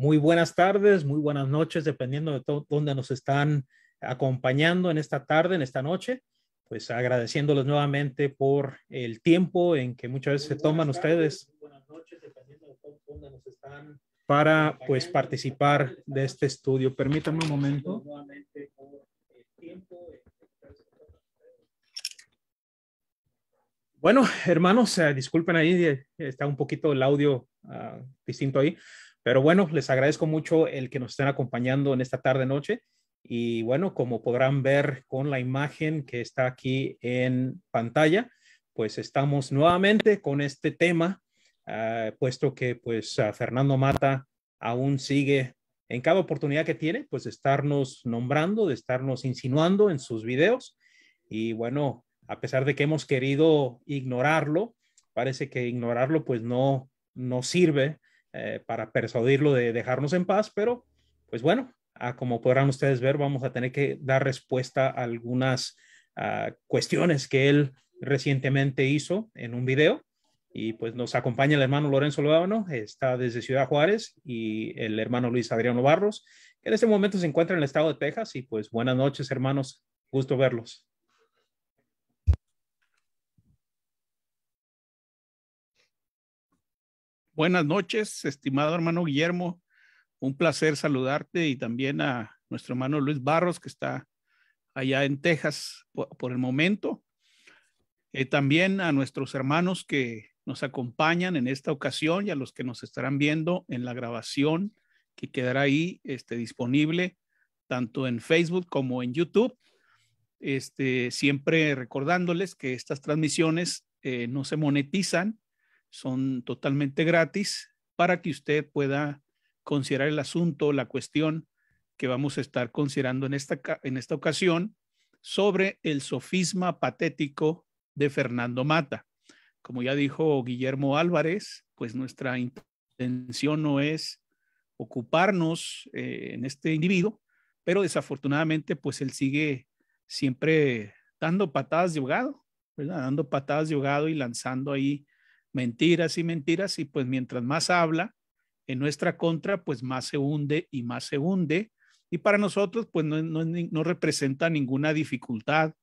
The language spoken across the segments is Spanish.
muy buenas tardes, muy buenas noches, dependiendo de dónde nos están acompañando en esta tarde, en esta noche. Pues agradeciéndoles nuevamente por el tiempo en que muchas veces se toman ustedes para pues participar de este estudio. Permítanme un momento. Bueno, hermanos, eh, disculpen ahí, eh, está un poquito el audio ah, distinto ahí, pero bueno, les agradezco mucho el que nos estén acompañando en esta tarde noche. Y bueno, como podrán ver con la imagen que está aquí en pantalla, pues estamos nuevamente con este tema, ah, puesto que pues Fernando Mata aún sigue en cada oportunidad que tiene, pues estarnos nombrando, de estarnos insinuando en sus videos. Y bueno, a pesar de que hemos querido ignorarlo, parece que ignorarlo pues no, no sirve eh, para persuadirlo de dejarnos en paz, pero pues bueno, como podrán ustedes ver, vamos a tener que dar respuesta a algunas ah, cuestiones que él recientemente hizo en un video. Y pues nos acompaña el hermano Lorenzo Lobano, está desde Ciudad Juárez, y el hermano Luis Adriano Barros, que en este momento se encuentra en el estado de Texas. Y pues buenas noches, hermanos, gusto verlos. Buenas noches, estimado hermano Guillermo. Un placer saludarte y también a nuestro hermano Luis Barros, que está allá en Texas por, el momento. Eh, también a nuestros hermanos que nos acompañan en esta ocasión y a los que nos estarán viendo en la grabación que quedará ahí este, disponible tanto en Facebook como en YouTube. Este, siempre recordándoles que estas transmisiones eh, no se monetizan, son totalmente gratis para que usted pueda considerar el asunto, la cuestión que vamos a estar considerando en esta, en esta ocasión sobre el sofisma patético de Fernando Mata. Como ya dijo Guillermo Álvarez, pues nuestra intención no es ocuparnos eh, en este individuo, pero desafortunadamente pues él sigue siempre dando patadas de ahogado, ¿verdad? Dando patadas de ahogado y lanzando ahí mentiras y mentiras y pues mientras más habla en nuestra contra, pues más se hunde y más se hunde. Y para nosotros, pues no, no, representa ninguna dificultad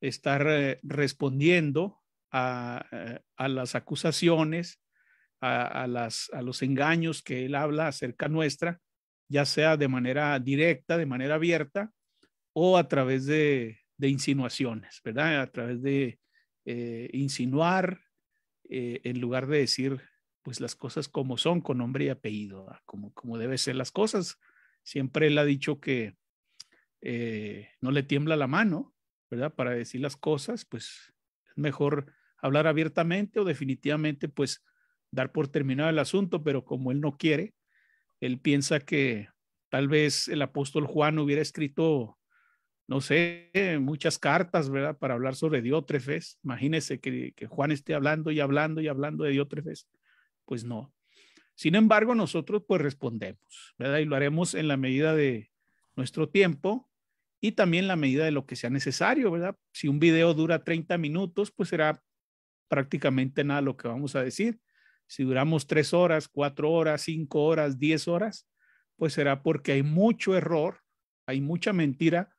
estar eh, respondiendo a, eh, a, las acusaciones, a, a, las, a los engaños que él habla acerca nuestra, ya sea de manera directa, de manera abierta, o a través de, de insinuaciones, ¿verdad? A través de eh, insinuar, eh, en lugar de decir pues las cosas como son, con nombre y apellido, como, como debe ser las cosas. Siempre él ha dicho que eh, no le tiembla la mano, ¿verdad? Para decir las cosas, pues es mejor hablar abiertamente o definitivamente pues dar por terminado el asunto, pero como él no quiere, él piensa que tal vez el apóstol Juan hubiera escrito no sé, muchas cartas, ¿verdad? Para hablar sobre Diótrefes. Imagínese que, Juan esté hablando y hablando y hablando de Diótrefes. Pues no. Sin embargo, nosotros pues respondemos, ¿verdad? Y lo haremos en la medida de nuestro tiempo y también en la medida de lo que sea necesario, ¿verdad? Si un video dura 30 minutos, pues será prácticamente nada lo que vamos a decir. Si duramos tres horas, cuatro horas, cinco horas, diez horas, pues será porque hay mucho error, hay mucha mentira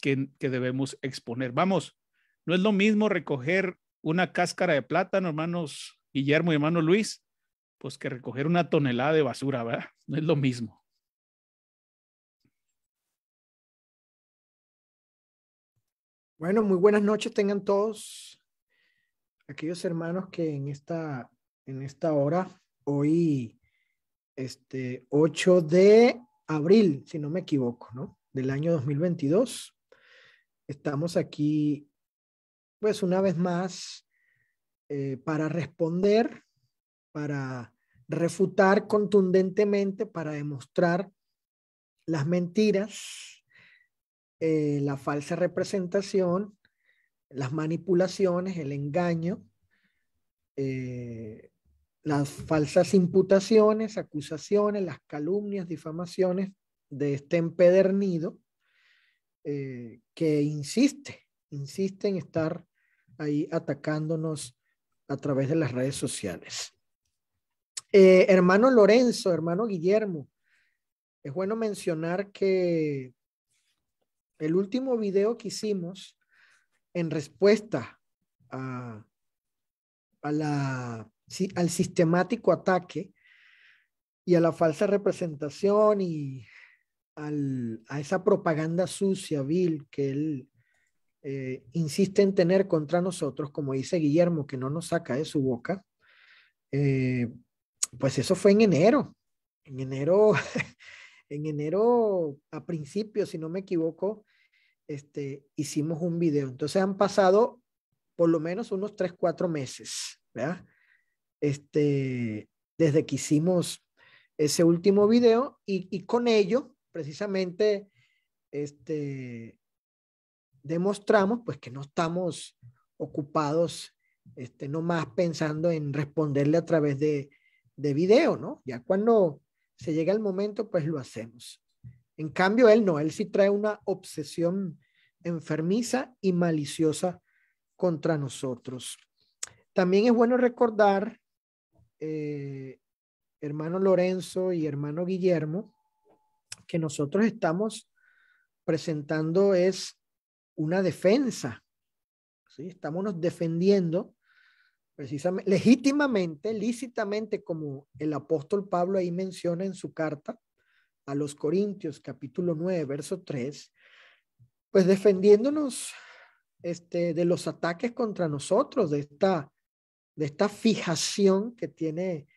que, debemos exponer. Vamos, no es lo mismo recoger una cáscara de plátano, hermanos Guillermo y hermano Luis, pues que recoger una tonelada de basura, ¿verdad? No es lo mismo. Bueno, muy buenas noches tengan todos aquellos hermanos que en esta, en esta hora, hoy, este 8 de abril, si no me equivoco, ¿no? Del año 2022, Estamos aquí, pues una vez más, eh, para responder, para refutar contundentemente, para demostrar las mentiras, eh, la falsa representación, las manipulaciones, el engaño, eh, las falsas imputaciones, acusaciones, las calumnias, difamaciones de este empedernido eh, que insiste, insiste en estar ahí atacándonos a través de las redes sociales. Eh, hermano Lorenzo, hermano Guillermo, es bueno mencionar que el último video que hicimos en respuesta a, la, al sistemático ataque y a la falsa representación y a esa propaganda sucia, vil, que él eh, insiste en tener contra nosotros, como dice Guillermo, que no nos saca de su boca, eh, pues eso fue en enero. En enero, en enero, a principios, si no me equivoco, este, hicimos un video. Entonces han pasado por lo menos unos tres, cuatro meses, ¿verdad? Este, desde que hicimos ese último video y con ello, precisamente, este, demostramos pues que no estamos ocupados, este, no más pensando en responderle a través de, de video, ¿no? Ya cuando se llega el momento, pues lo hacemos. En cambio, él no, él sí trae una obsesión enfermiza y maliciosa contra nosotros. También es bueno recordar, eh, hermano Lorenzo y hermano Guillermo, que nosotros estamos presentando es una defensa. ¿sí? Estamos defendiendo precisamente, legítimamente, lícitamente, como el apóstol Pablo ahí menciona en su carta a los Corintios, capítulo 9, verso 3, pues defendiéndonos este, de los ataques contra nosotros, de esta, de esta fijación que tiene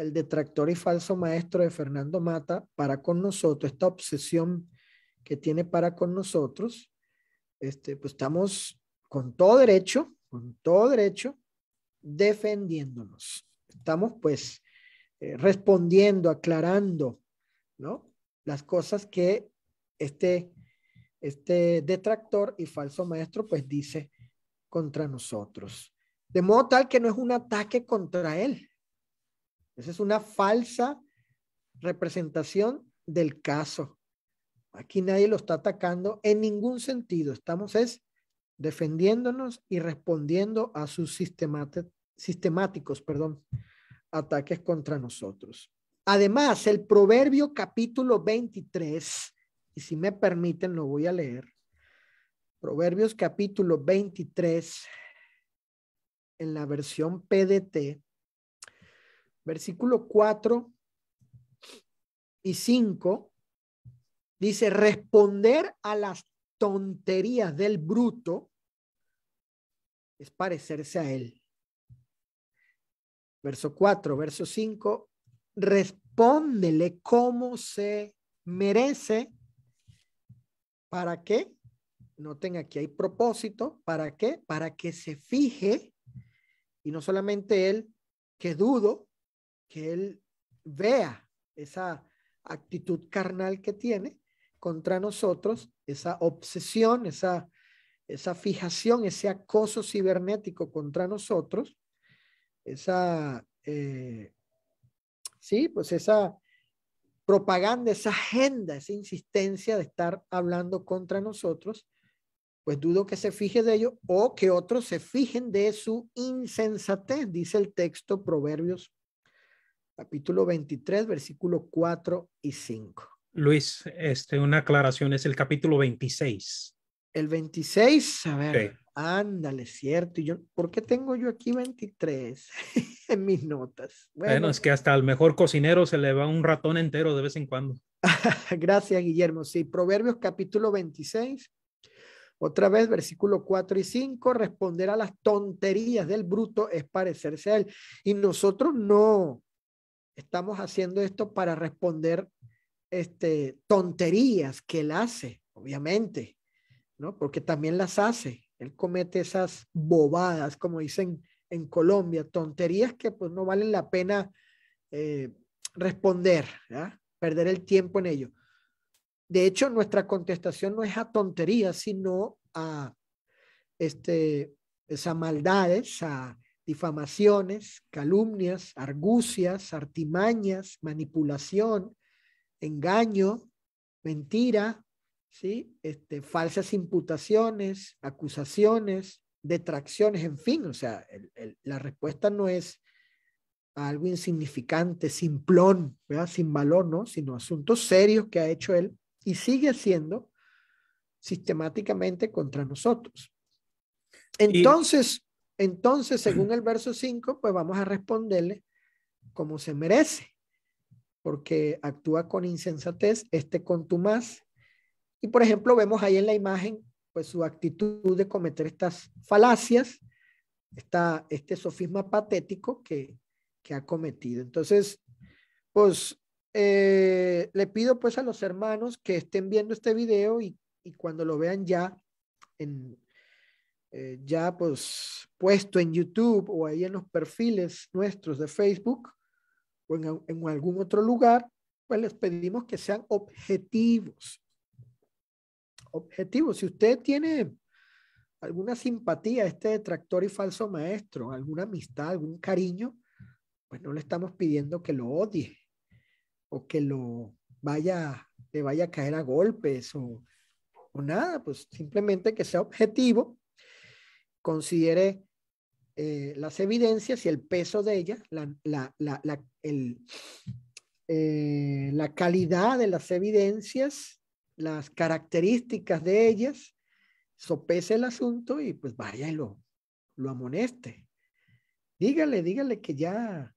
el detractor y falso maestro de Fernando Mata para con nosotros, esta obsesión que tiene para con nosotros, este, pues estamos con todo derecho, con todo derecho, defendiéndonos. Estamos pues eh, respondiendo, aclarando, ¿no? Las cosas que este este detractor y falso maestro pues dice contra nosotros. De modo tal que no es un ataque contra él. Esa es una falsa representación del caso. Aquí nadie lo está atacando en ningún sentido. Estamos es defendiéndonos y respondiendo a sus sistemáticos, perdón, ataques contra nosotros. Además, el proverbio capítulo 23 y si me permiten, lo voy a leer. Proverbios capítulo 23, en la versión PDT, versículo 4 y 5, dice, responder a las tonterías del bruto es parecerse a él. Verso 4, verso 5, respóndele cómo se merece ¿Para qué? Noten aquí hay propósito. ¿Para qué? Para que se fije y no solamente él, que dudo, que él vea esa actitud carnal que tiene contra nosotros, esa obsesión, esa, esa fijación, ese acoso cibernético contra nosotros, esa, eh, sí, pues esa propaganda, esa agenda, esa insistencia de estar hablando contra nosotros, pues dudo que se fije de ello o que otros se fijen de su insensatez, dice el texto Proverbios capítulo 23, versículo 4 y 5. Luis, este, una aclaración, es el capítulo 26. El 26, a ver, ándale, cierto. Y yo, ¿por qué tengo yo aquí 23 en mis notas? Bueno, es que hasta al mejor cocinero se le va un ratón entero de vez en cuando. Gracias, Guillermo. Sí, Proverbios capítulo 26. Otra vez, versículo 4 y 5, responder a las tonterías del bruto es parecerse a él. Y nosotros no estamos haciendo esto para responder este, tonterías que él hace, obviamente. ¿no? Porque también las hace. Él comete esas bobadas, como dicen en Colombia, tonterías que pues no valen la pena eh, responder, perder el tiempo en ello. De hecho, nuestra contestación no es a tonterías, sino a este, esas maldades, a difamaciones, calumnias, argucias, artimañas, manipulación, engaño, mentira, ¿sí? Este, falsas imputaciones, acusaciones, detracciones, en fin, o sea, la respuesta no es a algo insignificante, simplón, ¿verdad? sin valor, ¿no? Sino asuntos serios que ha hecho él y sigue haciendo sistemáticamente contra nosotros. Entonces, entonces, según el verso 5, pues vamos a responderle como se merece, porque actúa con insensatez, este contumaz. Y por ejemplo, vemos ahí en la imagen, pues su actitud de cometer estas falacias, está este sofisma patético que, que ha cometido. Entonces, pues eh, le pido pues a los hermanos que estén viendo este video y, y cuando lo vean ya en, eh, ya pues puesto en YouTube o ahí en los perfiles nuestros de Facebook o en, en algún otro lugar, pues les pedimos que sean objetivos. Objetivos. Si usted tiene alguna simpatía a este detractor y falso maestro, alguna amistad, algún cariño, pues no le estamos pidiendo que lo odie o que lo vaya, le vaya a caer a golpes o, o nada, pues simplemente que sea objetivo considere eh, las evidencias y el peso de ellas, la, la, la, el, eh, la calidad de las evidencias, las características de ellas, sopese el asunto y pues vaya y lo, lo amoneste. Dígale, dígale que ya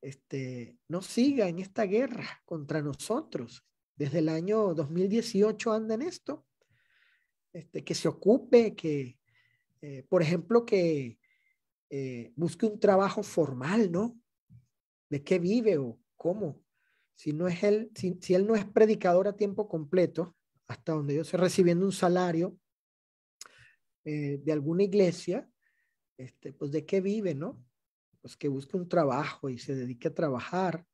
este, no siga en esta guerra contra nosotros. Desde el año 2018 anda en esto. Este, que se ocupe, que, eh, por ejemplo, que eh, busque un trabajo formal, ¿no? ¿De qué vive o cómo? Si, no es él, si, él no es predicador a tiempo completo, hasta donde yo estoy recibiendo un salario eh, de alguna iglesia, este, pues de qué vive, ¿no? Pues que busque un trabajo y se dedique a trabajar.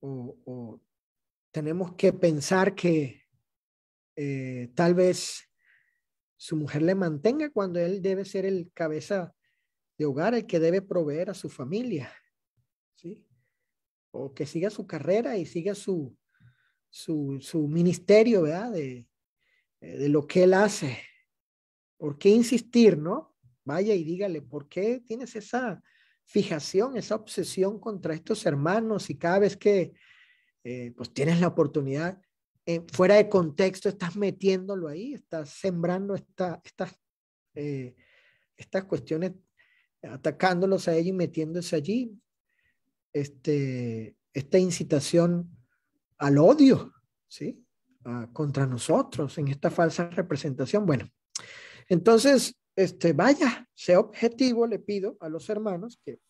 O tenemos que pensar que tal vez su mujer le mantenga cuando él debe ser el cabeza de hogar, el que debe proveer a su familia, ¿sí? O que siga su carrera y siga su, su, su ministerio, ¿verdad? De, eh, de lo que él hace. ¿Por qué insistir, no? Vaya y dígale, ¿por qué tienes esa fijación, esa obsesión contra estos hermanos y cada vez que eh, pues tienes la oportunidad, eh, fuera de contexto estás metiéndolo ahí, estás sembrando esta, estas, eh, estas cuestiones, atacándolos a ellos y metiéndose allí. Este, esta incitación al odio, ¿sí? contra nosotros en esta falsa representación. Bueno, entonces, este, vaya, sea objetivo, le pido a los hermanos que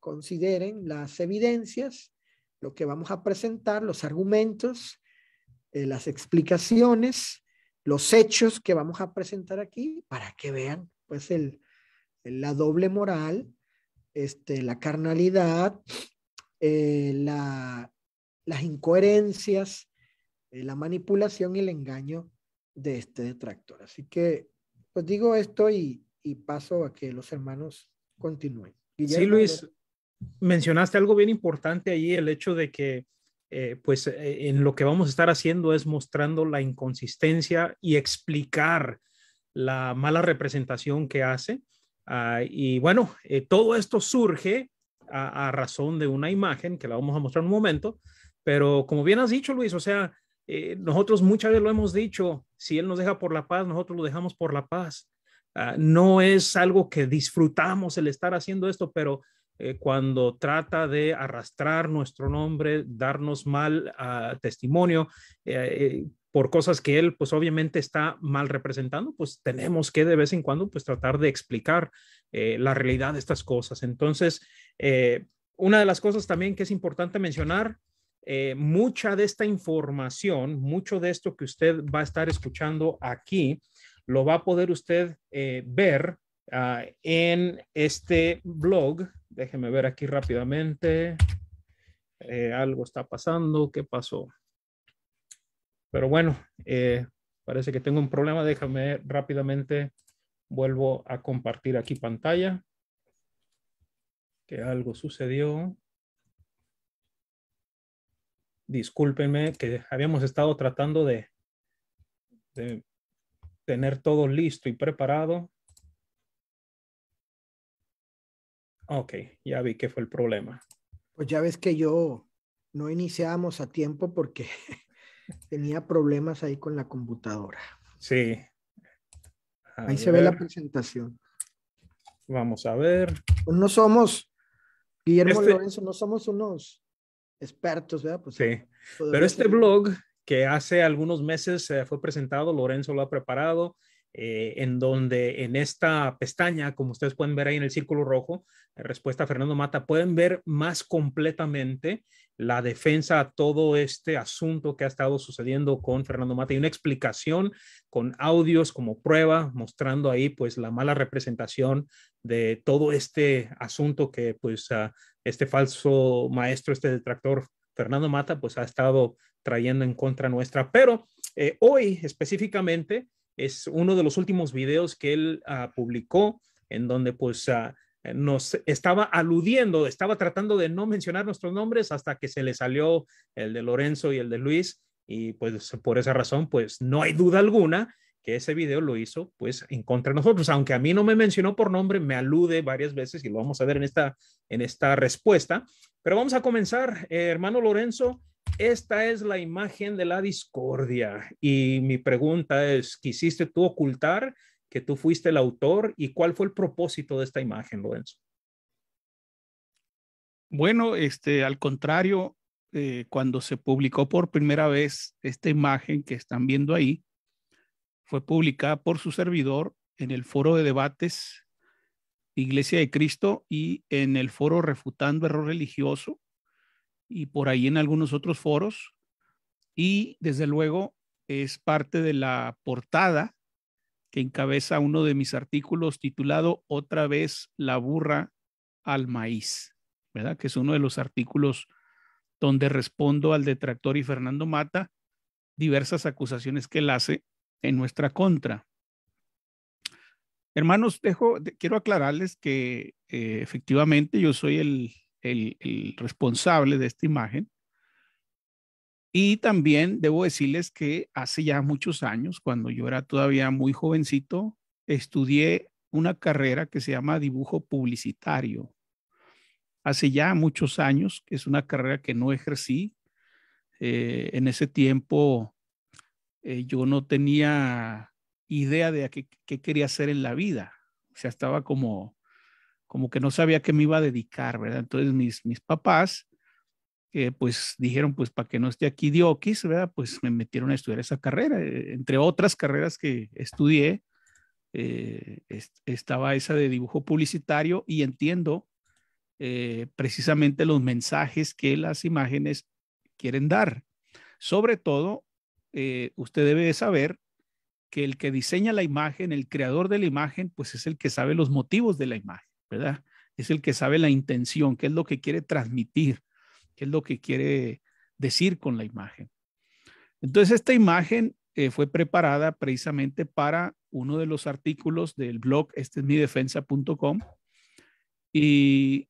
consideren las evidencias, lo que vamos a presentar, los argumentos, eh, las explicaciones, los hechos que vamos a presentar aquí para que vean pues el, la doble moral, este, la carnalidad, eh, la, las incoherencias, eh, la manipulación y el engaño de este detractor. Así que pues digo esto y, y paso a que los hermanos continúen. sí, Luis, mencionaste algo bien importante ahí, el hecho de que eh, pues eh, en lo que vamos a estar haciendo es mostrando la inconsistencia y explicar la mala representación que hace. Ah, y bueno, eh, todo esto surge a, razón de una imagen que la vamos a mostrar en un momento, pero como bien has dicho, Luis, o sea, nosotros muchas veces lo hemos dicho, si Él nos deja por la paz, nosotros lo dejamos por la paz. Ah, no es algo que disfrutamos el estar haciendo esto, pero eh, cuando trata de arrastrar nuestro nombre, darnos mal uh, testimonio eh, eh, por cosas que él pues obviamente está mal representando, pues tenemos que de vez en cuando pues tratar de explicar la realidad de estas cosas. Entonces, una de las cosas también que es importante mencionar, mucha de esta información, mucho de esto que usted va a estar escuchando aquí, lo va a poder usted ver uh, en este blog Déjeme ver aquí rápidamente. Eh, algo está pasando. ¿Qué pasó? Pero bueno, eh, parece que tengo un problema. Déjame rápidamente. Vuelvo a compartir aquí pantalla. Que algo sucedió. Discúlpenme que habíamos estado tratando de tener todo listo y preparado. Ok, ya vi que fue el problema. Pues ya ves que yo no iniciábamos a tiempo porque tenía problemas ahí con la computadora. Sí. ahí se ve la presentación. Vamos a ver. Pues no somos, Guillermo este Lorenzo, no somos unos expertos, ¿verdad? Pues sí. Pero este blog que hace algunos meses eh, fue presentado, Lorenzo lo ha preparado, eh, en donde en esta pestaña, como ustedes pueden ver ahí en el círculo rojo, respuesta a Fernando Mata, pueden ver más completamente la defensa a todo este asunto que ha estado sucediendo con Fernando Mata y una explicación con audios como prueba, mostrando ahí pues la mala representación de todo este asunto que pues este falso maestro, este detractor Fernando Mata pues ha estado trayendo en contra nuestra. Pero eh, hoy específicamente es uno de los últimos videos que él ah, publicó en donde pues ah, nos estaba aludiendo, estaba tratando de no mencionar nuestros nombres hasta que se le salió el de Lorenzo y el de Luis y pues por esa razón pues no hay duda alguna que ese video lo hizo pues en contra de nosotros, aunque a mí no me mencionó por nombre, me alude varias veces y lo vamos a ver en esta, en esta respuesta. Pero vamos a comenzar, eh, hermano Lorenzo, esta es la imagen de la discordia y mi pregunta es, ¿quisiste tú ocultar que tú fuiste el autor y cuál fue el propósito de esta imagen, Lorenzo? Bueno, este, al contrario, eh, cuando se publicó por primera vez esta imagen que están viendo ahí, fue publicada por su servidor en el foro de debates Iglesia de Cristo y en el foro Refutando Error Religioso y por ahí en algunos otros foros. Y desde luego es parte de la portada que encabeza uno de mis artículos titulado Otra vez la burra al maíz, ¿verdad? Que es uno de los artículos donde respondo al detractor y Fernando Mata diversas acusaciones que él hace en nuestra contra. Hermanos, dejo, quiero aclararles que eh, efectivamente yo soy el el, responsable de esta imagen. Y también debo decirles que hace ya muchos años, cuando yo era todavía muy jovencito, estudié una carrera que se llama dibujo publicitario. Hace ya muchos años, que es una carrera que no ejercí. Eh, en ese tiempo eh, yo no tenía idea de qué, qué, quería hacer en la vida. O sea, estaba como como que no sabía qué me iba a dedicar, ¿verdad? Entonces mis, mis papás, eh, pues dijeron, pues para que no esté aquí Diokis, ¿verdad? Pues me metieron a estudiar esa carrera. Eh, entre otras carreras que estudié, eh, estaba esa de dibujo publicitario y entiendo precisamente los mensajes que las imágenes quieren dar. Sobre todo, usted debe saber que el que diseña la imagen, el creador de la imagen, pues es el que sabe los motivos de la imagen. Es el que sabe la intención, qué es lo que quiere transmitir, qué es lo que quiere decir con la imagen. Entonces, esta imagen eh, fue preparada precisamente para uno de los artículos del blog, este es y,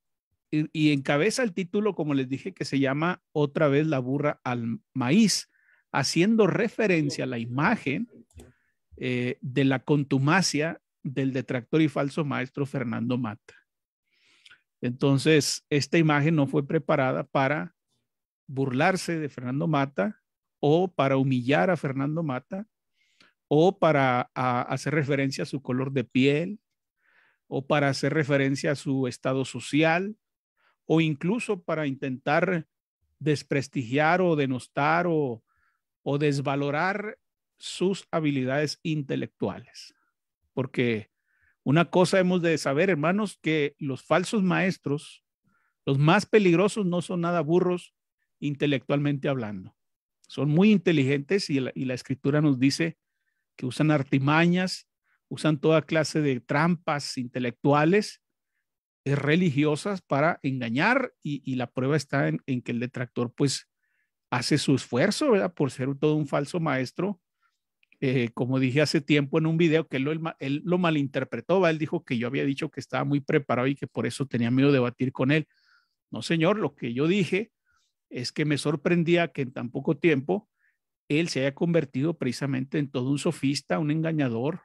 encabeza el título, como les dije, que se llama Otra vez la burra al maíz, haciendo referencia a la imagen eh, de la contumacia del detractor y falso maestro Fernando Mata. Entonces, esta imagen no fue preparada para burlarse de Fernando Mata o para humillar a Fernando Mata o para hacer referencia a su color de piel o para hacer referencia a su estado social o incluso para intentar desprestigiar o denostar o, desvalorar sus habilidades intelectuales porque una cosa hemos de saber, hermanos, que los falsos maestros, los más peligrosos, no son nada burros intelectualmente hablando. Son muy inteligentes y la, escritura nos dice que usan artimañas, usan toda clase de trampas intelectuales, eh, religiosas para engañar y, la prueba está en, en, que el detractor pues hace su esfuerzo, ¿verdad? Por ser todo un falso maestro eh, como dije hace tiempo en un video, que él lo, malinterpretó, él dijo que yo había dicho que estaba muy preparado y que por eso tenía miedo de debatir con él. No, señor, lo que yo dije es que me sorprendía que en tan poco tiempo él se haya convertido precisamente en todo un sofista, un engañador,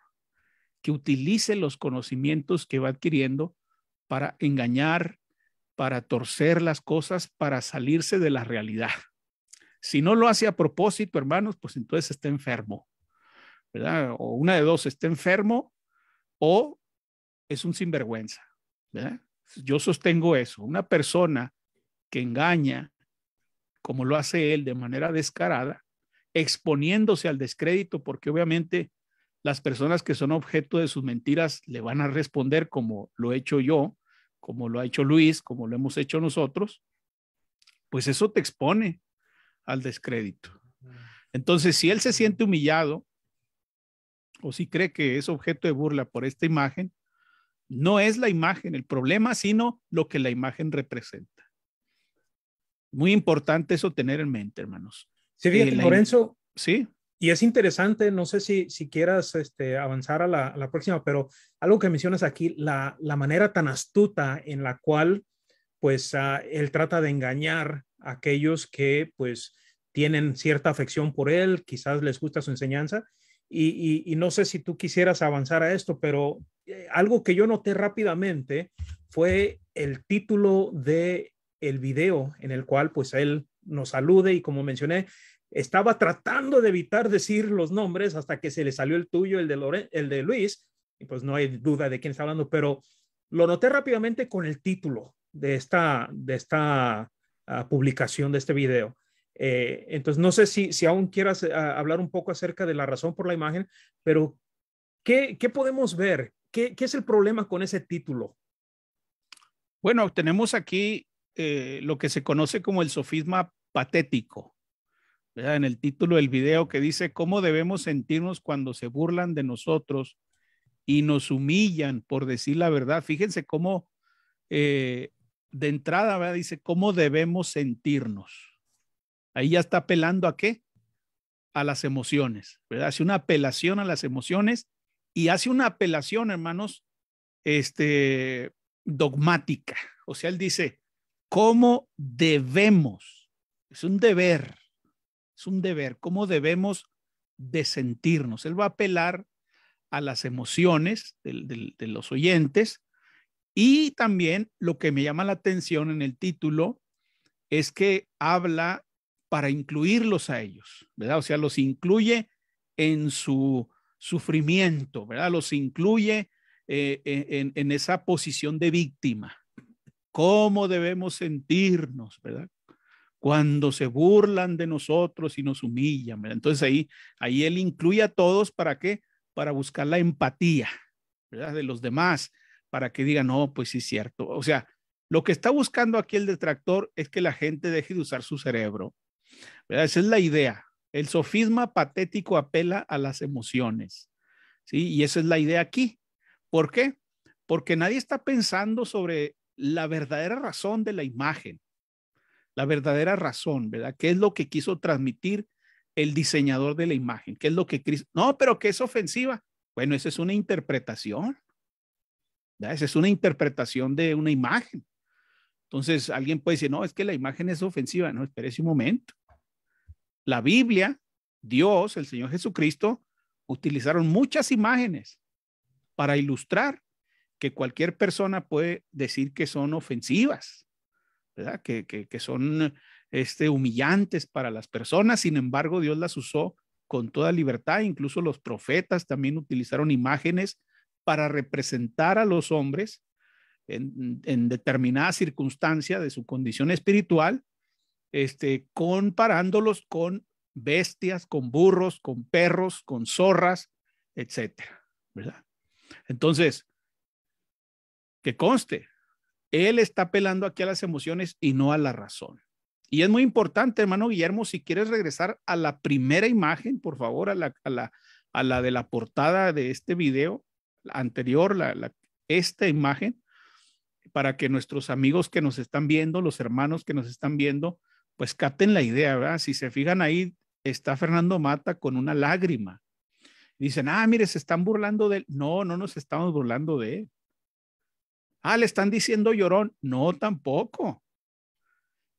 que utilice los conocimientos que va adquiriendo para engañar para torcer las cosas, para salirse de la realidad. Si no lo hace a propósito, hermanos, pues entonces está enfermo, ¿verdad? O una de dos, está enfermo o es un sinvergüenza, ¿verdad? Yo sostengo eso. Una persona que engaña, como lo hace él de manera descarada, exponiéndose al descrédito, porque obviamente las personas que son objeto de sus mentiras le van a responder como lo he hecho yo, como lo ha hecho Luis, como lo hemos hecho nosotros, pues eso te expone al descrédito. Entonces, si él se siente humillado o si cree que es objeto de burla por esta imagen, no es la imagen el problema, sino lo que la imagen representa. Muy importante eso tener en mente, hermanos. Sí, eh, Lorenzo. Sí. Y es interesante, no sé si, si quieras este, avanzar a la, la, próxima, pero algo que mencionas aquí, la, la manera tan astuta en la cual, pues, uh, él trata de engañar a aquellos que, pues, tienen cierta afección por él, quizás les gusta su enseñanza. Y, no sé si tú quisieras avanzar a esto, pero eh, algo que yo noté rápidamente fue el título de el video en el cual, pues, él nos salude y como mencioné, estaba tratando de evitar decir los nombres hasta que se le salió el tuyo, el de, el de Luis, y pues no hay duda de quién está hablando, pero lo noté rápidamente con el título de esta, de esta uh, publicación de este video. Eh, entonces, no sé si, si aún quieras uh, hablar un poco acerca de la razón por la imagen, pero ¿qué, qué podemos ver? ¿Qué, ¿Qué, es el problema con ese título? Bueno, tenemos aquí eh, lo que se conoce como el sofisma patético en el título del video que dice cómo debemos sentirnos cuando se burlan de nosotros y nos humillan por decir la verdad. Fíjense cómo eh, de entrada dice cómo debemos sentirnos. Ahí ya está apelando a qué? A las emociones, ¿verdad? Hace una apelación a las emociones y hace una apelación, hermanos, este, dogmática. O sea, él dice, ¿cómo debemos? Es un deber, es un deber, cómo debemos de sentirnos. Él va a apelar a las emociones de, de los oyentes y también lo que me llama la atención en el título es que habla para incluirlos a ellos, ¿verdad? O sea, los incluye en su sufrimiento, ¿verdad? Los incluye eh, en, esa posición de víctima. ¿Cómo debemos sentirnos, ¿verdad? cuando se burlan de nosotros y nos humillan. Entonces ahí, ahí él incluye a todos para qué? Para buscar la empatía ¿verdad? de los demás, para que digan, no, pues sí es cierto. O sea, lo que está buscando aquí el detractor es que la gente deje de usar su cerebro. Esa es la idea. El sofisma patético apela a las emociones. ¿sí? Y esa es la idea aquí. ¿Por qué? Porque nadie está pensando sobre la verdadera razón de la imagen la verdadera razón, ¿verdad? ¿Qué es lo que quiso transmitir el diseñador de la imagen? ¿Qué es lo que No, pero que es ofensiva. Bueno, esa es una interpretación. Esa es una interpretación de una imagen. Entonces, alguien puede decir, no, es que la imagen es ofensiva. No, espérese un momento. La Biblia, Dios, el Señor Jesucristo, utilizaron muchas imágenes para ilustrar que cualquier persona puede decir que son ofensivas. Que, son este, humillantes para las personas. Sin embargo, Dios las usó con toda libertad. Incluso los profetas también utilizaron imágenes para representar a los hombres en, en determinada circunstancia de su condición espiritual, este, comparándolos con bestias, con burros, con perros, con zorras, etcétera. Entonces, que conste, él está apelando aquí a las emociones y no a la razón. Y es muy importante, hermano Guillermo, si quieres regresar a la primera imagen, por favor, a la, de la portada de este video anterior, la, la, esta imagen, para que nuestros amigos que nos están viendo, los hermanos que nos están viendo, pues capten la idea, ¿verdad? Si se fijan ahí, está Fernando Mata con una lágrima. Dicen, ah, mire, se están burlando de él. No, no nos estamos burlando de él. Ah, le están diciendo llorón. No, tampoco.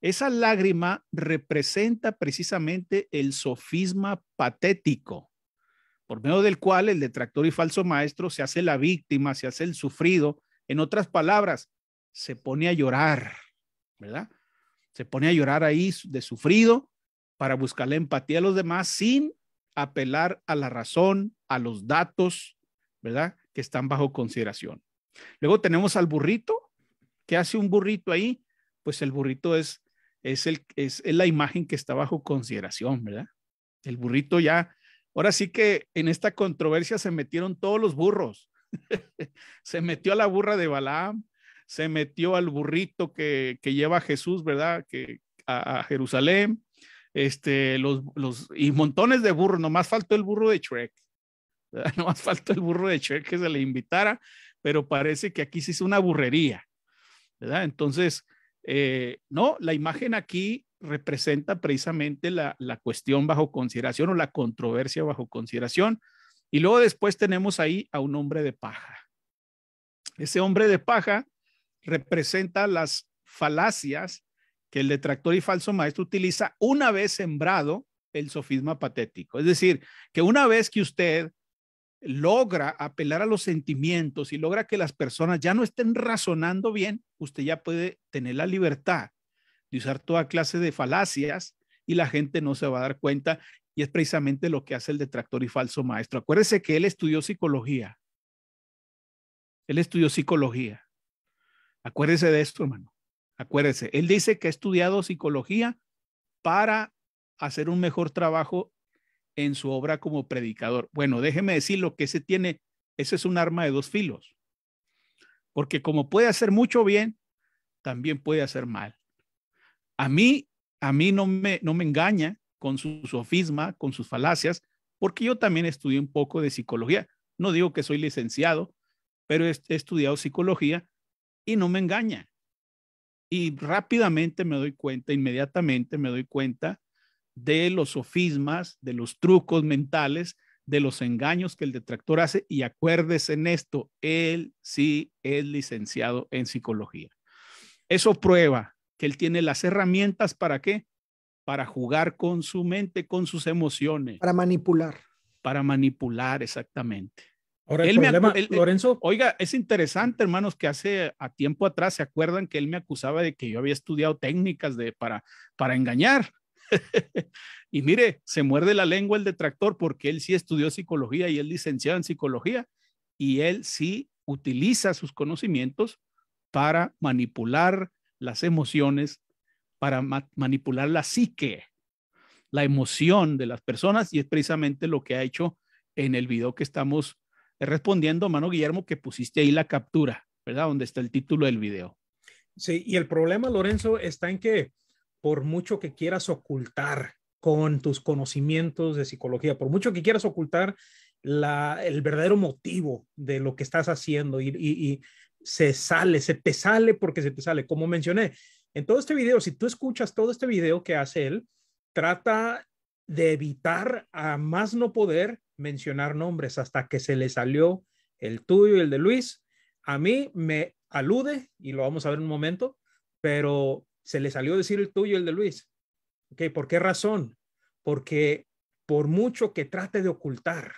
Esa lágrima representa precisamente el sofisma patético, por medio del cual el detractor y falso maestro se hace la víctima, se hace el sufrido. En otras palabras, se pone a llorar, ¿verdad? Se pone a llorar ahí de sufrido para buscar la empatía de los demás sin apelar a la razón, a los datos, ¿verdad? Que están bajo consideración. Luego tenemos al burrito. ¿Qué hace un burrito ahí? Pues el burrito es, es, el, es, la imagen que está bajo consideración, ¿verdad? El burrito ya, ahora sí que en esta controversia se metieron todos los burros. se metió a la burra de Balaam, se metió al burrito que, que lleva Jesús, ¿verdad? Que, a, Jerusalén, este, los, los, y montones de burros, nomás faltó el burro de Shrek, ¿verdad? nomás faltó el burro de Shrek que se le invitara, pero parece que aquí sí es una burrería, ¿verdad? Entonces, eh, no, la imagen aquí representa precisamente la, la cuestión bajo consideración o la controversia bajo consideración. Y luego después tenemos ahí a un hombre de paja. Ese hombre de paja representa las falacias que el detractor y falso maestro utiliza una vez sembrado el sofisma patético. Es decir, que una vez que usted logra apelar a los sentimientos y logra que las personas ya no estén razonando bien, usted ya puede tener la libertad de usar toda clase de falacias y la gente no se va a dar cuenta. Y es precisamente lo que hace el detractor y falso maestro. Acuérdese que él estudió psicología. Él estudió psicología. Acuérdese de esto, hermano. Acuérdese. Él dice que ha estudiado psicología para hacer un mejor trabajo en su obra como predicador. Bueno, déjeme decir lo que ese tiene, ese es un arma de dos filos. Porque como puede hacer mucho bien, también puede hacer mal. A mí, a mí no me, no me engaña con su sofisma, con sus falacias, porque yo también estudié un poco de psicología. No digo que soy licenciado, pero he, he estudiado psicología y no me engaña. Y rápidamente me doy cuenta, inmediatamente me doy cuenta de los sofismas, de los trucos mentales, de los engaños que el detractor hace. Y acuérdese en esto, él sí es licenciado en psicología. Eso prueba que él tiene las herramientas para qué? Para jugar con su mente, con sus emociones. Para manipular. Para manipular, exactamente. Ahora, el problema, Lorenzo. Oiga, es interesante, hermanos, que hace a tiempo atrás se acuerdan que él me acusaba de que yo había estudiado técnicas de, para, para engañar. y mire, se muerde la lengua el detractor porque él sí estudió psicología y él licenciado en psicología y él sí utiliza sus conocimientos para manipular las emociones, para manipular la psique, la emoción de las personas y es precisamente lo que ha hecho en el video que estamos respondiendo, mano Guillermo, que pusiste ahí la captura, ¿verdad? Donde está el título del video. Sí, y el problema, Lorenzo, está en que por mucho que quieras ocultar con tus conocimientos de psicología, por mucho que quieras ocultar la, el verdadero motivo de lo que estás haciendo y, y, se sale, se te sale porque se te sale. Como mencioné, en todo este video, si tú escuchas todo este video que hace él, trata de evitar a más no poder mencionar nombres hasta que se le salió el tuyo y el de Luis. A mí me alude, y lo vamos a ver en un momento, pero se le salió decir el tuyo y el de Luis. Okay, ¿Por qué razón? Porque por mucho que trate de ocultar,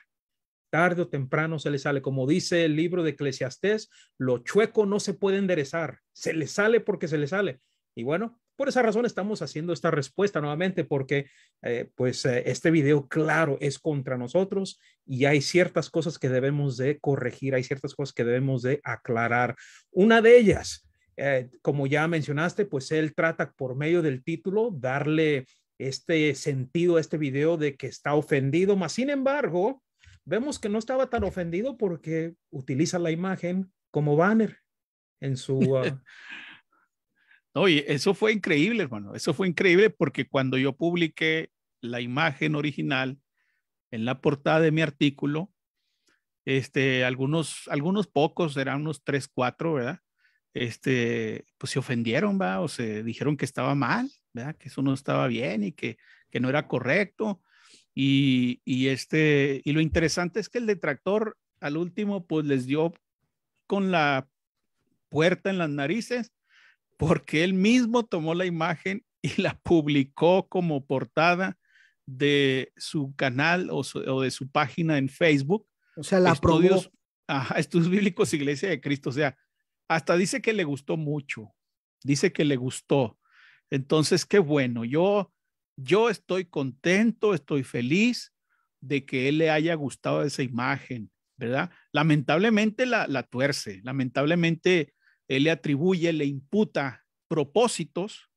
tarde o temprano se le sale. Como dice el libro de Eclesiastés, lo chueco no se puede enderezar. Se le sale porque se le sale. Y bueno, por esa razón estamos haciendo esta respuesta nuevamente porque eh, pues eh, este video claro es contra nosotros y hay ciertas cosas que debemos de corregir, hay ciertas cosas que debemos de aclarar. Una de ellas, eh, como ya mencionaste, pues él trata por medio del título darle este sentido a este video de que está ofendido, más sin embargo, vemos que no estaba tan ofendido porque utiliza la imagen como banner en su... Uh, Oye, eso fue increíble, hermano. Eso fue increíble porque cuando yo publiqué la imagen original en la portada de mi artículo, este, algunos, algunos pocos, eran unos tres, cuatro, ¿verdad? Este, pues se ofendieron, ¿va? O se dijeron que estaba mal, ¿verdad? Que eso no estaba bien y que, que no era correcto. Y, y, este, y lo interesante es que el detractor al último, pues les dio con la puerta en las narices porque él mismo tomó la imagen y la publicó como portada de su canal o, de su página en Facebook. O sea, la estudios, ajá, estudios bíblicos Iglesia de Cristo. O sea, hasta dice que le gustó mucho. Dice que le gustó. Entonces, qué bueno. Yo, yo estoy contento, estoy feliz de que él le haya gustado esa imagen, ¿verdad? Lamentablemente la, la tuerce, lamentablemente él le atribuye, le imputa propósitos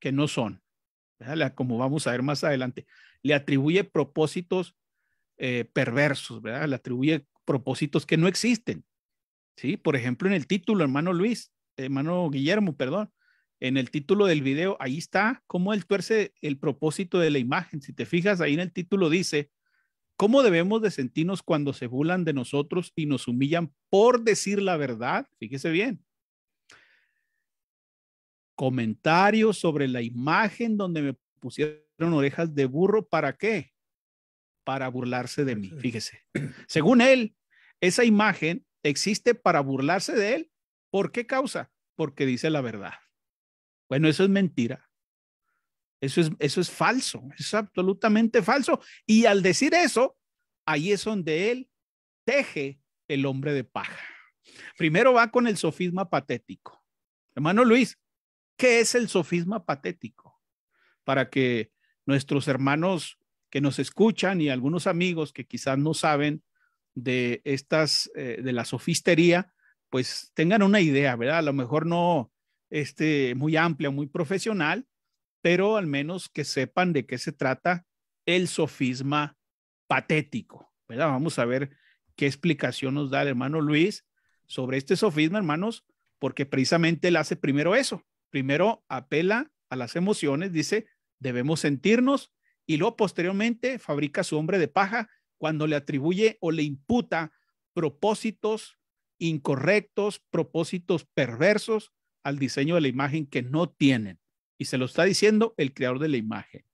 que no son, como vamos a ver más adelante, le atribuye propósitos eh, perversos, ¿verdad? Le atribuye propósitos que no existen, ¿sí? Por ejemplo, en el título, hermano Luis, hermano Guillermo, perdón, en el título del video, ahí está cómo él tuerce el propósito de la imagen. Si te fijas, ahí en el título dice, ¿cómo debemos de sentirnos cuando se burlan de nosotros y nos humillan por decir la verdad? Fíjese bien. Comentarios sobre la imagen donde me pusieron orejas de burro, ¿para qué? Para burlarse de mí, fíjese. Según él, esa imagen existe para burlarse de él. ¿Por qué causa? Porque dice la verdad. Bueno, eso es mentira. Eso es, eso es falso, es absolutamente falso. Y al decir eso, ahí es donde él teje el hombre de paja. Primero va con el sofisma patético. Hermano Luis, ¿qué es el sofisma patético? Para que nuestros hermanos que nos escuchan y algunos amigos que quizás no saben de estas, eh, de la sofistería, pues tengan una idea, ¿verdad? A lo mejor no este, muy amplia, muy profesional, pero al menos que sepan de qué se trata el sofisma patético, ¿verdad? Vamos a ver qué explicación nos da el hermano Luis sobre este sofisma, hermanos, porque precisamente él hace primero eso. Primero apela a las emociones, dice, debemos sentirnos y luego posteriormente fabrica su hombre de paja cuando le atribuye o le imputa propósitos incorrectos, propósitos perversos al diseño de la imagen que no tienen. Y se lo está diciendo el creador de la imagen.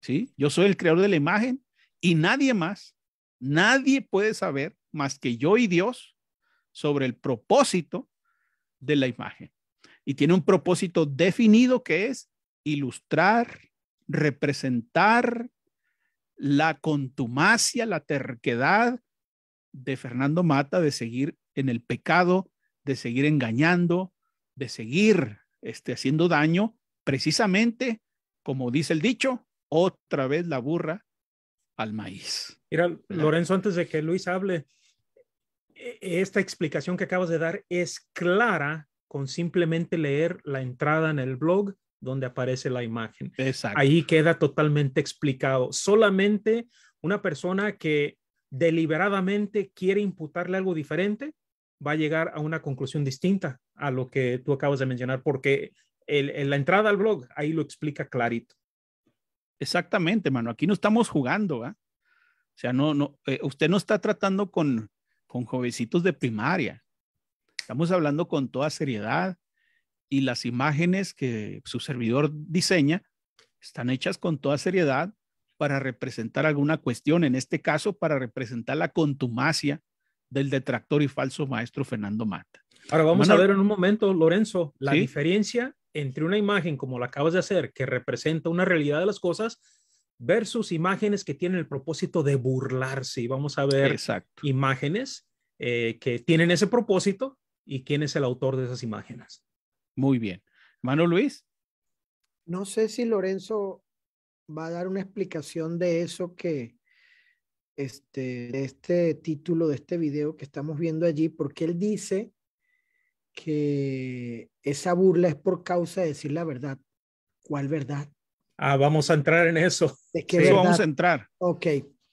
¿Sí? Yo soy el creador de la imagen y nadie más, nadie puede saber más que yo y Dios sobre el propósito de la imagen. Y tiene un propósito definido que es ilustrar, representar la contumacia, la terquedad de Fernando Mata de seguir en el pecado, de seguir engañando, de seguir este, haciendo daño, precisamente, como dice el dicho, otra vez la burra al maíz. Mira, Lorenzo, antes de que Luis hable, e, esta explicación que acabas de dar es clara con simplemente leer la entrada en el blog donde aparece la imagen. Exacto. Ahí queda totalmente explicado. Solamente una persona que deliberadamente quiere imputarle algo diferente va a llegar a una conclusión distinta a lo que tú acabas de mencionar, porque en la entrada al blog ahí lo explica clarito. Exactamente, mano. Aquí no estamos jugando, ¿ah? O sea, no, no, eh, usted no está tratando con, con jovencitos de primaria. Estamos hablando con toda seriedad y las imágenes que su servidor diseña están hechas con toda seriedad para representar alguna cuestión, en este caso para representar la contumacia del detractor y falso maestro Fernando Mata. Ahora vamos a ver en un momento, Lorenzo, la diferencia entre una imagen como la acabas de hacer, que representa una realidad de las cosas, versus imágenes que tienen el propósito de burlarse. Y vamos a ver imágenes eh, que tienen ese propósito y quién es el autor de esas imágenes. Muy bien. Hermano Luis. No sé si Lorenzo va a dar una explicación de eso que, este, de este título de este video que estamos viendo allí, porque él dice que esa burla es por causa de decir la verdad. ¿Cuál verdad? Ah, vamos a entrar en eso. ¿De qué vamos a entrar. Ok.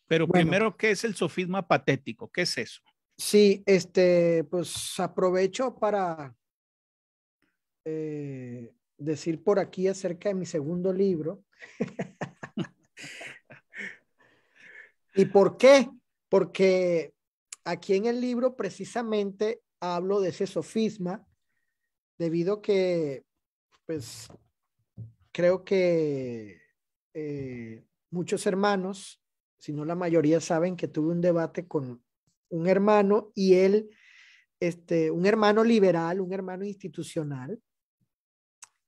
Pero primero, ¿qué es el sofisma patético? ¿Qué es eso? Sí, este, pues aprovecho para eh, decir por aquí acerca de mi segundo libro. ¿Y por qué? Porque aquí en el libro precisamente hablo de ese sofisma debido que, pues, creo que eh, muchos hermanos, si no la mayoría, saben que tuve un debate con un hermano y él, este, un hermano liberal, un hermano institucional,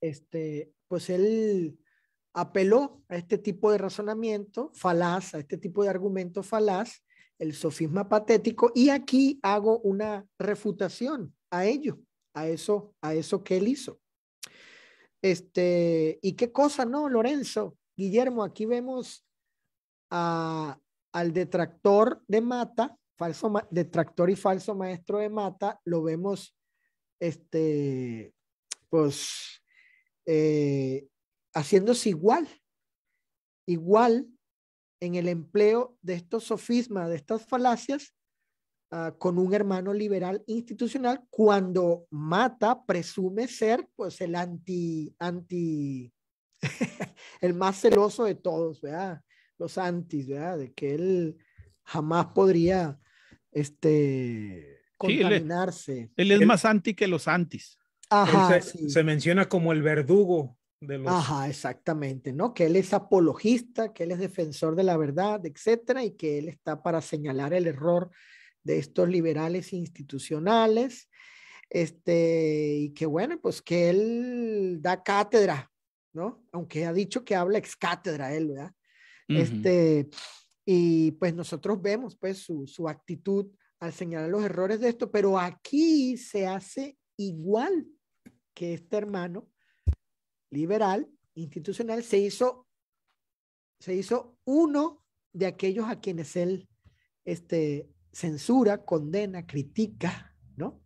este, pues él apeló a este tipo de razonamiento falaz, a este tipo de argumento falaz, el sofisma patético, y aquí hago una refutación a ello, a eso, a eso que él hizo. Este, ¿y qué cosa, no, Lorenzo? Guillermo, aquí vemos a, al detractor de Mata, falso detractor y falso maestro de Mata, lo vemos, este, pues, eh, haciéndose igual, igual en el empleo de estos sofismas, de estas falacias, ah, con un hermano liberal institucional, cuando Mata presume ser, pues, el anti, anti, el más celoso de todos, ¿verdad? Los antis, ¿verdad? De que él jamás podría, este, contaminarse. él, es más anti que los antis. Ajá, se, menciona como el verdugo de los... Ajá, exactamente, ¿no? Que él es apologista, que él es defensor de la verdad, etcétera, y que él está para señalar el error de estos liberales institucionales, este, y que bueno, pues que él da cátedra, ¿no? Aunque ha dicho que habla ex cátedra él, ¿verdad? Este, y pues nosotros vemos pues su, su actitud al señalar los errores de esto, pero aquí se hace igual que este hermano liberal, institucional, se hizo, se hizo uno de aquellos a quienes él este, censura, condena, critica, ¿no?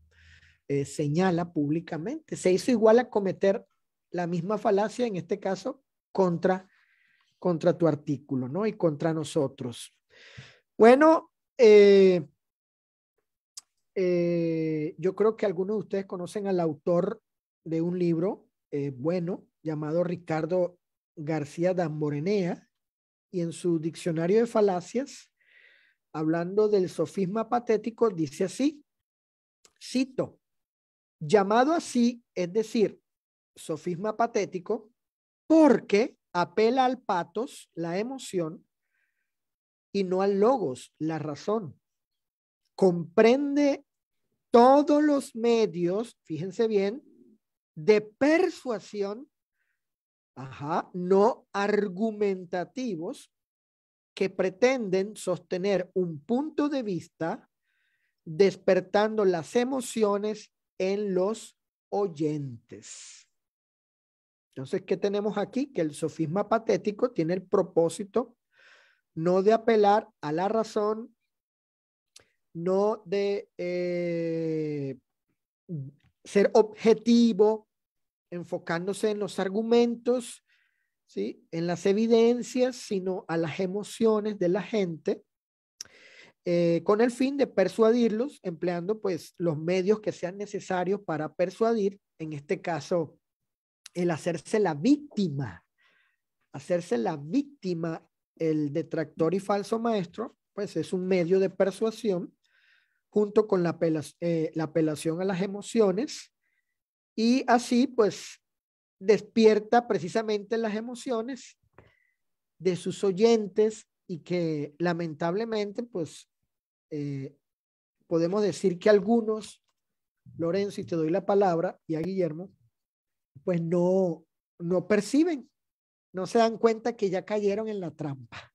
Eh, señala públicamente. Se hizo igual a cometer la misma falacia, en este caso, contra, contra tu artículo, ¿no? Y contra nosotros. Bueno, eh, eh, yo creo que algunos de ustedes conocen al autor de un libro eh, bueno llamado Ricardo García Damborenea y en su diccionario de falacias, hablando del sofisma patético, dice así, cito, llamado así, es decir, sofisma patético, porque apela al patos, la emoción, y no al logos, la razón. Comprende todos los medios, fíjense bien, de persuasión, no argumentativos, que pretenden sostener un punto de vista despertando las emociones en los oyentes. Entonces, ¿qué tenemos aquí? Que el sofisma patético tiene el propósito no de apelar a la razón, no de eh, ser objetivo, enfocándose en los argumentos, ¿sí? en las evidencias, sino a las emociones de la gente, eh, con el fin de persuadirlos, empleando pues los medios que sean necesarios para persuadir, en este caso, el hacerse la víctima, hacerse la víctima, el detractor y falso maestro, pues es un medio de persuasión junto con la, eh, la apelación a las emociones y así pues despierta precisamente las emociones de sus oyentes y que lamentablemente pues eh, podemos decir que algunos, Lorenzo, y te doy la palabra, y a Guillermo, pues no, no perciben, no se dan cuenta que ya cayeron en la trampa.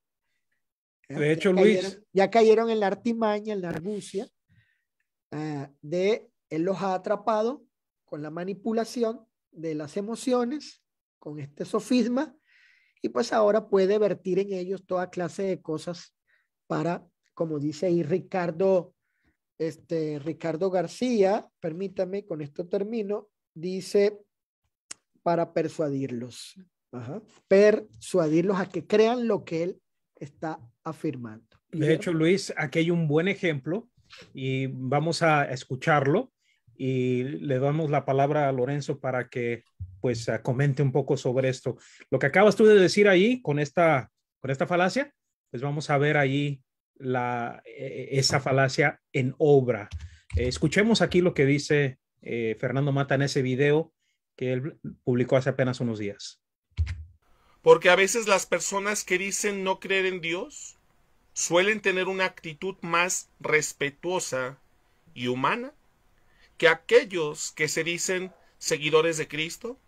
De hecho, Luis. ya cayeron en la artimaña, en la argucia ah, de él los ha atrapado con la manipulación de las emociones, con este sofisma, y pues ahora puede vertir en ellos toda clase de cosas para, como dice ahí Ricardo, este, Ricardo García, permítame, con esto termino, dice para persuadirlos, persuadirlos a que crean lo que él está afirmando. De hecho, Luis, aquí hay un buen ejemplo y vamos a escucharlo y le damos la palabra a Lorenzo para que pues comente un poco sobre esto. Lo que acabas tú de decir ahí con esta, con esta falacia, pues vamos a ver ahí la, e, e, esa falacia en obra. Escuchemos aquí lo que dice eh, Fernando Mata en ese video que él publicó hace apenas unos días. Porque a veces las personas que dicen no creer en Dios suelen tener una actitud más respetuosa y humana que aquellos que se dicen seguidores de Cristo?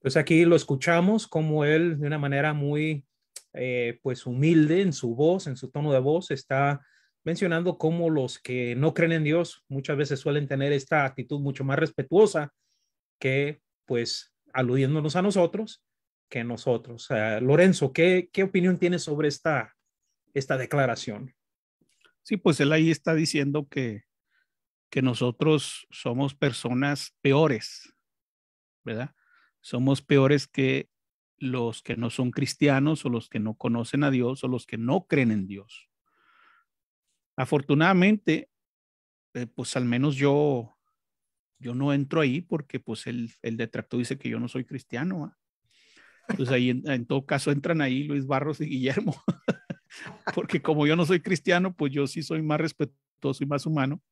Pues aquí lo escuchamos como él de una manera muy eh, pues humilde en su voz, en su tono de voz, está mencionando cómo los que no creen en Dios muchas veces suelen tener esta actitud mucho más respetuosa que pues aludiéndonos a nosotros que nosotros. Lorenzo, ¿qué, ¿qué opinión tienes sobre esta, esta declaración? Sí, pues él ahí está diciendo que, que nosotros somos personas peores, ¿verdad? Somos peores que los que no son cristianos o los que no conocen a Dios o los que no creen en Dios. Afortunadamente, eh, pues al menos yo, yo no entro ahí porque pues el, el detractor dice que yo no soy cristiano. Entonces ahí en, todo caso entran ahí Luis Barros y Guillermo, porque como yo no soy cristiano, pues yo sí soy más respetuoso y más humano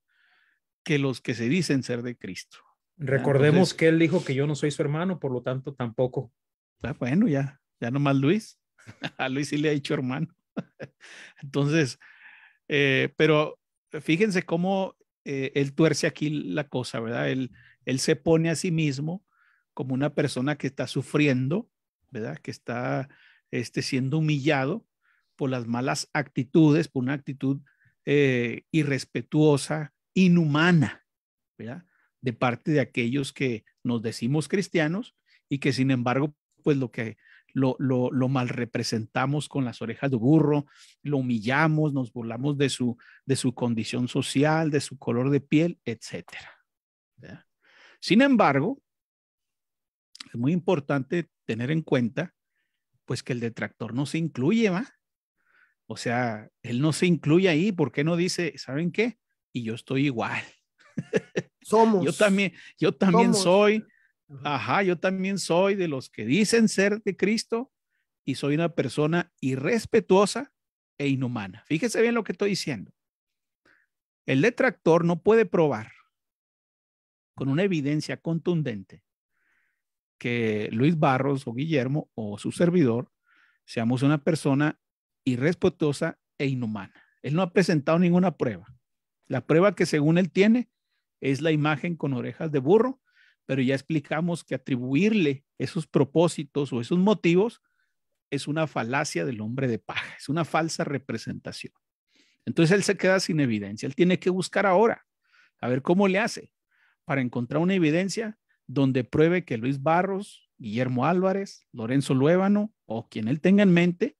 que los que se dicen ser de Cristo. Recordemos que él dijo que yo no soy su hermano, por lo tanto tampoco. Ah, bueno, ya, ya nomás Luis. A Luis sí le ha dicho hermano. Entonces, eh, pero fíjense cómo eh, él tuerce aquí la cosa, ¿verdad? Él, él se pone a sí mismo como una persona que está sufriendo, ¿verdad? Que está este, siendo humillado por las malas actitudes, por una actitud eh, irrespetuosa, inhumana, ¿verdad? De parte de aquellos que nos decimos cristianos y que sin embargo, pues lo que lo, lo, lo, mal representamos con las orejas de burro, lo humillamos, nos burlamos de su, de su condición social, de su color de piel, etcétera. Sin embargo, es muy importante tener en cuenta, pues que el detractor no se incluye, ¿va? O sea, él no se incluye ahí, ¿por qué no dice, ¿saben qué? Y yo estoy igual. Somos. yo también, yo también soy, ajá, yo también soy de los que dicen ser de Cristo y soy una persona irrespetuosa e inhumana. Fíjese bien lo que estoy diciendo. El detractor no puede probar con una evidencia contundente que Luis Barros o Guillermo o su servidor seamos una persona irrespetuosa e inhumana. Él no ha presentado ninguna prueba. La prueba que según él tiene es la imagen con orejas de burro, pero ya explicamos que atribuirle esos propósitos o esos motivos es una falacia del hombre de paja, es una falsa representación. Entonces él se queda sin evidencia, él tiene que buscar ahora, a ver cómo le hace para encontrar una evidencia donde pruebe que Luis Barros, Guillermo Álvarez, Lorenzo Luébano o quien él tenga en mente,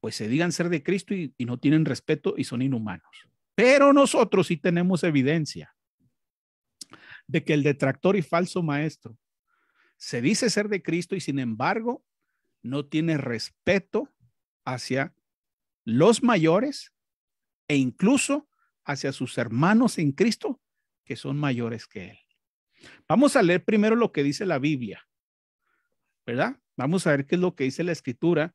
pues se digan ser de Cristo y, y no tienen respeto y son inhumanos. Pero nosotros sí tenemos evidencia de que el detractor y falso maestro se dice ser de Cristo y sin embargo no tiene respeto hacia los mayores e incluso hacia sus hermanos en Cristo que son mayores que él. Vamos a leer primero lo que dice la Biblia, ¿verdad? Vamos a ver qué es lo que dice la escritura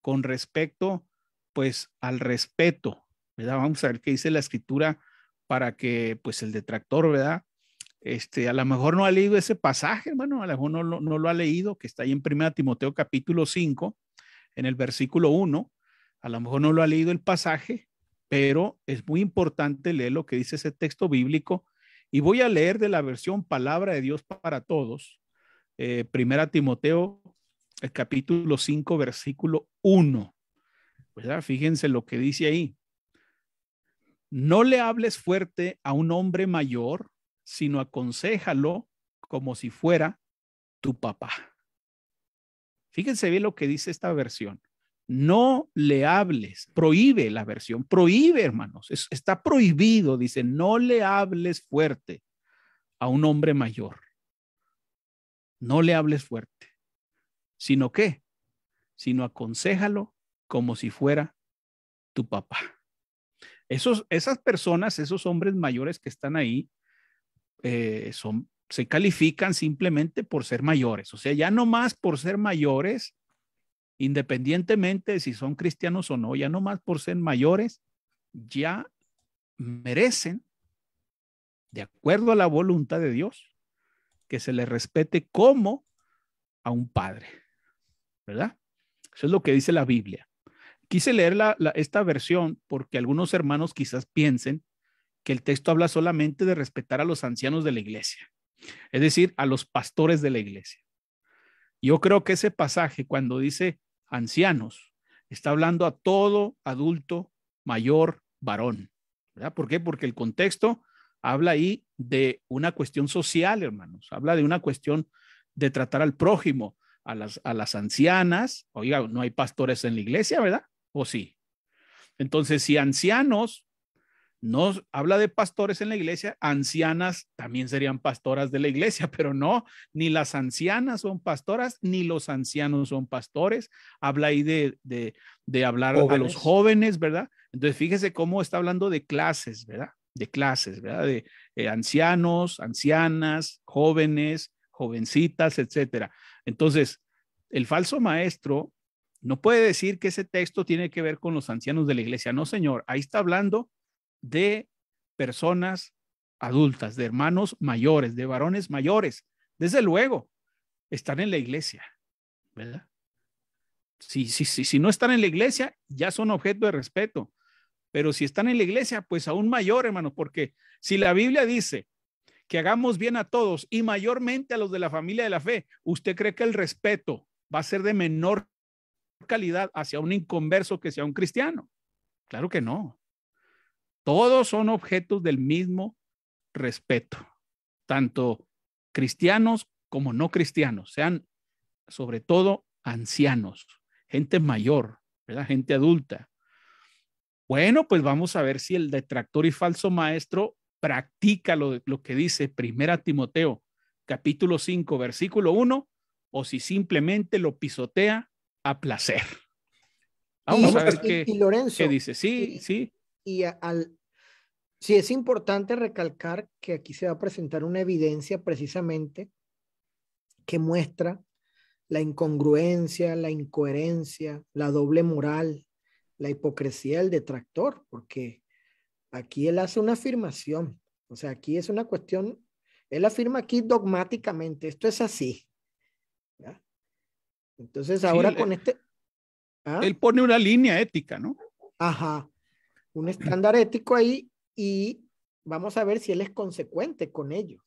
con respecto, pues, al respeto, ¿verdad? Vamos a ver qué dice la escritura para que, pues, el detractor, ¿verdad? Este, a lo mejor no ha leído ese pasaje, hermano, a lo mejor no, no, lo ha leído, que está ahí en 1 Timoteo capítulo 5, en el versículo 1, a lo mejor no lo ha leído el pasaje, pero es muy importante leer lo que dice ese texto bíblico y voy a leer de la versión Palabra de Dios para Todos, eh, Primera Timoteo, el capítulo 5, versículo 1. ¿Verdad? Fíjense lo que dice ahí. No le hables fuerte a un hombre mayor, sino aconsejalo como si fuera tu papá. Fíjense bien lo que dice esta versión no le hables, prohíbe la versión, prohíbe, hermanos, está prohibido, dice, no le hables fuerte a un hombre mayor. No le hables fuerte, sino que, sino aconsejalo como si fuera tu papá. Esos, esas personas, esos hombres mayores que están ahí, eh, son, se califican simplemente por ser mayores. O sea, ya no más por ser mayores, independientemente de si son cristianos o no, ya no más por ser mayores, ya merecen, de acuerdo a la voluntad de Dios, que se les respete como a un padre, ¿verdad? Eso es lo que dice la Biblia. Quise leer esta versión porque algunos hermanos quizás piensen que el texto habla solamente de respetar a los ancianos de la iglesia, es decir, a los pastores de la iglesia. Yo creo que ese pasaje, cuando dice ancianos, está hablando a todo adulto mayor varón. ¿verdad? ¿Por qué? Porque el contexto habla ahí de una cuestión social, hermanos. Habla de una cuestión de tratar al prójimo, a las, a las ancianas. Oiga, no hay pastores en la iglesia, ¿verdad? ¿O sí? Entonces, si ancianos no habla de pastores en la iglesia, ancianas también serían pastoras de la iglesia, pero no, ni las ancianas son pastoras, ni los ancianos son pastores. Habla ahí de, de, hablar a los jóvenes, ¿verdad? Entonces, fíjese cómo está hablando de clases, ¿verdad? De clases, ¿verdad? De eh, ancianos, ancianas, jóvenes, jovencitas, etcétera. Entonces, el falso maestro no puede decir que ese texto tiene que ver con los ancianos de la iglesia. No, señor, ahí está hablando de personas adultas, de hermanos mayores, de varones mayores. Desde luego, están en la iglesia, ¿verdad? Si, si, si, si no están en la iglesia, ya son objeto de respeto. Pero si están en la iglesia, pues aún mayor, hermano, porque si la Biblia dice que hagamos bien a todos y mayormente a los de la familia de la fe, ¿usted cree que el respeto va a ser de menor calidad hacia un inconverso que sea un cristiano? Claro que no. Todos son objetos del mismo respeto, tanto cristianos como no cristianos, sean sobre todo ancianos, gente mayor, ¿verdad? gente adulta. Bueno, pues vamos a ver si el detractor y falso maestro practica lo, lo que dice Primera Timoteo, capítulo 5, versículo 1, o si simplemente lo pisotea a placer. Vamos a ver qué, qué dice. Sí, sí y al, sí es importante recalcar que aquí se va a presentar una evidencia precisamente que muestra la incongruencia, la incoherencia, la doble moral, la hipocresía del detractor, porque aquí él hace una afirmación, o sea, aquí es una cuestión, él afirma aquí dogmáticamente, esto es así. Entonces ahora con este... ¿ah? Él pone una línea ética, ¿no? Ajá un estándar ético ahí y vamos a ver si él es consecuente con ello.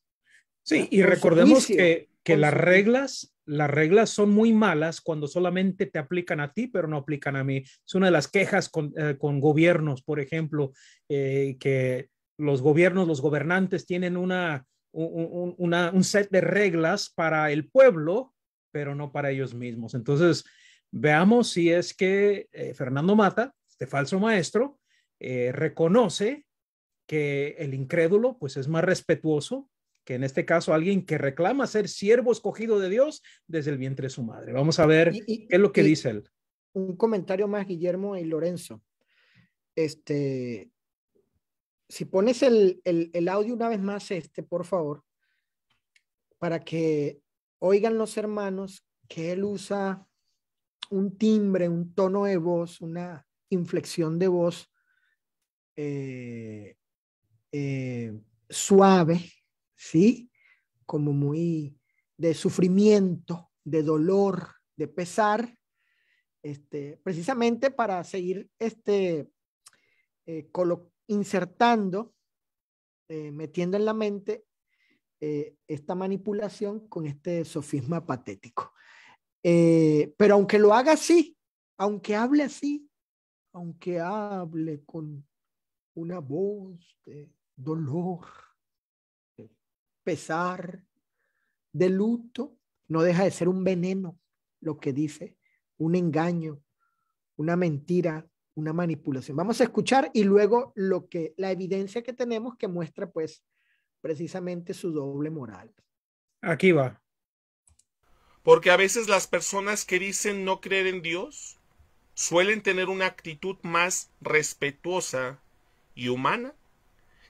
Sí, y recordemos que, que las reglas, las reglas son muy malas cuando solamente te aplican a ti, pero no aplican a mí. Es una de las quejas con, eh, con gobiernos, por ejemplo, eh, que los gobiernos, los gobernantes tienen una, un, una, un set de reglas para el pueblo, pero no para ellos mismos. Entonces, veamos si es que eh, Fernando Mata, este falso maestro, eh, reconoce que el incrédulo pues es más respetuoso que en este caso alguien que reclama ser siervo escogido de Dios desde el vientre de su madre. Vamos a ver qué es lo que dice él. Un comentario más, Guillermo y Lorenzo. Este, si pones el, el, el audio una vez más, este, por favor, para que oigan los hermanos que él usa un timbre, un tono de voz, una inflexión de voz eh, eh, suave, ¿sí? Como muy de sufrimiento, de dolor, de pesar, este, precisamente para seguir este, eh, insertando, metiendo en la mente esta manipulación con este sofisma patético. pero aunque lo haga así, aunque hable así, aunque hable con una voz de dolor, de pesar, de luto, no deja de ser un veneno lo que dice, un engaño, una mentira, una manipulación. Vamos a escuchar y luego lo que la evidencia que tenemos que muestra pues precisamente su doble moral. Aquí va. Porque a veces las personas que dicen no creer en Dios suelen tener una actitud más respetuosa y humana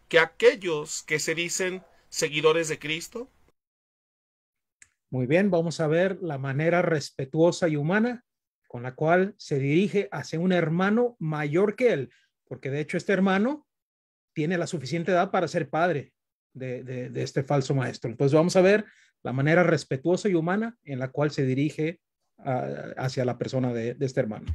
que aquellos que se dicen seguidores de Cristo? Muy bien, vamos a ver la manera respetuosa y humana con la cual se dirige hacia un hermano mayor que él, porque de hecho este hermano tiene la suficiente edad para ser padre de, este falso maestro. Entonces vamos a ver la manera respetuosa y humana en la cual se dirige ah, hacia la persona de este hermano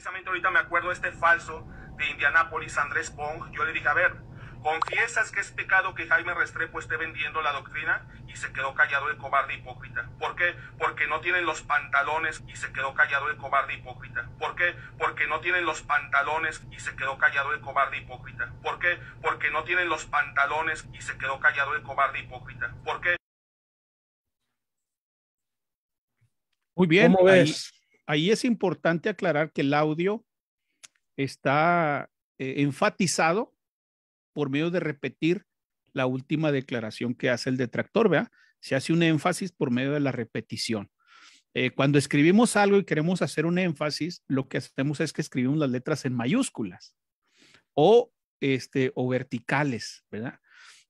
precisamente ahorita me acuerdo este falso de Indianápolis, Andrés Pong, yo le dije, a ver, ¿confiesas que es pecado que Jaime Restrepo esté vendiendo la doctrina? Y se quedó callado el cobarde hipócrita. ¿Por qué? Porque no tienen los pantalones y se quedó callado el cobarde hipócrita. ¿Por qué? Porque no tienen los pantalones y se quedó callado el cobarde hipócrita. ¿Por qué? Porque no tienen los pantalones y se quedó callado el cobarde hipócrita. ¿Por qué? Muy bien. ¿Cómo ves? Ahí es importante aclarar que el audio está eh, enfatizado por medio de repetir la última declaración que hace el detractor, ¿vea? Se hace un énfasis por medio de la repetición. Eh, cuando escribimos algo y queremos hacer un énfasis, lo que hacemos es que escribimos las letras en mayúsculas o, este, o verticales, ¿verdad?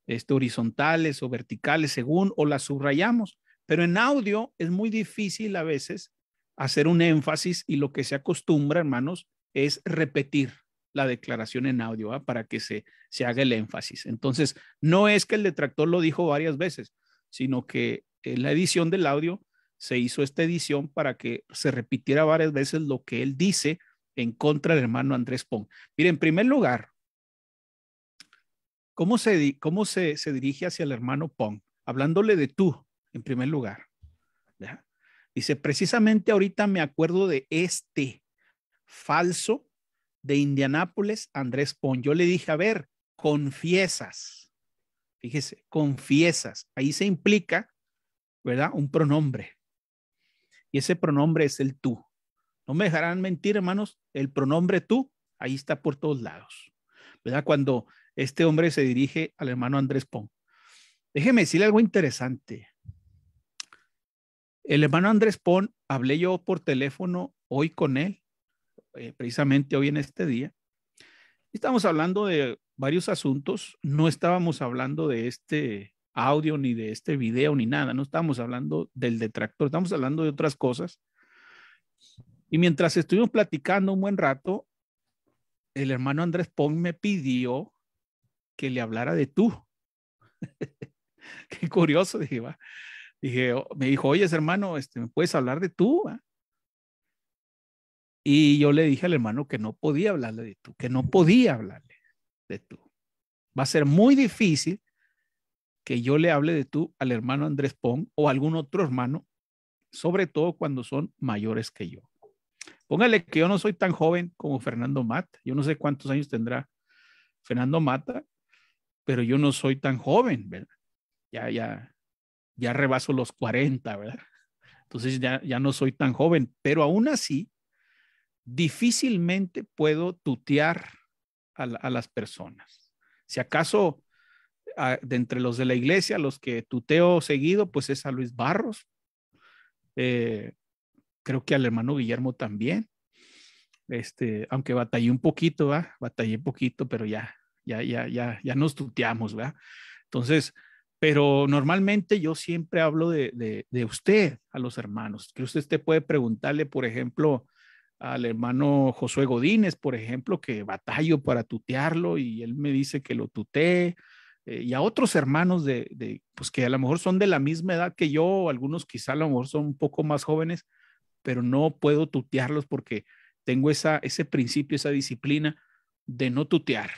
Este, horizontales o verticales según, o las subrayamos. Pero en audio es muy difícil a veces hacer un énfasis y lo que se acostumbra, hermanos, es repetir la declaración en audio para que se, se haga el énfasis. Entonces, no es que el detractor lo dijo varias veces, sino que en la edición del audio se hizo esta edición para que se repitiera varias veces lo que él dice en contra del hermano Andrés Pong. Mire, en primer lugar, ¿cómo se, cómo se, se dirige hacia el hermano Pong? Hablándole de tú, en primer lugar. Dice, precisamente ahorita me acuerdo de este falso de Indianápolis, Andrés Pong. Yo le dije, a ver, confiesas. Fíjese, confiesas. Ahí se implica, ¿verdad? Un pronombre. Y ese pronombre es el tú. No me dejarán mentir, hermanos, el pronombre tú, ahí está por todos lados. ¿Verdad? Cuando este hombre se dirige al hermano Andrés Pong. Déjeme decirle algo interesante. El hermano Andrés Pong, hablé yo por teléfono hoy con él, eh, precisamente hoy en este día. Estamos hablando de varios asuntos, no estábamos hablando de este audio, ni de este video, ni nada. No estamos hablando del detractor, estamos hablando de otras cosas. Y mientras estuvimos platicando un buen rato, el hermano Andrés Pong me pidió que le hablara de tú. Qué curioso, dije, va. Dije, oh", me dijo, oye, hermano, este, ¿me puedes hablar de tú? Y yo le dije al hermano que no podía hablarle de tú, que no podía hablarle de tú. Va a ser muy difícil que yo le hable de tú al hermano Andrés Pong o algún otro hermano, sobre todo cuando son mayores que yo. Póngale que yo no soy tan joven como Fernando Mata. Yo no sé cuántos años tendrá Fernando Mata, pero yo no soy tan joven, ¿verdad? Ya, ya, ya rebaso los 40, ¿verdad? Entonces ya, ya no soy tan joven, pero aún así, difícilmente puedo tutear a, a las personas. Si acaso de entre los de la iglesia, los que tuteo seguido, pues es a Luis Barros. Eh, creo que al hermano Guillermo también. Este, aunque batallé un poquito, ¿va? Batallé poquito, pero ya, ya, ya, ya, ya nos tuteamos, ¿verdad? Entonces, pero normalmente yo siempre hablo de, de, de usted a los hermanos. Que usted puede preguntarle, por ejemplo, al hermano Josué Godínez, por ejemplo, que batallo para tutearlo y él me dice que lo tutee eh, y a otros hermanos de, pues que a lo mejor son de la misma edad que yo, algunos quizá a lo mejor son un poco más jóvenes, pero no puedo tutearlos porque tengo esa, ese principio, esa disciplina de no tutear,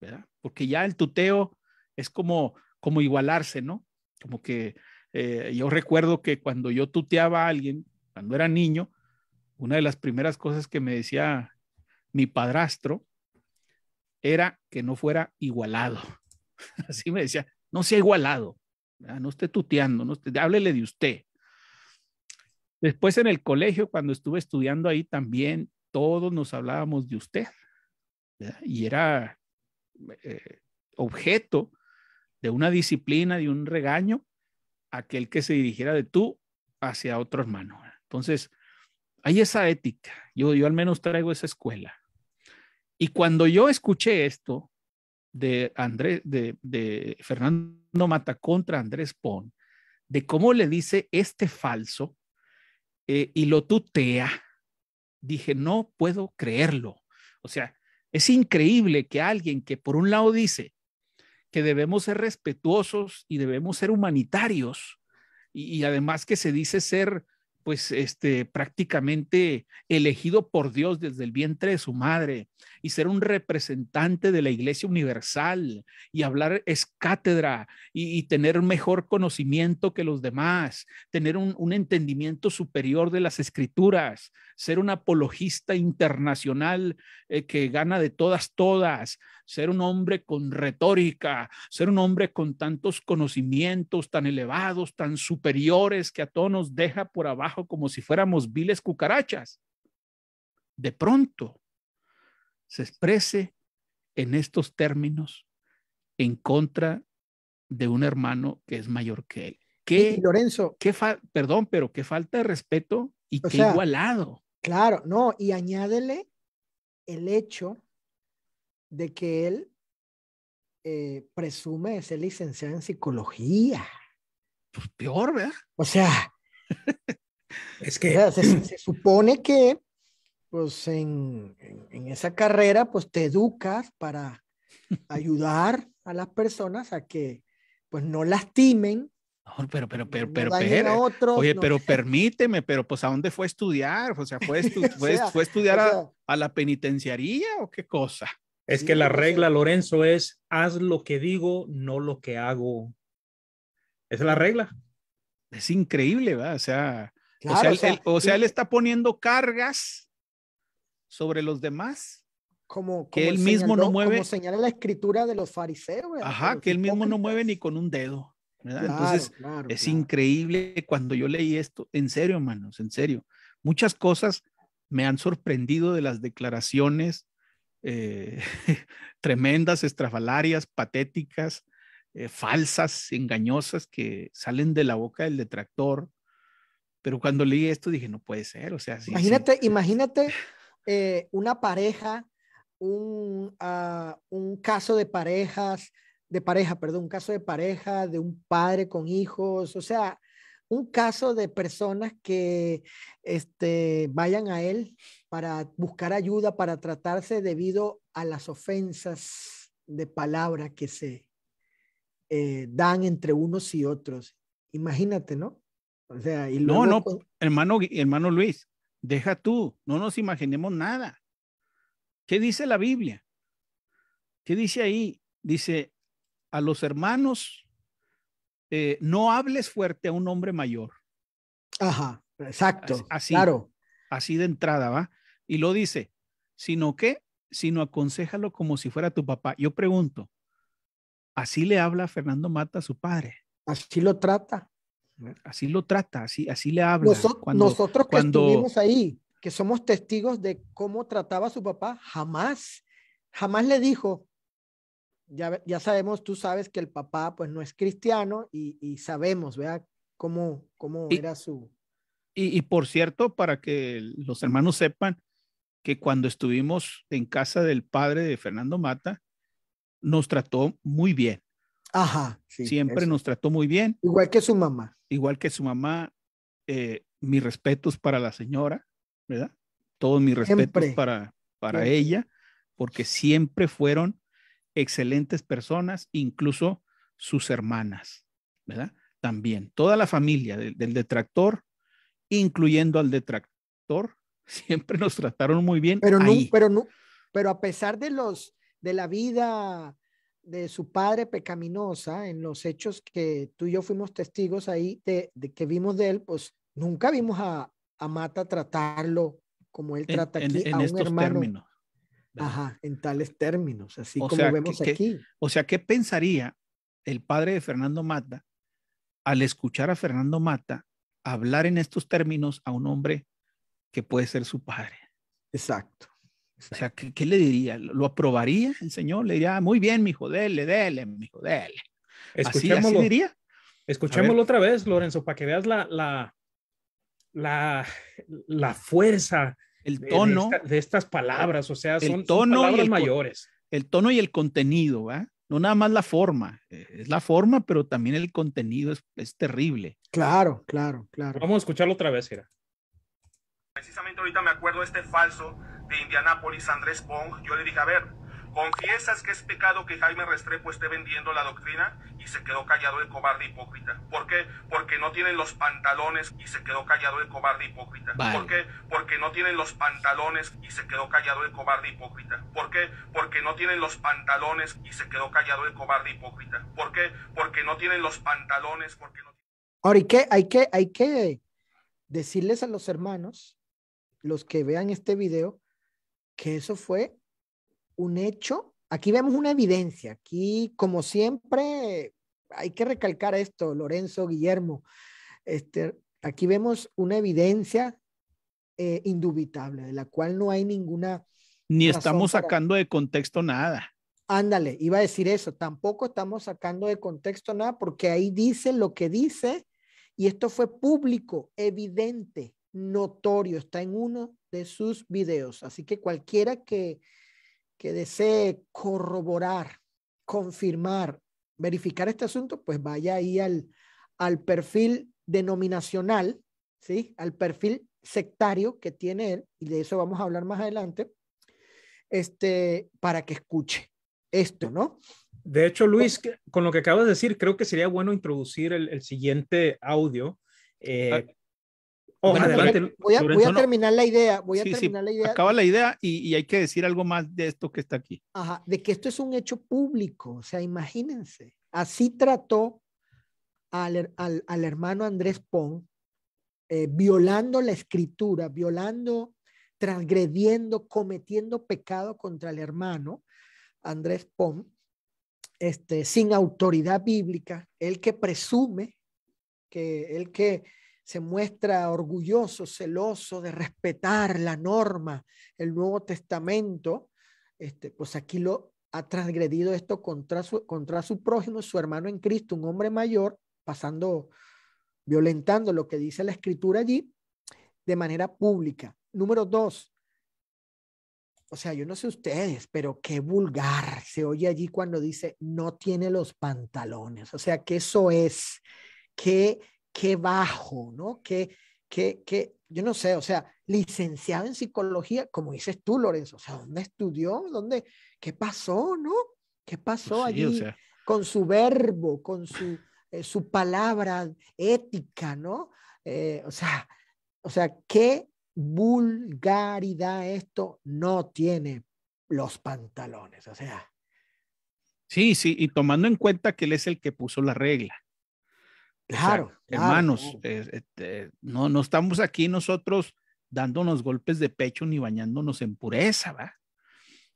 ¿verdad? Porque ya el tuteo es como, como igualarse, ¿no? Como que eh, yo recuerdo que cuando yo tuteaba a alguien, cuando era niño, una de las primeras cosas que me decía mi padrastro era que no fuera igualado. Así me decía, no sea igualado, no esté tuteando, no háblele de usted. Después en el colegio, cuando estuve estudiando ahí también, todos nos hablábamos de usted. Y era eh, objeto de una disciplina, de un regaño, aquel que se dirigiera de tú hacia otro hermano. Entonces, hay esa ética. Yo, yo al menos traigo esa escuela. Y cuando yo escuché esto, de, Andrés, de, Fernando Mata contra Andrés Pon, de cómo le dice este falso eh, y lo tutea, dije, no puedo creerlo. O sea, es increíble que alguien que por un lado dice que debemos ser respetuosos y debemos ser humanitarios, y además que se dice ser pues este prácticamente elegido por Dios desde el vientre de su madre y ser un representante de la iglesia universal y hablar es cátedra y, tener mejor conocimiento que los demás, tener un, entendimiento superior de las escrituras, ser un apologista internacional eh, que gana de todas, todas, ser un hombre con retórica, ser un hombre con tantos conocimientos tan elevados, tan superiores que a todos nos deja por abajo como si fuéramos viles cucarachas. De pronto se exprese en estos términos en contra de un hermano que es mayor que él. ¿Qué, Lorenzo? Qué perdón, pero qué falta de respeto y qué igualado. Claro, no, y añádele el hecho de que él eh, presume de ser licenciado en psicología. Pues peor, ¿verdad? O sea, es que se, supone que pues en, en, esa carrera pues te educas para ayudar a las personas a que pues no lastimen pero, pero, pero, pero, pero, oye, pero permíteme, pero pues a dónde fue a estudiar, o sea, fue, fue, fue a estudiar a, a, la penitenciaría o qué cosa. Es que la regla, Lorenzo, es haz lo que digo, no lo que hago. Esa es la regla. Es increíble, ¿verdad? O sea, o sea, él, o sea, él está poniendo cargas sobre los demás. Como, que él mismo no mueve. Como señala la escritura de los fariseos. Ajá, que él mismo no mueve ni con un dedo. Entonces, es increíble cuando yo leí esto, en serio, hermanos, en serio. Muchas cosas me han sorprendido de las declaraciones eh, tremendas, estrafalarias, patéticas, eh, falsas, engañosas que salen de la boca del detractor. Pero cuando leí esto dije, no puede ser, o sea, imagínate, imagínate eh, una pareja, un, uh, un caso de parejas de pareja, perdón, un caso de pareja, de un padre con hijos, o sea, un caso de personas que este, vayan a él para buscar ayuda, para tratarse debido a las ofensas de palabra que se eh, dan entre unos y otros. Imagínate, ¿no? O sea, y no, no, hermano, hermano Luis, deja tú, no nos imaginemos nada. ¿Qué dice la Biblia? ¿Qué dice ahí? Dice, a los hermanos, eh, no hables fuerte a un hombre mayor. Ajá, exacto. Así, claro. Así de entrada, ¿va? Y lo dice, sino que, sino aconsejalo como si fuera tu papá. Yo pregunto, ¿así le habla Fernando Mata a su padre? Así lo trata. Así lo trata, así, así le habla. nosotros que estuvimos ahí, que somos testigos de cómo trataba a su papá, jamás, jamás le dijo, ya, sabemos, tú sabes que el papá pues no es cristiano y, sabemos, vea cómo, cómo era su... Y, por cierto, para que los hermanos sepan que cuando estuvimos en casa del padre de Fernando Mata, nos trató muy bien. Ajá. Siempre nos trató muy bien. Igual que su mamá. Igual que su mamá. Eh, mis respetos para la señora, ¿verdad? Todos mis respetos para, para ella, porque siempre fueron excelentes personas, incluso sus hermanas, ¿verdad? También, toda la familia del, detractor, incluyendo al detractor, siempre nos trataron muy bien. Pero no, pero no, pero a pesar de los, de la vida de su padre pecaminosa, en los hechos que tú y yo fuimos testigos ahí de, que vimos de él, pues nunca vimos a, a Mata tratarlo como él trata aquí a un hermano. Ajá, en tales términos, así como vemos aquí. o sea, ¿qué pensaría el padre de Fernando Mata al escuchar a Fernando Mata hablar en estos términos a un hombre que puede ser su padre? Exacto. O sea, ¿qué, le diría? ¿Lo aprobaría el Señor? Le diría, muy bien, mi hijo, dele, dele, mi hijo, dele. Escuchémoslo, así, diría. Escuchémoslo otra vez, Lorenzo, para que veas la, la, la, la fuerza el tono de, estas palabras, o sea, son, tono palabras mayores. El tono y el contenido, ¿va? No nada más la forma, eh, es la forma, pero también el contenido es, es terrible. Claro, claro, claro. Vamos a escucharlo otra vez, era. Precisamente ahorita me acuerdo de este falso de Indianápolis, Andrés Pong. Yo le dije, a ver, ¿Confiesas que es pecado que Jaime Restrepo esté vendiendo la doctrina? Y se quedó callado el cobarde hipócrita. ¿Por qué? Porque no tienen los pantalones y se quedó callado el cobarde hipócrita. ¿Por qué? Porque no tienen los pantalones y se quedó callado el cobarde hipócrita. ¿Por qué? Porque no tienen los pantalones y se quedó callado el cobarde hipócrita. ¿Por qué? Porque no tienen los pantalones, porque no Ahora, ¿y qué? Hay que, hay que decirles a los hermanos, los que vean este video, que eso fue un hecho aquí vemos una evidencia. Aquí, como siempre, hay que recalcar esto, Lorenzo, Guillermo. Este, aquí vemos una evidencia eh, indubitable, de la cual no hay ninguna... Ni estamos sacando de contexto nada. Ándale, iba a decir eso, tampoco estamos sacando de contexto nada porque ahí dice lo que dice y esto fue público, evidente, notorio, está en uno de sus videos. Así que cualquiera que, que desee corroborar, confirmar, verificar este asunto, pues vaya ahí al, al perfil denominacional, ¿sí? Al perfil sectario que tiene él, y de eso vamos a hablar más adelante, este, para que escuche esto, ¿no? De hecho, Luis, con lo que acabas de decir, creo que sería bueno introducir el, siguiente audio. Eh, ah, adelante, voy, a, terminar la idea. Voy a terminar la idea. Acaba la idea y, hay que decir algo más de esto que está aquí. Ajá, de que esto es un hecho público. O sea, imagínense. Así trató al, al, hermano Andrés Pong, eh, violando la escritura, violando, transgrediendo, cometiendo pecado contra el hermano Andrés Pong, este, sin autoridad bíblica, el que presume, que el que se muestra orgulloso, celoso de respetar la norma, el Nuevo Testamento, este, pues aquí lo ha transgredido esto contra su, contra su prójimo, su hermano en Cristo, un hombre mayor, pasando, violentando lo que dice la escritura allí de manera pública. Número dos, o sea, yo no sé ustedes, pero qué vulgar se oye allí cuando dice no tiene los pantalones. O sea, que eso es, qué, qué bajo, ¿no? Que, que, que, yo no sé, o sea, licenciado en psicología, como dices tú, Lorenzo, o sea, ¿dónde estudió? ¿Dónde? ¿Qué pasó, no? ¿Qué pasó pues allí con su verbo, con su, eh, su palabra ética, ¿no? Eh, o sea, o sea, qué vulgaridad esto no tiene los pantalones, o sea. Sí, sí, y tomando en cuenta que él es el que puso la regla. Claro. hermanos, este, no, no estamos aquí nosotros dándonos golpes de pecho ni bañándonos en pureza, ¿va?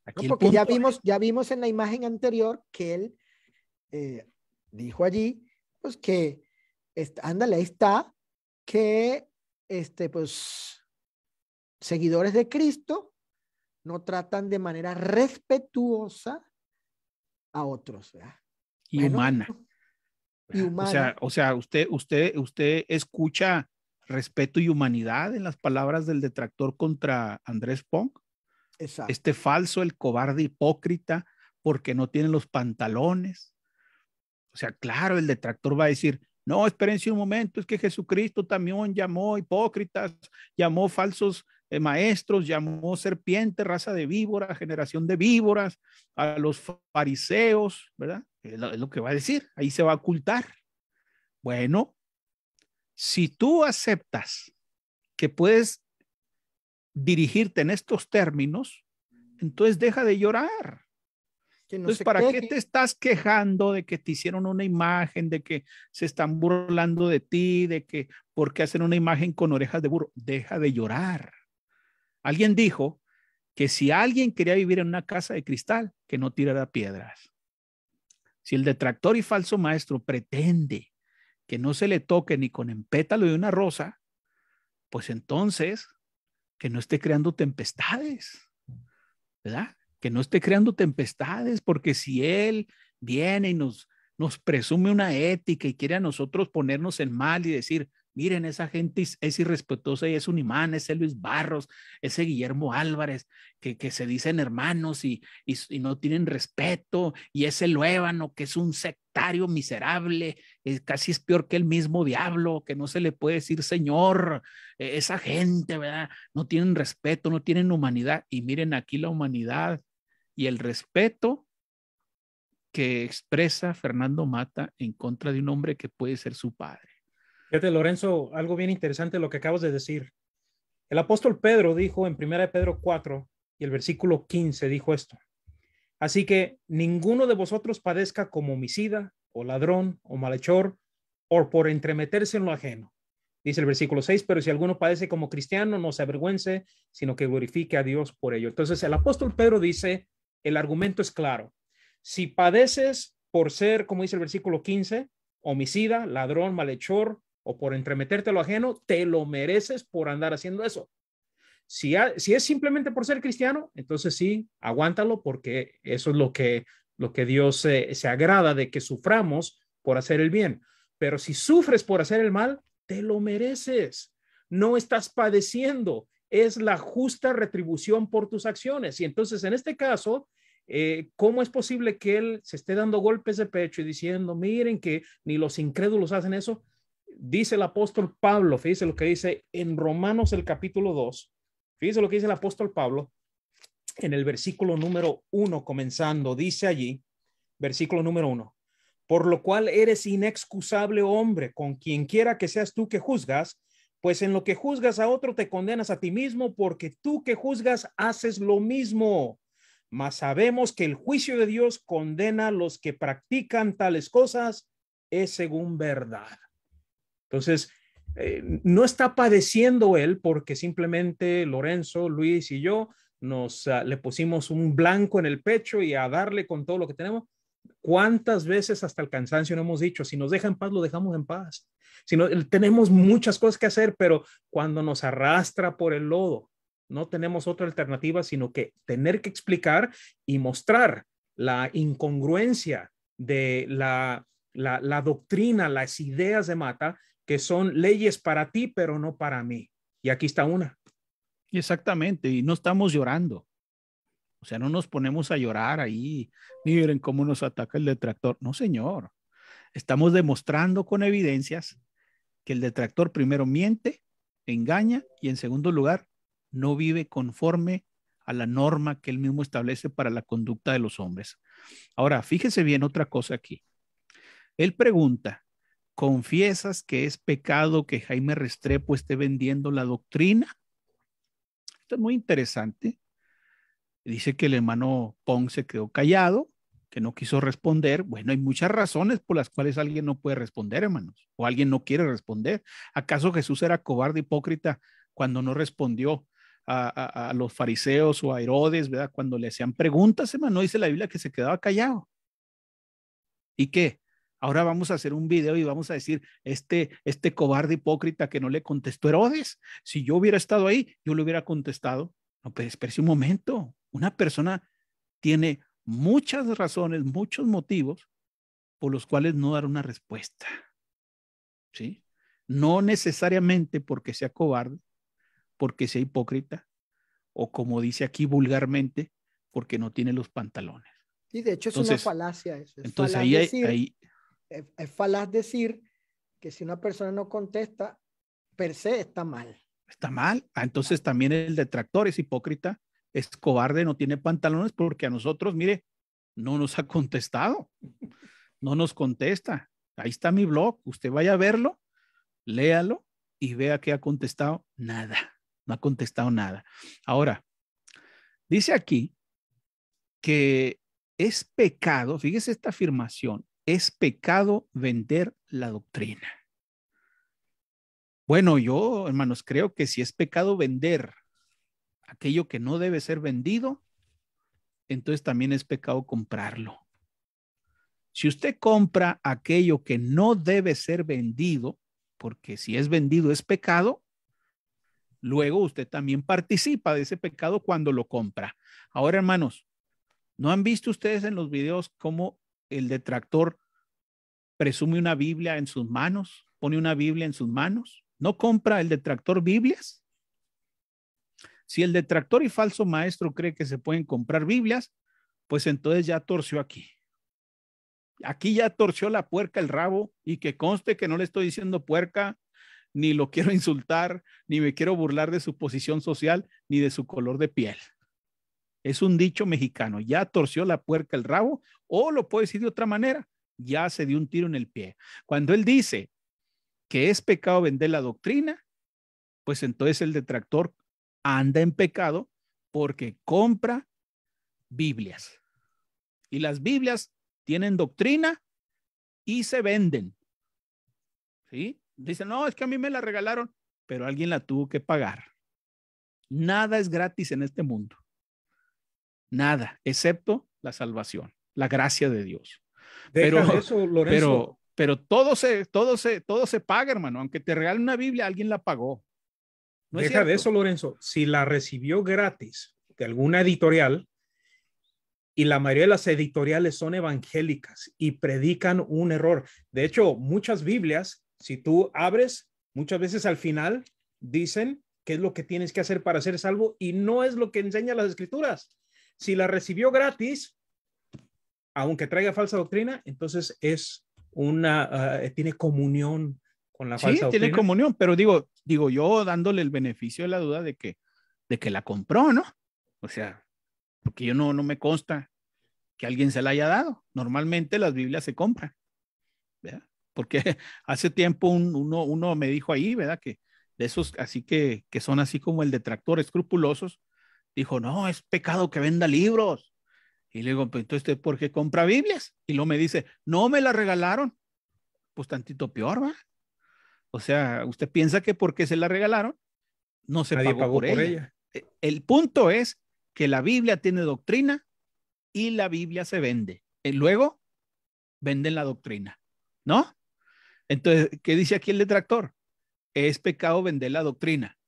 Aquí porque ya vimos, ya vimos en la imagen anterior que él eh, dijo allí, pues que, ándale, ahí está, que, este, pues, seguidores de Cristo no tratan de manera respetuosa a otros. Y humana. Y humana. O sea, o sea, usted, usted, usted escucha respeto y humanidad en las palabras del detractor contra Andrés Pong. Exacto. Este falso, el cobarde hipócrita, porque no tiene los pantalones. O sea, claro, el detractor va a decir, no, espérense un momento, es que Jesucristo también llamó hipócritas, llamó falsos eh, maestros, llamó serpiente, raza de víboras, generación de víboras, a los fariseos, ¿verdad? Es lo, que va a decir, ahí se va a ocultar. Bueno, si tú aceptas que puedes dirigirte en estos términos, entonces deja de llorar. Entonces, ¿para qué te estás quejando de que te hicieron una imagen, de que se están burlando de ti, de que por qué hacen una imagen con orejas de burro? Deja de llorar. Alguien dijo que si alguien quería vivir en una casa de cristal, que no tirara piedras. Si el detractor y falso maestro pretende que no se le toque ni con el pétalo de una rosa, pues entonces que no esté creando tempestades, ¿verdad? Que no esté creando tempestades, porque si él viene y nos, nos presume una ética y quiere a nosotros ponernos en mal y decir, Miren, esa gente es, irrespetuosa y es un imán, ese Luis Barros, ese Guillermo Álvarez, que, que se dicen hermanos y, y, no tienen respeto, y ese Luébano, que es un sectario miserable, es, casi es peor que el mismo diablo, que no se le puede decir Señor, e, esa gente, ¿verdad? No tienen respeto, no tienen humanidad, y miren aquí la humanidad y el respeto que expresa Fernando Mata en contra de un hombre que puede ser su padre. Lorenzo, algo bien interesante lo que acabas de decir. El apóstol Pedro dijo en 1 Pedro 4 y el versículo 15 dijo esto. Así que ninguno de vosotros padezca como homicida o ladrón o malhechor o por entremeterse en lo ajeno. Dice el versículo 6, pero si alguno padece como cristiano, no se avergüence, sino que glorifique a Dios por ello. Entonces el apóstol Pedro dice el argumento es claro. Si padeces por ser, como dice el versículo 15, homicida, ladrón, malhechor o por entremeterte ajeno, te lo mereces por andar haciendo eso. Si, si es simplemente por ser cristiano, entonces sí, aguántalo porque eso es lo que, lo que Dios se agrada de que suframos por hacer el bien. Pero si sufres por hacer el mal, te lo mereces. No estás padeciendo, es la justa retribución por tus acciones. Y entonces, en este caso, eh, ¿cómo es posible que él se esté dando golpes de pecho y diciendo, miren que ni los incrédulos hacen eso? Dice el apóstol Pablo, fíjese lo que dice en Romanos el capítulo 2, fíjese lo que dice el apóstol Pablo en el versículo número 1 comenzando, dice allí, versículo número 1, por lo cual eres inexcusable hombre, con quien quiera que seas tú que juzgas, pues en lo que juzgas a otro te condenas a ti mismo, porque tú que juzgas haces lo mismo. Mas sabemos que el juicio de Dios condena a los que practican tales cosas, es según verdad. Entonces, eh, no está padeciendo él porque simplemente Lorenzo, Luis y yo nos ah, le pusimos un blanco en el pecho y a darle con todo lo que tenemos. ¿Cuántas veces hasta el cansancio no hemos dicho, si nos deja en paz, lo dejamos en paz? Si no, tenemos muchas cosas que hacer, pero cuando nos arrastra por el lodo, no tenemos otra alternativa sino que tener que explicar y mostrar la incongruencia de la, la, la doctrina, las ideas de Mata, que son leyes para ti, pero no para mí. Y aquí está una. Exactamente, y no estamos llorando. O sea, no nos ponemos a llorar ahí, miren cómo nos ataca el detractor. No, señor. Estamos demostrando con evidencias que el detractor primero miente, engaña y en segundo lugar no vive conforme a la norma que él mismo establece para la conducta de los hombres. Ahora, fíjese bien otra cosa aquí. Él pregunta, ¿confiesas que es pecado que Jaime Restrepo esté vendiendo la doctrina? Esto es muy interesante. Dice que el hermano Pong se quedó callado, que no quiso responder. Bueno, hay muchas razones por las cuales alguien no puede responder, hermanos, o alguien no quiere responder. ¿Acaso Jesús era cobarde, hipócrita, cuando no respondió a, los fariseos o a Herodes, ¿verdad? Cuando le hacían preguntas, hermano, dice la Biblia que se quedaba callado. ¿Y qué? Ahora vamos a hacer un video y vamos a decir, este, este cobarde hipócrita que no le contestó Herodes, si yo hubiera estado ahí, yo le hubiera contestado. No, pues espérese un momento. Una persona tiene muchas razones, muchos motivos por los cuales no dar una respuesta. ¿Sí? No necesariamente porque sea cobarde, porque sea hipócrita o como dice aquí vulgarmente, porque no tiene los pantalones. Y de hecho es una falacia eso. entonces ahí, ahí es, es, falaz decir que si una persona no contesta, per se está mal. Está mal. Ah, entonces también el detractor es hipócrita, es cobarde, no tiene pantalones porque a nosotros, mire, no nos ha contestado. No nos contesta. Ahí está mi blog. Usted vaya a verlo, léalo y vea que ha contestado nada no ha contestado nada. Ahora, dice aquí que es pecado, fíjese esta afirmación, es pecado vender la doctrina. Bueno, yo, hermanos, creo que si es pecado vender aquello que no debe ser vendido, entonces también es pecado comprarlo. Si usted compra aquello que no debe ser vendido, porque si es vendido es pecado, luego usted también participa de ese pecado cuando lo compra. Ahora, hermanos, ¿no han visto ustedes en los videos cómo el detractor presume una Biblia en sus manos, pone una Biblia en sus manos? ¿No compra el detractor Biblias? Si el detractor y falso maestro cree que se pueden comprar Biblias, pues entonces ya torció aquí. Aquí ya torció la puerca el rabo y que conste que no le estoy diciendo puerca ni lo quiero insultar, ni me quiero burlar de su posición social, ni de su color de piel. Es un dicho mexicano, ya torció la puerca el rabo, o lo puedo decir de otra manera, ya se dio un tiro en el pie. Cuando él dice que es pecado vender la doctrina, pues entonces el detractor anda en pecado porque compra Biblias. Y las Biblias tienen doctrina y se venden. ¿Sí? Dicen, no, es que a mí me la regalaron, pero alguien la tuvo que pagar. Nada es gratis en este mundo. Nada, excepto la salvación, la gracia de Dios. Deja Pero- de eso, Lorenzo. Pero, pero todo se, todo se, todo se paga, hermano. Aunque te regalen una Biblia, alguien la pagó. ¿No es Deja de cierto? eso, Lorenzo. Si la recibió gratis de alguna editorial, y la mayoría de las editoriales son evangélicas y predican un error. De hecho, muchas Biblias, si tú abres, muchas veces al final dicen qué es lo que tienes que hacer para ser salvo y no es lo que enseña las escrituras. Si la recibió gratis, aunque traiga falsa doctrina, entonces es una, ah, tiene comunión con la Sí, falsa tiene doctrina. comunión, pero digo, digo yo dándole el beneficio de la duda de que, de que la compró, ¿no? O sea, porque yo no, no me consta que alguien se la haya dado. Normalmente las Biblias se compran, ¿verdad? Porque hace tiempo un- uno, uno me dijo ahí, ¿verdad? Que de esos así que, que son así como el detractor escrupulosos, dijo, no, es pecado que venda libros. Y le digo, pues entonces, ¿por qué compra Biblias? Y luego me dice, no me la regalaron. Pues tantito peor, ¿va? O sea, usted piensa que porque se la regalaron, no se Nadie pagó, pagó por, ella. Eh, El punto es que la Biblia tiene doctrina y la Biblia se vende. Y luego venden la doctrina, ¿no? Entonces, ¿qué dice aquí el detractor? Es pecado vender la doctrina.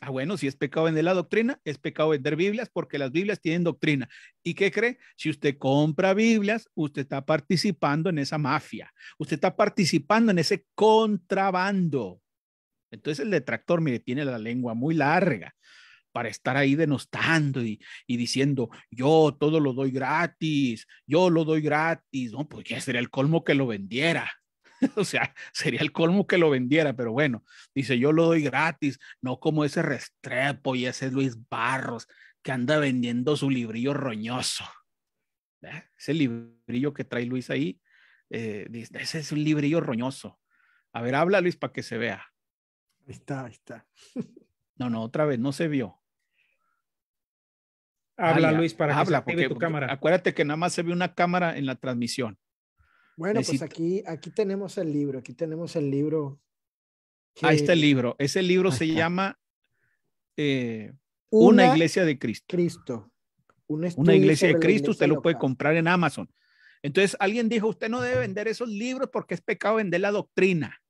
Ah, bueno, si es pecado vender la doctrina, es pecado vender Biblias porque las Biblias tienen doctrina. ¿Y qué cree? Si usted compra Biblias, usted está participando en esa mafia. Usted está participando en ese contrabando. Entonces el detractor, mire, tiene la lengua muy larga para estar ahí denostando y, y diciendo, yo todo lo doy gratis, yo lo doy gratis. No, pues ya sería el colmo que lo vendiera. o sea, sería el colmo que lo vendiera, pero bueno, dice, yo lo doy gratis, no como ese Restrepo y ese Luis Barros que anda vendiendo su librillo roñoso. ¿Eh? Ese librillo que trae Luis ahí, eh, dice, ese es un librillo roñoso. A ver, habla Luis para que se vea. Ahí está, ahí está. No, no, otra vez, no se vio. Habla, Luis, para que habla, se active porque tu cámara. Acuérdate que nada más se ve una cámara en la transmisión. Bueno, pues aquí, aquí tenemos el libro, aquí tenemos el libro. Ahí está el que- libro. Ese libro se llama eh, Una iglesia de Cristo. Cristo. Un Una iglesia de Cristo, usted lo puede comprar en Amazon. Entonces alguien dijo, usted no debe vender esos libros porque es pecado vender la doctrina.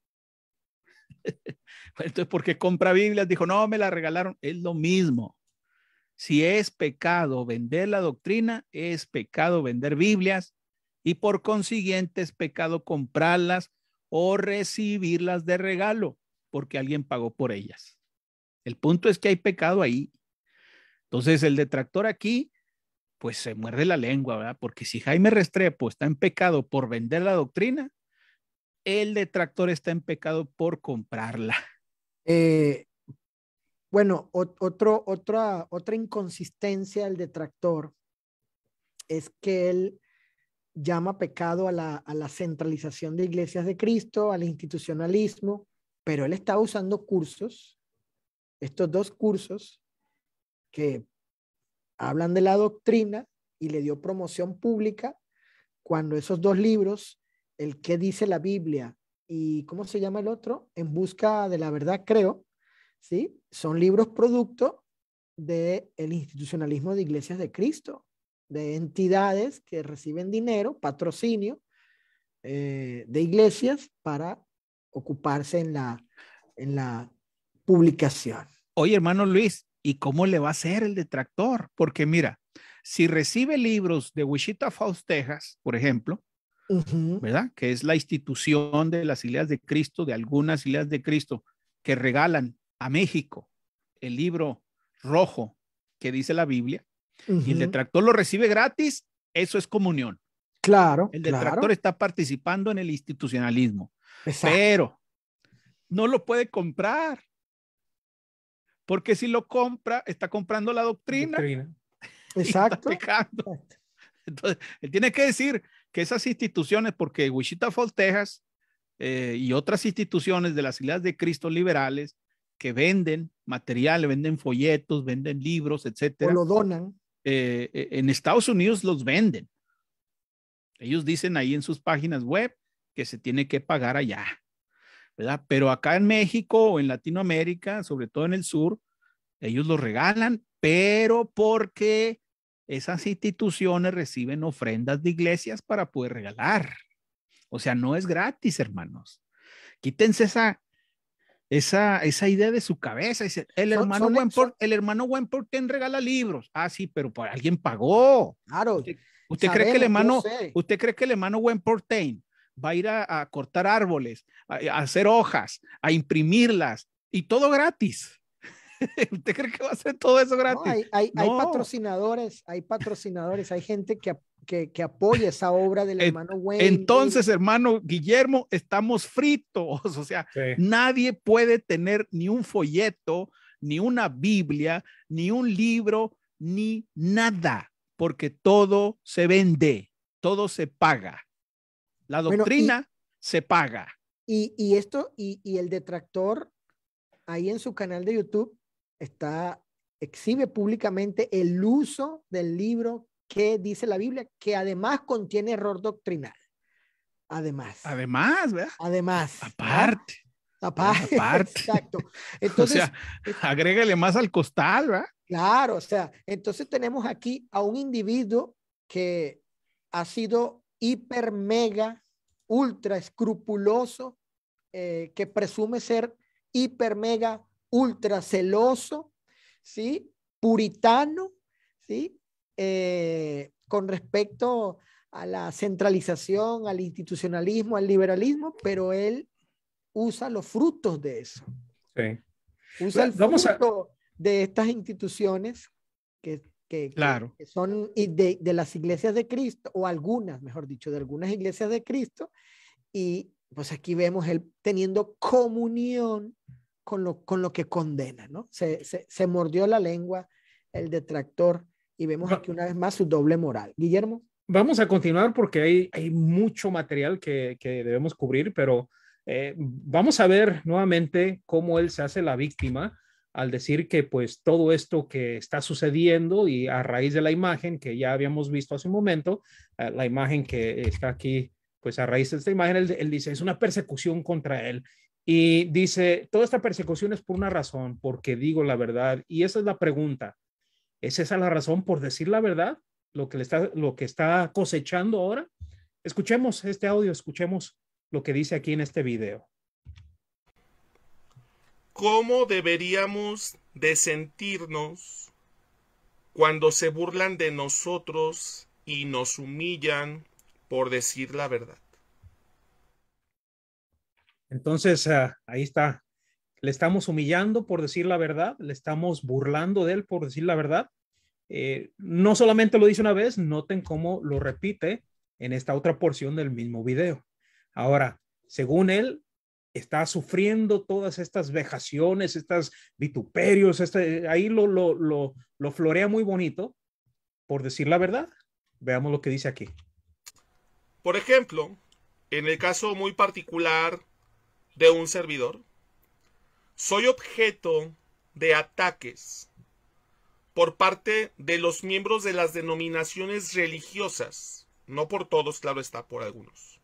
Entonces, ¿por qué compra Biblias? Dijo, no, me la regalaron. Es lo mismo. Si es pecado vender la doctrina, es pecado vender Biblias y por consiguiente es pecado comprarlas o recibirlas de regalo porque alguien pagó por ellas. El punto es que hay pecado ahí. Entonces, el detractor aquí, pues se muerde la lengua, ¿verdad? Porque si Jaime Restrepo está en pecado por vender la doctrina, el detractor está en pecado por comprarla. Eh, bueno, ot- otro, otra, otra inconsistencia del detractor es que él llama pecado a la, centralización de iglesias de Cristo, al institucionalismo, pero él está usando cursos, estos dos cursos que hablan de la doctrina y le dio promoción pública cuando esos dos libros, el que dice la Biblia y ¿cómo se llama el otro? En busca de la verdad, creo, ¿sí? Son libros producto del el institucionalismo de iglesias de Cristo, de entidades que reciben dinero, patrocinio eh, de iglesias para ocuparse en la, en la publicación. Oye, hermano Luis, ¿y cómo le va a hacer el detractor? Porque mira, si recibe libros de Wichita Falls, Texas, por ejemplo, Ujú, ¿verdad? Que es la institución de las iglesias de Cristo, de algunas iglesias de Cristo, que regalan a México el libro rojo que dice la Biblia, y el detractor lo recibe gratis, eso es comunión. Claro, El claro, detractor está participando en el institucionalismo, exacto. pero no lo puede comprar. Porque si lo compra, está comprando la doctrina. Doctrina. Exacto. exacto. Entonces, él tiene que decir que esas instituciones, porque Wichita Falls, Texas, eh, y otras instituciones de las iglesias de Cristo liberales que venden material, venden folletos, venden libros, O etcétera, lo donan. Eh, eh, en Estados Unidos los venden. Ellos dicen ahí en sus páginas web que se tiene que pagar allá, ¿verdad? Pero acá en México o en Latinoamérica, sobre todo en el sur, ellos los regalan, pero porque esas instituciones reciben ofrendas de iglesias para poder regalar. O sea, no es gratis, hermanos. Quítense esa, esa, esa idea de su cabeza. Dice, el, hermano son, el hermano regala libros. Ah, sí, pero por alguien pagó. Claro. ¿Usted, cree que el hermano, usted cree que el hermano Wemportain va a ir a, cortar árboles, a, hacer hojas, a imprimirlas y todo gratis? ¿Usted cree que va a hacer todo eso gratis? hay, patrocinadores, hay patrocinadores, hay gente que, que, apoya esa obra del hermano Wayne. Entonces, hermano Guillermo, estamos fritos. O sea, nadie puede tener ni un folleto, ni una Biblia, ni un libro, ni nada, porque todo se vende, todo se paga. La doctrina se paga. Y, y esto, y, y el detractor ahí en su canal de YouTube está, exhibe públicamente el uso del libro que dice la Biblia, que además contiene error doctrinal. Además. Además, ¿verdad? Además. Aparte. Aparte. Aparte. Exacto. Entonces, o sea, agrégale más al costal, ¿verdad? Claro, o sea, entonces tenemos aquí a un individuo que ha sido hiper, mega, ultra escrupuloso, eh, que presume ser hiper, mega, ultra celoso, ¿sí? Puritano, ¿sí? Eh, con respecto a la centralización, al institucionalismo, al liberalismo, pero él usa los frutos de eso. Sí. Usa el fruto de estas instituciones que, que, claro. que son de, de, las iglesias de Cristo, o algunas, mejor dicho, de algunas iglesias de Cristo, y pues aquí vemos él teniendo comunión con lo, con lo que condena, ¿no? Se, se, mordió la lengua el detractor y vemos aquí una vez más su doble moral. Guillermo. Vamos a continuar porque hay, hay mucho material que, que debemos cubrir, pero eh, vamos a ver nuevamente cómo él se hace la víctima al decir que pues todo esto que está sucediendo y a raíz de la imagen que ya habíamos visto hace un momento, eh, la imagen que está aquí, pues a raíz de esta imagen, él, él, dice, es una persecución contra él y dice, toda esta persecución es por una razón, porque digo la verdad. Y esa es la pregunta. ¿Es esa la razón por decir la verdad? Lo que, le está, lo que está cosechando ahora. Escuchemos este audio, escuchemos lo que dice aquí en este video. ¿Cómo deberíamos de sentirnos cuando se burlan de nosotros y nos humillan por decir la verdad? Entonces, ah, ahí está. Le estamos humillando por decir la verdad, le estamos burlando de él por decir la verdad. Eh, no solamente lo dice una vez, noten cómo lo repite en esta otra porción del mismo video. Ahora, según él, está sufriendo todas estas vejaciones, estas vituperios, este, ahí lo, lo, lo, lo florea muy bonito por decir la verdad. Veamos lo que dice aquí. Por ejemplo, en el caso muy particular de un servidor. Soy objeto de ataques por parte de los miembros de las denominaciones religiosas, no por todos, claro está, por algunos.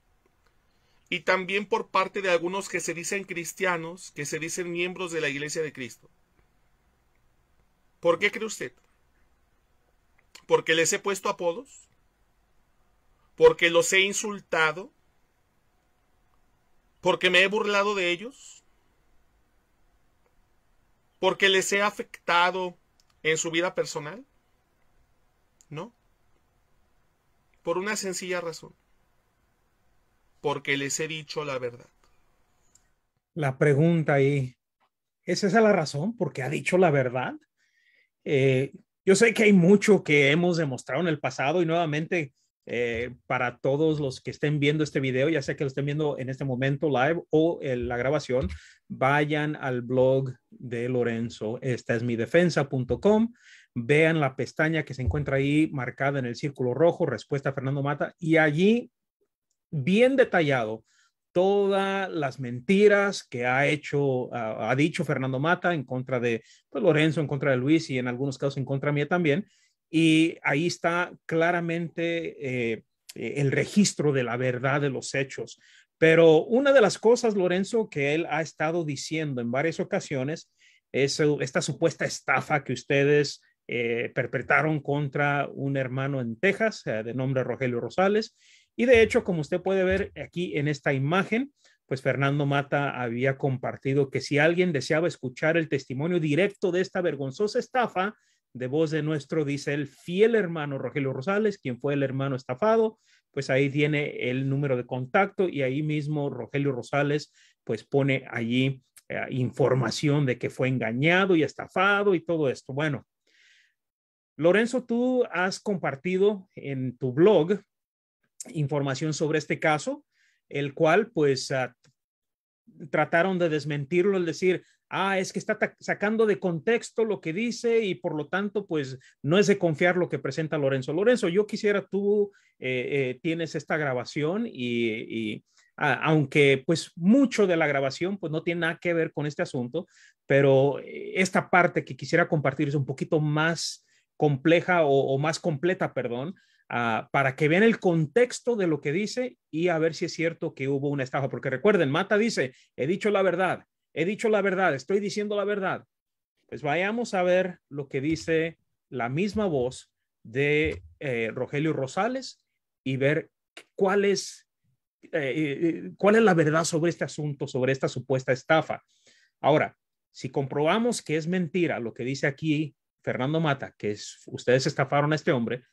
Y también por parte de algunos que se dicen cristianos, que se dicen miembros de la Iglesia de Cristo. ¿Por qué cree usted? ¿Porque les he puesto apodos? ¿Porque los he insultado? porque me he burlado de ellos, porque les he afectado en su vida personal. No. Por una sencilla razón. Porque les he dicho la verdad. La pregunta ahí, ¿es esa la razón? ¿Porque ha dicho la verdad? Eh, yo sé que hay mucho que hemos demostrado en el pasado y nuevamente eh, para todos los que estén viendo este video, ya sea que lo estén viendo en este momento live o en la grabación, vayan al blog de Lorenzo. Esta es mi defensa.com. Vean la pestaña que se encuentra ahí marcada en el círculo rojo, respuesta a Fernando Mata, y allí, bien detallado, todas las mentiras que ha hecho, ha dicho Fernando Mata en contra de pues, Lorenzo, en contra de Luis y en algunos casos en contra mía también y ahí está claramente eh, el registro de la verdad de los hechos. Pero una de las cosas, Lorenzo, que él ha estado diciendo en varias ocasiones es esta supuesta estafa que ustedes eh, perpetraron contra un hermano en Texas eh, de nombre Rogelio Rosales. Y de hecho, como usted puede ver aquí en esta imagen, pues Fernando Mata había compartido que si alguien deseaba escuchar el testimonio directo de esta vergonzosa estafa, de voz de nuestro, dice el fiel hermano Rogelio Rosales, quien fue el hermano estafado, pues ahí tiene el número de contacto y ahí mismo Rogelio Rosales pues pone allí eh, información de que fue engañado y estafado y todo esto. Bueno, Lorenzo, tú has compartido en tu blog información sobre este caso, el cual pues ah, trataron de desmentirlo, el decir, ah, es que está sacando de contexto lo que dice y por lo tanto, pues no es de confiar lo que presenta Lorenzo. Lorenzo, yo quisiera, tú eh, eh, tienes esta grabación y, aunque pues mucho de la grabación pues no tiene nada que ver con este asunto, pero eh, esta parte que quisiera compartir es un poquito más compleja o, más completa, perdón, ah, para que vean el contexto de lo que dice y a ver si es cierto que hubo una estafa. Porque recuerden, Mata dice, he dicho la verdad, he dicho la verdad, estoy diciendo la verdad. Pues vayamos a ver lo que dice la misma voz de eh, Rogelio Rosales y ver cuál es, eh, eh, cuál es la verdad sobre este asunto, sobre esta supuesta estafa. Ahora, si comprobamos que es mentira lo que dice aquí Fernando Mata, que es, ustedes estafaron a este hombre,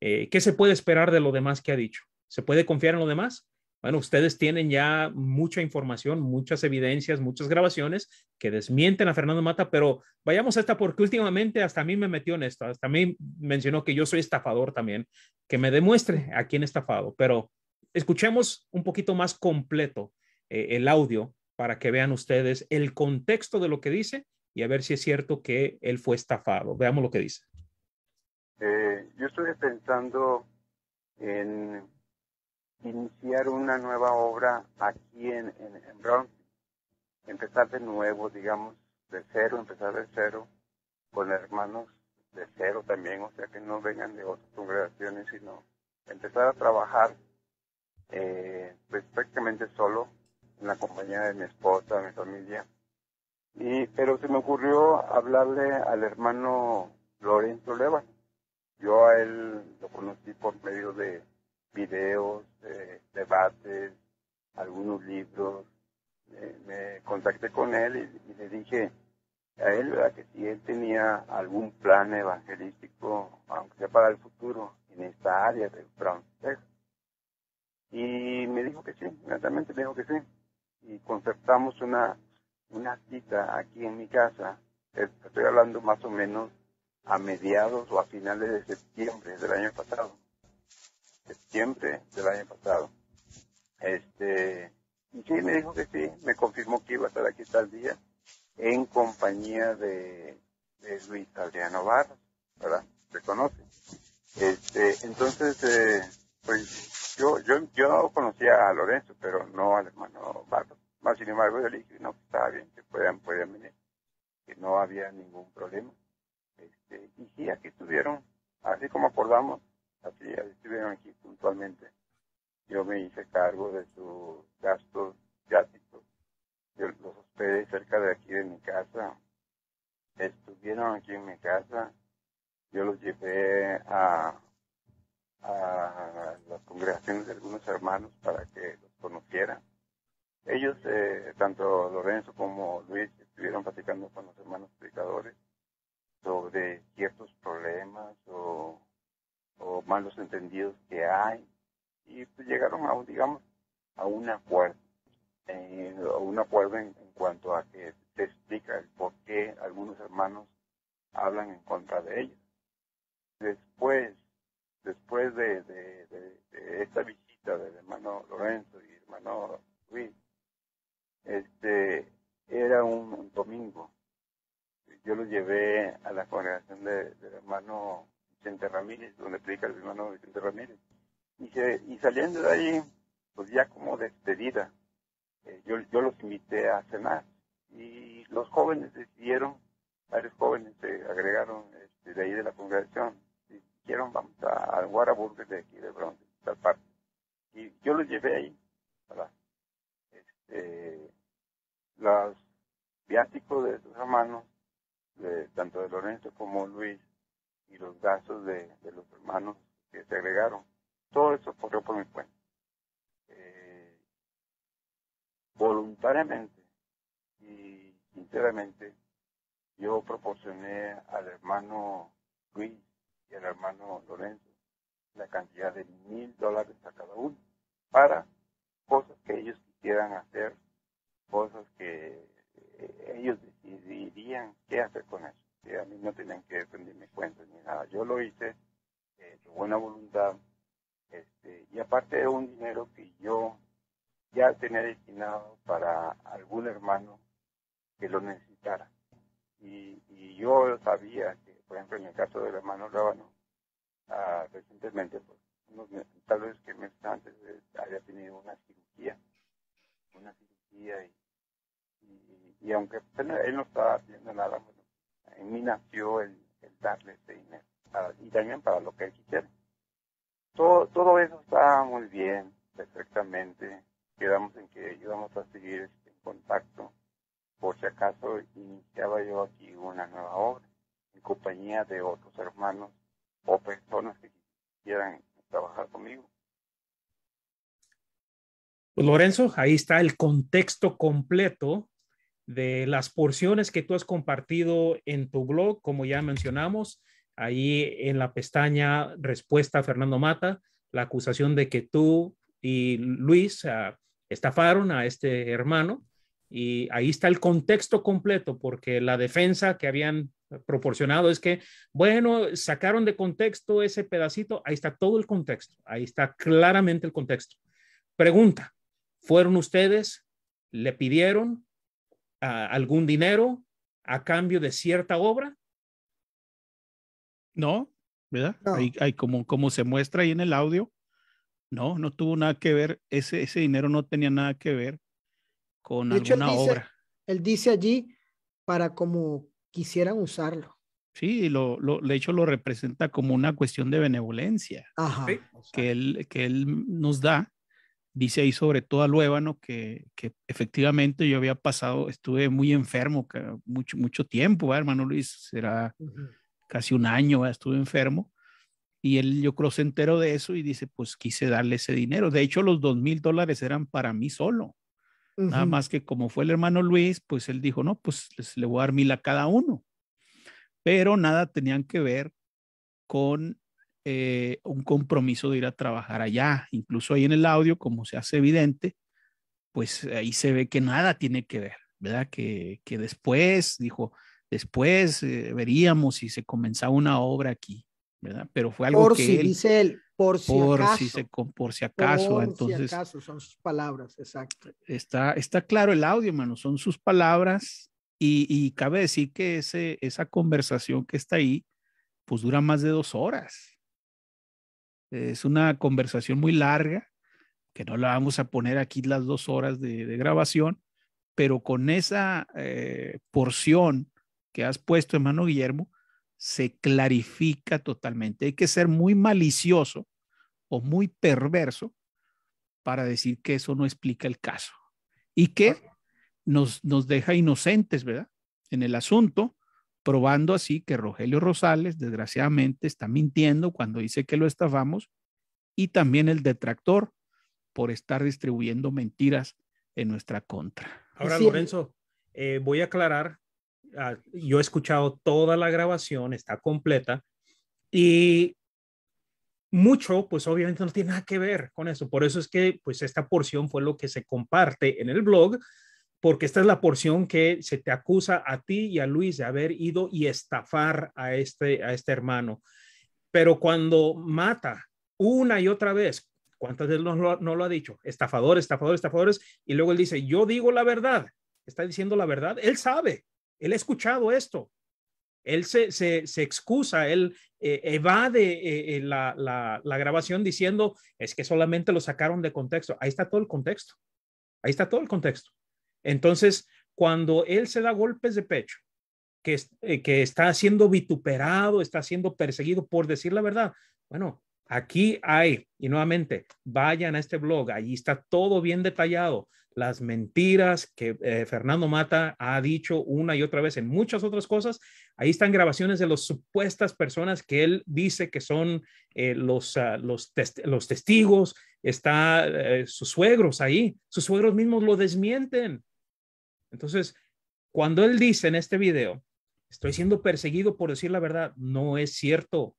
¿qué se puede esperar de lo demás que ha dicho? ¿Se puede confiar en lo demás? Bueno, ustedes tienen ya mucha información, muchas evidencias, muchas grabaciones que desmienten a Fernando Mata, pero vayamos a esta porque últimamente hasta a mí me metió en esto, hasta a mí mencionó que yo soy estafador también, que me demuestre a quién estafado, pero escuchemos un poquito más completo eh, el audio para que vean ustedes el contexto de lo que dice y a ver si es cierto que él fue estafado. Veamos lo que dice. Eh, yo estoy pensando en iniciar una nueva obra aquí en, en, Bronx, empezar de nuevo, digamos, de cero, empezar de cero, con hermanos de cero también, o sea, que no vengan de otras congregaciones, sino empezar a trabajar eh, pues prácticamente solo, en la compañía de mi esposa, de mi familia, y, pero se me ocurrió hablarle al hermano Lorenzo Leva. Yo a él lo conocí por medio de videos, de debates, algunos libros. Me, contacté con él y, le dije a él que si él tenía algún plan evangelístico, aunque sea para el futuro, en esta área de Brown, Y me dijo que sí, inmediatamente me dijo que sí. Y concertamos una una cita aquí en mi casa, estoy hablando más o menos a mediados o a finales de septiembre del año pasado. Septiembre del año pasado. Este, y sí, me dijo que sí, me confirmó que iba a estar aquí tal día en compañía de, Luis Adriano Barros, ¿verdad? Se conoce. Este, entonces, eh, pues yo, yo, yo conocía a Lorenzo, pero no al hermano Barros. Más sin embargo, yo le dije, no, estaba bien, que puedan, puedan venir, que no había ningún problema. Este, y sí, aquí estuvieron, así como acordamos, así, estuvieron aquí puntualmente. Yo me hice cargo de sus gastos viáticos. Yo los hospedé cerca de aquí de mi casa. Estuvieron aquí en mi casa. Yo los llevé a, a las congregaciones de algunos hermanos para que los conocieran ellos, eh, tanto Lorenzo como Luis, estuvieron platicando con los hermanos predicadores sobre ciertos problemas o, malos entendidos que hay y pues llegaron a, digamos, a un acuerdo, eh, a un acuerdo en, cuanto a que se explica el por qué algunos hermanos hablan en contra de ellos. Después, después de, de esta visita del hermano Lorenzo y hermano Luis, este, era un, domingo. Yo lo llevé a la congregación del hermano Vicente Ramírez, donde predica el hermano Vicente Ramírez. Y, y saliendo de ahí, pues ya como despedida, eh, yo, los invité a cenar. Y los jóvenes decidieron, varios jóvenes se agregaron este, de ahí de la congregación, y dijeron vamos a, al Whataburger de aquí de Bronx, tal parte. Y yo los llevé ahí, ¿verdad? Este, los viáticos de sus hermanos, tanto de Lorenzo como Luis, y los gastos de, los hermanos que se agregaron. Todo eso corrió por mi cuenta. Eh, voluntariamente y sinceramente, yo proporcioné al hermano Luis y al hermano Lorenzo la cantidad de mil dólares a cada uno para cosas que ellos quisieran hacer, cosas que eh, ellos decidirían qué hacer con eso. Que a mí no tenían que rendirme cuentas ni nada. Yo lo hice eh, de buena voluntad este, y aparte de un dinero que yo ya tenía destinado para algún hermano que lo necesitara. Y, y yo sabía que, por ejemplo, en el caso del hermano Rábano, ah, recientemente, pues, unos, tal vez que meses antes, eh, había tenido una cirugía, una cirugía y, y, aunque pues, él no estaba haciendo nada, bueno, en mí nació el, darle ese dinero y también para lo que él quisiera. Todo, todo eso estaba muy bien, perfectamente. Quedamos en que íbamos a seguir en contacto por si acaso iniciaba yo aquí una nueva obra en compañía de otros hermanos o personas que quieran trabajar conmigo. Pues Lorenzo, ahí está el contexto completo de las porciones que tú has compartido en tu blog, como ya mencionamos, ahí en la pestaña respuesta a Fernando Mata, la acusación de que tú y Luis uh, estafaron a este hermano. Y ahí está el contexto completo, porque la defensa que habían proporcionado es que, bueno, sacaron de contexto ese pedacito, ahí está todo el contexto, ahí está claramente el contexto. Pregunta, ¿fueron ustedes, le pidieron uh, algún dinero a cambio de cierta obra? No, ¿verdad? No. Ahí, ahí como, como se muestra ahí en el audio, no, no tuvo nada que ver, ese, ese dinero no tenía nada que ver con de hecho, alguna él dice, obra. Él dice allí para como quisieran usarlo. Sí, lo, lo, de hecho lo representa como una cuestión de benevolencia Ajá. ¿sí? que, él, que él nos da. Dice ahí sobre todo a Luébano que, que efectivamente yo había pasado, estuve muy enfermo, que mucho, mucho tiempo, ¿verdad, hermano Luis, será uh -huh. casi un año, ¿verdad? estuve enfermo. Y él, yo creo, se enteró de eso y dice, pues quise darle ese dinero. De hecho, los dos mil dólares eran para mí solo. Uh -huh. Nada más que como fue el hermano Luis, pues él dijo, no, pues les, le voy a dar mil a cada uno. Pero nada tenían que ver con eh, un compromiso de ir a trabajar allá. Incluso ahí en el audio, como se hace evidente, pues ahí se ve que nada tiene que ver, ¿verdad? Que, que después, dijo, después eh, veríamos si se comenzaba una obra aquí. ¿verdad? Pero fue algo por que si, él, dice él, por si por acaso. Si se, por si acaso, por entonces. Si acaso, son sus palabras, exacto. Está, está claro el audio, hermano, son sus palabras y, y, cabe decir que ese, esa conversación que está ahí, pues dura más de dos horas. Es una conversación muy larga, que no la vamos a poner aquí las dos horas de, de grabación, pero con esa eh, porción que has puesto, hermano Guillermo, se clarifica totalmente. Hay que ser muy malicioso o muy perverso para decir que eso no explica el caso y que nos, nos deja inocentes, ¿verdad? En el asunto, probando así que Rogelio Rosales, desgraciadamente, está mintiendo cuando dice que lo estafamos y también el detractor por estar distribuyendo mentiras en nuestra contra. Ahora, sí. Lorenzo, eh, voy a aclarar Uh, yo he escuchado toda la grabación, está completa y mucho, pues obviamente no tiene nada que ver con eso. Por eso es que, pues esta porción fue lo que se comparte en el blog, porque esta es la porción que se te acusa a ti y a Luis de haber ido y estafar a este, a este hermano. Pero cuando mata una y otra vez, ¿cuántas veces no no lo ha dicho? Estafadores, estafadores, estafadores. Y luego él dice, yo digo la verdad. Está diciendo la verdad. Él sabe, él ha escuchado esto. Él se, se, excusa, él eh, evade eh, la, la, la, grabación diciendo, es que solamente lo sacaron de contexto. Ahí está todo el contexto. Ahí está todo el contexto. Entonces, cuando él se da golpes de pecho, que, eh, que está siendo vituperado, está siendo perseguido por decir la verdad, bueno, aquí hay, y nuevamente, vayan a este blog, allí está todo bien detallado, las mentiras que eh, Fernando Mata ha dicho una y otra vez en muchas otras cosas. Ahí están grabaciones de las supuestas personas que él dice que son eh, los, ah, los, testigos, está eh, sus suegros ahí, sus suegros mismos lo desmienten. Entonces, cuando él dice en este video, estoy siendo perseguido por decir la verdad, no es cierto.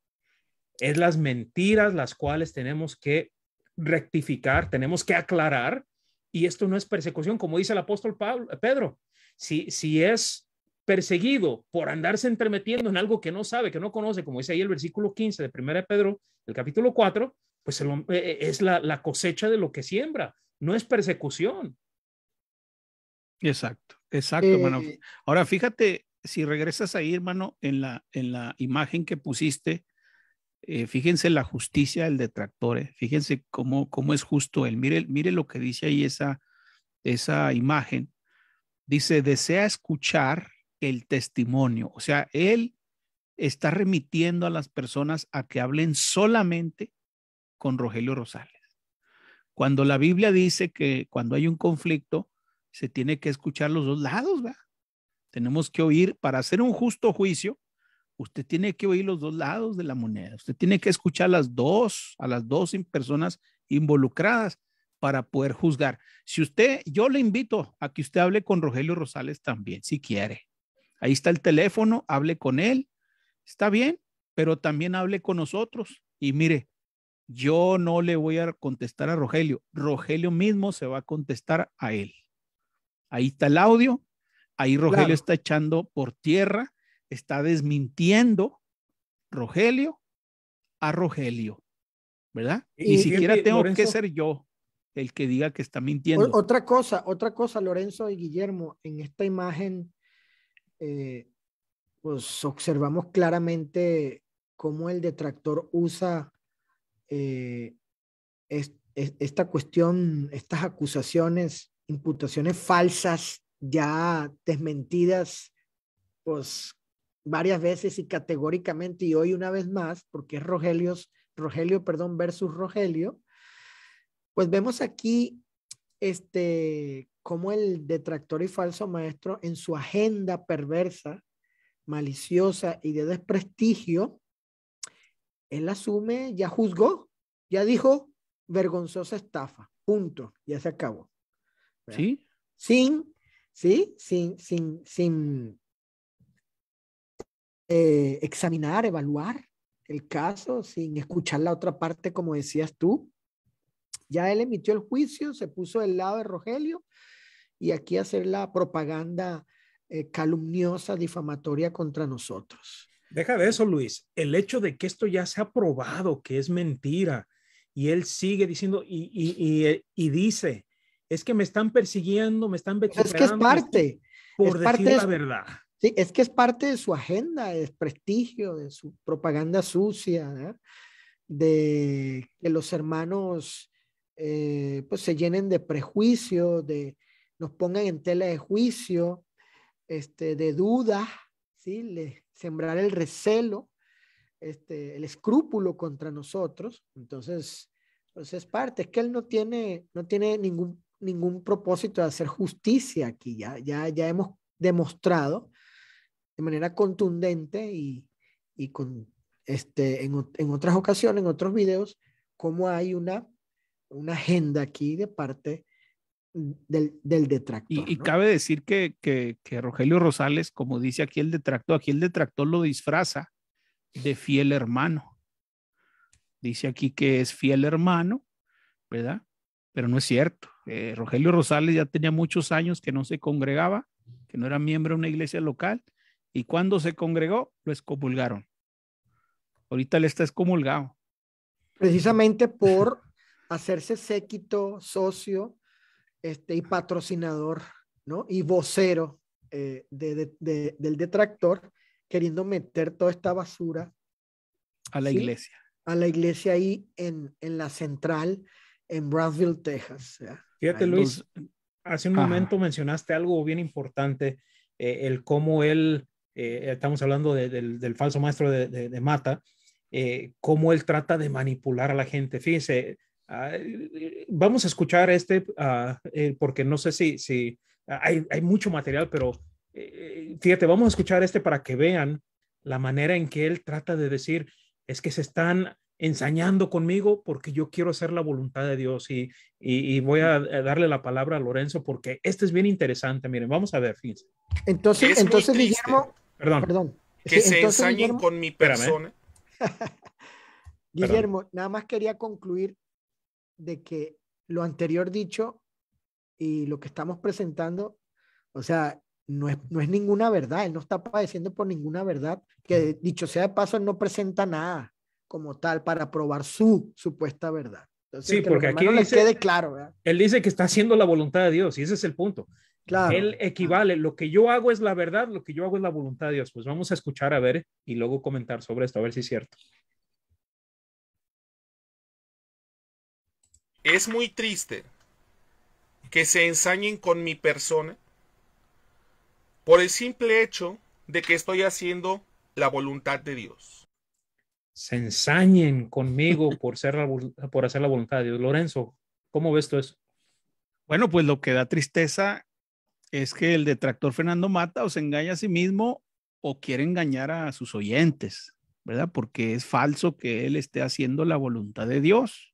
Es las mentiras las cuales tenemos que rectificar, tenemos que aclarar y esto no es persecución, como dice el apóstol Pablo, Pedro. Si, si es perseguido por andarse entremetiendo en algo que no sabe, que no conoce, como dice ahí el versículo 15 de 1 Pedro, el capítulo 4, pues eh, eh, es la, cosecha de lo que siembra, no es persecución. Exacto, exacto, hermano. Eh, Ahora fíjate, si regresas ahí, hermano, en la, en la imagen que pusiste, eh, fíjense la justicia del detractor, eh, fíjense cómo, cómo es justo él. Mire, mire lo que dice ahí esa, esa imagen. Dice, desea escuchar el testimonio. O sea, él está remitiendo a las personas a que hablen solamente con Rogelio Rosales. Cuando la Biblia dice que cuando hay un conflicto, se tiene que escuchar los dos lados. Tenemos que oír para hacer un justo juicio usted tiene que oír los dos lados de la moneda. Usted tiene que escuchar las dos, a las dos personas involucradas para poder juzgar. Si usted, yo le invito a que usted hable con Rogelio Rosales también, si quiere. Ahí está el teléfono, hable con él. Está bien, pero también hable con nosotros. Y mire, yo no le voy a contestar a Rogelio. Rogelio mismo se va a contestar a él. Ahí está el audio. Ahí Rogelio está echando por tierra está desmintiendo Rogelio a Rogelio, ¿verdad? Ni siquiera tengo que ser yo el que diga que está mintiendo. Otra cosa, otra cosa, Lorenzo y Guillermo, en esta imagen, eh, pues observamos claramente cómo el detractor usa eh, esta cuestión, estas acusaciones, imputaciones falsas, ya desmentidas, pues varias veces y categóricamente y hoy una vez más, porque es Rogelio, Rogelio, perdón, versus Rogelio, pues vemos aquí este como el detractor y falso maestro en su agenda perversa, maliciosa y de desprestigio, él asume, ya juzgó, ya dijo vergonzosa estafa, punto, ya se acabó. ¿Sí? Sin, sí, sin, sin, sin eh, examinar, evaluar el caso sin escuchar la otra parte, como decías tú. Ya él emitió el juicio, se puso del lado de Rogelio y aquí hacer la propaganda eh, calumniosa, difamatoria contra nosotros. Deja de eso, Luis. El hecho de que esto ya se ha probado que es mentira y él sigue diciendo y, y, y, dice, es que me están persiguiendo, me están pues Es que es parte. Por decir la verdad. Sí, es que es parte de su agenda de desprestigio, de su propaganda sucia, de que los hermanos eh, pues se llenen de prejuicio, de nos pongan en tela de juicio, este, de duda, ¿sí? Le, sembrar el recelo, este, el escrúpulo contra nosotros. Entonces, pues es parte, es que él no tiene, no tiene ningún, ningún propósito de hacer justicia aquí, ya, ya, ya hemos demostrado de manera contundente y, y con, este, en, en, otras ocasiones, en otros videos, cómo hay una, una agenda aquí de parte del, del detractor. Y, cabe decir que, que, que, Rogelio Rosales, como dice aquí el detractor, aquí el detractor lo disfraza de fiel hermano. Dice aquí que es fiel hermano, ¿verdad? Pero no es cierto. Eh, Rogelio Rosales ya tenía muchos años que no se congregaba, que no era miembro de una iglesia local y cuando se congregó, lo excomulgaron. Ahorita él está excomulgado. Precisamente por hacerse séquito, socio este, y patrocinador, ¿no? Y vocero eh, de, del detractor, queriendo meter toda esta basura a la iglesia. A la iglesia ahí en, en la central, en Brownsville, Texas. Fíjate, Luis, hace un momento mencionaste algo bien importante, eh, el cómo él eh, estamos hablando del, falso maestro de, Mata, eh, cómo él trata de manipular a la gente. Fíjense, ah, vamos a escuchar este, ah, eh, porque no sé si, si hay, hay mucho material, pero eh, fíjate, vamos a escuchar este para que vean la manera en que él trata de decir, es que se están ensañando conmigo porque yo quiero hacer la voluntad de Dios y, y, voy a darle la palabra a Lorenzo porque este es bien interesante. Miren, vamos a ver, fíjense. Entonces, entonces Guillermo, perdón, perdón. Que se ensañen con mi persona. Guillermo, nada más quería concluir de que lo anterior dicho y lo que estamos presentando, o sea, no es, no es ninguna verdad, él no está padeciendo por ninguna verdad, que dicho sea de paso, él no presenta nada como tal para probar su supuesta verdad. sí, porque aquí dice, quede claro. Él dice que está haciendo la voluntad de Dios y ese es el punto. Claro. Él equivale, lo que yo hago es la verdad, lo que yo hago es la voluntad de Dios. Pues vamos a escuchar a ver y luego comentar sobre esto, a ver si es cierto. Es muy triste que se ensañen con mi persona por el simple hecho de que estoy haciendo la voluntad de Dios se ensañen conmigo por, ser por hacer la voluntad de Dios. Lorenzo, ¿cómo ves tú eso? Bueno, pues lo que da tristeza es que el detractor Fernando Mata o se engaña a sí mismo o quiere engañar a sus oyentes, ¿verdad? Porque es falso que él esté haciendo la voluntad de Dios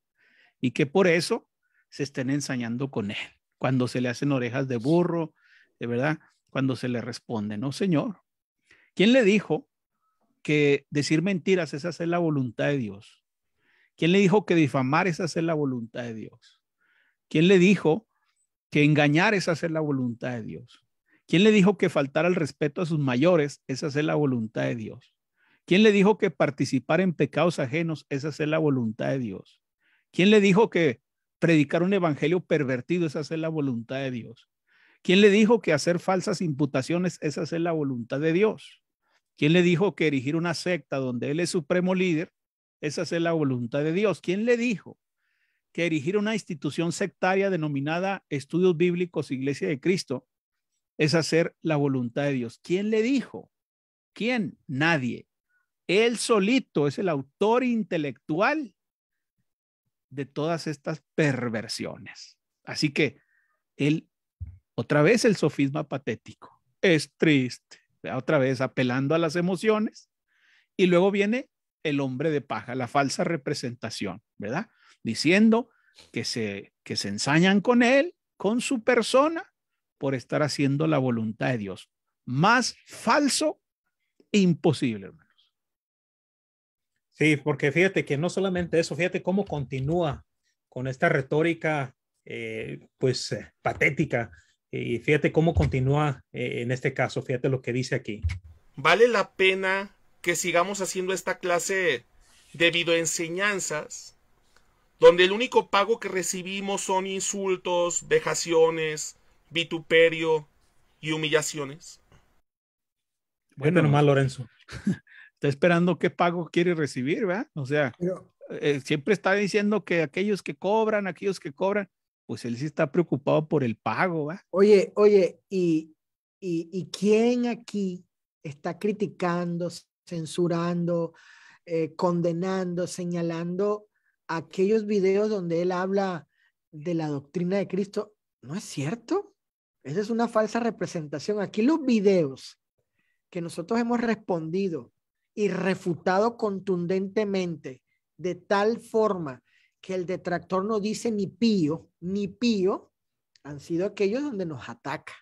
y que por eso se estén ensañando con él. Cuando se le hacen orejas de burro, de verdad, cuando se le responde, no, Señor. ¿Quién le dijo que decir mentiras es hacer la voluntad de Dios? ¿Quién le dijo que difamar es hacer la voluntad de Dios? ¿Quién le dijo que engañar es hacer la voluntad de Dios? ¿Quién le dijo que faltar al respeto a sus mayores es hacer la voluntad de Dios? ¿Quién le dijo que participar en pecados ajenos es hacer la voluntad de Dios? ¿Quién le dijo que predicar un evangelio pervertido es hacer la voluntad de Dios? ¿Quién le dijo que hacer falsas imputaciones es hacer la voluntad de Dios? ¿Quién le dijo que erigir una secta donde él es supremo líder es hacer la voluntad de Dios? ¿Quién le dijo que erigir una institución sectaria denominada Estudios Bíblicos Iglesia de Cristo es hacer la voluntad de Dios? ¿Quién le dijo? ¿Quién? Nadie. Él solito es el autor intelectual de todas estas perversiones. Así que él, otra vez el sofisma patético, es triste otra vez apelando a las emociones. Y luego viene el hombre de paja, la falsa representación, ¿verdad? Diciendo que se, que se ensañan con él, con su persona, por estar haciendo la voluntad de Dios. Más falso, imposible, hermanos. Sí, porque fíjate que no solamente eso, fíjate cómo continúa con esta retórica, eh, pues, eh, patética y fíjate cómo continúa eh, en este caso, fíjate lo que dice aquí. ¿Vale la pena que sigamos haciendo esta clase de videoenseñanzas donde el único pago que recibimos son insultos, vejaciones, vituperio y humillaciones? Bueno, nomás, Lorenzo. Está esperando qué pago quiere recibir, ¿verdad? O sea, eh, siempre está diciendo que aquellos que cobran, aquellos que cobran, pues él sí está preocupado por el pago, ¿va? Oye, oye, ¿y, y, quién aquí está criticando, censurando, eh, condenando, señalando aquellos videos donde él habla de la doctrina de Cristo? No es cierto. Esa es una falsa representación. Aquí los videos que nosotros hemos respondido y refutado contundentemente de tal forma que el detractor no dice ni pío, ni pío, han sido aquellos donde nos ataca,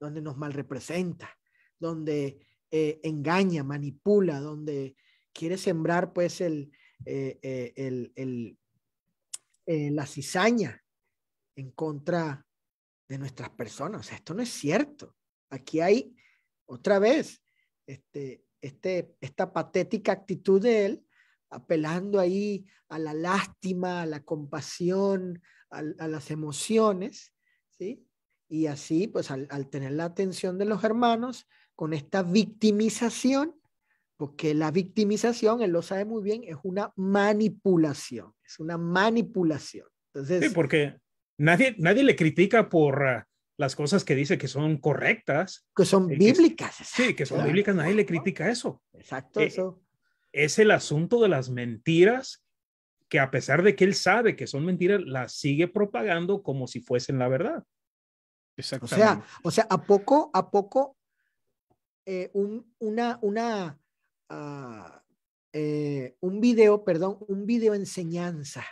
donde nos mal representa, donde eh, engaña, manipula, donde quiere sembrar pues el, eh, eh, el, la cizaña en contra de nuestras personas. esto no es cierto. Aquí hay, otra vez, este, este, esta patética actitud de él apelando ahí a la lástima, a la compasión, a, las emociones, ¿sí? Y así, pues al, tener la atención de los hermanos, con esta victimización, porque la victimización, él lo sabe muy bien, es una manipulación, es una manipulación. Entonces, sí, porque nadie, nadie le critica por ah, las cosas que dice que son correctas. Que son eh, bíblicas. sí, que son bíblicas, nadie le critica eso. Exacto, eh, eso es el asunto de las mentiras que a pesar de que él sabe que son mentiras, las sigue propagando como si fuesen la verdad. O sea, o sea, a poco, a poco, eh, un, una, una, ah, eh, un video, perdón, un video enseñanza,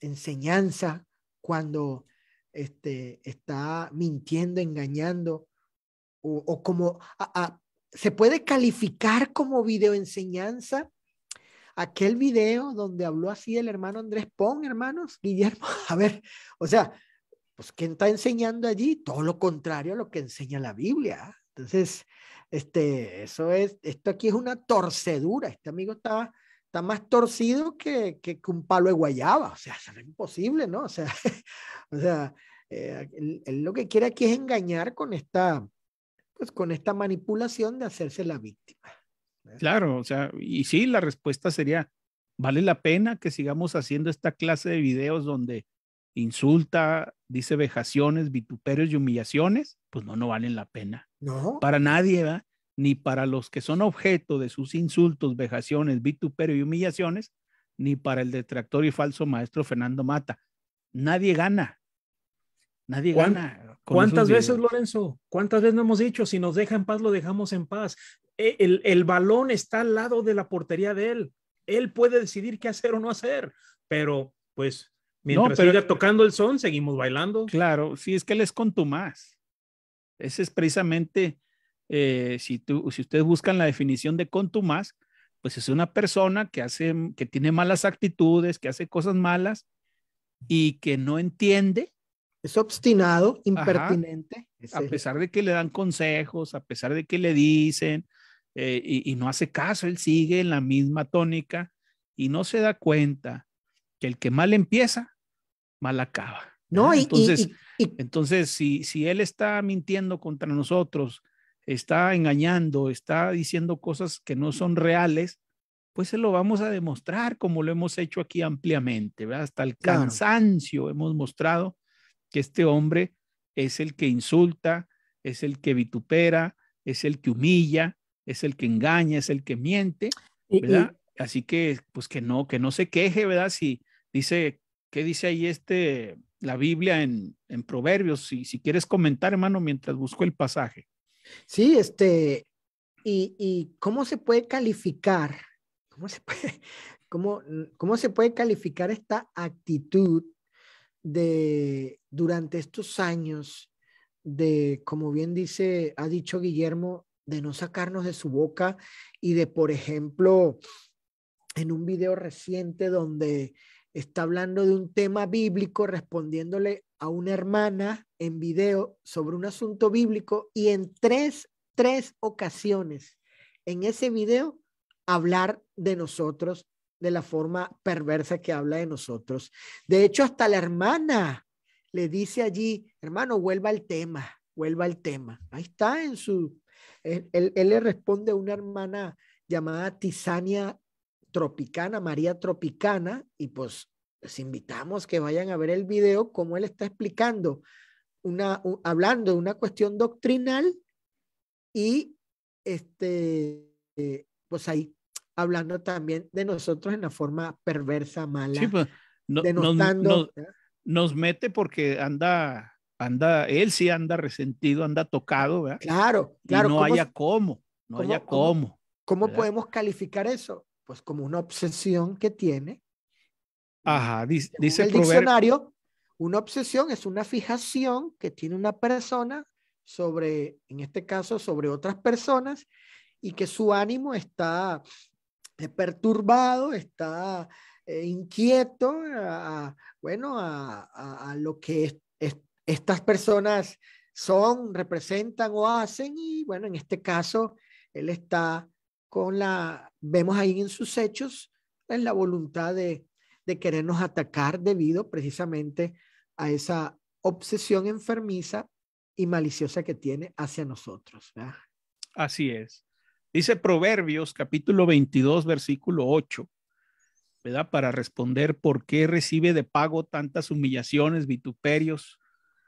enseñanza cuando este, está mintiendo, engañando, o, como se puede calificar como video enseñanza aquel video donde habló así el hermano Andrés Pon, hermanos, Guillermo, a ver, o sea, pues ¿quién está enseñando allí? Todo lo contrario a lo que enseña la Biblia. Entonces, este, eso es, esto aquí es una torcedura, este amigo está, está más torcido que, que, un palo de guayaba, o sea, es imposible, ¿no? O sea, o sea, eh, él, lo que quiere aquí es engañar con esta, pues con esta manipulación de hacerse la víctima. Claro, o sea, y sí, la respuesta sería, ¿vale la pena que sigamos haciendo esta clase de videos donde insulta, dice vejaciones, vituperios y humillaciones? Pues no, no valen la pena. No. Para nadie. Ni para los que son objeto de sus insultos, vejaciones, vituperio y humillaciones, ni para el detractor y falso maestro Fernando Mata. Nadie gana. Nadie gana. ¿Cuántas veces, Lorenzo? ¿Cuántas veces no hemos dicho, si nos deja en paz, lo dejamos en paz? E, el, el, balón está al lado de la portería de él. Él puede decidir qué hacer o no hacer, pero pues mientras no, siga tocando el son, seguimos bailando. Claro, sí, es que él es contumaz. Ese es precisamente, eh, si, tú, si ustedes buscan la definición de contumaz, pues es una persona que hace, que tiene malas actitudes, que hace cosas malas y que no entiende es obstinado, impertinente. a pesar de que le dan consejos, a pesar de que le dicen, eh, y, no hace caso, él sigue en la misma tónica y no se da cuenta que el que mal empieza, mal acaba. No, entonces, entonces si, si él está mintiendo contra nosotros, está engañando, está diciendo cosas que no son reales, pues se lo vamos a demostrar como lo hemos hecho aquí ampliamente, hasta el cansancio hemos mostrado que este hombre es el que insulta, es el que vitupera, es el que humilla, es el que engaña, es el que miente, ¿verdad? Así que, pues que no, que no se queje, ¿verdad? Si dice, ¿qué dice ahí este, la Biblia en, en Proverbios? Si, si quieres comentar, hermano, mientras busco el pasaje. Sí, este, y, y cómo se puede calificar, cómo se puede, cómo, cómo se puede calificar esta actitud de durante estos años de, como bien dice, ha dicho Guillermo, de no sacarnos de su boca y de, por ejemplo, en un video reciente donde está hablando de un tema bíblico, respondiéndole a una hermana en video sobre un asunto bíblico y en tres, tres ocasiones en ese video hablar de nosotros de la forma perversa que habla de nosotros. De hecho, hasta la hermana le dice allí, hermano, vuelva al tema, vuelva al tema. Ahí está en su, él, le responde a una hermana llamada Tisania Tropicana, María Tropicana, y pues les invitamos que vayan a ver el video, como él está explicando, una, hablando de una cuestión doctrinal y este, eh, pues ahí hablando también de nosotros en la forma perversa, mala, sí, pues, nos, mete porque anda, anda, él sí anda resentido, anda tocado, ¿verdad? Claro, claro. no haya cómo, no haya cómo. ¿Cómo, podemos calificar eso? Pues como una obsesión que tiene. Ajá, dice, dice el diccionario, una obsesión es una fijación que tiene una persona sobre, en este caso, sobre otras personas y que su ánimo está perturbado, está eh, inquieto, bueno, a, lo que estas personas son, representan o hacen y bueno, en este caso, él está con la, vemos ahí en sus hechos, en la voluntad de, de querernos atacar debido precisamente a esa obsesión enfermiza y maliciosa que tiene hacia nosotros. Así es. Dice Proverbios capítulo 22, versículo 8, ¿verdad? Para responder por qué recibe de pago tantas humillaciones, vituperios,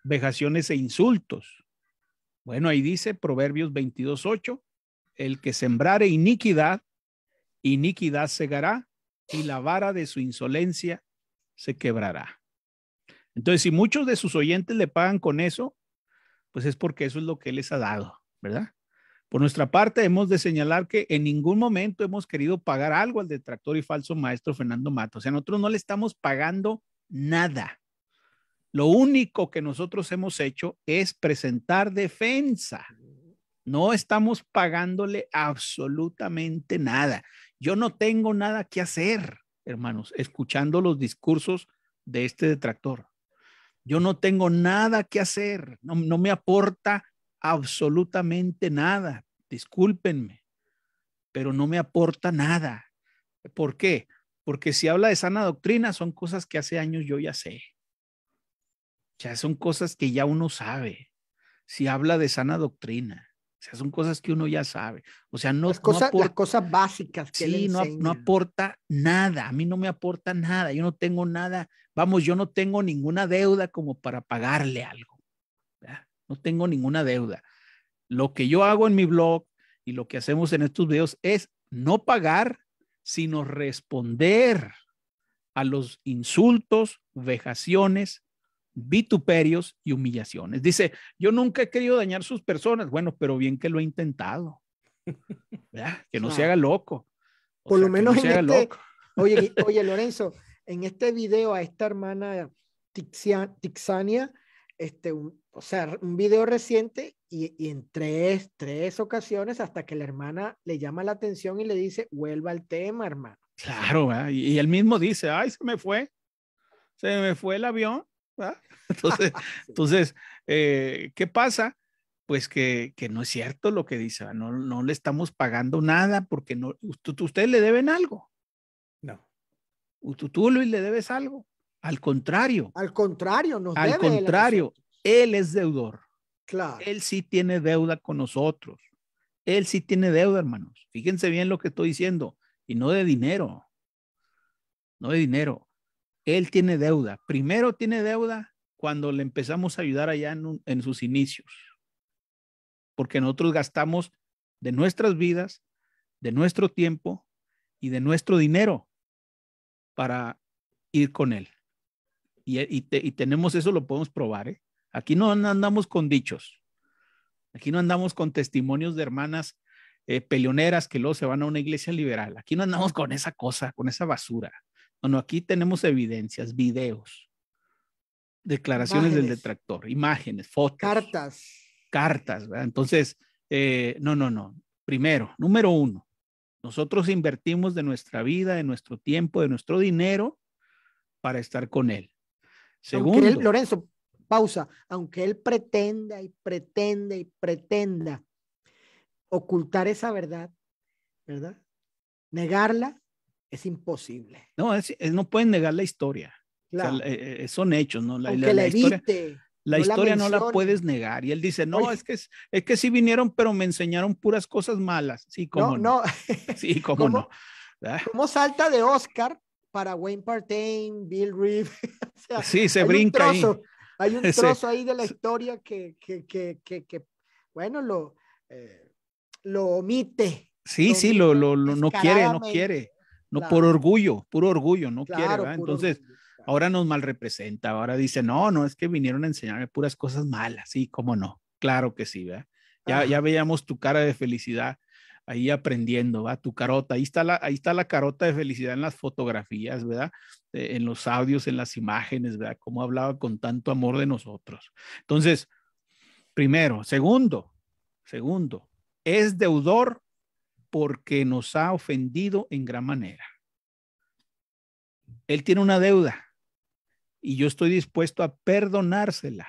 vejaciones e insultos. Bueno, ahí dice Proverbios 22, 8, el que sembrare iniquidad, iniquidad segará, y la vara de su insolencia se quebrará. Entonces, si muchos de sus oyentes le pagan con eso, pues es porque eso es lo que él les ha dado, ¿verdad? Por nuestra parte, hemos de señalar que en ningún momento hemos querido pagar algo al detractor y falso maestro Fernando Mato. O sea, nosotros no le estamos pagando nada. Lo único que nosotros hemos hecho es presentar defensa. No estamos pagándole absolutamente nada. Yo no tengo nada que hacer, hermanos, escuchando los discursos de este detractor. Yo no tengo nada que hacer, no, no me aporta absolutamente nada. Discúlpenme, pero no me aporta nada. ¿Por qué? Porque si habla de sana doctrina, son cosas que hace años yo ya sé. Ya son cosas que ya uno sabe. Si habla de sana doctrina, o sea, son cosas que uno ya sabe. O sea, no. Las cosas, las cosas básicas que sí, no, no aporta nada. A mí no me aporta nada. Yo no tengo nada vamos, yo no tengo ninguna deuda como para pagarle algo. No tengo ninguna deuda. Lo que yo hago en mi blog y lo que hacemos en estos videos es no pagar, sino responder a los insultos, vejaciones, vituperios y humillaciones. Dice, yo nunca he querido dañar sus personas. Bueno, pero bien que lo he intentado. Que no se haga loco. Por lo menos en este, Oye, oye, Lorenzo, en este video a esta hermana Tixania, este, o sea, un video reciente y, en tres, tres ocasiones hasta que la hermana le llama la atención y le dice, vuelva al tema, hermano. Claro, y, él mismo dice, ay, se me fue, se me fue el avión. Entonces, entonces eh, ¿qué pasa? Pues que, que, no es cierto lo que dice, no, no le estamos pagando nada porque no, ustedes le deben algo. No. Tú, Luis, le debes algo. Al contrario. Al contrario, nos Al contrario, él, es deudor. Claro. Él sí tiene deuda con nosotros. Él sí tiene deuda, hermanos. Fíjense bien lo que estoy diciendo. Y no de dinero. No de dinero. Él tiene deuda. Primero tiene deuda cuando le empezamos a ayudar allá en, en sus inicios. Porque nosotros gastamos de nuestras vidas, de nuestro tiempo y de nuestro dinero para ir con Él. Y, y, tenemos eso, lo podemos probar. ¿eh? Aquí no andamos con dichos. Aquí no andamos con testimonios de hermanas eh, peleoneras que luego se van a una iglesia liberal. Aquí no andamos con esa cosa, con esa basura. No, no, aquí tenemos evidencias, videos, declaraciones del detractor, imágenes, fotos. Cartas. Cartas, ¿verdad? Entonces, eh, no, no, no. Primero, número uno, nosotros invertimos de nuestra vida, de nuestro tiempo, de nuestro dinero para estar con Él. Segundo, Lorenzo, pausa, aunque Él pretenda y pretenda y pretenda ocultar esa verdad, ¿verdad? Negarla es imposible. No, no pueden negar la historia. Eh, eh, son hechos, ¿no? La, la, historia, la historia no la puedes negar. Y él dice, no, es que, es que sí vinieron, pero me enseñaron puras cosas malas. Sí, como no. Sí, cómo, no. ¿Cómo salta de Oscar para Wayne Partain, Bill Reeve? sí, se brinca ahí. Hay un trozo ahí de la historia que, que, que, que bueno, lo, eh, lo omite. Sí, sí, lo, lo, no quiere, no quiere. No por orgullo, puro orgullo, no quiere. Entonces, ahora nos mal representa, ahora dice, no, no, es que vinieron a enseñarme puras cosas malas, sí, cómo no, claro que sí, ¿verdad? Ya, ya veíamos tu cara de felicidad ahí aprendiendo, ¿va? Tu carota, ahí está, la, ahí está la carota de felicidad en las fotografías, ¿verdad? Eh, en los audios, en las imágenes, ¿verdad? Cómo hablaba con tanto amor de nosotros. Entonces, primero, segundo, segundo, es deudor porque nos ha ofendido en gran manera. Él tiene una deuda y yo estoy dispuesto a perdonársela.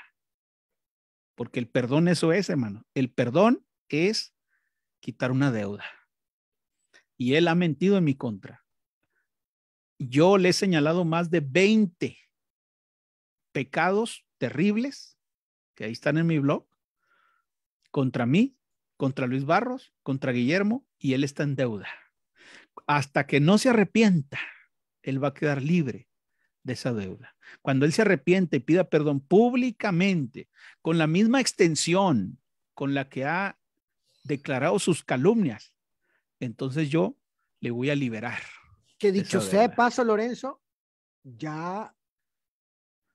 Porque el perdón eso es, hermano. El perdón es quitar una deuda. Y él ha mentido en mi contra. Yo le he señalado más de 20 pecados terribles que ahí están en mi blog contra mí, contra Luis Barros, contra Guillermo, y él está en deuda. Hasta que no se arrepienta, él va a quedar libre de esa deuda. Cuando él se arrepiente y pida perdón públicamente, con la misma extensión con la que ha declarado sus calumnias, entonces yo le voy a liberar. Que dicho sea de paso, Lorenzo, ya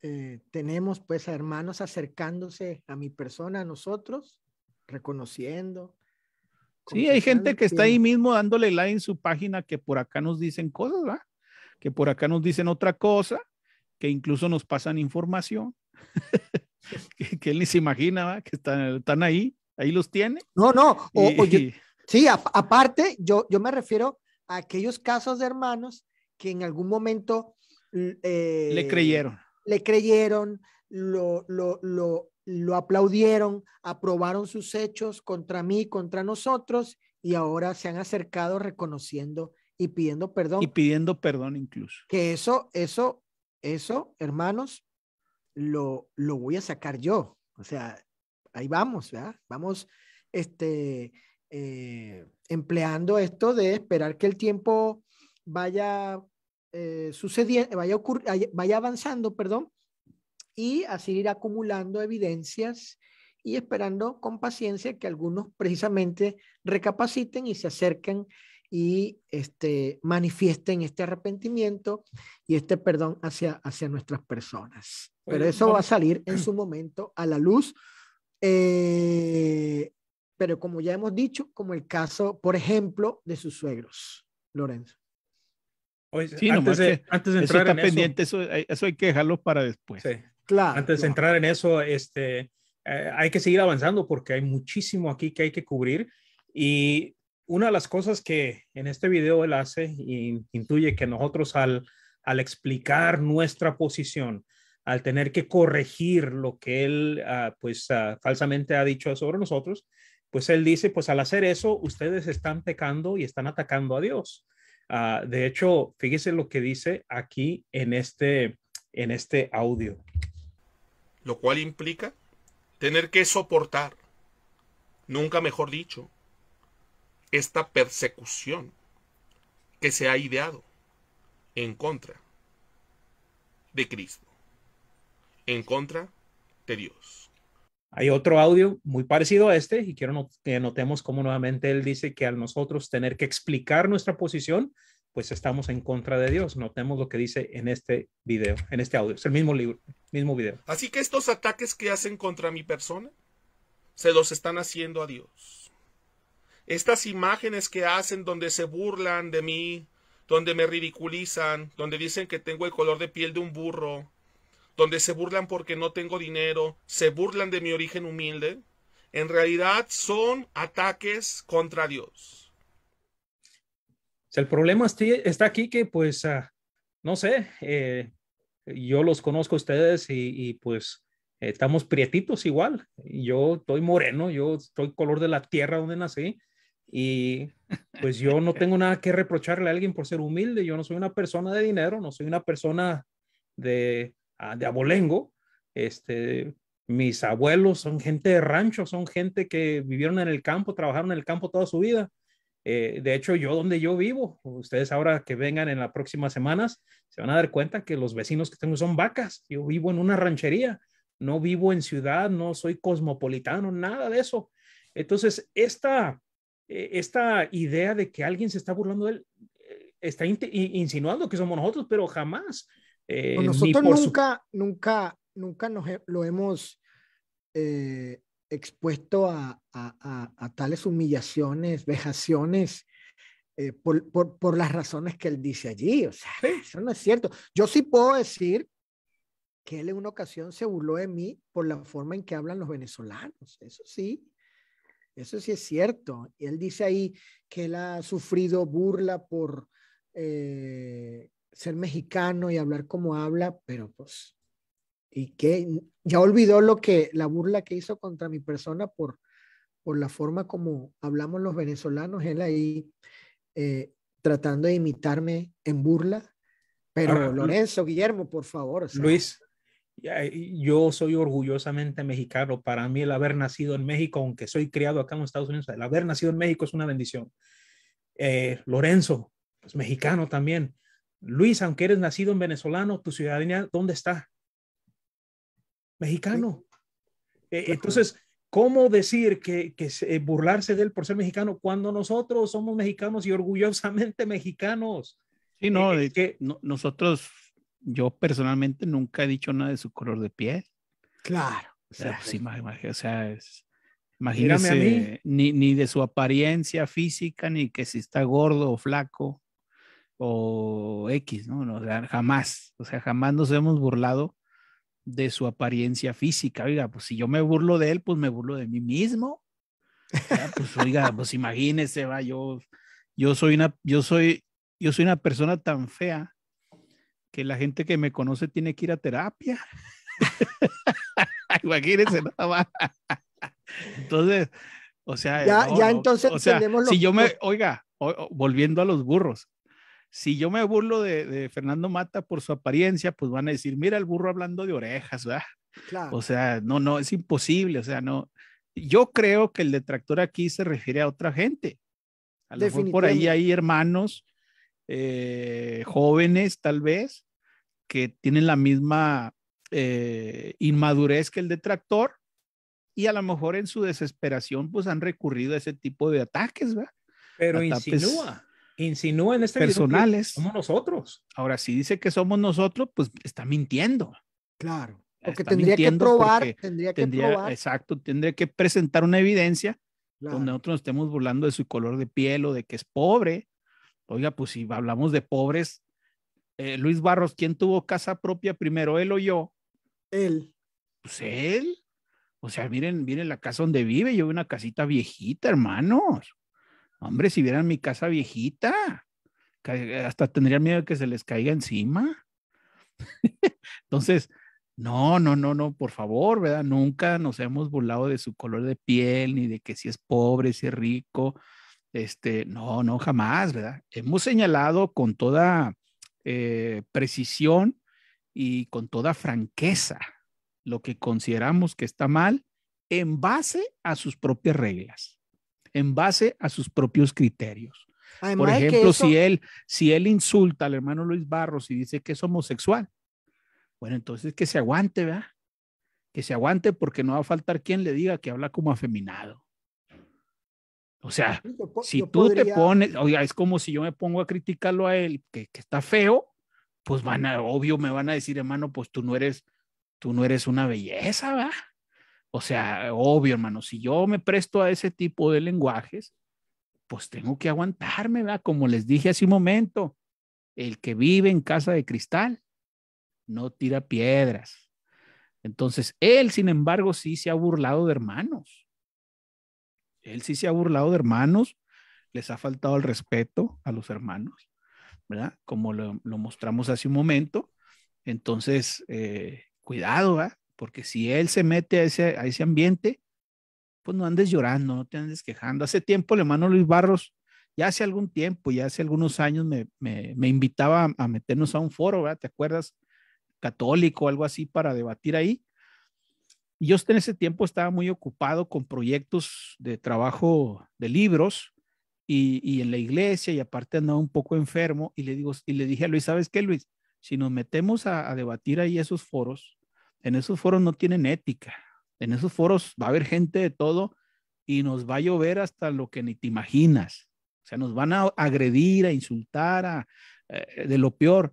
eh, tenemos pues a hermanos acercándose a mi persona, a nosotros, reconociendo. Sí, hay gente que está ahí mismo dándole like en su página que por acá nos dicen cosas, ¿verdad? Que por acá nos dicen otra cosa, que incluso nos pasan información, que, que él ni se imagina, ¿verdad? Que están, están ahí, ahí los tiene. No, no, o, y- o yo- sí, a- aparte, yo, yo me refiero a aquellos casos de hermanos que en algún momento eh, le creyeron. le creyeron, lo, lo, lo, lo aplaudieron, aprobaron sus hechos contra mí, contra nosotros, y ahora se han acercado reconociendo y pidiendo perdón. Y pidiendo perdón incluso. que eso, eso, eso, hermanos, lo, lo voy a sacar yo. O sea, ahí vamos, ¿verdad? Vamos, este, eh, empleando esto de esperar que el tiempo vaya eh, sucediendo, vaya, vaya- avanzando, perdón, y así ir acumulando evidencias y esperando con paciencia que algunos precisamente recapaciten y se acerquen y este, manifiesten este arrepentimiento y este perdón hacia, hacia nuestras personas. Pero Oye, eso va a salir en su momento a la luz. Eh, pero como ya hemos dicho, como el caso, por ejemplo, de sus suegros, Lorenzo. Oye, Sí, antes, de, antes de Eso entrar está en eso, pendiente, eso, eso hay que dejarlo para después. sí. Claro. Antes de claro. entrar en eso, este, eh, hay que seguir avanzando porque hay muchísimo aquí que hay que cubrir. Y una de las cosas que en este video él hace y intuye que nosotros al, al explicar nuestra posición, al tener que corregir lo que él ah, pues ah, falsamente ha dicho sobre nosotros, pues él dice, pues al hacer eso, ustedes están pecando y están atacando a Dios. Ah, de hecho, fíjese lo que dice aquí en este, en este audio. lo cual implica tener que soportar, nunca mejor dicho, esta persecución que se ha ideado en contra de Cristo, en contra de Dios. Hay otro audio muy parecido a este y quiero not- que notemos cómo nuevamente él dice que al nosotros tener que explicar nuestra posición, pues estamos en contra de Dios. Notemos lo que dice en este video, en este audio. Es el mismo libro, mismo video. Así que estos ataques que hacen contra mi persona, se los están haciendo a Dios. Estas imágenes que hacen donde se burlan de mí, donde me ridiculizan, donde dicen que tengo el color de piel de un burro, donde se burlan porque no tengo dinero, se burlan de mi origen humilde, en realidad son ataques contra Dios. El problema está aquí que, pues, ah, no sé, eh, yo los conozco a ustedes y, pues estamos prietitos igual. Yo estoy moreno, yo estoy color de la tierra donde nací y pues yo no tengo nada que reprocharle a alguien por ser humilde. Yo no soy una persona de dinero, no soy una persona de, de abolengo. Este, mis abuelos son gente de rancho, son gente que vivieron en el campo, trabajaron en el campo toda su vida. Eh, de hecho, yo donde yo vivo, ustedes ahora que vengan en las próximas semanas, se van a dar cuenta que los vecinos que tengo son vacas. Yo vivo en una ranchería, no vivo en ciudad, no soy cosmopolitano, nada de eso. Entonces, esta, eh, esta idea de que alguien se está burlando de él, eh, está in- insinuando que somos nosotros, pero jamás. Eh, nosotros por su- nunca, nunca, nunca nos he- lo hemos eh, expuesto a, a- a- a tales humillaciones, vejaciones, eh, por, por- por las razones que él dice allí. O sea, eso no es cierto. Yo sí puedo decir que él en una ocasión se burló de mí por la forma en que hablan los venezolanos. Eso sí. Eso sí es cierto. Y él dice ahí que él ha sufrido burla por eh, ser mexicano y hablar como habla, pero pues, y que ya olvidó lo que, la burla que hizo contra mi persona por, por la forma como hablamos los venezolanos, él ahí eh, tratando de imitarme en burla. Pero Ahora, Lorenzo, Guillermo, por favor. o sea, Luis, yo soy orgullosamente mexicano. Para mí el haber nacido en México, aunque soy criado acá en Estados Unidos, el haber nacido en México es una bendición. Eh, Lorenzo, pues mexicano también. Luis, aunque eres nacido en venezolano, tu ciudadanía, ¿dónde está? Mexicano. Eh, Claro. entonces, ¿cómo decir que, que se- burlarse de él por ser mexicano cuando nosotros somos mexicanos y orgullosamente mexicanos? Sí, no, Eh, es que- no- nosotros, yo personalmente nunca he dicho nada de su color de piel. Claro. O sea, pues, o sea, es- imagínese, ni, ni de su apariencia física, ni que si está gordo o flaco o X, ¿no? O sea, jamás, o sea, jamás nos hemos burlado de su apariencia física. Oiga, pues si yo me burlo de él, pues me burlo de mí mismo. Ya, Pues oiga, pues imagínese, va, yo, yo soy una, yo soy, yo soy una persona tan fea que la gente que me conoce tiene que ir a terapia. Imagínense nada más. Entonces, o sea, Ya- no, ya entonces o sea, entendemos si los- yo me, oiga, o- volviendo a los burros, si yo me burlo de, de Fernando Mata por su apariencia, pues van a decir, mira el burro hablando de orejas, ¿verdad? Claro. O sea, no, no, es imposible, o sea, no. Yo creo que el detractor aquí se refiere a otra gente. A lo mejor por ahí hay hermanos eh, jóvenes, tal vez, que tienen la misma eh, inmadurez que el detractor y a lo mejor en su desesperación, pues han recurrido a ese tipo de ataques, ¿verdad? Pero ataques insinúa, insinúa en este video que personales. somos nosotros. Ahora, si dice que somos nosotros, pues está mintiendo. claro. Porque Está tendría que probar, tendría que Tendría, probar. exacto, tendría que presentar una evidencia claro. donde nosotros nos estemos burlando de su color de piel o de que es pobre. Oiga, pues si hablamos de pobres, eh, Luis Barros, ¿quién tuvo casa propia primero, él o yo? Él. Pues él. O sea, miren, miren la casa donde vive, yo veo una casita viejita, hermanos. Hombre, si vieran mi casa viejita, hasta tendría miedo de que se les caiga encima. Entonces, no, no, no, no, por favor, ¿verdad? Nunca nos hemos burlado de su color de piel, ni de que si es pobre, si es rico. Este, no, no, jamás, ¿verdad? Hemos señalado con toda eh, precisión y con toda franqueza lo que consideramos que está mal en base a sus propias reglas, en base a sus propios criterios. Además Por ejemplo, eso- si él, si él insulta al hermano Luis Barros y dice que es homosexual, bueno, entonces que se aguante, ¿verdad? Que se aguante porque no va a faltar quien le diga que habla como afeminado. O sea, yo si yo tú te pones, oiga, es como si yo me pongo a criticarlo a él, que, que está feo, pues van a, obvio, me van a decir, hermano, pues tú no eres, tú no eres una belleza, ¿va? O sea, obvio, hermano, si yo me presto a ese tipo de lenguajes, pues tengo que aguantarme, ¿va? Como les dije hace un momento, el que vive en casa de cristal no tira piedras. Entonces, él, sin embargo, sí se ha burlado de hermanos. Él sí se ha burlado de hermanos, les ha faltado el respeto a los hermanos, ¿verdad? Como lo, lo mostramos hace un momento. Entonces, eh, cuidado, ¿verdad? Porque si él se mete a ese, a ese ambiente, pues no andes llorando, no te andes quejando. Hace tiempo el hermano Luis Barros, ya hace algún tiempo, ya hace algunos años, me, me, invitaba a, a meternos a un foro, ¿verdad? ¿Te acuerdas? Católico, algo así, para debatir ahí. Y yo en ese tiempo estaba muy ocupado con proyectos de trabajo de libros y, y, en la iglesia y aparte andaba un poco enfermo y le digo y le dije a Luis, ¿sabes qué, Luis? Si nos metemos a, a debatir ahí esos foros, en esos foros no tienen ética. En esos foros va a haber gente de todo y nos va a llover hasta lo que ni te imaginas. O sea, nos van a agredir, a insultar, a, eh, de lo peor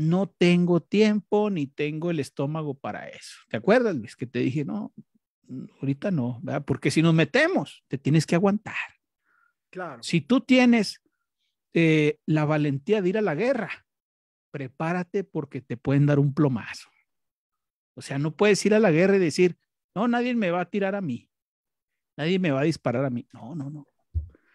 no tengo tiempo ni tengo el estómago para eso. ¿Te acuerdas, Luis? Que te dije, no, ahorita no, ¿verdad? Porque si nos metemos, te tienes que aguantar. Claro. Si tú tienes eh, la valentía de ir a la guerra, prepárate porque te pueden dar un plomazo. O sea, no puedes ir a la guerra y decir, no, nadie me va a tirar a mí, nadie me va a disparar a mí. No, no, no.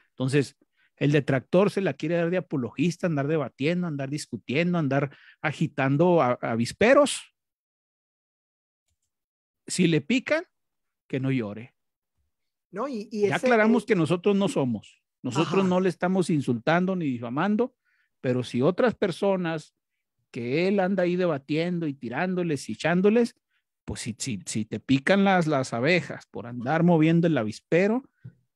Entonces, el detractor se la quiere dar de apologista, andar debatiendo, andar discutiendo, andar agitando avisperos. Si le pican, que no llore. No, y, y ya ese, aclaramos que nosotros no somos. Nosotros Ajá. no le estamos insultando ni difamando, pero si otras personas que él anda ahí debatiendo y tirándoles y echándoles, pues si, si, si te pican las, las abejas por andar moviendo el avispero,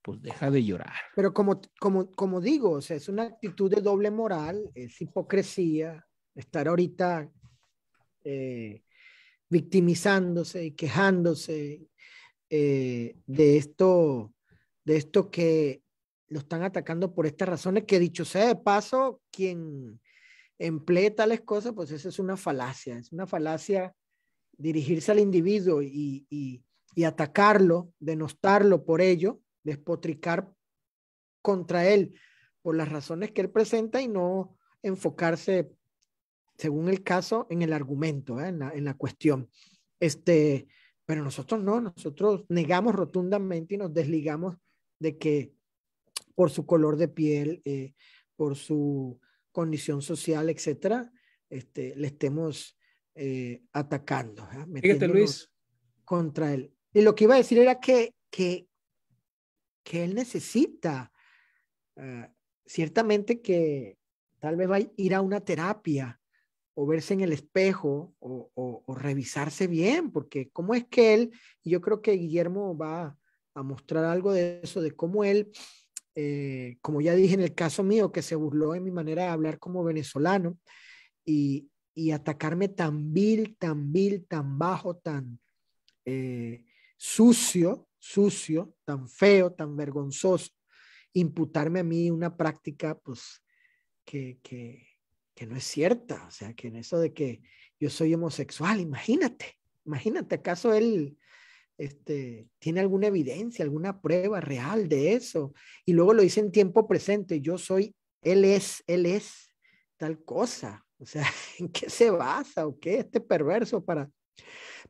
pues deja de llorar. Pero como, como, como digo, o sea, es una actitud de doble moral, es hipocresía, estar ahorita eh, victimizándose y quejándose eh, de esto, de esto que lo están atacando por estas razones, que dicho sea de paso, quien, emplee tales cosas, pues esa es una falacia, es una falacia dirigirse al individuo y, y, y atacarlo, denostarlo por ello, despotricar contra él por las razones que él presenta y no enfocarse, según el caso, en el argumento, ¿eh? en, la, en, la, cuestión. Este, pero nosotros no, nosotros negamos rotundamente y nos desligamos de que por su color de piel, eh, por su condición social, etcétera, este, le estemos eh, atacando. ¿eh? Fíjate, Luis. Contra él. Y lo que iba a decir era que, que, que él necesita, uh, ciertamente que tal vez va a ir a una terapia o verse en el espejo o, o, o, revisarse bien, porque cómo es que él, y yo creo que Guillermo va a mostrar algo de eso, de cómo él, eh, como ya dije en el caso mío, que se burló en mi manera de hablar como venezolano y, y atacarme tan vil, tan vil, tan bajo, tan eh, sucio, sucio, tan feo, tan vergonzoso, imputarme a mí una práctica, pues, que, que, que no es cierta. O sea, que en eso de que yo soy homosexual, imagínate, imagínate, ¿acaso él este, tiene alguna evidencia, alguna prueba real de eso? Y luego lo dice en tiempo presente, yo soy, él es, él es tal cosa. O sea, ¿en qué se basa o qué este perverso para...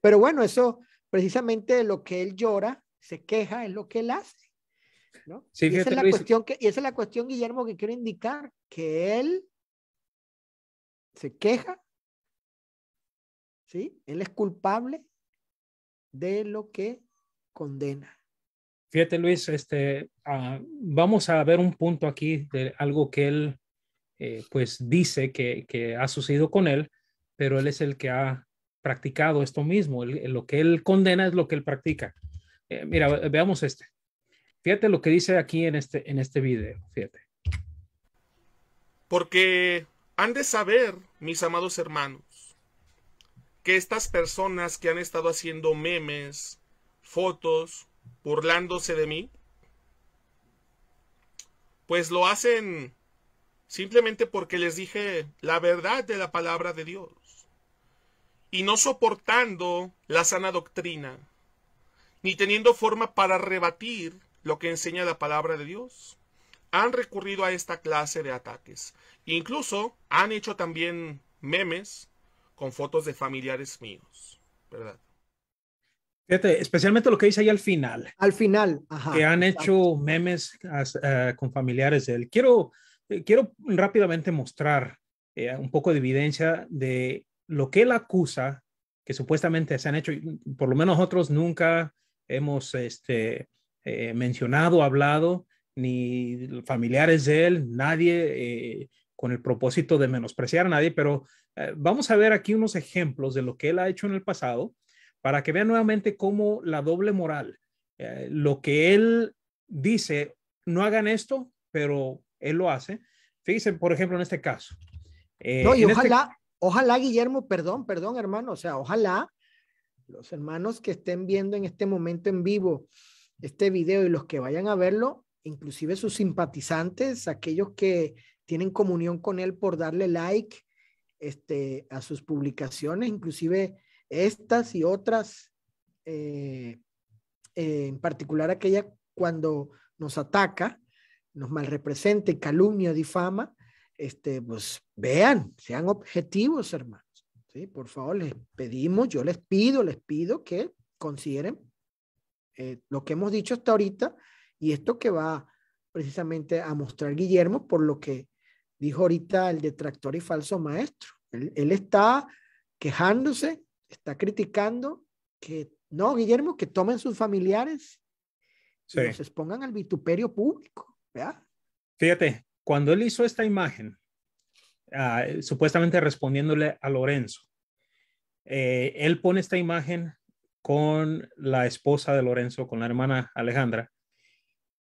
Pero bueno, eso precisamente lo que él llora, se queja, es lo que él hace. ¿no? Sí, y, esa es la Luis. cuestión que, y esa es la cuestión, Guillermo, que quiero indicar, que él se queja, ¿sí? Él es culpable de lo que condena. Fíjate, Luis, este, uh, vamos a ver un punto aquí de algo que él, eh, pues, dice que, que, ha sucedido con él, pero él es el que ha practicado esto mismo. El, lo que él condena es lo que él practica. Eh, mira, veamos este. Fíjate lo que dice aquí en este, en este video. Fíjate. Porque han de saber, mis amados hermanos, que estas personas que han estado haciendo memes, fotos, burlándose de mí, pues lo hacen simplemente porque les dije la verdad de la palabra de Dios y no soportando la sana doctrina, ni teniendo forma para rebatir lo que enseña la palabra de Dios, han recurrido a esta clase de ataques. Incluso han hecho también memes con fotos de familiares míos, ¿verdad? Fíjate, especialmente lo que dice ahí al final. Al final, ajá. Que han hecho memes uh, con familiares de él. Quiero, eh, quiero rápidamente mostrar eh, un poco de evidencia de lo que él acusa, que supuestamente se han hecho, por lo menos nosotros nunca hemos este, eh, mencionado, hablado, ni familiares de él, nadie eh, con el propósito de menospreciar a nadie, pero eh, vamos a ver aquí unos ejemplos de lo que él ha hecho en el pasado para que vean nuevamente cómo la doble moral, eh, lo que él dice, no hagan esto, pero él lo hace. Fíjense, por ejemplo, en este caso. no, y ojalá, este... ojalá, Guillermo, perdón, perdón, hermano, o sea, ojalá los hermanos que estén viendo en este momento en vivo este video y los que vayan a verlo, inclusive sus simpatizantes, aquellos que tienen comunión con él por darle like este, a sus publicaciones, inclusive estas y otras, eh, eh, en particular aquella cuando nos ataca, nos malrepresenta y calumnia, difama, este, pues vean, sean objetivos, hermanos. ¿sí? Por favor, les pedimos, yo les pido, les pido que consideren eh, lo que hemos dicho hasta ahorita y esto que va precisamente a mostrar Guillermo por lo que dijo ahorita el detractor y falso maestro. Él, él, está quejándose, está criticando que no, Guillermo, que tomen sus familiares sí. y los expongan al vituperio público. ¿verdad? Fíjate, cuando él hizo esta imagen, uh, supuestamente respondiéndole a Lorenzo, eh, él pone esta imagen con la esposa de Lorenzo, con la hermana Alejandra.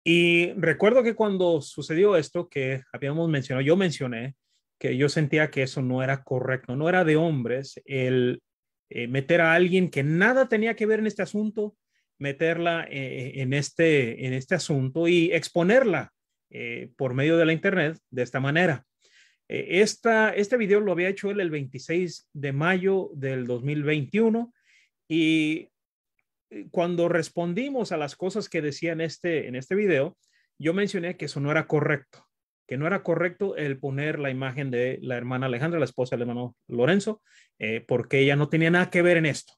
Y recuerdo que cuando sucedió esto que habíamos mencionado, yo mencioné que yo sentía que eso no era correcto, no era de hombres el eh, meter a alguien que nada tenía que ver en este asunto, meterla eh, en, este, en este asunto y exponerla eh, por medio de la internet de esta manera. Esta, este video lo había hecho él el 26 de mayo del 2021 y cuando respondimos a las cosas que decía en este, en este video, yo mencioné que eso no era correcto, que no era correcto el poner la imagen de la hermana Alejandra, la esposa del hermano Lorenzo, eh, porque ella no tenía nada que ver en esto.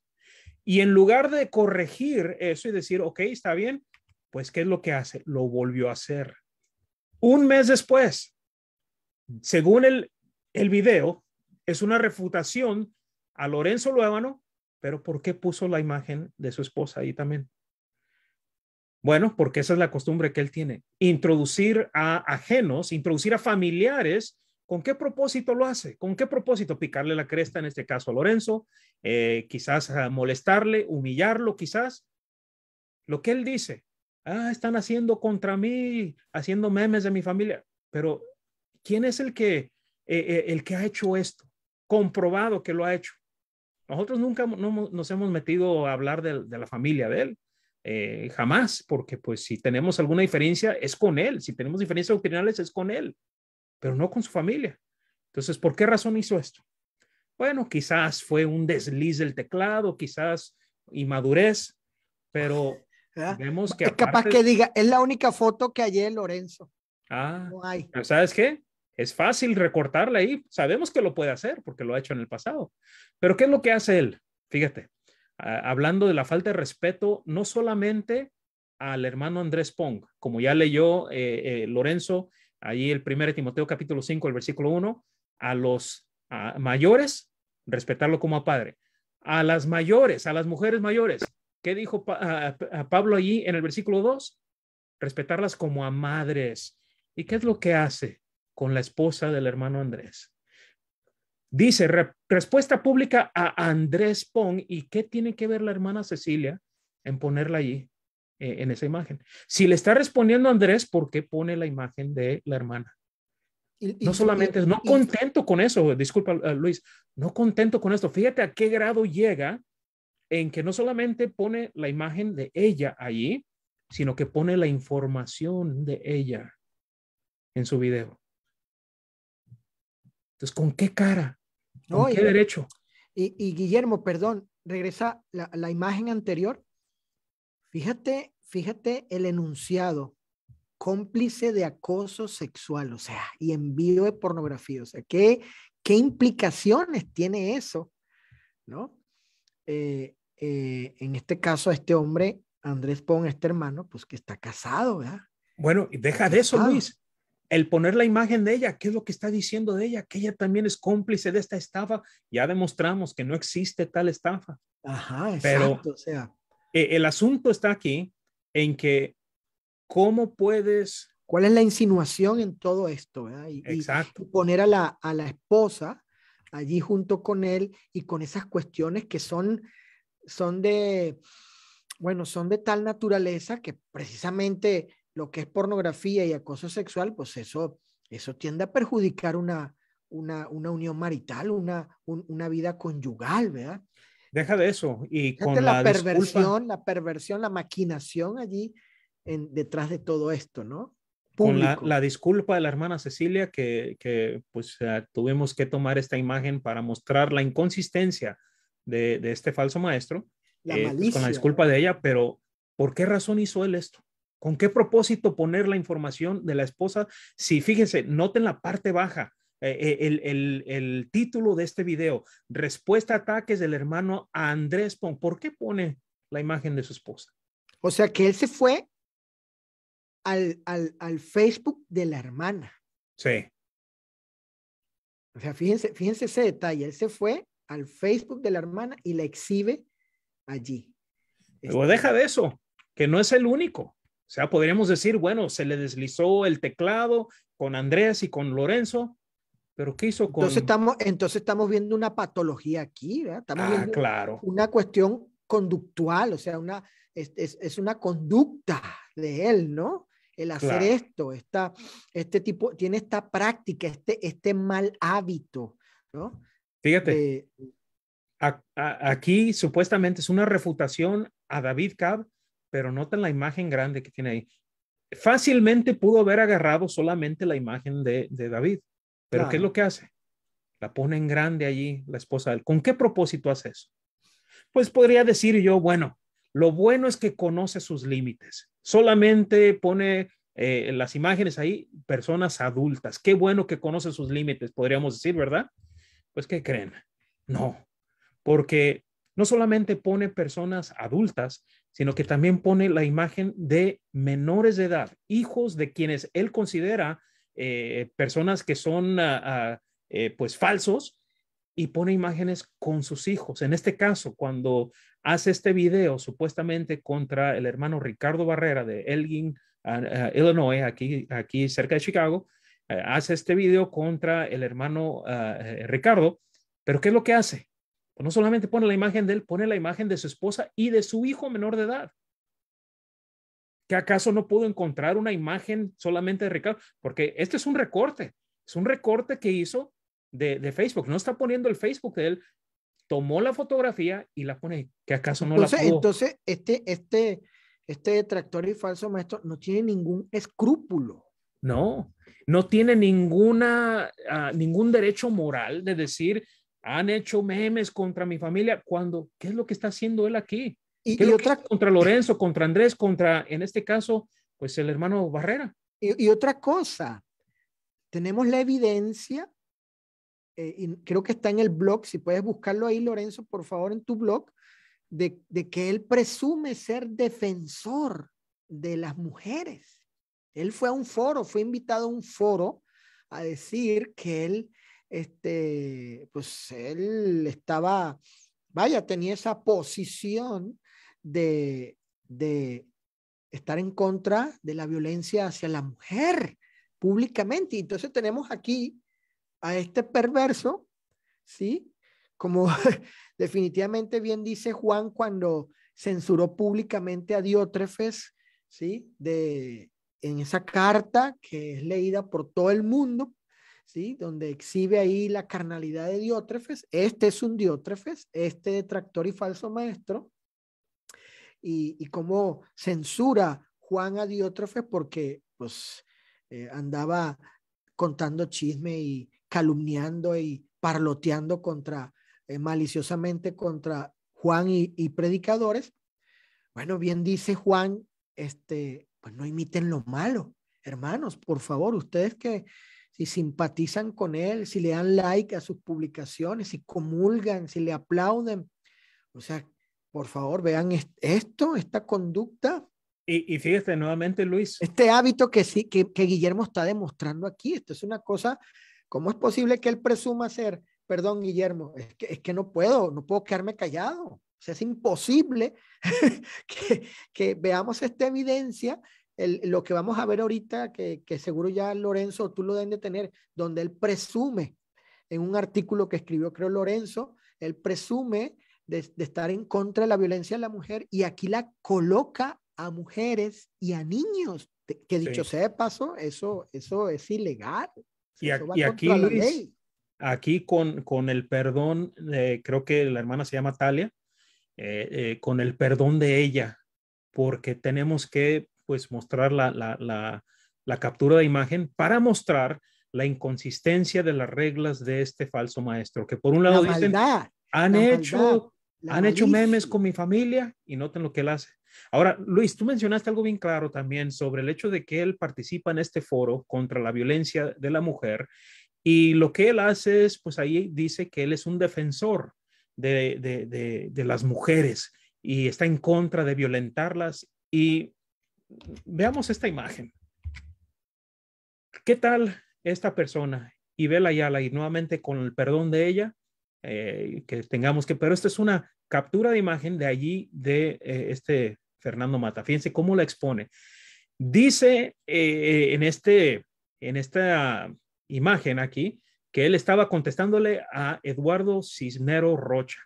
Y en lugar de corregir eso y decir, ok, está bien, pues ¿qué es lo que hace? Lo volvió a hacer. Un mes después, según el, el video, es una refutación a Lorenzo Luébano, pero ¿por qué puso la imagen de su esposa ahí también? Bueno, porque esa es la costumbre que él tiene. Introducir a ajenos, introducir a familiares. ¿Con qué propósito lo hace? ¿Con qué propósito? Picarle la cresta, en este caso a Lorenzo, eh, quizás molestarle, humillarlo, quizás. Lo que él dice, ah, están haciendo contra mí, haciendo memes de mi familia. Pero, ¿quién es el que, eh, eh, el que ha hecho esto? Comprobado que lo ha hecho. Nosotros nunca nos hemos metido a hablar de la familia de él. Eh, jamás, porque pues si tenemos alguna diferencia es con él, si tenemos diferencias doctrinales es con él, pero no con su familia. Entonces, ¿por qué razón hizo esto? Bueno, quizás fue un desliz del teclado, quizás inmadurez, pero vemos que... Es capaz que diga, es la única foto que hallé Lorenzo. Ah, no hay. ¿sabes qué? Es fácil recortarla ahí. Sabemos que lo puede hacer porque lo ha hecho en el pasado. Pero ¿qué es lo que hace él? Fíjate, hablando de la falta de respeto, no solamente al hermano Andrés Pong, como ya leyó eh, eh, Lorenzo, ahí el primer Timoteo capítulo 5, el versículo 1, a los mayores, respetarlo como a padre. A las mayores, a las mujeres mayores, ¿qué dijo Pablo allí en el versículo 2? Respetarlas como a madres. ¿Y qué es lo que hace con la esposa del hermano Andrés? Dice, respuesta pública a Andrés Pong. ¿Y qué tiene que ver la hermana Cecilia en ponerla allí, eh, en esa imagen? Si le está respondiendo a Andrés, ¿por qué pone la imagen de la hermana? no solamente, no contento con eso, disculpa eh, Luis, no contento con esto. Fíjate a qué grado llega en que no solamente pone la imagen de ella allí, sino que pone la información de ella en su video. Entonces, ¿con qué cara? qué derecho? Y, Guillermo, perdón, regresa la, la, imagen anterior. Fíjate, fíjate el enunciado, cómplice de acoso sexual, o sea, y envío de pornografía, o sea, ¿qué, qué implicaciones tiene eso? ¿No? Eh, eh, en este caso, este hombre, Andrés Pon, este hermano, pues que está casado, ¿verdad? Bueno, deja de eso, Luis el poner la imagen de ella, ¿qué es lo que está diciendo de ella? Que ella también es cómplice de esta estafa. Ya demostramos que no existe tal estafa. Ajá, exacto. Pero, o sea, e, el asunto está aquí en que, ¿cómo puedes... ¿Cuál es la insinuación en todo esto? Y, exacto. poner a la, a la esposa allí junto con él y con esas cuestiones que son, son de, bueno, son de tal naturaleza que precisamente lo que es pornografía y acoso sexual, pues eso, eso tiende a perjudicar una, una, una unión marital, una, una vida conyugal, ¿verdad? Deja de eso. Y con la, perversión, la perversión, la maquinación allí en, detrás de todo esto, ¿no? Con la, la, disculpa de la hermana Cecilia que, que pues tuvimos que tomar esta imagen para mostrar la inconsistencia de, de este falso maestro. La eh, pues, con la disculpa de ella, pero ¿por qué razón hizo él esto? ¿Con qué propósito poner la información de la esposa? Si fíjense, noten la parte baja, eh, eh, el, título de este video, respuesta a ataques del hermano Andrés Pong. ¿Por qué pone la imagen de su esposa? O sea que él se fue al, al, Facebook de la hermana. Sí. O sea, fíjense, fíjense ese detalle. Él se fue al Facebook de la hermana y la exhibe allí. Pero deja de eso, que no es el único. O sea, podríamos decir, bueno, se le deslizó el teclado con Andrés y con Lorenzo, pero ¿qué hizo con... Entonces estamos, entonces estamos viendo una patología aquí, ¿verdad? Estamos ah, viendo claro. una cuestión conductual, o sea, una, es, es, una conducta de él, ¿no? El hacer esto, esta, este tipo, tiene esta práctica, este, este mal hábito, ¿no? Fíjate, aquí supuestamente es una refutación a David Cab pero noten la imagen grande que tiene ahí. Fácilmente pudo haber agarrado solamente la imagen de, David, Pero ¿qué es lo que hace? La pone en grande allí la esposa de él. ¿Con qué propósito hace eso? Pues podría decir yo, bueno, lo bueno es que conoce sus límites. Solamente pone eh, las imágenes ahí, personas adultas. Qué bueno que conoce sus límites, podríamos decir, ¿verdad? Pues, ¿qué creen? No, porque no solamente pone personas adultas, sino que también pone la imagen de menores de edad, hijos de quienes él considera eh, personas que son ah, ah, eh, pues falsos y pone imágenes con sus hijos. En este caso, cuando hace este video supuestamente contra el hermano Ricardo Barrera de Elgin, uh, Illinois, aquí, aquí cerca de Chicago, eh, hace este video contra el hermano Ricardo, pero ¿qué es lo que hace? Pues no solamente pone la imagen de él, pone la imagen de su esposa y de su hijo menor de edad. ¿Que acaso no pudo encontrar una imagen solamente de Ricardo? Porque este es un recorte, es un recorte que hizo de, Facebook. No está poniendo el Facebook de él, tomó la fotografía y la pone. ¿Que acaso no la pudo? Entonces, este, este, este detractor y falso maestro no tiene ningún escrúpulo. No, no tiene ninguna, ah, ningún derecho moral de decir, han hecho memes contra mi familia, cuando, ¿qué es lo que está haciendo él aquí? Y, otra contra Lorenzo, contra Andrés, contra, en este caso, pues el hermano Barrera. Y, otra cosa, tenemos la evidencia, eh, y creo que está en el blog, si puedes buscarlo ahí, Lorenzo, por favor, en tu blog, de, de que él presume ser defensor de las mujeres. Él fue a un foro, fue invitado a un foro a decir que él este, pues él estaba, vaya, tenía esa posición de, de estar en contra de la violencia hacia la mujer públicamente. Y entonces tenemos aquí a este perverso, ¿sí? Como definitivamente bien dice Juan cuando censuró públicamente a Diótrefes, ¿sí? De, en esa carta que es leída por todo el mundo, ¿sí? Donde exhibe ahí la carnalidad de Diótrefes. Este es un Diótrefes, este detractor y falso maestro. Y, y cómo censura Juan a Diótrefes porque, pues, eh, andaba contando chisme y calumniando y parloteando contra, eh, maliciosamente contra Juan y, y, predicadores. Bueno, bien dice Juan, este, pues no imiten lo malo. Hermanos, por favor, ustedes que si simpatizan con él, si le dan like a sus publicaciones, si comulgan, si le aplauden. O sea, por favor, vean esto, esta conducta. Y, y fíjate nuevamente, Luis. Este hábito que sí, que, que Guillermo está demostrando aquí, esto es una cosa, ¿cómo es posible que él presuma ser, perdón, Guillermo, es que, es que no puedo, no puedo quedarme callado. O sea, es imposible que, que veamos esta evidencia lo que vamos a ver ahorita, que, seguro ya Lorenzo, tú lo deben de tener, donde él presume, en un artículo que escribió, creo, Lorenzo, él presume de, estar en contra de la violencia de la mujer y aquí la coloca a mujeres y a niños, que dicho sea de paso, eso, eso es ilegal. Y, aquí, Luis, aquí con, con el perdón, creo que la hermana se llama Talia, eh, eh, con el perdón de ella, porque tenemos que pues mostrar la, la, la, captura de imagen para mostrar la inconsistencia de las reglas de este falso maestro, que por un lado dicen, han hecho, han hecho memes con mi familia y noten lo que él hace. Ahora, Luis, tú mencionaste algo bien claro también sobre el hecho de que él participa en este foro contra la violencia de la mujer y lo que él hace es, pues ahí dice que él es un defensor de, de, de, de las mujeres y está en contra de violentarlas y veamos esta imagen. ¿Qué tal esta persona? Y la Ayala, y nuevamente con el perdón de ella, eh, que tengamos que, pero esta es una captura de imagen de allí de eh, este Fernando Mata. Fíjense cómo la expone. Dice eh, en, este, en esta imagen aquí que él estaba contestándole a Eduardo Cisnero Rocha.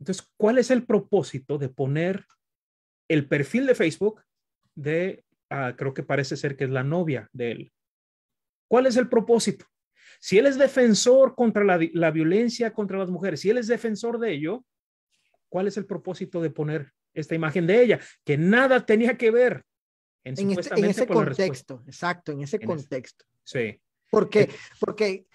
Entonces, ¿cuál es el propósito de poner el perfil de Facebook de, ah, creo que parece ser que es la novia de él. ¿Cuál es el propósito? Si él es defensor contra la, la, violencia contra las mujeres, si él es defensor de ello, ¿cuál es el propósito de poner esta imagen de ella? Que nada tenía que ver en, este, ese contexto, exacto, en ese contexto. sí. Porque, porque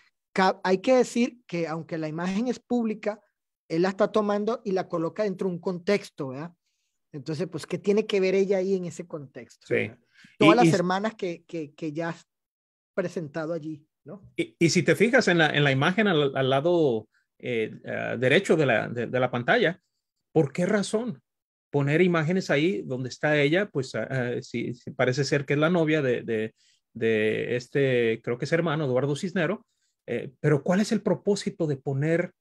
hay que decir que aunque la imagen es pública, él la está tomando y la coloca dentro de un contexto, ¿verdad? Entonces, pues, ¿qué tiene que ver ella ahí en ese contexto? Sí. Todas las hermanas que, que, que, ya has presentado allí, ¿no? Y, y si te fijas en la, en la imagen al, al lado eh, uh, derecho de la, de, de la pantalla, ¿por qué razón? poner imágenes ahí donde está ella, pues uh, sí, sí, parece ser que es la novia de, de, de, este, creo que es hermano, Eduardo Cisnero, eh, pero ¿cuál es el propósito de poner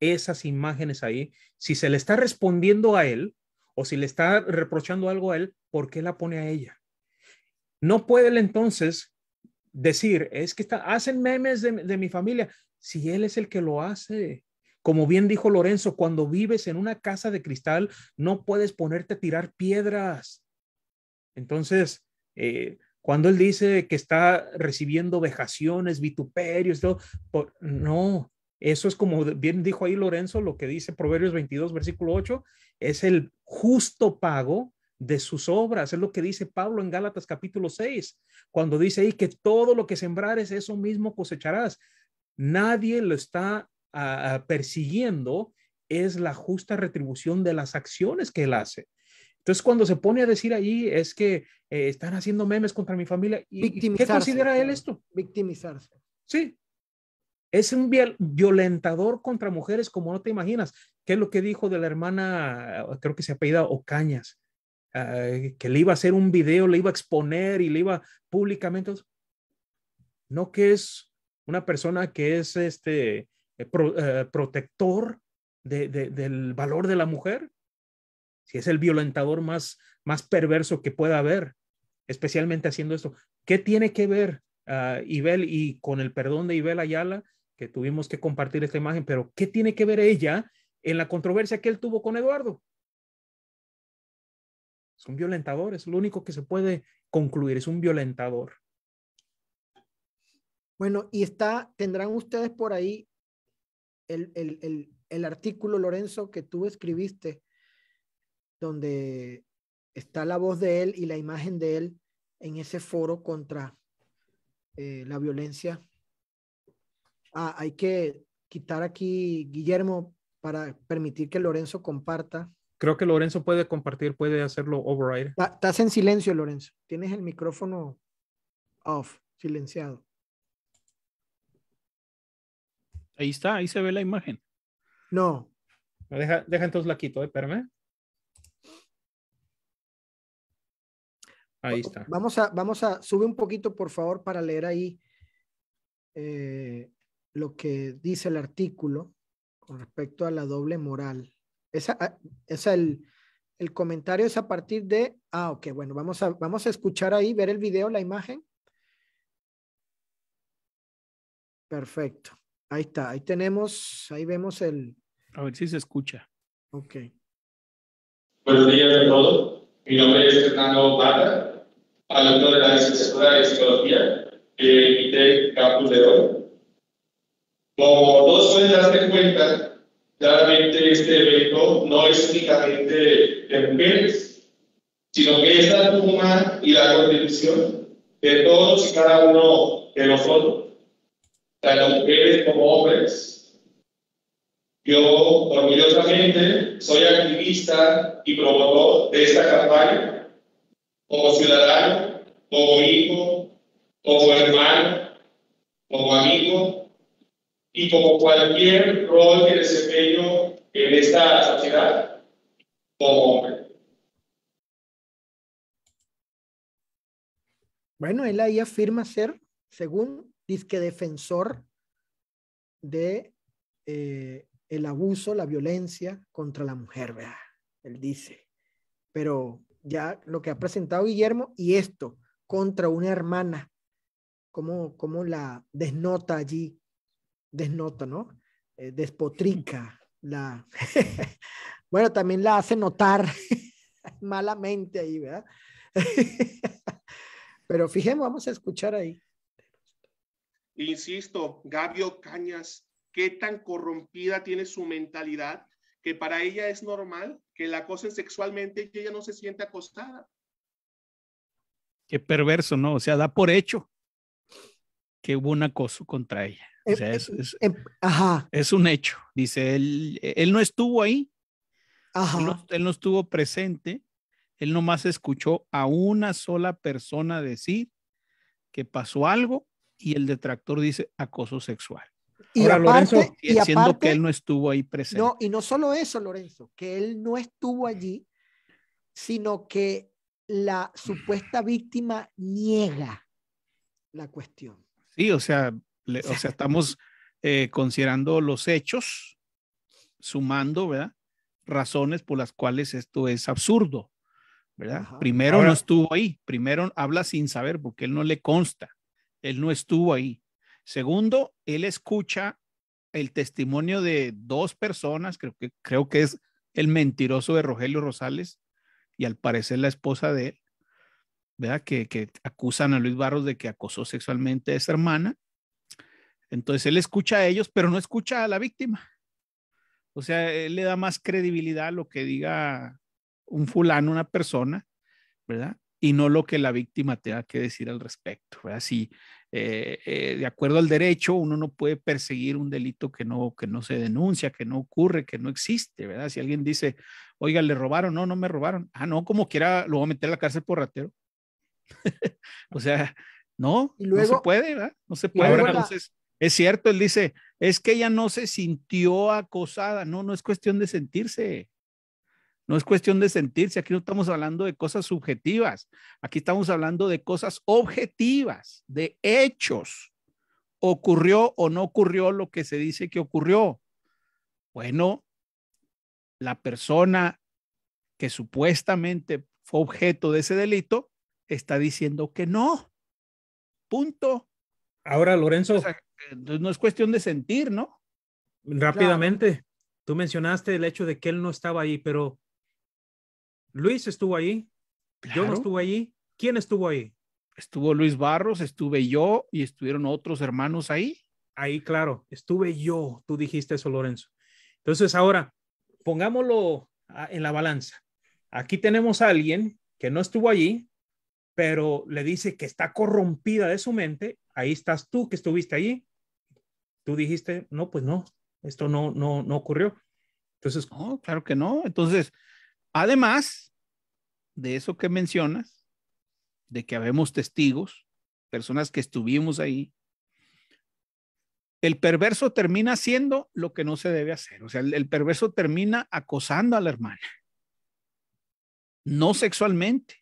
esas imágenes ahí? Si se le está respondiendo a él o si le está reprochando algo a él, ¿por qué la pone a ella? No puede él entonces decir, es que está, hacen memes de, mi familia, si él es el que lo hace. Como bien dijo Lorenzo, cuando vives en una casa de cristal, no puedes ponerte a tirar piedras. Entonces, eh, cuando él dice que está recibiendo vejaciones, vituperios, no, eso es como bien dijo ahí Lorenzo, lo que dice Proverbios 22, versículo 8, es el justo pago de sus obras. Es lo que dice Pablo en Gálatas capítulo 6, cuando dice ahí que todo lo que sembrares, eso mismo cosecharás. Nadie lo está uh, persiguiendo, es la justa retribución de las acciones que él hace. Entonces, cuando se pone a decir ahí es que eh, están haciendo memes contra mi familia, ¿y ¿qué considera él esto? Victimizarse. Sí. Es un violentador contra mujeres como no te imaginas. ¿Qué es lo que dijo de la hermana, creo que se apellida Ocañas? Uh, que le iba a hacer un video, le iba a exponer y le iba públicamente. No que es una persona que es este eh, eh, protector de, de, del valor de la mujer, si es el violentador más, más perverso que pueda haber, especialmente haciendo esto. ¿Qué tiene que ver uh, Ibel y con el perdón de Ibel Ayala, que tuvimos que compartir esta imagen, pero qué tiene que ver ella en la controversia que él tuvo con Eduardo? Es un violentador, es lo único que se puede concluir, es un violentador. Bueno, y está, tendrán ustedes por ahí el, el, el, el artículo, Lorenzo, que tú escribiste, donde está la voz de él y la imagen de él en ese foro contra eh, la violencia. Ah, hay que quitar aquí, Guillermo, para permitir que Lorenzo comparta. Creo que Lorenzo puede compartir, puede hacerlo override. Estás en silencio, Lorenzo. Tienes el micrófono off, silenciado. Ahí está, ahí se ve la imagen. No. Deja, deja entonces la quito, ¿eh? espérame. Ahí está. Vamos a, vamos a, sube un poquito, por favor, para leer ahí eh, lo que dice el artículo con respecto a la doble moral. Esa, ah, esa el, el comentario es a partir de, ah, ok, bueno, vamos a, vamos a escuchar ahí, ver el video, la imagen. Perfecto. Ahí está, ahí tenemos, ahí vemos el... A ver si se escucha. Ok. Buenos días a todos. Mi nombre es Fernando Mata, alumno de la licenciatura de Psicología de ITEC Campus de hoy. Como todos pueden darse cuenta, claramente este evento no es únicamente de mujeres, sino que es la suma y la contribución de todos y cada uno de nosotros, tanto mujeres como hombres. Yo orgullosamente soy activista y promotor de esta campaña como ciudadano, como hijo, como hermano, como amigo y como cualquier rol que desempeño en esta sociedad como hombre. Bueno, él ahí afirma ser, según disque defensor de eh, el abuso, la violencia contra la mujer, ¿verdad? Él dice. Pero ya lo que ha presentado Guillermo y esto contra una hermana, cómo, cómo la desnota allí, desnota, ¿no? Eh, despotrica, la... bueno, también la hace notar malamente ahí, ¿verdad? Pero fijemos, vamos a escuchar ahí. Insisto, Gabio Cañas, ¿qué tan corrompida tiene su mentalidad que para ella es normal que la acosen sexualmente y ella no se siente acostada? Qué perverso, ¿no? O sea, da por hecho que hubo un acoso contra ella. O Em, sea, em, es, es- em, ajá, es un hecho. Dice, él, él no estuvo ahí, él ajá. no, él no estuvo presente, él nomás escuchó a una sola persona decir que pasó algo y el detractor dice acoso sexual, Y Ahora, aparte, Lorenzo, y siendo aparte, que él no estuvo ahí presente. no, y no solo eso, Lorenzo, que él no estuvo allí, sino que la supuesta víctima niega la cuestión. Sí, o sea, le- o sea, estamos eh, considerando los hechos, sumando, ¿verdad? Razones por las cuales esto es absurdo, ¿verdad? Ajá. Primero Ahora- no estuvo ahí, primero habla sin saber porque él no le consta, él no estuvo ahí. Segundo, él escucha el testimonio de dos personas, creo que, creo que es el mentiroso de Rogelio Rosales y al parecer la esposa de él, ¿verdad? Que, acusan a Luis Barros de que acosó sexualmente a esa hermana. Entonces él escucha a ellos, pero no escucha a la víctima. O sea, él le da más credibilidad a lo que diga un fulano, una persona, ¿verdad? Y no lo que la víctima tenga que decir al respecto, ¿verdad? Eh, eh, de acuerdo al derecho uno no puede perseguir un delito que no, que no se denuncia, que no ocurre, que no existe, ¿verdad? Si alguien dice, oiga, le robaron, no, no me robaron. Ah, no, como quiera, lo voy a meter a la cárcel por ratero. o sea, no, no se puede, ¿verdad? No se puede. la- Entonces, es cierto, él dice, es que ella no se sintió acosada. No, no es cuestión de sentirse. No es cuestión de sentirse. Aquí no estamos hablando de cosas subjetivas. Aquí estamos hablando de cosas objetivas, de hechos. ¿Ocurrió o no ocurrió lo que se dice que ocurrió? Bueno, la persona que supuestamente fue objeto de ese delito está diciendo que no. Punto. Ahora, Lorenzo, O sea, entonces no es cuestión de sentir, ¿no? rápidamente, tú mencionaste el hecho de que él no estaba ahí, pero Luis estuvo ahí, yo no estuve ahí. ¿Quién estuvo ahí? Estuvo Luis Barros, estuve yo y estuvieron otros hermanos ahí. Ahí, claro, estuve yo. Tú dijiste eso, Lorenzo. Entonces, ahora, pongámoslo ah, en la balanza. Aquí tenemos a alguien que no estuvo allí, pero le dice que está corrompida de su mente. Ahí estás tú que estuviste allí. Tú dijiste, no, pues no, esto no, no, no ocurrió. Entonces, No, claro que no. Entonces, además de eso que mencionas, de que habemos testigos, personas que estuvimos ahí, el perverso termina haciendo lo que no se debe hacer. O sea, el, el perverso termina acosando a la hermana. No sexualmente,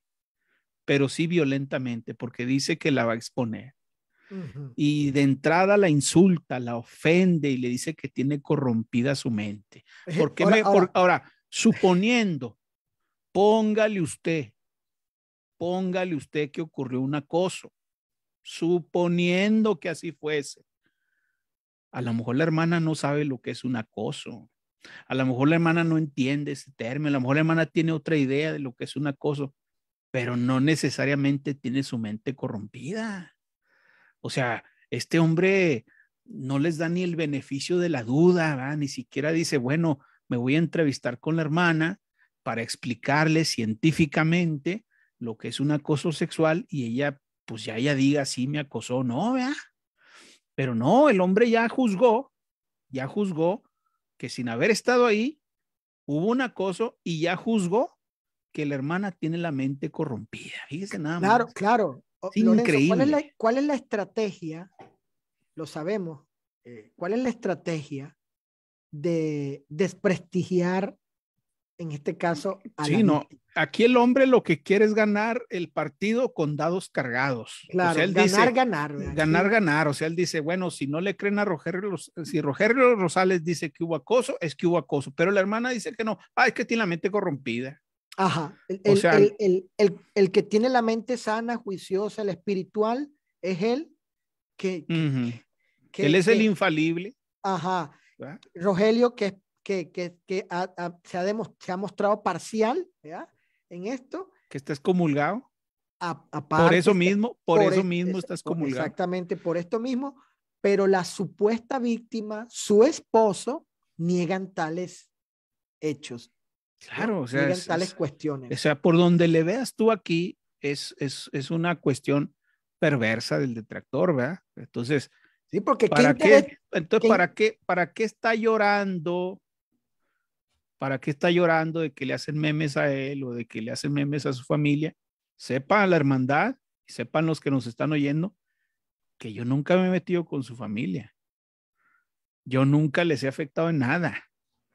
pero sí violentamente, porque dice que la va a exponer. Y de entrada la insulta, la ofende y le dice que tiene corrompida su mente. ¿Por qué Ahora- me- ahora, por- ahora, suponiendo, póngale usted, póngale usted que ocurrió un acoso, suponiendo que así fuese. A lo mejor la hermana no sabe lo que es un acoso. A lo mejor la hermana no entiende ese término. A lo mejor la hermana tiene otra idea de lo que es un acoso, pero no necesariamente tiene su mente corrompida. O sea, este hombre no les da ni el beneficio de la duda, ¿verdad? ni siquiera dice, bueno, me voy a entrevistar con la hermana para explicarle científicamente lo que es un acoso sexual y ella, pues ya ella diga, sí, me acosó, no, vea. Pero no, el hombre ya juzgó, ya juzgó que sin haber estado ahí, hubo un acoso y ya juzgó que la hermana tiene la mente corrompida. Fíjese nada Claro, más. claro. O- Es Lorenzo, ¿cuál es, la, increíble. cuál es la estrategia? Lo sabemos. eh, ¿Cuál es la estrategia de desprestigiar, en este caso, a la Sí, no. víctima? Aquí el hombre lo que quiere es ganar el partido con dados cargados. Claro, o sea, él ganar, dice, ganar. ¿verdad? ganar, ganar. O sea, él dice, bueno, si no le creen a Rogelio, Ros- si Rogelio Rosales dice que hubo acoso, es que hubo acoso. Pero la hermana dice que no. Ah, es que tiene la mente corrompida. Ajá. El, O el- sea- el- el- el- el que tiene la mente sana, juiciosa, el espiritual, es él que, Ujú. que- él es el que- infalible. Ajá. ¿verdad? Rogelio, que, que, que, que ha- ha- se, ha se ha mostrado parcial ¿verdad? en esto. que está excomulgado. a- Por eso mismo, por, eso es- mismo es- está por- excomulgado. Exactamente, por esto mismo. Pero la supuesta víctima, su esposo, niegan tales hechos. Claro, o sea, es- tales es- cuestiones. O sea, por donde le veas tú aquí, es, es, es una cuestión perversa del detractor, ¿verdad? Entonces, sí, porque ¿para qué, entonces, ¿para qué, para qué está llorando? ¿Para qué está llorando de que le hacen memes a él o de que le hacen memes a su familia? Sepa la hermandad y sepan los que nos están oyendo que yo nunca me he metido con su familia. Yo nunca les he afectado en nada.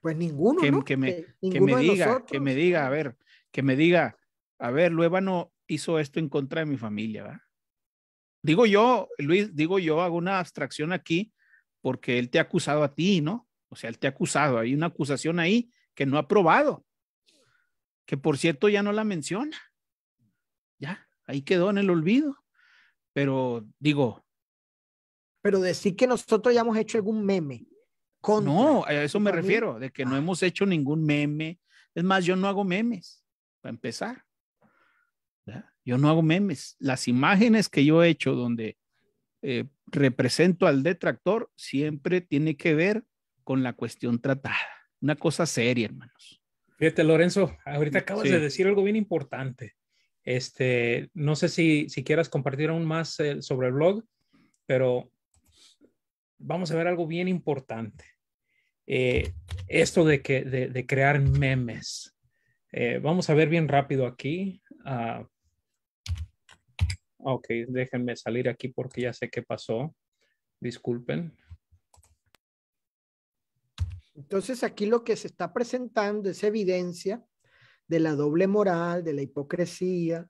Pues ninguno, que, ¿no? que me, que me diga, que me diga, a ver, que me diga, a ver, Luébano hizo esto en contra de mi familia, ¿verdad? Digo yo, Luis, digo yo, hago una abstracción aquí porque él te ha acusado a ti, ¿no? O sea, él te ha acusado, hay una acusación ahí que no ha probado, que por cierto ya no la menciona. Ya, ahí quedó en el olvido. Pero digo. Pero decir que nosotros ya hemos hecho algún meme. No, a eso me refiero, de que no ah. hemos hecho ningún meme. Es más, yo no hago memes, para empezar. Yo no hago memes. Las imágenes que yo he hecho donde eh, represento al detractor siempre tiene que ver con la cuestión tratada. Una cosa seria, hermanos. Fíjate, Lorenzo, ahorita acabas de decir algo bien importante. Este, no sé si, si quieras compartir aún más eh, sobre el blog, pero vamos a ver algo bien importante. Eh, esto de, que, de, crear memes. Eh, vamos a ver bien rápido aquí. Uh, ok, déjenme salir aquí porque ya sé qué pasó. Disculpen. Entonces aquí lo que se está presentando es evidencia de la doble moral, de la hipocresía,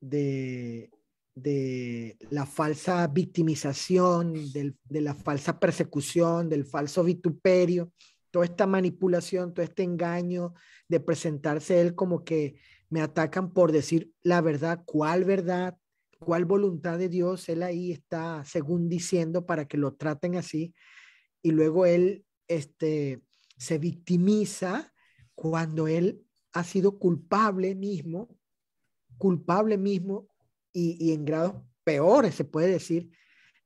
de, de la falsa victimización, de la falsa persecución, del falso vituperio, toda esta manipulación, todo este engaño de presentarse él como que me atacan por decir la verdad, cuál verdad, cuál voluntad de Dios, él ahí está, según diciendo, para que lo traten así. Y luego él este, se victimiza cuando él ha sido culpable mismo, culpable mismo y, en grados peores, se puede decir,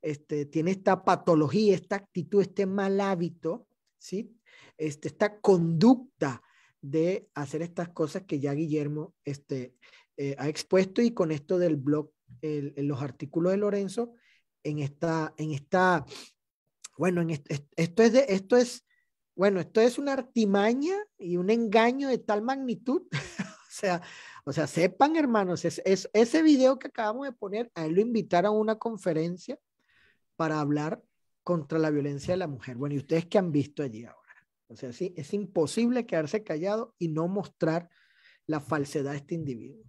este, tiene esta patología, esta actitud, este mal hábito, ¿sí? Este, esta conducta de hacer estas cosas que ya Guillermo este, eh, ha expuesto y con esto del blog, en los artículos de Lorenzo, en esta, en esta, bueno, en esto es de, esto es bueno, esto es una artimaña y un engaño de tal magnitud. o sea, o sea, sepan, hermanos, es, ese video que acabamos de poner, a él lo invitaron a una conferencia para hablar contra la violencia de la mujer. Bueno, ¿y ustedes qué han visto allí ahora? O sea, sí, es imposible quedarse callado y no mostrar la falsedad de este individuo.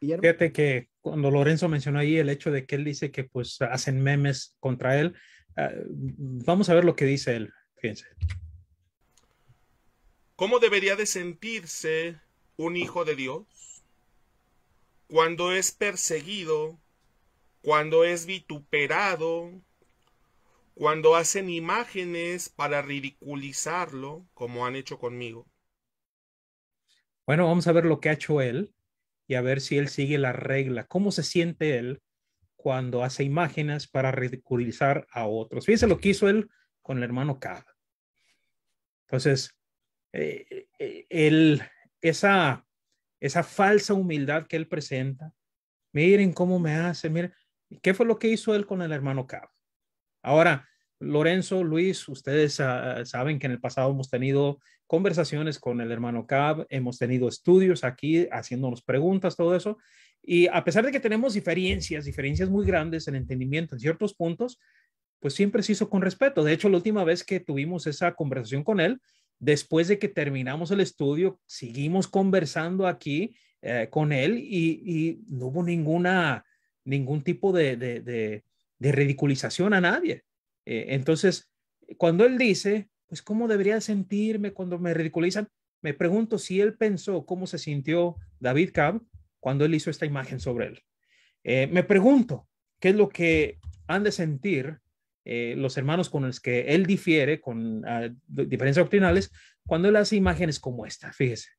Fíjate que cuando Lorenzo mencionó ahí el hecho de que él dice que pues hacen memes contra él, ah, vamos a ver lo que dice él. Fíjense. ¿Cómo debería de sentirse un hijo de Dios? Cuando es perseguido, cuando es vituperado, cuando hacen imágenes para ridiculizarlo, como han hecho conmigo. Bueno, vamos a ver lo que ha hecho él y a ver si él sigue la regla. ¿Cómo se siente él cuando hace imágenes para ridiculizar a otros? Fíjense lo que hizo él con el hermano Cab. Entonces, eh, eh, esa, esa falsa humildad que él presenta. Miren cómo me hace, miren, ¿qué fue lo que hizo él con el hermano Cab? Ahora, Lorenzo, Luis, ustedes ah, saben que en el pasado hemos tenido conversaciones con el hermano Cab, hemos tenido estudios aquí haciéndonos preguntas, todo eso. Y a pesar de que tenemos diferencias, diferencias muy grandes en entendimiento en ciertos puntos, pues siempre se hizo con respeto. De hecho, la última vez que tuvimos esa conversación con él, Después de que terminamos el estudio, seguimos conversando aquí eh, con él y, no hubo ninguna, ningún tipo de, de, ridiculización a nadie. Eh, entonces, cuando él dice, pues, ¿cómo debería sentirme cuando me ridiculizan? Me pregunto si él pensó cómo se sintió David Cab cuando él hizo esta imagen sobre él. Eh, me pregunto, ¿qué es lo que han de sentir eh, los hermanos con los que él difiere, con ah, diferencias doctrinales, cuando él hace imágenes como esta, fíjese.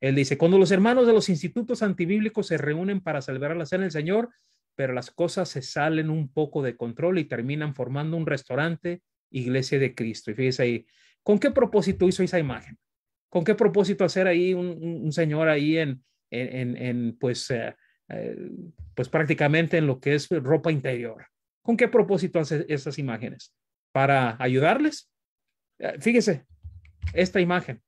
Él dice, cuando los hermanos de los institutos antibíblicos se reúnen para celebrar la cena del Señor, pero las cosas se salen un poco de control y terminan formando un restaurante, iglesia de Cristo. Y fíjese ahí, ¿con qué propósito hizo esa imagen? ¿Con qué propósito hacer ahí un, señor ahí en, en, en, pues, eh, eh, pues prácticamente en lo que es ropa interior. ¿Con qué propósito hace esas imágenes? ¿Para ayudarles? Eh, fíjese, esta imagen,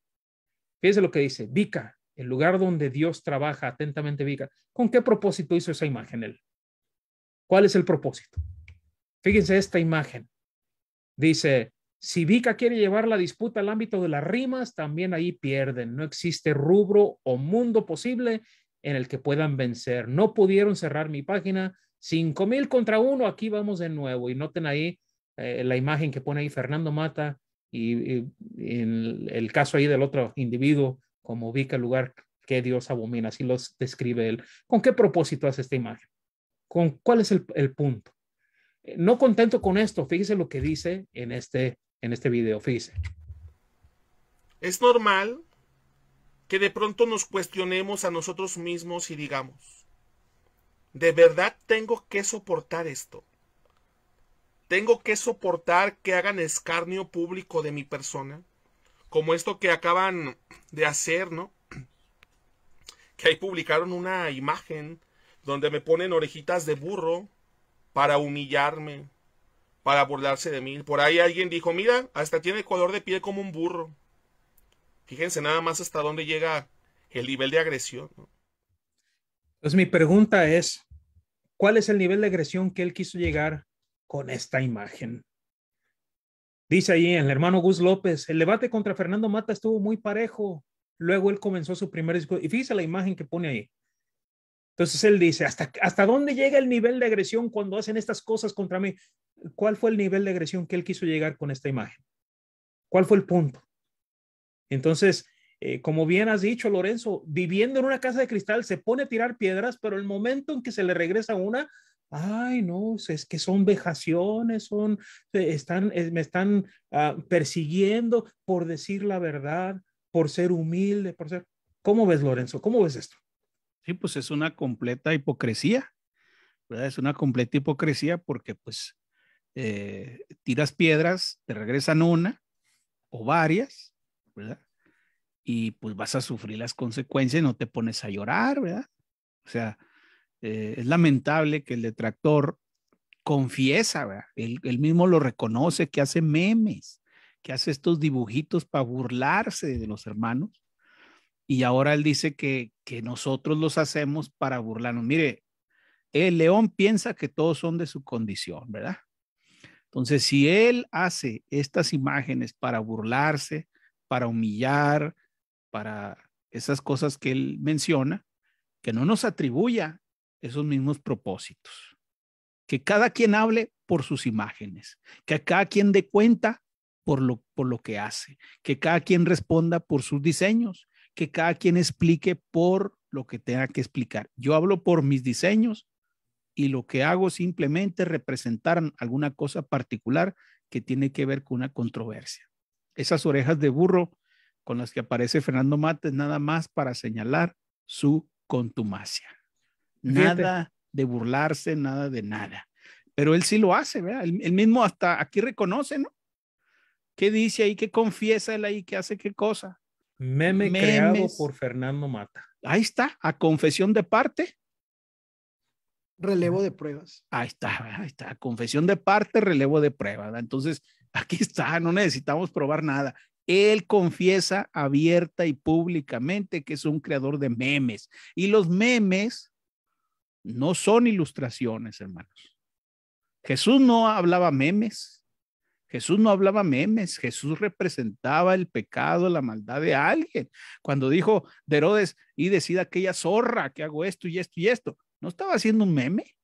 fíjese lo que dice, Vika, el lugar donde Dios trabaja atentamente, Vika. ¿Con qué propósito hizo esa imagen él? ¿Cuál es el propósito? Fíjense esta imagen. Dice, si Vika quiere llevar la disputa al ámbito de las rimas, también ahí pierden. No existe rubro o mundo posible en el que puedan vencer. No pudieron cerrar mi página. Cinco mil contra uno. Aquí vamos de nuevo. Y noten ahí eh, la imagen que pone ahí Fernando Mata y, en el caso ahí del otro individuo, como ubica el lugar que Dios abomina. Así los describe él. ¿Con qué propósito hace esta imagen? ¿Con cuál es el, el punto? Eh, no contento con esto, fíjese lo que dice en este en este video. Fíjese. Es normal que de pronto nos cuestionemos a nosotros mismos y digamos, ¿de verdad tengo que soportar esto? ¿Tengo que soportar que hagan escarnio público de mi persona? Como esto que acaban de hacer, ¿no? Que ahí publicaron una imagen donde me ponen orejitas de burro para humillarme, para burlarse de mí. Por ahí alguien dijo, mira, hasta tiene color de piel como un burro. Fíjense nada más hasta dónde llega el nivel de agresión. Pues mi pregunta es, ¿cuál es el nivel de agresión que él quiso llegar con esta imagen? Dice ahí el hermano Gus López, el debate contra Fernando Mata estuvo muy parejo. Luego él comenzó su primer discurso. Y fíjese la imagen que pone ahí. Entonces él dice, ¿hasta, ¿hasta dónde llega el nivel de agresión cuando hacen estas cosas contra mí? ¿Cuál fue el nivel de agresión que él quiso llegar con esta imagen? ¿Cuál fue el punto? Entonces, eh, como bien has dicho, Lorenzo, viviendo en una casa de cristal se pone a tirar piedras, pero el momento en que se le regresa una, ay, no, es que son vejaciones, son, eh, están, me están ah, persiguiendo por decir la verdad, por ser humilde, por ser... ¿Cómo ves, Lorenzo? ¿Cómo ves esto? Sí, pues es una completa hipocresía, ¿verdad? Es una completa hipocresía porque pues eh, tiras piedras, te regresan una o varias, ¿verdad? Y pues vas a sufrir las consecuencias, no te pones a llorar, ¿verdad? O sea, eh, es lamentable que el detractor confiesa, ¿verdad? Él, mismo lo reconoce, que hace memes, que hace estos dibujitos para burlarse de los hermanos y ahora él dice que, que nosotros los hacemos para burlarnos. Mire, el león piensa que todos son de su condición, ¿verdad? Entonces, si él hace estas imágenes para burlarse, para humillar, para esas cosas que él menciona, que no nos atribuya esos mismos propósitos. Que cada quien hable por sus imágenes, que cada quien dé cuenta por lo, por lo que hace, que cada quien responda por sus diseños que cada quien explique por lo que tenga que explicar. Yo hablo por mis diseños y lo que hago simplemente representar alguna cosa particular que tiene que ver con una controversia. Esas orejas de burro con las que aparece Fernando Mates nada más para señalar su contumacia. Nada de burlarse, nada de nada. Pero él sí lo hace, ¿verdad? Él, mismo hasta aquí reconoce, ¿no? ¿Qué dice ahí? ¿Qué confiesa él ahí? ¿Qué hace qué cosa? Meme creado por Fernando Mata. Ahí está, a confesión de parte. Relevo de pruebas. Ahí está, ahí está, confesión de parte, relevo de pruebas. Entonces, aquí está, no necesitamos probar nada. Él confiesa abierta y públicamente que es un creador de memes. Y los memes no son ilustraciones, hermanos. Jesús no hablaba memes. Jesús no hablaba memes, Jesús representaba el pecado, la maldad de alguien. Cuando dijo de Herodes, y decida aquella zorra que hago esto y esto y esto, no estaba haciendo un meme.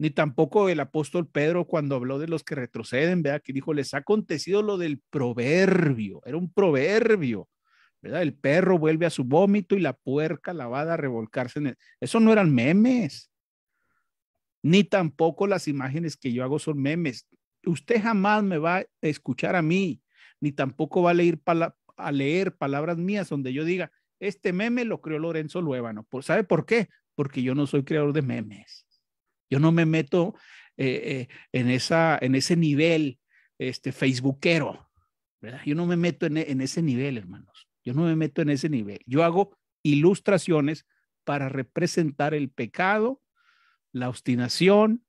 Ni tampoco el apóstol Pedro cuando habló de los que retroceden, vea que dijo, les ha acontecido lo del proverbio, era un proverbio, ¿verdad? El perro vuelve a su vómito y la puerca lavada a revolcarse en él. Eso no eran memes. Ni tampoco las imágenes que yo hago son memes usted jamás me va a escuchar a mí, ni tampoco va a leer, a leer palabras mías donde yo diga, este meme lo creó Lorenzo Luébano. ¿Sabe por qué? Porque yo no soy creador de memes. Yo no me meto eh, eh, en, esa, en ese nivel este, facebookero. ¿verdad? Yo no me meto en, ese nivel, hermanos. Yo no me meto en ese nivel. Yo hago ilustraciones para representar el pecado, la obstinación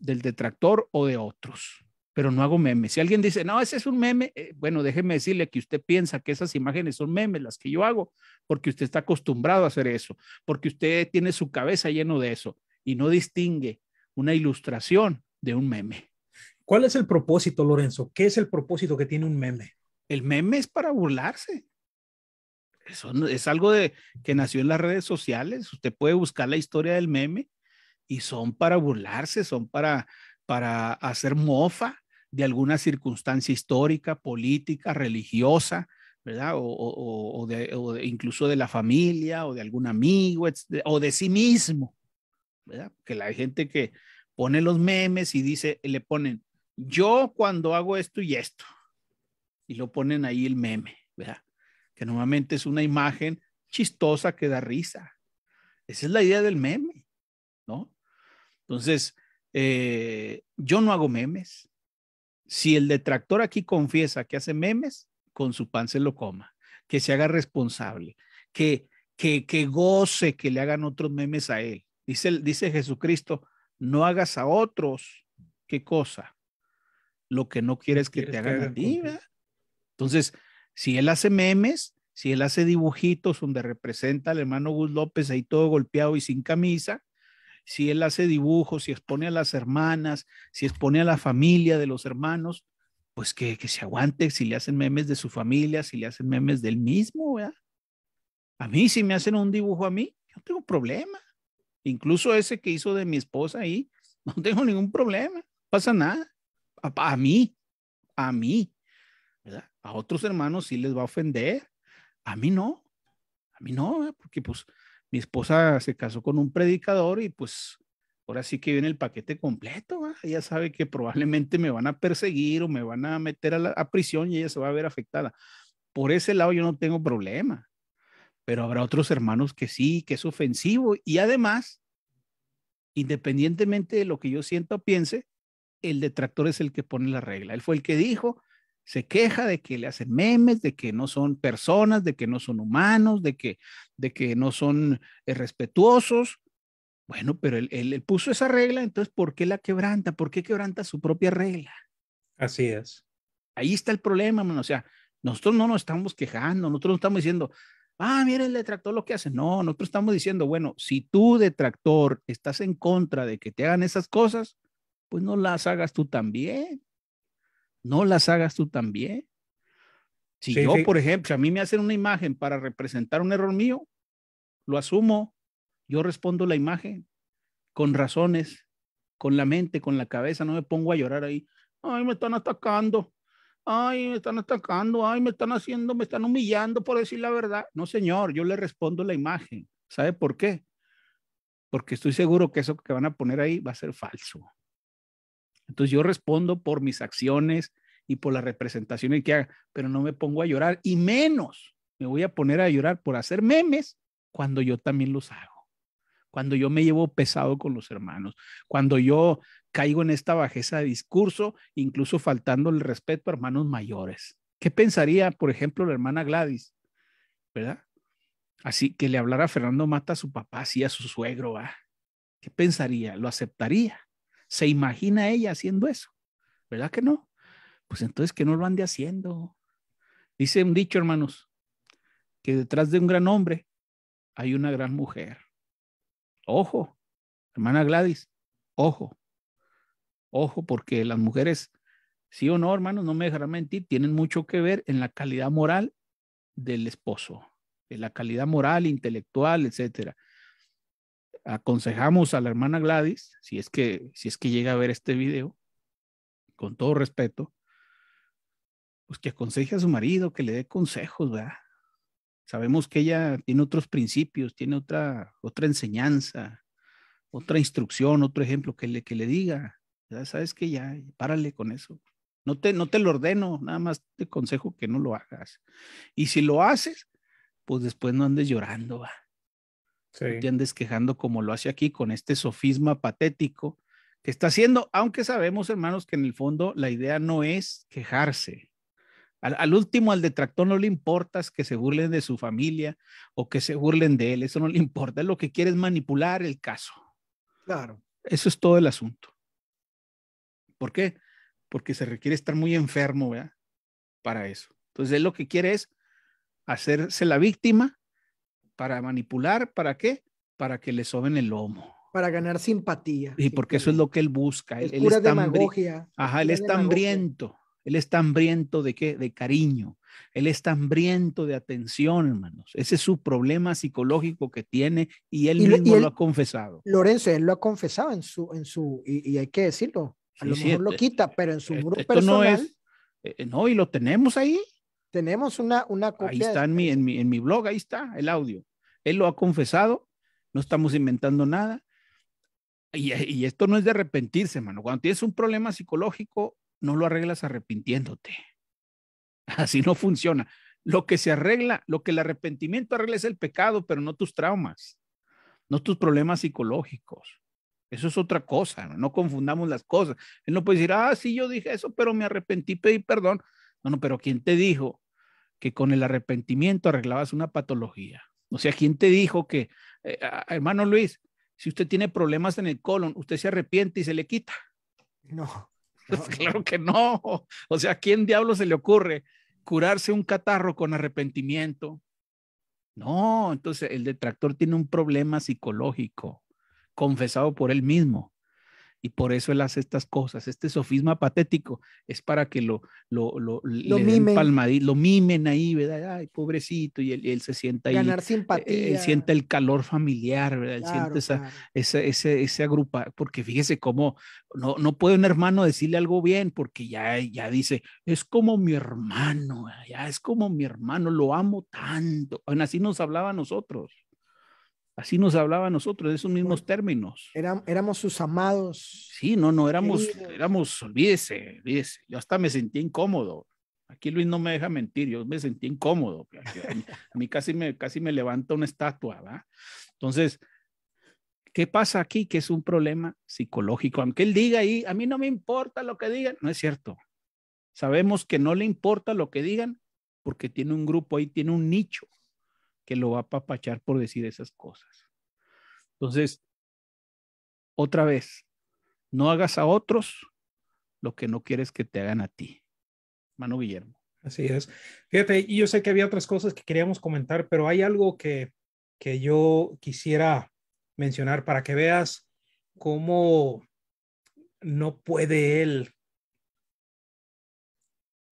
del detractor o de otros. Pero no hago memes. Si alguien dice, no, ese es un meme, eh, bueno, déjeme decirle que usted piensa que esas imágenes son memes, las que yo hago, porque usted está acostumbrado a hacer eso, porque usted tiene su cabeza lleno de eso y no distingue una ilustración de un meme. ¿Cuál es el propósito, Lorenzo? ¿Qué es el propósito que tiene un meme? El meme es para burlarse. Eso es algo de que nació en las redes sociales. Usted puede buscar la historia del meme y son para burlarse, son para, para hacer mofa de alguna circunstancia histórica, política, religiosa, ¿verdad? O, de, incluso de la familia o de algún amigo o de sí mismo, Que la gente que pone los memes y dice, le ponen, yo cuando hago esto y esto, y lo ponen ahí el meme, ¿verdad? Que normalmente es una imagen chistosa que da risa. Esa es la idea del meme, ¿no? Entonces, eh, yo no hago memes. Si el detractor aquí confiesa que hace memes, con su pan se lo coma, que se haga responsable, que, que, que goce que le hagan otros memes a él. Dice, dice Jesucristo, no hagas a otros, ¿qué cosa? Lo que no quieres que te hagan a ti. Entonces, si él hace memes, si él hace dibujitos donde representa al hermano Gus López ahí todo golpeado y sin camisa, si él hace dibujos, si expone a las hermanas, si expone a la familia de los hermanos, pues que, se aguante si le hacen memes de su familia, si le hacen memes del mismo, ¿verdad? A mí, si me hacen un dibujo a mí, yo no tengo problema. Incluso ese que hizo de mi esposa ahí, no tengo ningún problema, pasa nada. A, mí, a mí, ¿verdad? A otros hermanos sí les va a ofender, a mí no, a mí no, porque pues mi esposa se casó con un predicador y pues ahora sí que viene el paquete completo. Ella sabe que probablemente me van a perseguir o me van a meter a, la, prisión y ella se va a ver afectada. Por ese lado yo no tengo problema, pero habrá otros hermanos que sí, que es ofensivo y además, independientemente de lo que yo sienta o piense, el detractor es el que pone la regla. Él fue el que dijo, se queja de que le hacen memes, de que no son personas, de que no son humanos, de que, de que no son eh, respetuosos. Bueno, pero él, él, puso esa regla, entonces, ¿por qué la quebranta? ¿Por qué quebranta su propia regla? Así es. Ahí está el problema, O sea, nosotros no nos estamos quejando, nosotros no estamos diciendo, ah, mira el detractor lo que hace. No, nosotros estamos diciendo, bueno, si tú, detractor, estás en contra de que te hagan esas cosas, pues no las hagas tú también no las hagas tú también. Si yo, por ejemplo, a mí me hacen una imagen para representar un error mío, lo asumo, yo respondo la imagen con razones, con la mente, con la cabeza, no me pongo a llorar ahí. Ay, me están atacando. Ay, me están atacando. Ay, me están haciendo, me están humillando por decir la verdad. No, señor, yo le respondo la imagen. ¿Sabe por qué? Porque estoy seguro que eso que van a poner ahí va a ser falso. Entonces yo respondo por mis acciones y por la representación que haga, pero no me pongo a llorar y menos me voy a poner a llorar por hacer memes cuando yo también los hago. Cuando yo me llevo pesado con los hermanos, cuando yo caigo en esta bajeza de discurso, incluso faltando el respeto a hermanos mayores. ¿Qué pensaría, por ejemplo, la hermana Gladys? ¿Verdad? Así que le hablara Fernando Mata a su papá, así a su suegro, ¿va? ¿Qué pensaría? ¿Lo aceptaría? ¿Se imagina ella haciendo eso? ¿Verdad que no? Pues entonces que no lo ande haciendo. Dice un dicho, hermanos, que detrás de un gran hombre hay una gran mujer. Ojo, hermana Gladys, ojo, ojo, porque las mujeres, sí o no, hermanos, no me dejarán mentir, tienen mucho que ver en la calidad moral del esposo, en la calidad moral, intelectual, etcétera aconsejamos a la hermana Gladys, si es que, si es que llega a ver este video, con todo respeto, pues que aconseje a su marido, que le dé consejos, ¿verdad? Sabemos que ella tiene otros principios, tiene otra, otra enseñanza, otra instrucción, otro ejemplo que le, que le diga. Sabes que ya, párale con eso. No te, no te lo ordeno, nada más te consejo que no lo hagas. Y si lo haces, pues después no andes llorando, ¿va? Sí. te andes quejando como lo hace aquí con este sofisma patético que está haciendo, aunque sabemos, hermanos, que en el fondo la idea no es quejarse. Al, último, al detractor no le importa que se burlen de su familia o que se burlen de él, eso no le importa, lo que quiere es manipular el caso. Claro. Eso es todo el asunto. ¿Por qué? Porque se requiere estar muy enfermo, ¿verdad? Para eso. Entonces, él lo que quiere es hacerse la víctima para manipular, ¿para qué? Para que le soben el lomo. Para ganar simpatía. Y porque eso es lo que él busca. Es él, pura él está demagogia. Ajá, él está hambriento. Él está hambriento de qué? De cariño. Él está hambriento de atención, hermanos. Ese es su problema psicológico que tiene y él mismo lo ha confesado. Lorenzo, él lo ha confesado en su, en su, y, hay que decirlo. A lo mejor lo quita, pero en su muro personal. No, es, eh, no, y lo tenemos ahí. Tenemos una, una copia. Ahí está en mi, en, mi, en mi blog, ahí está el audio. Él lo ha confesado, no estamos inventando nada. Y, y, esto no es de arrepentirse, hermano. Cuando tienes un problema psicológico, no lo arreglas arrepintiéndote. Así no funciona. Lo que se arregla, lo que el arrepentimiento arregla es el pecado, pero no tus traumas, no tus problemas psicológicos. Eso es otra cosa, no, confundamos las cosas. Él no puede decir, ah, sí, yo dije eso, pero me arrepentí, pedí perdón. No, no, pero ¿quién te dijo que con el arrepentimiento arreglabas una patología? O sea, ¿quién te dijo que, eh, hermano Luis, si usted tiene problemas en el colon, usted se arrepiente y se le quita? No. claro que no. O sea, ¿a quién diablo se le ocurre curarse un catarro con arrepentimiento? No, entonces el detractor tiene un problema psicológico confesado por él mismo. Y por eso él hace estas cosas. Este sofisma patético es para que lo, lo, lo, lo mimen. lo mimen ahí, ¿verdad? Ay, pobrecito, y él, se sienta ahí. Ganar simpatía. Él siente el calor familiar, ¿verdad? Él siente esa, ese, ese, ese agrupa, porque fíjese cómo no, no puede un hermano decirle algo bien, porque ya, ya dice, es como mi hermano, ya es como mi hermano, lo amo tanto. Bueno, así nos hablaba a nosotros. Así nos hablaba a nosotros, de esos mismos términos. éramos sus amados. Sí, no, no, éramos, éramos, olvídese, olvídese. Yo hasta me sentí incómodo. Aquí Luis no me deja mentir, yo me sentí incómodo. A mí, casi, me, casi me levanta una estatua, ¿va? Entonces, ¿qué pasa aquí? Que es un problema psicológico. Aunque él diga ahí, a mí no me importa lo que digan, no es cierto. Sabemos que no le importa lo que digan porque tiene un grupo ahí, tiene un nicho que lo va a papachar por decir esas cosas. Entonces, otra vez, no hagas a otros lo que no quieres que te hagan a ti. Mano Guillermo. Así es. Fíjate, y yo sé que había otras cosas que queríamos comentar, pero hay algo que, que yo quisiera mencionar para que veas cómo no puede él,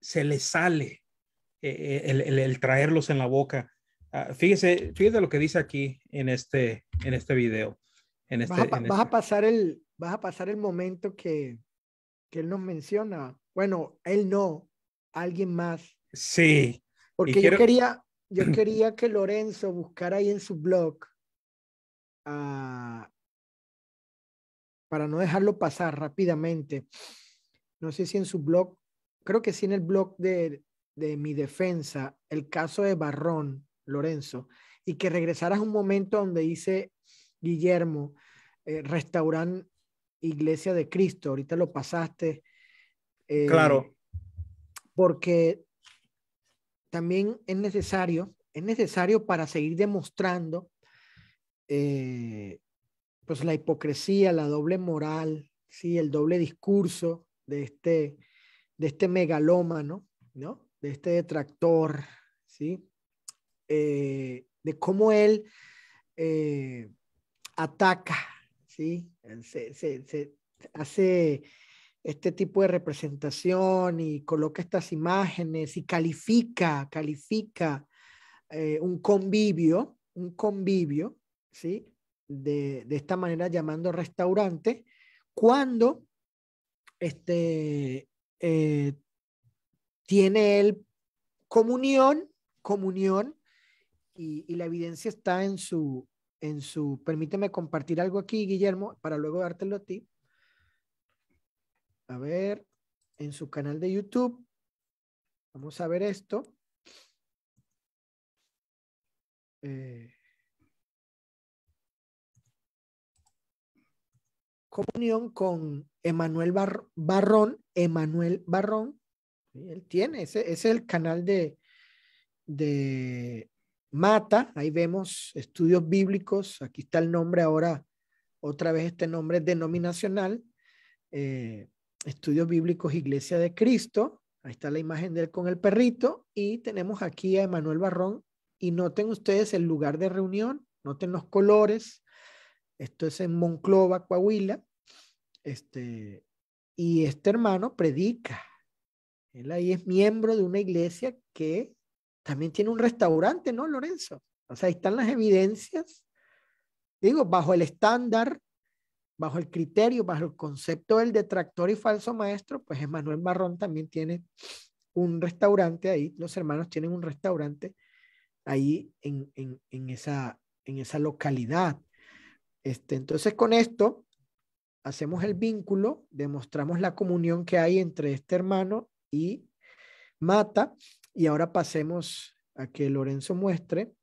se le sale eh, el, el traerlos en la boca. Ah, fíjese, fíjese lo que dice aquí en este, en este video. En este, vas, a, este pasar el, vas a pasar el momento que, que él nos menciona. Bueno, él no, alguien más. Sí. Porque yo quería, yo quería que Lorenzo buscara ahí en su blog uh, para no dejarlo pasar rápidamente. No sé si en su blog, creo que sí en el blog de, de mi defensa, el caso de Barrón, Lorenzo, y que regresaras un momento donde dice Guillermo, eh, restaurant Iglesia de Cristo, ahorita lo pasaste. Eh, claro. Porque también es necesario, es necesario para seguir demostrando eh, pues la hipocresía, la doble moral, ¿sí? el doble discurso de este, de este megalómano, ¿no? de este detractor, ¿sí? Eh, de cómo él eh, ataca, ¿sí? Se, hace este tipo de representación y coloca estas imágenes y califica, califica eh, un convivio, un convivio, ¿sí? De, de, esta manera llamando restaurante, cuando este, tiene él comunión, comunión y, la evidencia está en su, en su, permíteme compartir algo aquí, Guillermo, para luego dártelo a ti. A ver, en su canal de YouTube. Vamos a ver esto. Eh, comunión con Emanuel Barrón, Emanuel Barrón, Él tiene, ese, es el canal de, de Mata. Ahí vemos estudios bíblicos. Aquí está el nombre ahora, otra vez este nombre denominacional. Eh, estudios bíblicos Iglesia de Cristo. Ahí está la imagen de él con el perrito. Y tenemos aquí a Emanuel Barrón. Y noten ustedes el lugar de reunión, noten los colores. Esto es en Monclova, Coahuila. Este, y este hermano predica. Él ahí es miembro de una iglesia que también tiene un restaurante, ¿no, Lorenzo? O sea, ahí están las evidencias. Digo, bajo el estándar bajo el criterio, bajo el concepto del detractor y falso maestro, pues Emanuel Marrón también tiene un restaurante ahí, los hermanos tienen un restaurante ahí en, esa, en esa localidad. Este, entonces con esto hacemos el vínculo, demostramos la comunión que hay entre este hermano y Mata, y ahora pasemos a que Lorenzo muestre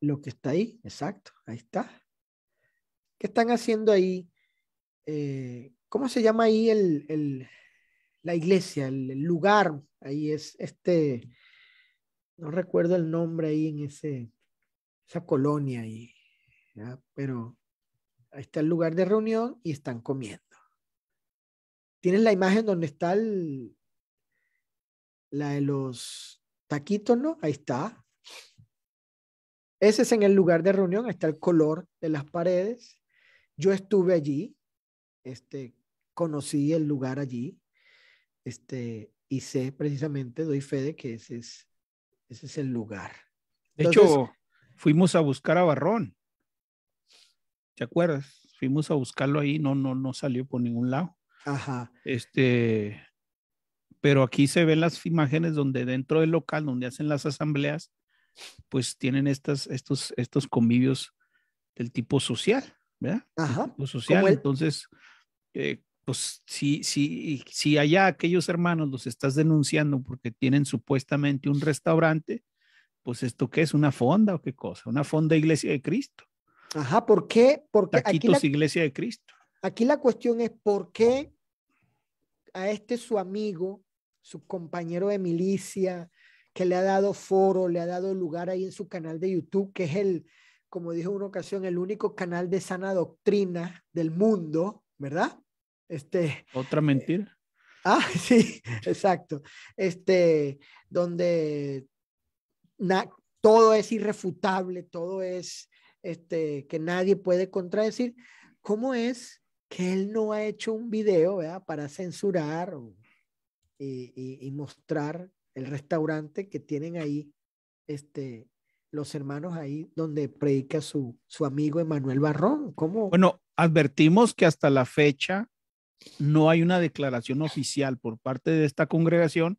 lo que está ahí, exacto, ahí está. ¿Qué están haciendo ahí? Eh, ¿Cómo se llama ahí el, la iglesia, el, lugar? Ahí es este, no recuerdo el nombre ahí en ese, esa colonia ahí, pero ahí está el lugar de reunión y están comiendo. ¿Tienes la imagen donde está la de los taquitos, no? Ahí está. Ese es en el lugar de reunión, ahí está el color de las paredes. Yo estuve allí, este, conocí el lugar allí, este, y sé precisamente, doy fe de que ese es, ese es el lugar. De hecho, fuimos a buscar a Barrón. ¿Te acuerdas? Fuimos a buscarlo ahí, no, no, no salió por ningún lado. Ajá. Este, pero aquí se ven las imágenes donde dentro del local donde hacen las asambleas, pues tienen estas, estos, estos convivios del tipo social. ¿verdad? Ajá. social. Entonces, eh, pues si, si, si allá aquellos hermanos los estás denunciando porque tienen supuestamente un restaurante, pues esto qué es, una fonda o qué cosa, una fonda Iglesia de Cristo. Ajá, ¿por qué? Porque aquí la, Iglesia de Cristo. Aquí la cuestión es por qué a este su amigo, su compañero de milicia, que le ha dado foro, le ha dado lugar ahí en su canal de YouTube, que es el, como dijo en una ocasión, el único canal de sana doctrina del mundo, ¿verdad? Este, Otra eh, mentira. ah, sí, exacto. Este, donde todo es irrefutable, todo es este, que nadie puede contradecir. ¿Cómo es que él no ha hecho un video ¿verdad? para censurar y, y, mostrar el restaurante que tienen ahí este, los hermanos ahí donde predica su, su amigo Emanuel Barrón. ¿Cómo? Bueno, advertimos que hasta la fecha no hay una declaración oficial por parte de esta congregación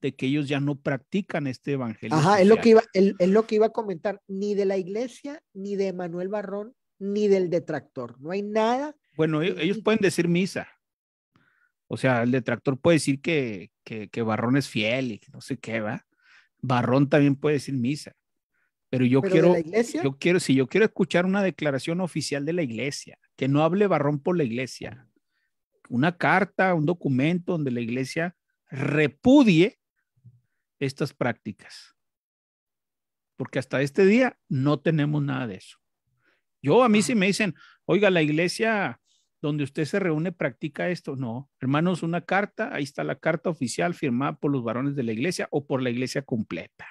de que ellos ya no practican este evangelio. Ajá, es lo, que iba, es lo que iba a comentar, ni de la iglesia, ni de Emanuel Barrón, ni del detractor. No hay nada. Bueno, e, ellos pueden decir misa. O sea, el detractor puede decir que, que, que Barrón es fiel y que no sé qué, va. Barrón también puede decir misa. Pero yo quiero, yo quiero, si yo quiero escuchar una declaración oficial de la iglesia, que no hable Barrón por la iglesia, una carta, un documento donde la iglesia repudie estas prácticas. Porque hasta este día no tenemos nada de eso. Yo a mí si me dicen, oiga, la iglesia donde usted se reúne practica esto. No, hermanos, una carta, ahí está la carta oficial firmada por los varones de la iglesia o por la iglesia completa.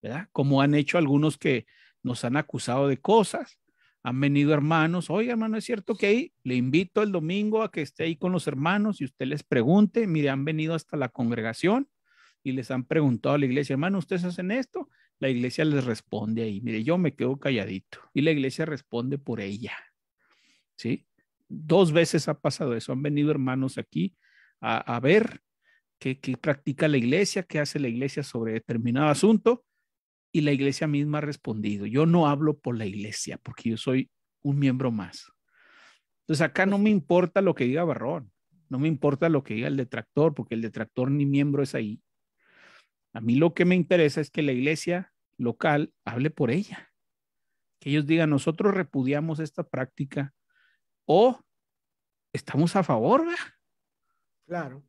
¿verdad? Como han hecho algunos que nos han acusado de cosas. Han venido hermanos, oiga hermano, es cierto que ahí le invito el domingo a que esté ahí con los hermanos y usted les pregunte, mire, han venido hasta la congregación y les han preguntado a la iglesia, hermano, ¿ustedes hacen esto? La iglesia les responde ahí, mire, yo me quedo calladito y la iglesia responde por ella. ¿Sí? Dos veces ha pasado eso, han venido hermanos aquí a, ver qué, qué practica la iglesia, qué hace la iglesia sobre determinado asunto y la iglesia misma ha respondido. Yo no hablo por la iglesia porque yo soy un miembro más. Entonces acá no me importa lo que diga Barrón, no me importa lo que diga el detractor, porque el detractor ni miembro es ahí. A mí lo que me interesa es que la iglesia local hable por ella, que ellos digan, nosotros repudiamos esta práctica o estamos a favor, Claro.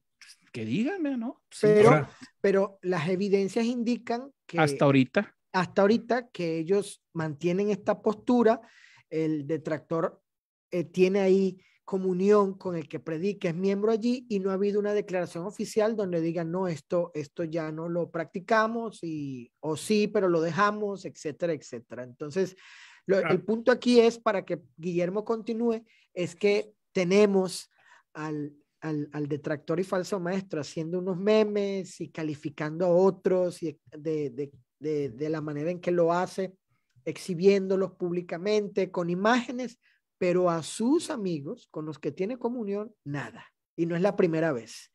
que díganme, ¿no? pero, pero las evidencias indican que... Hasta ahorita. Hasta ahorita que ellos mantienen esta postura, el detractor eh, tiene ahí comunión con el que predica, es miembro allí y no ha habido una declaración oficial donde digan, no, esto, esto ya no lo practicamos y, o sí, pero lo dejamos, etcétera, etcétera. Entonces, el punto aquí es, para que Guillermo continúe, es que tenemos al, al, detractor y falso maestro haciendo unos memes y calificando a otros y de, de, de, de la manera en que lo hace, exhibiéndolos públicamente con imágenes pero a sus amigos con los que tiene comunión, nada. Y no es la primera vez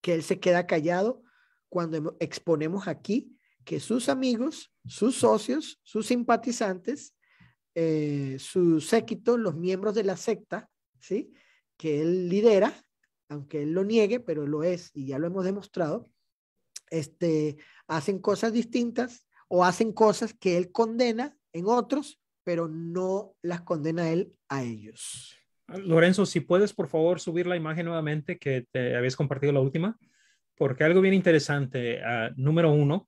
que él se queda callado cuando exponemos aquí que sus amigos, sus socios, sus simpatizantes, eh, sus séquitos, los miembros de la secta, ¿sí? que él lidera, aunque él lo niegue, pero lo es y ya lo hemos demostrado, este, hacen cosas distintas o hacen cosas que él condena en otros pero no las condena él a ellos. Lorenzo, si puedes, por favor, subir la imagen nuevamente que te habías compartido la última, porque algo bien interesante. Uh, número uno,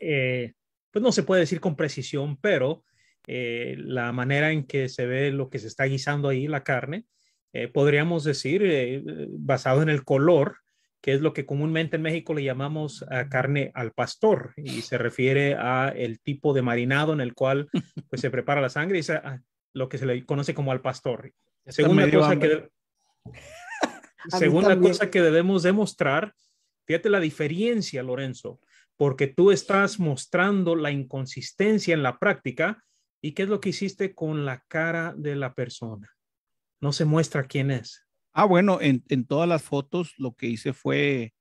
eh, pues no se puede decir con precisión, pero eh, la manera en que se ve lo que se está guisando ahí, la carne, eh, podríamos decir, eh, basado en el color, que es lo que comúnmente en México le llamamos carne al pastor y se refiere a el tipo de marinado en el cual pues, se prepara la sangre y lo que se le conoce como al pastor. Segunda cosa que segunda cosa que debemos demostrar, fíjate la diferencia, Lorenzo, porque tú estás mostrando la inconsistencia en la práctica y qué es lo que hiciste con la cara de la persona. No se muestra quién es. Ah, bueno, en, todas las fotos lo que hice fue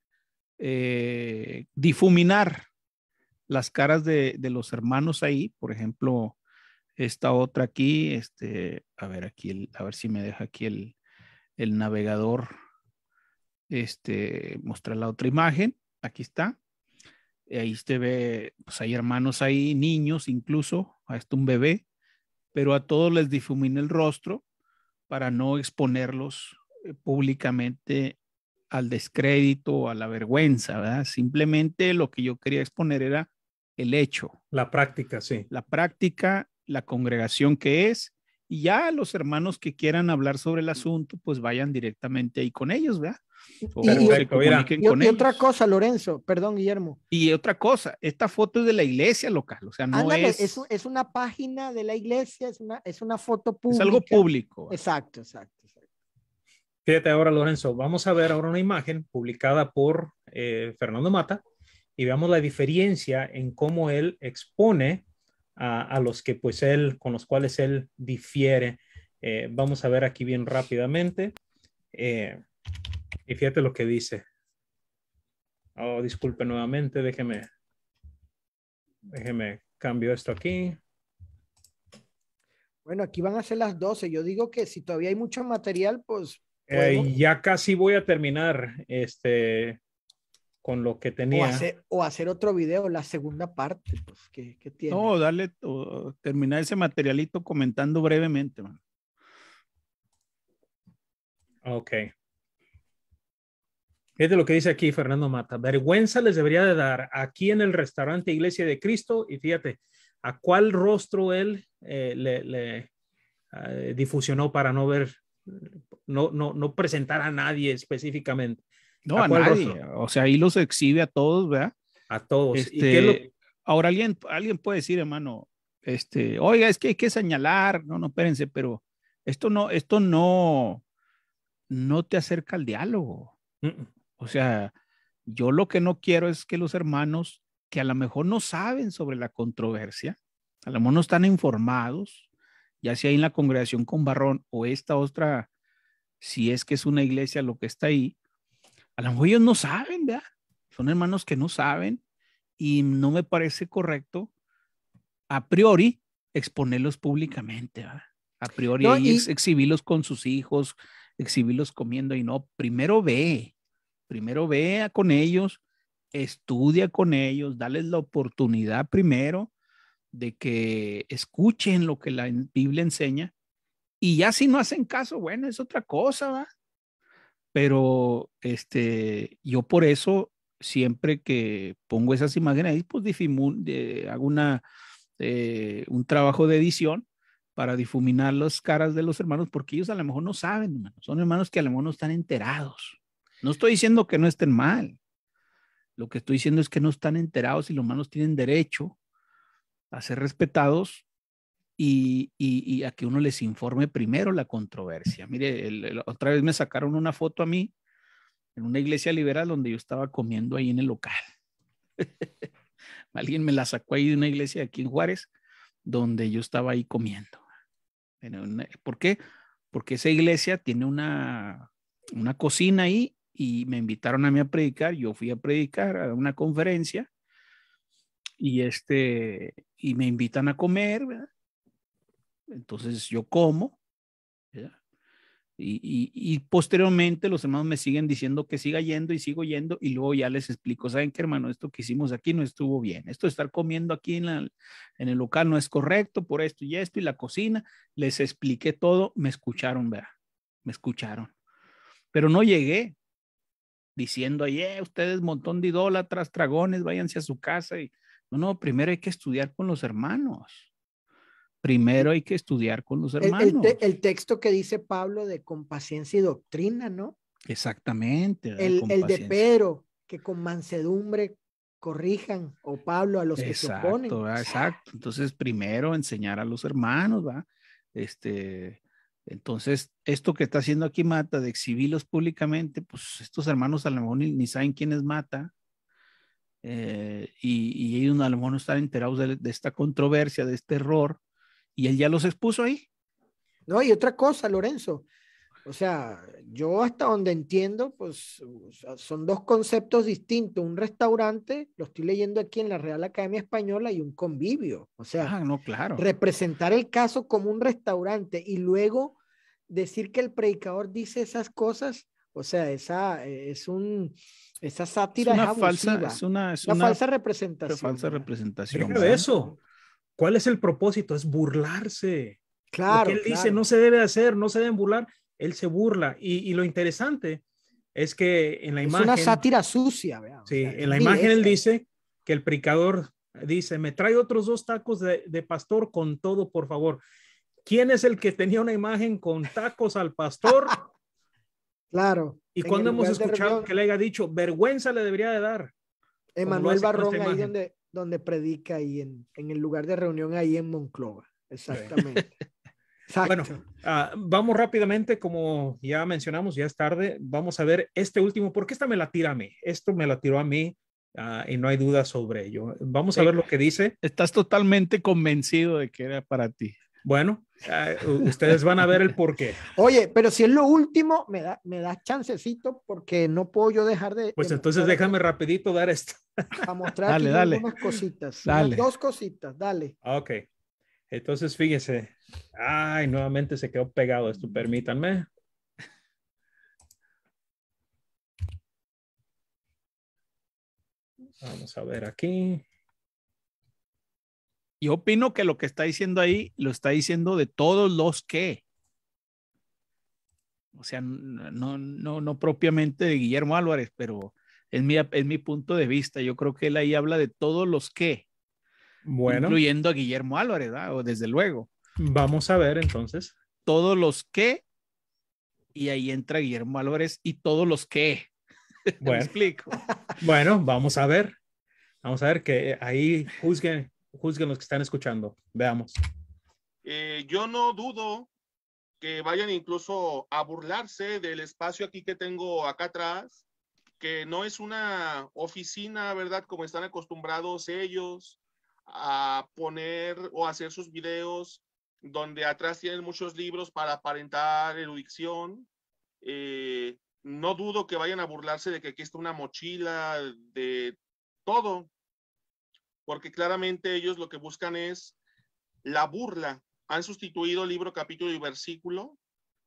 eh, difuminar las caras de, los hermanos ahí. Por ejemplo, esta otra aquí, este, a ver aquí, a ver si me deja aquí el, navegador, este, mostrar la otra imagen. Aquí está. Ahí se ve, pues hay hermanos ahí, niños incluso, a esto un bebé, pero a todos les difuminé el rostro para no exponerlos eh, públicamente al descrédito, a la vergüenza, ¿verdad? Simplemente lo que yo quería exponer era el hecho. La práctica, sí. La práctica, la congregación que es, y ya los hermanos que quieran hablar sobre el asunto, pues vayan directamente ahí con ellos, ¿verdad? y, otra cosa, Lorenzo, perdón, Guillermo. Y otra cosa, esta foto es de la iglesia local, o sea, no es... es... es... una página de la iglesia, es una, es una foto pública. Es algo público. Exacto, exacto. Fíjate ahora, Lorenzo, vamos a ver ahora una imagen publicada por eh, Fernando Mata y veamos la diferencia en cómo él expone a, los que pues él, con los cuales él difiere. Eh, vamos a ver aquí bien rápidamente. Eh, y fíjate lo que dice. Oh, disculpe nuevamente, déjeme, déjeme cambio esto aquí. Bueno, aquí van a ser las 12. Yo digo que si todavía hay mucho material, pues eh, ya casi voy a terminar este, con lo que tenía. O hacer, otro video, la segunda parte. Pues, ¿qué, tiene? No, darle, terminar ese materialito comentando brevemente. Man. Ok. Fíjate lo que dice aquí Fernando Mata. Vergüenza les debería de dar aquí en el restaurante Iglesia de Cristo y fíjate a cuál rostro él eh, le, eh, difusionó para no ver no, no, no presentar a nadie específicamente. No, a, nadie. O sea, ahí los exhibe a todos, ¿verdad? A todos. Este, ahora alguien, alguien puede decir, hermano, este, oiga, es que hay que señalar, no, no, espérense, pero esto no, esto no, no te acerca al diálogo. O sea, yo lo que no quiero es que los hermanos que a lo mejor no saben sobre la controversia, a lo mejor no están informados, ya sea en la congregación con Barrón o esta otra, si es que es una iglesia lo que está ahí, a lo mejor ellos no saben, ¿verdad? Son hermanos que no saben y no me parece correcto a priori exponerlos públicamente, ¿verdad? A priori exhibirlos con sus hijos, exhibirlos comiendo y no, primero ve, primero vea con ellos, estudia con ellos, dales la oportunidad primero de que escuchen lo que la Biblia enseña y ya si no hacen caso, bueno, es otra cosa, ¿va? Pero este, yo por eso siempre que pongo esas imágenes ahí, pues de, hago una, eh, un trabajo de edición para difuminar las caras de los hermanos, porque ellos a lo mejor no saben, son hermanos que a lo mejor no están enterados. No estoy diciendo que no estén mal, lo que estoy diciendo es que no están enterados y los hermanos tienen derecho a ser respetados y, y, a que uno les informe primero la controversia. Mire, otra vez me sacaron una foto a mí en una iglesia liberal donde yo estaba comiendo ahí en el local. Alguien me la sacó ahí de una iglesia aquí en Juárez, donde yo estaba ahí comiendo. ¿Por qué? Porque esa iglesia tiene una, una cocina ahí y me invitaron a mí a predicar. Yo fui a predicar a una conferencia y este, y me invitan a comer, ¿verdad? Entonces yo como, Y, posteriormente los hermanos me siguen diciendo que siga yendo y sigo yendo y luego ya les explico, ¿saben qué hermano? Esto que hicimos aquí no estuvo bien. Esto de estar comiendo aquí en, el local no es correcto por esto y esto y la cocina. Les expliqué todo, me escucharon, ¿verdad? Me escucharon. Pero no llegué diciendo, ahí, eh, ustedes montón de idólatras, dragones, váyanse a su casa. Y, no, no, primero hay que estudiar con los hermanos primero hay que estudiar con los hermanos. El, texto que dice Pablo de con paciencia y doctrina, ¿no? Exactamente. El, de Pedro, que con mansedumbre corrijan, o Pablo a los que se oponen. Exacto. Entonces, primero enseñar a los hermanos, ¿va? Este, entonces, esto que está haciendo aquí Mata, de exhibirlos públicamente, pues estos hermanos a lo mejor ni, saben quién es Mata, eh, y, ellos a lo mejor no están enterados de, de, esta controversia, de este error, y él ya los expuso ahí. No, y otra cosa, Lorenzo. O sea, yo hasta donde entiendo, pues son dos conceptos distintos. Un restaurante, lo estoy leyendo aquí en la Real Academia Española, y un convivio. O sea, ah, no, claro. representar el caso como un restaurante y luego decir que el predicador dice esas cosas, o sea, esa es un esa sátira es una falsa, es una, es una, falsa representación. falsa representación. de eso. ¿Cuál es el propósito? Es burlarse. Claro. Lo que él dice no se debe hacer, no se deben burlar, él se burla. Y, lo interesante es que en la imagen. Es una sátira sucia, ¿verdad? Sí, en la imagen él dice que el predicador dice: Me trae otros dos tacos de, pastor con todo, por favor. ¿Quién es el que tenía una imagen con tacos al pastor? claro. Y cuando hemos escuchado que le haya dicho, vergüenza le debería de dar. Emanuel Barrón, ahí donde, donde predica ahí en, en el lugar de reunión ahí en Monclova. Exactamente. Bueno, ah, vamos rápidamente, como ya mencionamos, ya es tarde, vamos a ver este último, porque esta me la tira a mí, esto me la tiró a mí ah, y no hay duda sobre ello. Vamos a ver lo que dice. Estás totalmente convencido de que era para ti. Bueno, ah, ustedes van a ver el por qué. Oye, pero si es lo último, me da, me da chancecito porque no puedo yo dejar de. Pues entonces déjame rapidito dar esto. A mostrar dale, dale. unas cositas. Dale. dos cositas, dale. Ok. Entonces fíjese. Ay, nuevamente se quedó pegado esto, permítanme. Vamos a ver aquí. Yo opino que lo que está diciendo ahí lo está diciendo de todos los que. O sea, no, no, no propiamente de Guillermo Álvarez, pero es mi, es mi punto de vista. Yo creo que él ahí habla de todos los que. Bueno. Incluyendo a Guillermo Álvarez, ¿verdad? O desde luego. Vamos a ver entonces. Todos los que. Y ahí entra Guillermo Álvarez y todos los que. Bueno, explico. Bueno, vamos a ver. Vamos a ver que ahí juzguen juzguen los que están escuchando. Veamos. Eh, yo no dudo que vayan incluso a burlarse del espacio aquí que tengo acá atrás, que no es una oficina, ¿verdad? Como están acostumbrados ellos a poner o hacer sus videos, donde atrás tienen muchos libros para aparentar erudición. Eh, no dudo que vayan a burlarse de que aquí está una mochila, de todo porque claramente ellos lo que buscan es la burla. Han sustituido libro, capítulo y versículo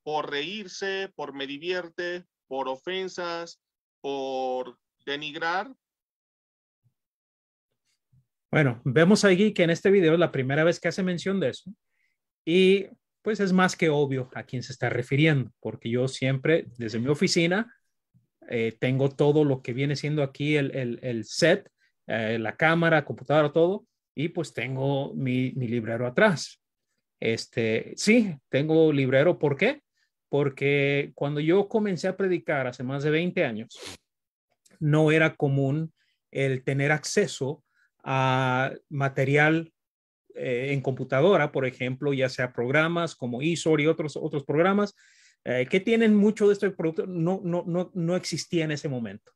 por reírse, por me divierte, por ofensas, por denigrar. Bueno, vemos aquí que en este video es la primera vez que hace mención de eso. Y pues es más que obvio a quién se está refiriendo, porque yo siempre desde mi oficina eh, tengo todo lo que viene siendo aquí el, el, el set, eh, la cámara, computadora, todo, y pues tengo mi, mi, librero atrás. Este, sí, tengo librero, ¿por qué? Porque cuando yo comencé a predicar hace más de 20 años, no era común el tener acceso a material eh, en computadora, por ejemplo, ya sea programas como ISOR y otros, otros programas eh, que tienen mucho de este producto, no, no, no, no existía en ese momento.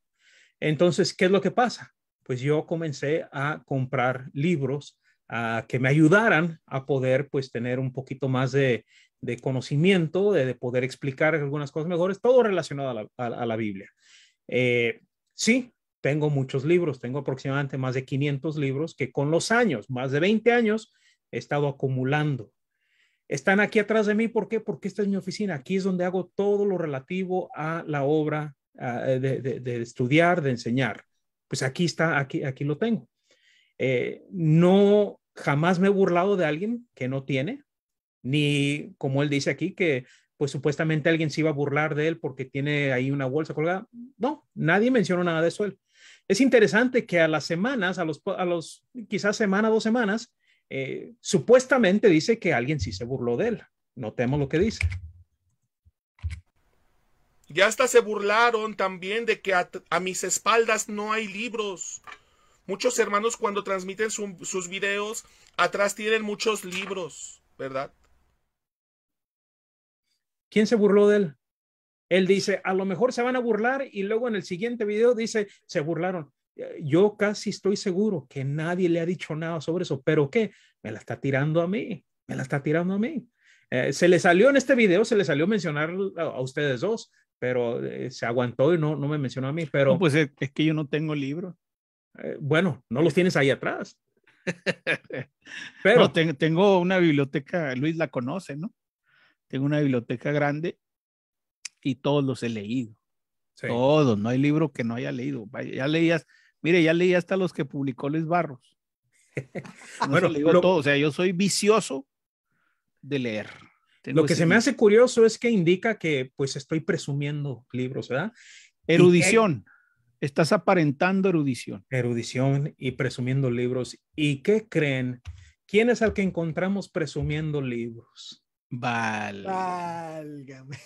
Entonces, ¿qué es lo que pasa? Pues yo comencé a comprar libros que me ayudaran a poder pues tener un poquito más de, de conocimiento, de, de, poder explicar algunas cosas mejores, todo relacionado a la, Biblia. Eh, sí, tengo muchos libros, tengo aproximadamente más de 500 libros que con los años, más de 20 años, he estado acumulando. Están aquí atrás de mí, ¿por qué? Porque esta es mi oficina, aquí es donde hago todo lo relativo a la obra de, de estudiar, de enseñar. Pues aquí está, aquí, aquí lo tengo. Eh, no, jamás me he burlado de alguien que no tiene, ni como él dice aquí, que pues supuestamente alguien se iba a burlar de él porque tiene ahí una bolsa colgada. No, nadie mencionó nada de eso. Él. Es interesante que a las semanas, a los, a los quizás semana, dos semanas, eh, supuestamente dice que alguien sí se burló de él. Notemos lo que dice. Ya hasta se burlaron también de que a, mis espaldas no hay libros. Muchos hermanos cuando transmiten su, sus videos, atrás tienen muchos libros, ¿verdad? ¿Quién se burló de él? Él dice, a lo mejor se van a burlar y luego en el siguiente video dice, se burlaron. Yo casi estoy seguro que nadie le ha dicho nada sobre eso, pero ¿qué? Me la está tirando a mí, me la está tirando a mí. Eh, se le salió en este video, se le salió mencionar a ustedes dos, pero eh, se aguantó y no, no me mencionó a mí. Pero no, pues es, es, que yo no tengo libro. Eh, bueno, no los tienes ahí atrás. pero no, te, tengo una biblioteca, Luis la conoce, ¿no? Tengo una biblioteca grande y todos los he leído. Sí. Todos, no hay libro que no haya leído. Ya leías, mire, ya leí hasta los que publicó Luis Barros. No bueno, lo, todo, o sea, yo soy vicioso de leer. Tengo lo que se me hace curioso es que indica que pues estoy presumiendo libros, ¿verdad? Erudición. Que, Estás aparentando erudición. Erudición y presumiendo libros. ¿Y qué creen? ¿Quién es el que encontramos presumiendo libros? Vale. Válgame.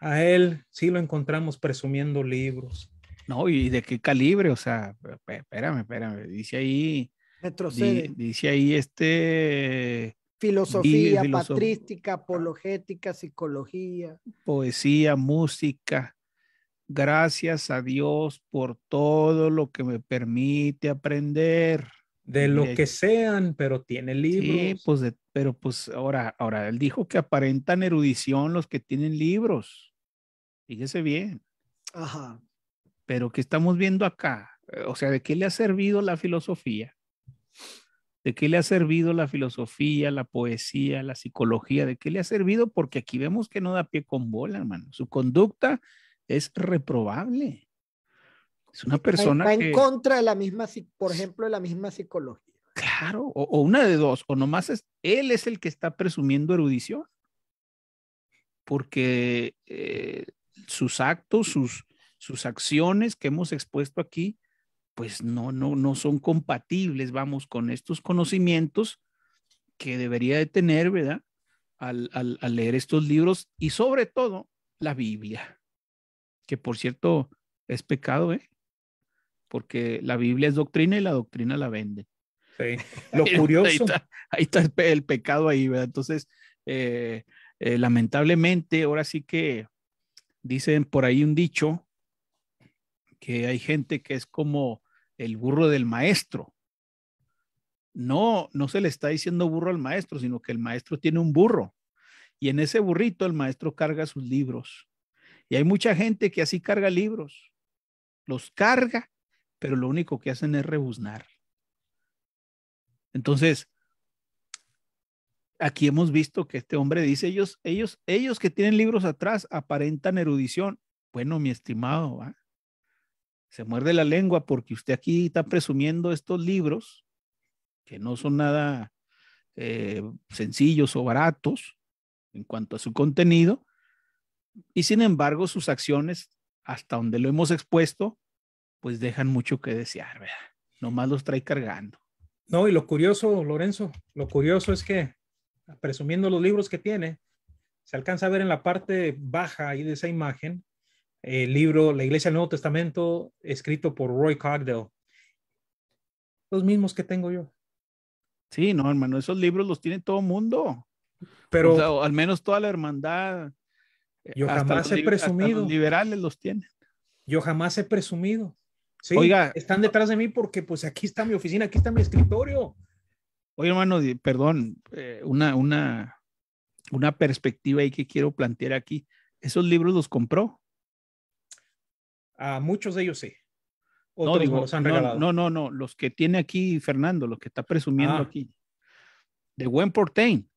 A él sí lo encontramos presumiendo libros. No, ¿y de qué calibre? O sea, espérame, espérame. Dice ahí. Di, dice ahí este. Filosofía, patrística, apologética, psicología. Poesía, música. Gracias a Dios por todo lo que me permite aprender. De lo de, que sean, pero tiene libros. Sí, pues, de, pero pues ahora, ahora él dijo que aparentan erudición los que tienen libros. Fíjese bien. Ajá. Pero ¿qué estamos viendo acá? O sea, ¿de qué le ha servido la filosofía? ¿De qué le ha servido la filosofía, la poesía, la psicología? ¿De qué le ha servido? Porque aquí vemos que no da pie con bola, hermano. Su conducta es reprobable. Es una persona va, va que... en contra de la misma, por ejemplo, de la misma psicología. Claro, o, o, una de dos, o nomás es, él es el que está presumiendo erudición, porque eh, sus actos, sus, sus acciones que hemos expuesto aquí, pues no, no, no son compatibles, vamos, con estos conocimientos que debería de tener, ¿verdad? Al, al, al leer estos libros y sobre todo la Biblia, que por cierto es pecado, ¿eh? Porque la Biblia es doctrina y la doctrina la venden. Sí. Lo curioso. ahí, está, ahí está el, el, pecado ahí, ¿verdad? Entonces, eh, eh, lamentablemente, ahora sí que dicen por ahí un dicho que hay gente que es como el burro del maestro. No, no se le está diciendo burro al maestro, sino que el maestro tiene un burro. Y en ese burrito el maestro carga sus libros. Y hay mucha gente que así carga libros. Los carga, pero lo único que hacen es rebuznar. Entonces, aquí hemos visto que este hombre dice, ellos, ellos, ellos que tienen libros atrás aparentan erudición. Bueno, mi estimado, ¿va? Se muerde la lengua porque usted aquí está presumiendo estos libros que no son nada eh, sencillos o baratos en cuanto a su contenido, y sin embargo sus acciones, hasta donde lo hemos expuesto, pues dejan mucho que desear, ¿verdad? Nomás los trae cargando. No, y lo curioso, Lorenzo, lo curioso es que, presumiendo los libros que tiene, se alcanza a ver en la parte baja ahí de esa imagen el libro La Iglesia del Nuevo Testamento, escrito por Roy Cogdell. Los mismos que tengo yo. Sí, no, hermano, esos libros los tiene todo mundo. Pero O sea, o al menos toda la hermandad. eh, Yo jamás he presumido. Los liberales los tienen. yo jamás he presumido. Sí, Oiga. están detrás de mí porque pues aquí está mi oficina, aquí está mi escritorio. Oye, hermano, perdón, eh, una, una, una perspectiva ahí que quiero plantear aquí. ¿Esos libros los compró? A muchos de ellos sí. No, Otros digo, los han no, regalado. no, no, no, los que tiene aquí Fernando, los que está presumiendo Ah. aquí. De Gwen Portain.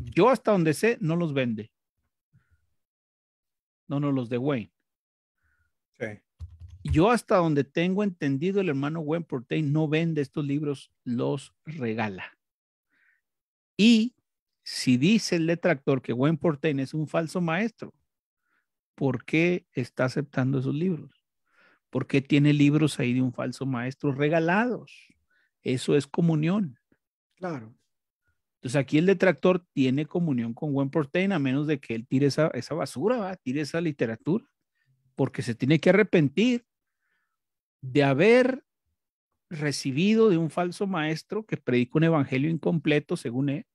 Yo hasta donde sé, no los vende. No, no, los de Wayne. Sí. Yo hasta donde tengo entendido, el hermano Gwen Portain no vende estos libros, los regala. Y si dice el detractor que Gwen Portain es un falso maestro, ¿por qué está aceptando esos libros? ¿Por qué tiene libros ahí de un falso maestro regalados? Eso es comunión. Claro. Entonces aquí el detractor tiene comunión con Gwen Portain a menos de que él tire esa, esa basura, ¿va? tire esa literatura, porque se tiene que arrepentir de haber recibido de un falso maestro que predica un evangelio incompleto según él,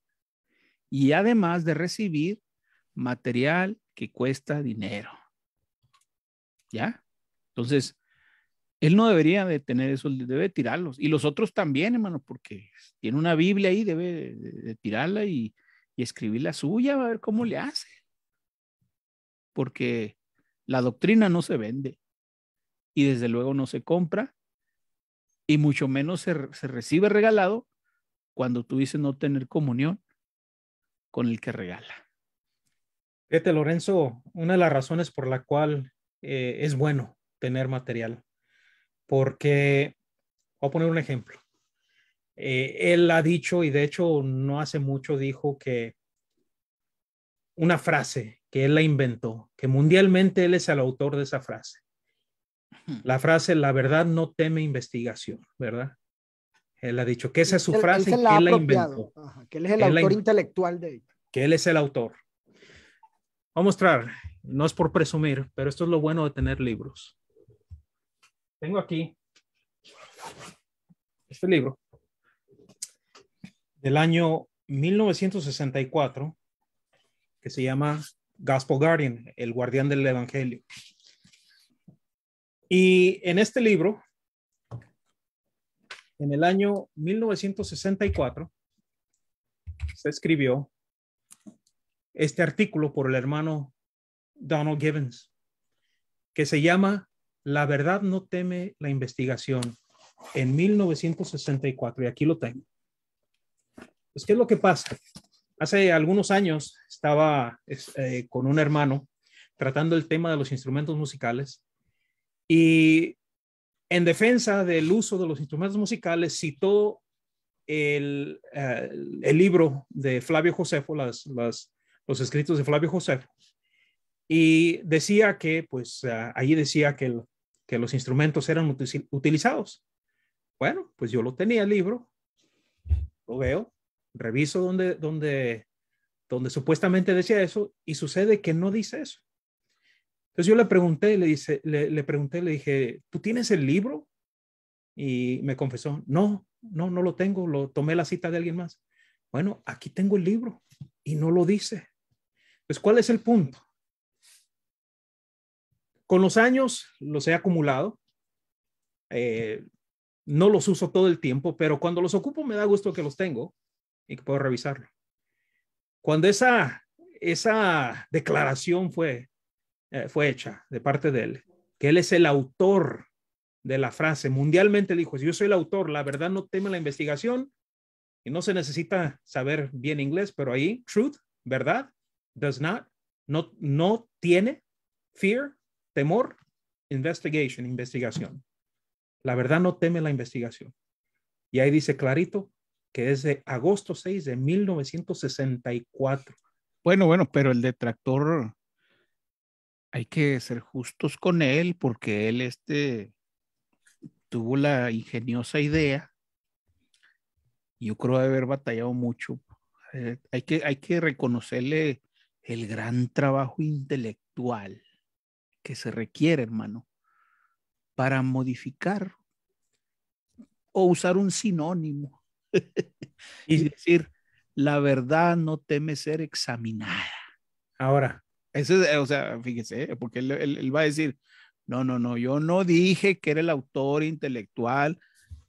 y además de recibir material que cuesta dinero. ¿Ya? Entonces, él no debería de tener eso, debe tirarlos. Y los otros también, hermano, porque tiene una Biblia ahí, debe de, tirarla y, escribir la suya, a ver cómo le hace. Porque la doctrina no se vende y desde luego no se compra y mucho menos se, se recibe regalado cuando tú dices no tener comunión con el que regala. Fíjate, Lorenzo, una de las razones por la cual eh, es bueno tener material, porque, voy a poner un ejemplo. Eh, él ha dicho, y de hecho no hace mucho dijo que una frase que él la inventó, que mundialmente él es el autor de esa frase. La frase, la verdad no teme investigación, ¿verdad? Él ha dicho que esa es su Él- él frase se que él la inventó Ajá, que él es el Él autor in- intelectual de ella. que él es el autor. Voy a mostrar, no es por presumir, pero esto es lo bueno de tener libros. Tengo aquí este libro del año 1964 que se llama Gospel Guardian, el guardián del Evangelio. Y en este libro, en el año 1964, se escribió este artículo por el hermano Donald Gibbons, que se llama La verdad no teme la investigación en 1964. Y aquí lo tengo. Pues, ¿qué es lo que pasa? Hace algunos años estaba es, eh, con un hermano tratando el tema de los instrumentos musicales y en defensa del uso de los instrumentos musicales citó el, eh, el libro de Flavio Josefo, las, las, los escritos de Flavio Josefo, y decía que, pues, uh, allí decía que, los instrumentos eran util utilizados. Bueno, pues yo lo tenía el libro, lo veo, reviso donde, donde, donde supuestamente decía eso y sucede que no dice eso. Entonces yo le pregunté, le, dice, le, le pregunté, le dije, ¿tú tienes el libro? Y me confesó, no, no, no lo tengo, lo tomé la cita de alguien más. Bueno, aquí tengo el libro y no lo dice. Pues, ¿cuál es el punto? Con los años los he acumulado. Eh, no los uso todo el tiempo, pero cuando los ocupo me da gusto que los tengo y que puedo revisarlo. Cuando esa, esa declaración fue, eh, fue hecha de parte de él, que él es el autor de la frase, mundialmente dijo, yo soy el autor, la verdad no teme la investigación y no se necesita saber bien inglés, pero ahí, truth, verdad, does not, no, no tiene, fear, temor, investigation, investigación. La verdad no teme la investigación. Y ahí dice clarito que es de agosto 6 de 1964. Bueno, bueno, pero el detractor hay que ser justos con él porque él este tuvo la ingeniosa idea. Yo creo haber batallado mucho. Eh, hay, que, hay que reconocerle el gran trabajo intelectual que se requiere, hermano, para modificar o usar un sinónimo y decir, la verdad no teme ser examinada. Ahora, eso es, o sea, fíjese, porque él, él, va a decir, no, no, no, yo no dije que era el autor intelectual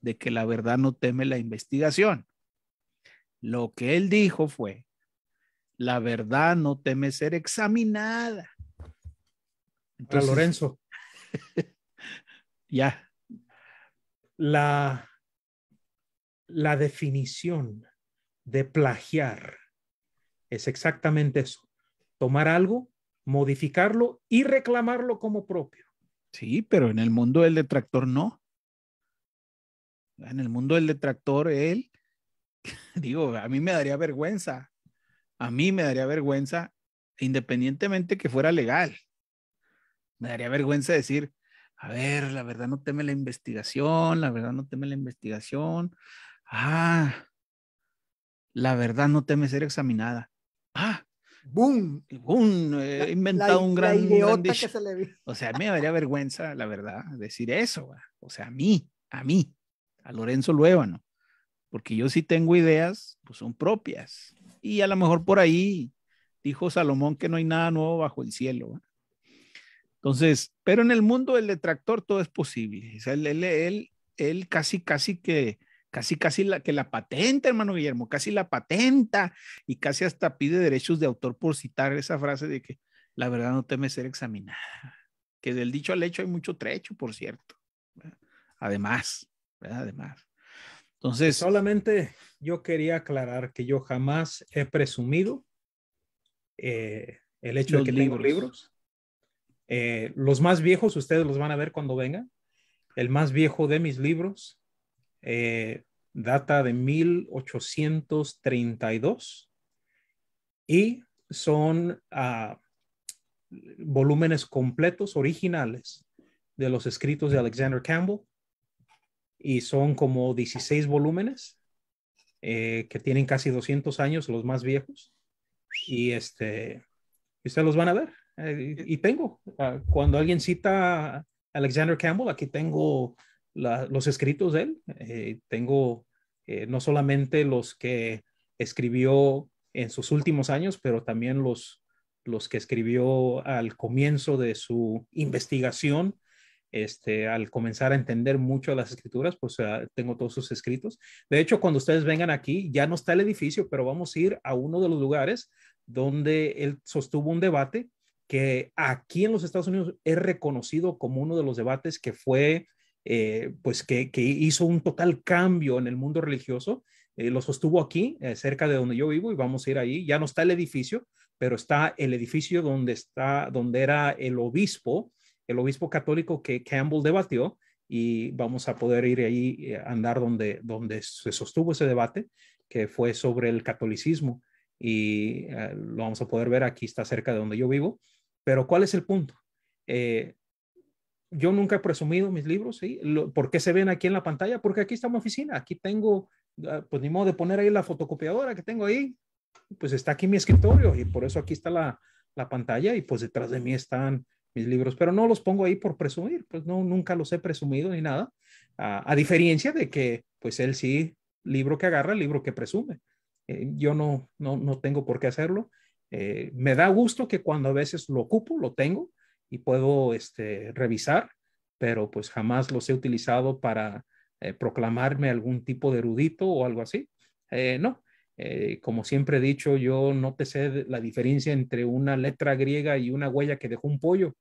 de que la verdad no teme la investigación. Lo que él dijo fue, la verdad no teme ser examinada. Entonces, Lorenzo. ya. La, la definición de plagiar es exactamente eso. Tomar algo, modificarlo y reclamarlo como propio. Sí, pero en el mundo del detractor no. En el mundo del detractor, él, digo, a mí me daría vergüenza. A mí me daría vergüenza, independientemente que fuera legal. Me daría vergüenza decir, a ver, la verdad no teme la investigación, la verdad no teme la investigación. Ah, la verdad no teme ser examinada. Ah, boom, boom, he inventado un gran, O sea, me daría vergüenza, la verdad, decir eso. O sea, a mí, a mí, a Lorenzo Luébano, porque yo sí tengo ideas, pues son propias. Y a lo mejor por ahí dijo Salomón que no hay nada nuevo bajo el cielo. Entonces, pero en el mundo del detractor todo es posible. Él, él, él casi, casi que casi, casi la, que la patenta, hermano Guillermo, casi la patenta y casi hasta pide derechos de autor por citar esa frase de que la verdad no teme ser examinada. Que del dicho al hecho hay mucho trecho, por cierto. Además, además. Entonces. Solamente yo quería aclarar que yo jamás he presumido eh, el hecho de que libros. tengo libros. Eh, los más viejos, ustedes los van a ver cuando vengan. El más viejo de mis libros eh, data de 1832 y son ah, volúmenes completos, originales, de los escritos de Alexander Campbell y son como 16 volúmenes eh, que tienen casi 200 años, los más viejos. Y este, ustedes los van a ver. Eh, y tengo, ah, cuando alguien cita a Alexander Campbell, aquí tengo los escritos de él. Eh, tengo eh, no solamente los que escribió en sus últimos años, pero también los, los que escribió al comienzo de su investigación. Este, al comenzar a entender mucho las escrituras, pues tengo todos sus escritos. De hecho, cuando ustedes vengan aquí, ya no está el edificio, pero vamos a ir a uno de los lugares donde él sostuvo un debate que aquí en los Estados Unidos es reconocido como uno de los debates que fue eh, pues que, hizo un total cambio en el mundo religioso. Eh, lo sostuvo aquí, eh, cerca de donde yo vivo, y vamos a ir ahí. Ya no está el edificio, pero está el edificio donde está, donde era el obispo, el obispo católico que Campbell debatió, y vamos a poder ir ahí, andar donde, donde se sostuvo ese debate, que fue sobre el catolicismo, y lo vamos a poder ver aquí, está cerca de donde yo vivo. Pero ¿cuál es el punto? yo nunca he presumido mis libros, ¿sí? ¿Por qué se ven aquí en la pantalla? Porque aquí está mi oficina, aquí tengo, ah, pues ni modo de poner ahí la fotocopiadora que tengo ahí, pues está aquí mi escritorio y por eso aquí está la, la pantalla y pues detrás de mí están mis libros, pero no los pongo ahí por presumir, pues no, nunca los he presumido ni nada, a, diferencia de que pues él sí, libro que agarra, libro que presume. Eh, yo no, no, no tengo por qué hacerlo. Eh, me da gusto que cuando a veces lo ocupo, lo tengo, y puedo este, revisar, pero pues jamás los he utilizado para eh, proclamarme algún tipo de erudito o algo así. Eh, no, eh, como siempre he dicho, yo no te sé la diferencia entre una letra griega y una huella que dejó un pollo.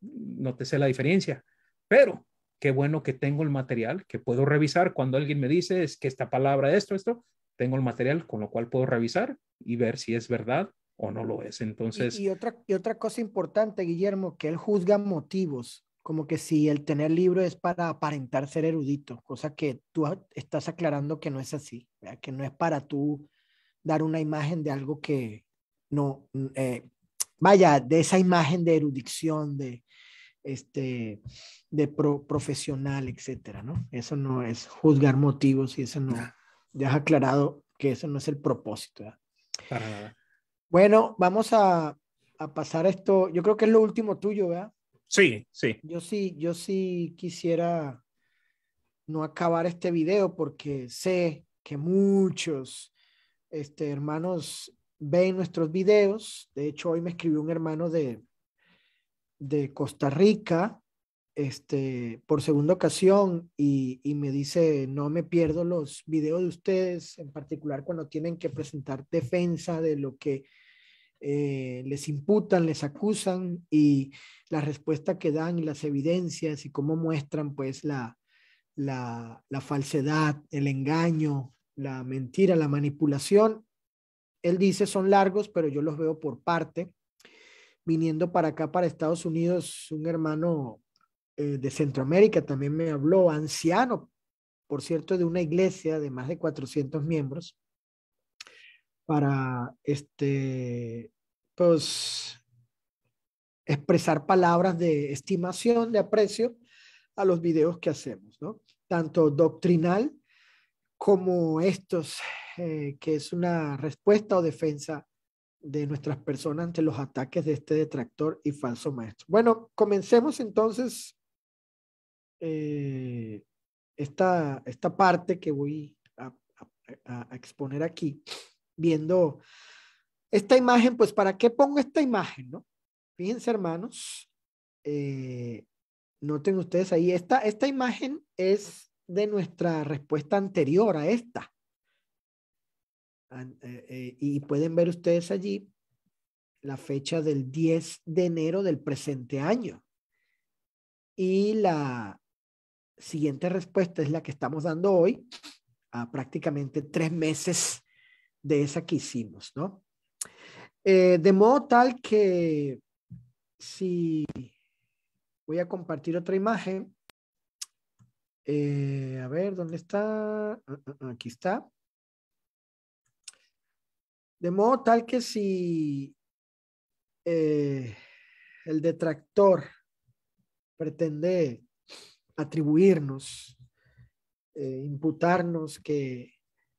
No te sé la diferencia, pero qué bueno que tengo el material que puedo revisar cuando alguien me dice es que esta palabra, esto, esto, tengo el material con lo cual puedo revisar y ver si es verdad o no lo es. Entonces. Y, otra, y otra cosa importante, Guillermo, que él juzga motivos como que si el tener libro es para aparentar ser erudito, cosa que tú estás aclarando que no es así, que no es para tú dar una imagen de algo que no, eh, vaya, de esa imagen de erudición, de, este, de profesional, etcétera, ¿no? Eso no es juzgar motivos y eso no, ya has aclarado que eso no es el propósito. Para nada. Bueno, vamos a, a pasar esto, yo creo que es lo último tuyo, ¿verdad? Sí, sí. Yo sí, yo sí quisiera no acabar este video porque sé que muchos este, hermanos ven nuestros videos. De hecho, hoy me escribió un hermano de, de Costa Rica este, por segunda ocasión y, y, me dice, no me pierdo los videos de ustedes, en particular cuando tienen que presentar defensa de lo que eh, les imputan, les acusan y la respuesta que dan y las evidencias y cómo muestran pues la, la, la falsedad, el engaño, la mentira, la manipulación. Él dice son largos, pero yo los veo por parte. Viniendo para acá, para Estados Unidos, un hermano eh, de Centroamérica también me habló, anciano, por cierto, de una iglesia de más de 400 miembros para este, pues, expresar palabras de estimación, de aprecio a los videos que hacemos, ¿no? Tanto doctrinal como estos, eh, que es una respuesta o defensa de nuestras personas ante los ataques de este detractor y falso maestro. Bueno, comencemos entonces eh, esta, esta parte que voy a, exponer aquí viendo esta imagen, pues ¿para qué pongo esta imagen? No? Fíjense hermanos, eh, noten ustedes ahí, esta, esta imagen es de nuestra respuesta anterior a esta. Eh, eh, y pueden ver ustedes allí la fecha del 10 de enero del presente año. Y la siguiente respuesta es la que estamos dando hoy, a prácticamente tres meses de esa que hicimos, ¿no? Eh, de modo tal que si voy a compartir otra imagen, a ver, ¿dónde está? Ah, ah, ah, aquí está. De modo tal que si eh, el detractor pretende atribuirnos, imputarnos que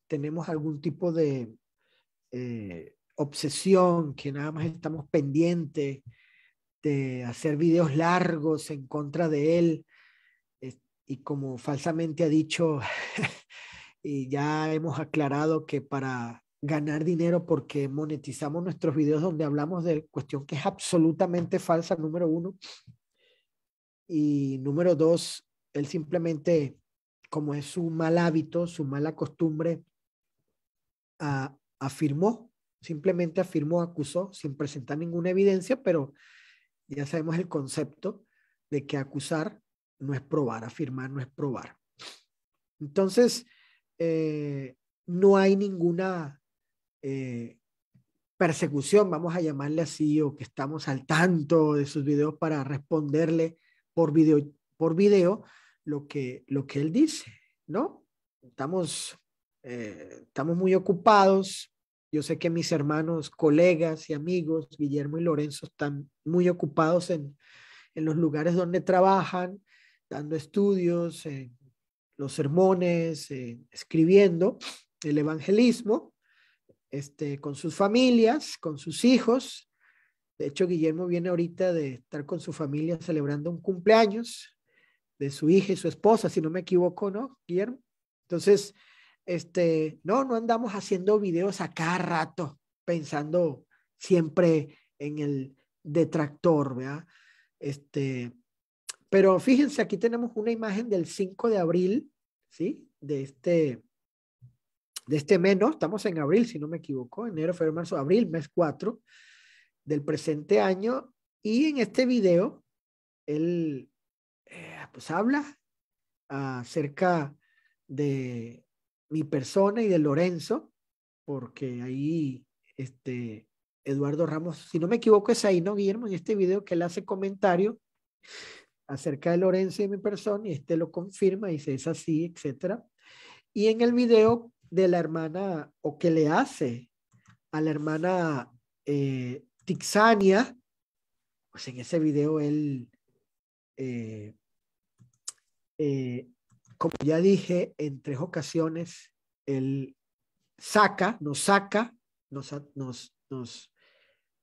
tenemos algún tipo de eh, obsesión, que nada más estamos pendientes de hacer videos largos en contra de él. Y como falsamente ha dicho, y ya hemos aclarado que para ganar dinero porque monetizamos nuestros videos donde hablamos de cuestión que es absolutamente falsa, número uno. Y número dos, él simplemente, como es su mal hábito, su mala costumbre, afirmó, simplemente afirmó, acusó, sin presentar ninguna evidencia, pero ya sabemos el concepto de que acusar no es probar, afirmar no es probar. Entonces, eh, no hay ninguna eh, persecución, vamos a llamarle así, o que estamos al tanto de sus videos para responderle por video, por video lo que, lo que él dice, ¿no? Estamos eh, estamos muy ocupados. Yo sé que mis hermanos, colegas y amigos, Guillermo y Lorenzo, están muy ocupados en, en los lugares donde trabajan, dando estudios, los sermones, escribiendo el evangelismo este, con sus familias, con sus hijos. De hecho, Guillermo viene ahorita de estar con su familia celebrando un cumpleaños de su hija y su esposa, si no me equivoco, ¿no, Guillermo? Entonces, este, no, no andamos haciendo videos a cada rato pensando siempre en el detractor, ¿verdad? Este, pero fíjense, aquí tenemos una imagen del 5 de abril, ¿sí? De este, de este mes, ¿no? Estamos en abril, si no me equivoco, enero, febrero, marzo, abril, mes 4 del presente año. Y en este video, él, eh, pues habla acerca de mi persona y de Lorenzo, porque ahí este Eduardo Ramos, si no me equivoco, es ahí, ¿no, Guillermo? En este video que él hace comentario acerca de Lorenzo y mi persona y este lo confirma y dice es así, etcétera. Y en el video de la hermana o que le hace a la hermana eh, Tixania, pues en ese video él, eh, eh, como ya dije, en tres ocasiones, él saca, nos saca, nos, nos, nos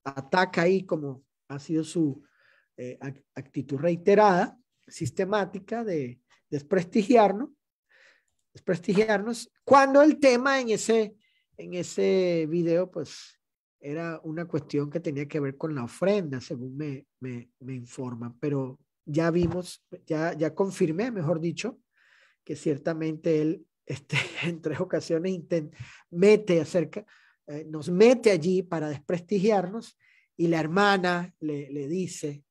ataca ahí como ha sido su actitud reiterada, sistemática de desprestigiarnos, desprestigiarnos, cuando el tema en ese, en ese video, pues era una cuestión que tenía que ver con la ofrenda, según me, me, me informan, pero ya vimos, ya, ya confirmé, mejor dicho, que ciertamente él este, en tres ocasiones mete acerca, eh, nos mete allí para desprestigiarnos y la hermana le, le dice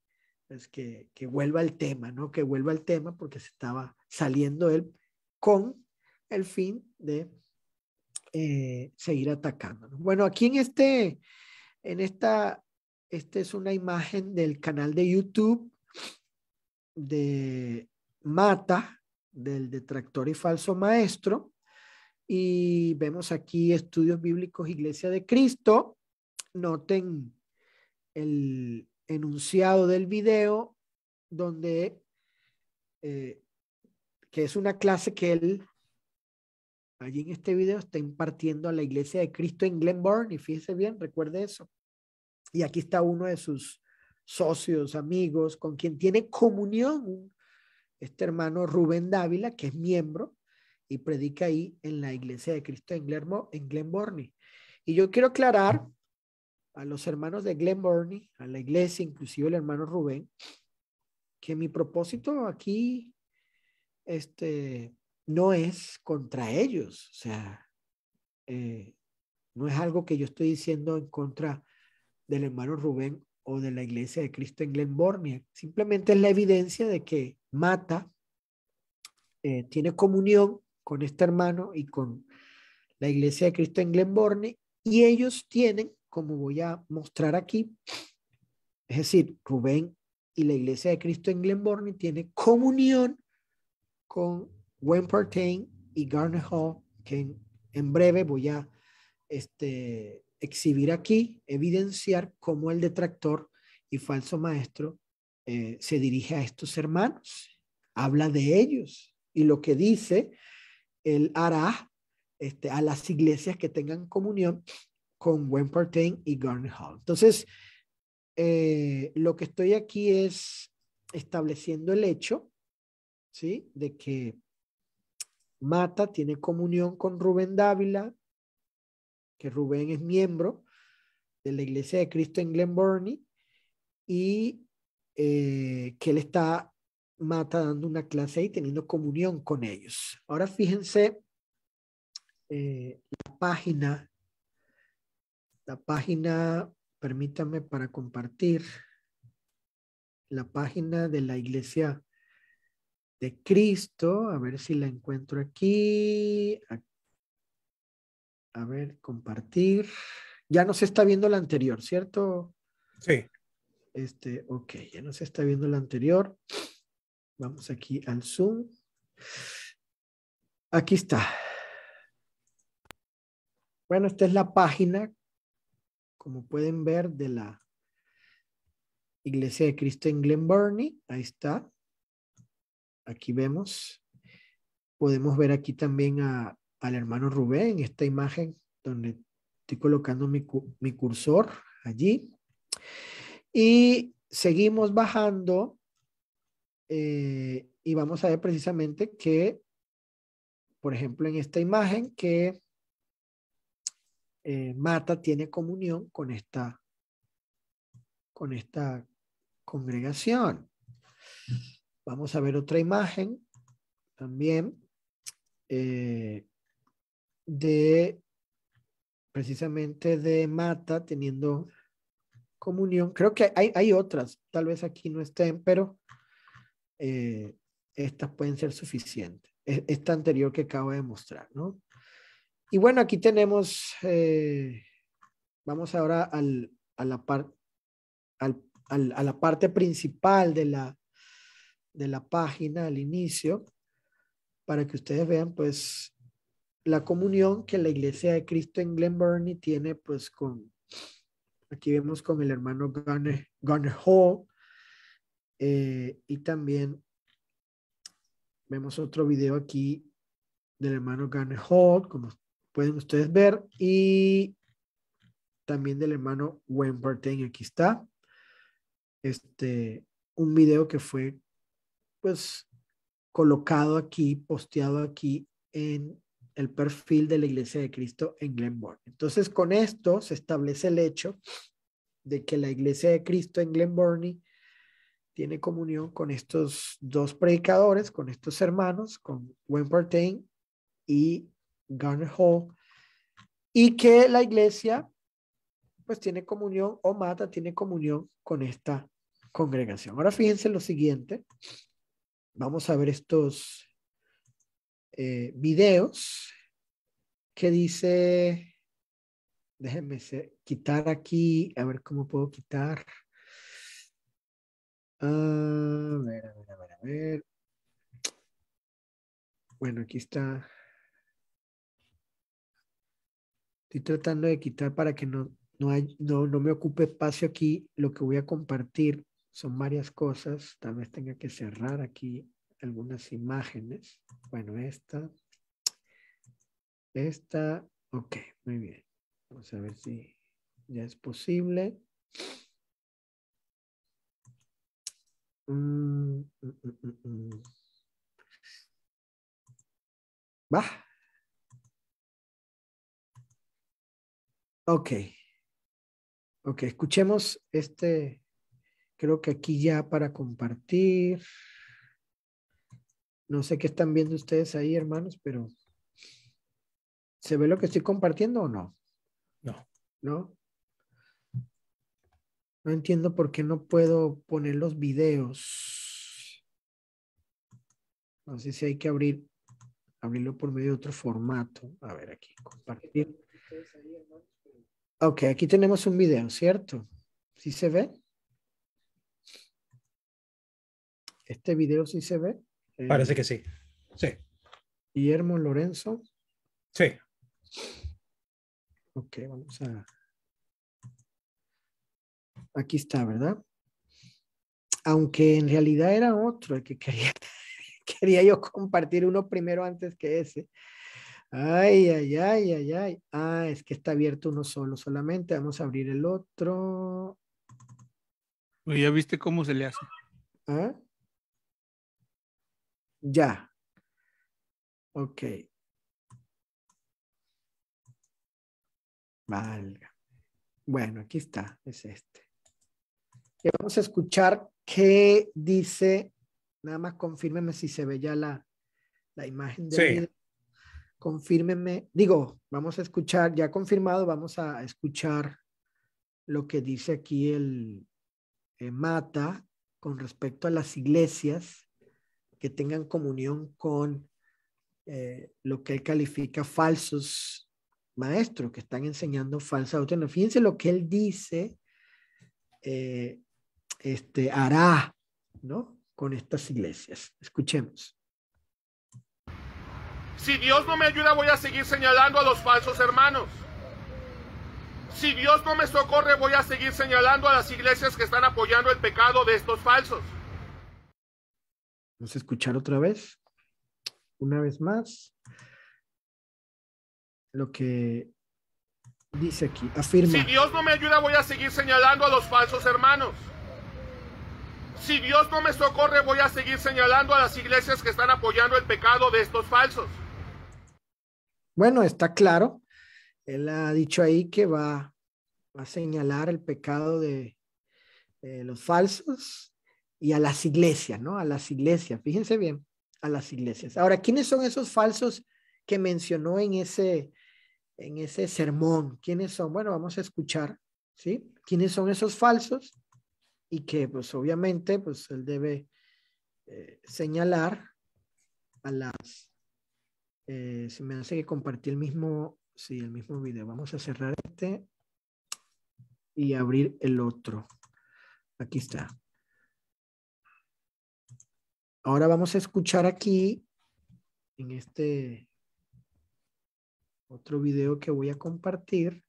pues, que, que, vuelva al tema, ¿no? Que vuelva al tema porque se estaba saliendo él con el fin de eh, seguir atacando. Bueno, aquí en este, en esta, esta es una imagen del canal de YouTube de Mata, del detractor y falso maestro. Y vemos aquí estudios bíblicos Iglesia de Cristo. Noten el enunciado del video donde, eh, que es una clase que él, allí en este video, está impartiendo a la Iglesia de Cristo en Glenburn. Y fíjese bien, recuerde eso. Y aquí está uno de sus socios, amigos, con quien tiene comunión, este hermano Rubén Dávila, que es miembro y predica ahí en la Iglesia de Cristo en, en Glenborney. Y yo quiero aclarar a los hermanos de Glenborney, a la iglesia, inclusive el hermano Rubén, que mi propósito aquí este, no es contra ellos, o sea, eh, no es algo que yo estoy diciendo en contra del hermano Rubén o de la iglesia de Cristo en Glenborney, simplemente es la evidencia de que Mata eh, tiene comunión con este hermano y con la iglesia de Cristo en Glenborne y ellos tienen, como voy a mostrar aquí, es decir, Rubén y la iglesia de Cristo en Glenborne tiene comunión con Wayne Partain y Garner Hall, que en, breve voy a este, exhibir aquí, evidenciar cómo el detractor y falso maestro eh, se dirige a estos hermanos, habla de ellos y lo que dice, él hará este, a las iglesias que tengan comunión con Wempartain y Garner Hall. Entonces, eh, lo que estoy aquí es estableciendo el hecho, ¿sí? De que Mata tiene comunión con Rubén Dávila, que Rubén es miembro de la Iglesia de Cristo en Glen y eh, que él está mata dando una clase y teniendo comunión con ellos. Ahora fíjense eh, la página, la página, permítame para compartir, la página de la iglesia de Cristo, a ver si la encuentro aquí. A ver, compartir. Ya no se está viendo la anterior, ¿cierto? Sí. Este, ok, ya no se está viendo la anterior. Vamos aquí al Zoom. Aquí está. Bueno, esta es la página, como pueden ver, de la Iglesia de Cristo en Glen Burnie. Ahí está. Aquí vemos. Podemos ver aquí también a, al hermano Rubén en esta imagen donde estoy colocando mi, mi cursor allí. Y seguimos bajando eh, y vamos a ver precisamente que, por ejemplo, en esta imagen, que eh, Mata tiene comunión con esta, con esta congregación. Vamos a ver otra imagen también eh, de precisamente de Mata teniendo comunión. Creo que hay, hay otras, tal vez aquí no estén, pero eh, estas pueden ser suficientes. Esta anterior que acabo de mostrar, ¿no? Y bueno, aquí tenemos, eh, vamos ahora al, a, la al, a la parte principal de la, de la página al inicio para que ustedes vean pues la comunión que la Iglesia de Cristo en Glen Burnie tiene pues con, aquí vemos con el hermano Garner, Hall eh, y también vemos otro video aquí del hermano Garner Hall, como pueden ustedes ver, y también del hermano Wemberton, aquí está. Este, un video que fue pues colocado aquí, posteado aquí en el perfil de la Iglesia de Cristo en Glenborn. Entonces, con esto se establece el hecho de que la Iglesia de Cristo en Glenborn tiene comunión con estos dos predicadores, con estos hermanos, con Wayne y Garner Hall, y que la iglesia pues tiene comunión o Mata tiene comunión con esta congregación. Ahora fíjense lo siguiente, vamos a ver estos eh, videos que dice, déjenme quitar aquí, a ver cómo puedo quitar. a ver, a ver, a ver, a ver. Bueno, aquí está. Estoy tratando de quitar para que no, no, no me ocupe espacio aquí. Lo que voy a compartir son varias cosas. Tal vez tenga que cerrar aquí algunas imágenes. Bueno, esta. Esta. Ok, muy bien. Vamos a ver si ya es posible. Mm, mm, mm, Va. Ok. Ok, escuchemos este, creo que aquí ya para compartir. No sé qué están viendo ustedes ahí, hermanos, pero ¿se ve lo que estoy compartiendo o no? No. ¿No? No entiendo por qué no puedo poner los videos. No sé si hay que abrir, abrirlo por medio de otro formato. A ver, aquí, compartir. Ok, aquí tenemos un video, ¿cierto? ¿Sí se ve? ¿Este video sí se ve? Parece que sí. Sí. Guillermo Lorenzo. Sí. Ok, vamos a... Aquí está, ¿verdad? Aunque en realidad era otro el que quería, quería yo compartir uno primero antes que ese. Ay, ay, ay, ay, ay. Ah, es que está abierto uno solo solamente. Vamos a abrir el otro. ¿Ya viste cómo se le hace? ¿Ah? Ya. Ok. Valga. Bueno, aquí está, es este. Y vamos a escuchar qué dice, nada más confírmeme si se ve ya la, la imagen de sí. Confírmeme, digo, vamos a escuchar, ya confirmado, vamos a escuchar lo que dice aquí el eh, Mata con respecto a las iglesias que tengan comunión con eh, lo que él califica falsos maestros que están enseñando falsa doctrina. Fíjense lo que él dice, eh, este, hará, ¿no? Con estas iglesias. Escuchemos. Si Dios no me ayuda, voy a seguir señalando a los falsos hermanos. Si Dios no me socorre, voy a seguir señalando a las iglesias que están apoyando el pecado de estos falsos. Vamos a escuchar otra vez, una vez más, lo que dice aquí. Afirma. Si Dios no me ayuda, voy a seguir señalando a los falsos hermanos. Si Dios no me socorre, voy a seguir señalando a las iglesias que están apoyando el pecado de estos falsos. Bueno, está claro. Él ha dicho ahí que va, a señalar el pecado de, de los falsos y a las iglesias, ¿no? A las iglesias, fíjense bien, a las iglesias. Ahora, ¿quiénes son esos falsos que mencionó en ese, en ese sermón? ¿Quiénes son? Bueno, vamos a escuchar, ¿sí? ¿Quiénes son esos falsos? Y que, pues, obviamente, pues, él debe eh, señalar a las... Eh, se me hace que compartí el mismo, sí, el mismo video. Vamos a cerrar este y abrir el otro. Aquí está. Ahora vamos a escuchar aquí, en este otro video que voy a compartir,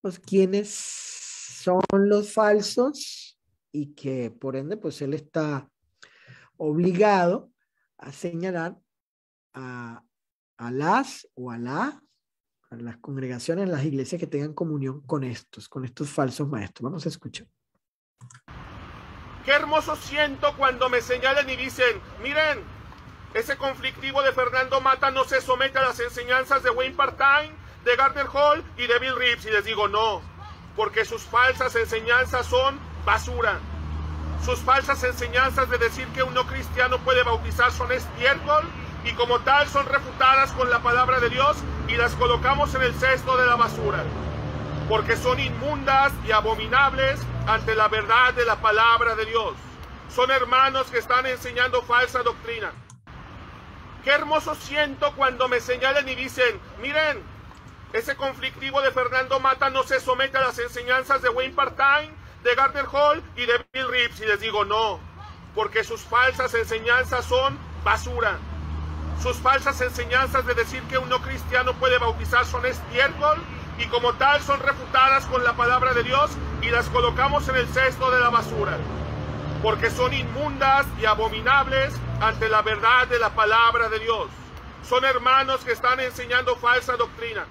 pues quiénes son los falsos y que por ende, pues él está obligado a señalar a, a las o a la las congregaciones, las iglesias que tengan comunión con estos, con estos falsos maestros. Vamos a escuchar. Qué hermoso siento cuando me señalan y dicen, miren, ese conflictivo de Fernando Mata no se somete a las enseñanzas de Wayne Partine, de Gardner Hall y de Bill Reeves. Y les digo, no, porque sus falsas enseñanzas son basura. Sus falsas enseñanzas de decir que un no cristiano puede bautizar son estiércol y como tal son refutadas con la palabra de Dios y las colocamos en el cesto de la basura, porque son inmundas y abominables ante la verdad de la palabra de Dios. Son hermanos que están enseñando falsa doctrina. Qué hermoso siento cuando me señalan y dicen, miren, ese conflictivo de Fernando Mata no se somete a las enseñanzas de Wayne Partine, de Gardner Hall y de Bill Reeves. Y les digo, no, porque sus falsas enseñanzas son basura. Sus falsas enseñanzas de decir que un no cristiano puede bautizar son estiércol y como tal son refutadas con la palabra de Dios y las colocamos en el cesto de la basura, porque son inmundas y abominables ante la verdad de la palabra de Dios. Son hermanos que están enseñando falsa doctrina.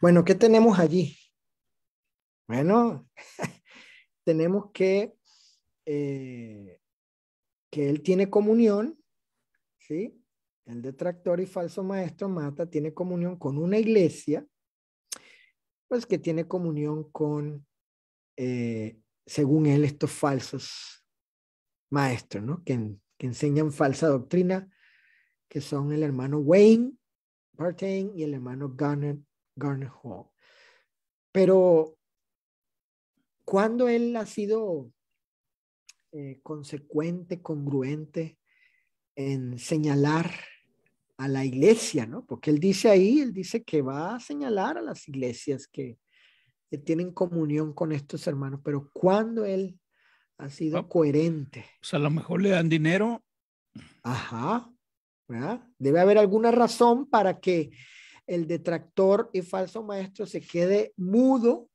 Bueno, ¿qué tenemos allí? Bueno, tenemos que, eh, que él tiene comunión ¿sí? El detractor y falso maestro Mata tiene comunión con una iglesia, pues que tiene comunión con, eh, según él, estos falsos maestros, ¿no? Que, enseñan falsa doctrina, que son el hermano Wayne Bartain y el hermano Garner, Garner Hall. Pero cuando él ha sido eh, consecuente, congruente en señalar a la iglesia, ¿no? Porque él dice ahí, él dice que va a señalar a las iglesias que, tienen comunión con estos hermanos, pero cuando él ha sido Oh. coherente. Pues a lo mejor le dan dinero. Ajá, ¿verdad? Debe haber alguna razón para que el detractor y falso maestro se quede mudo,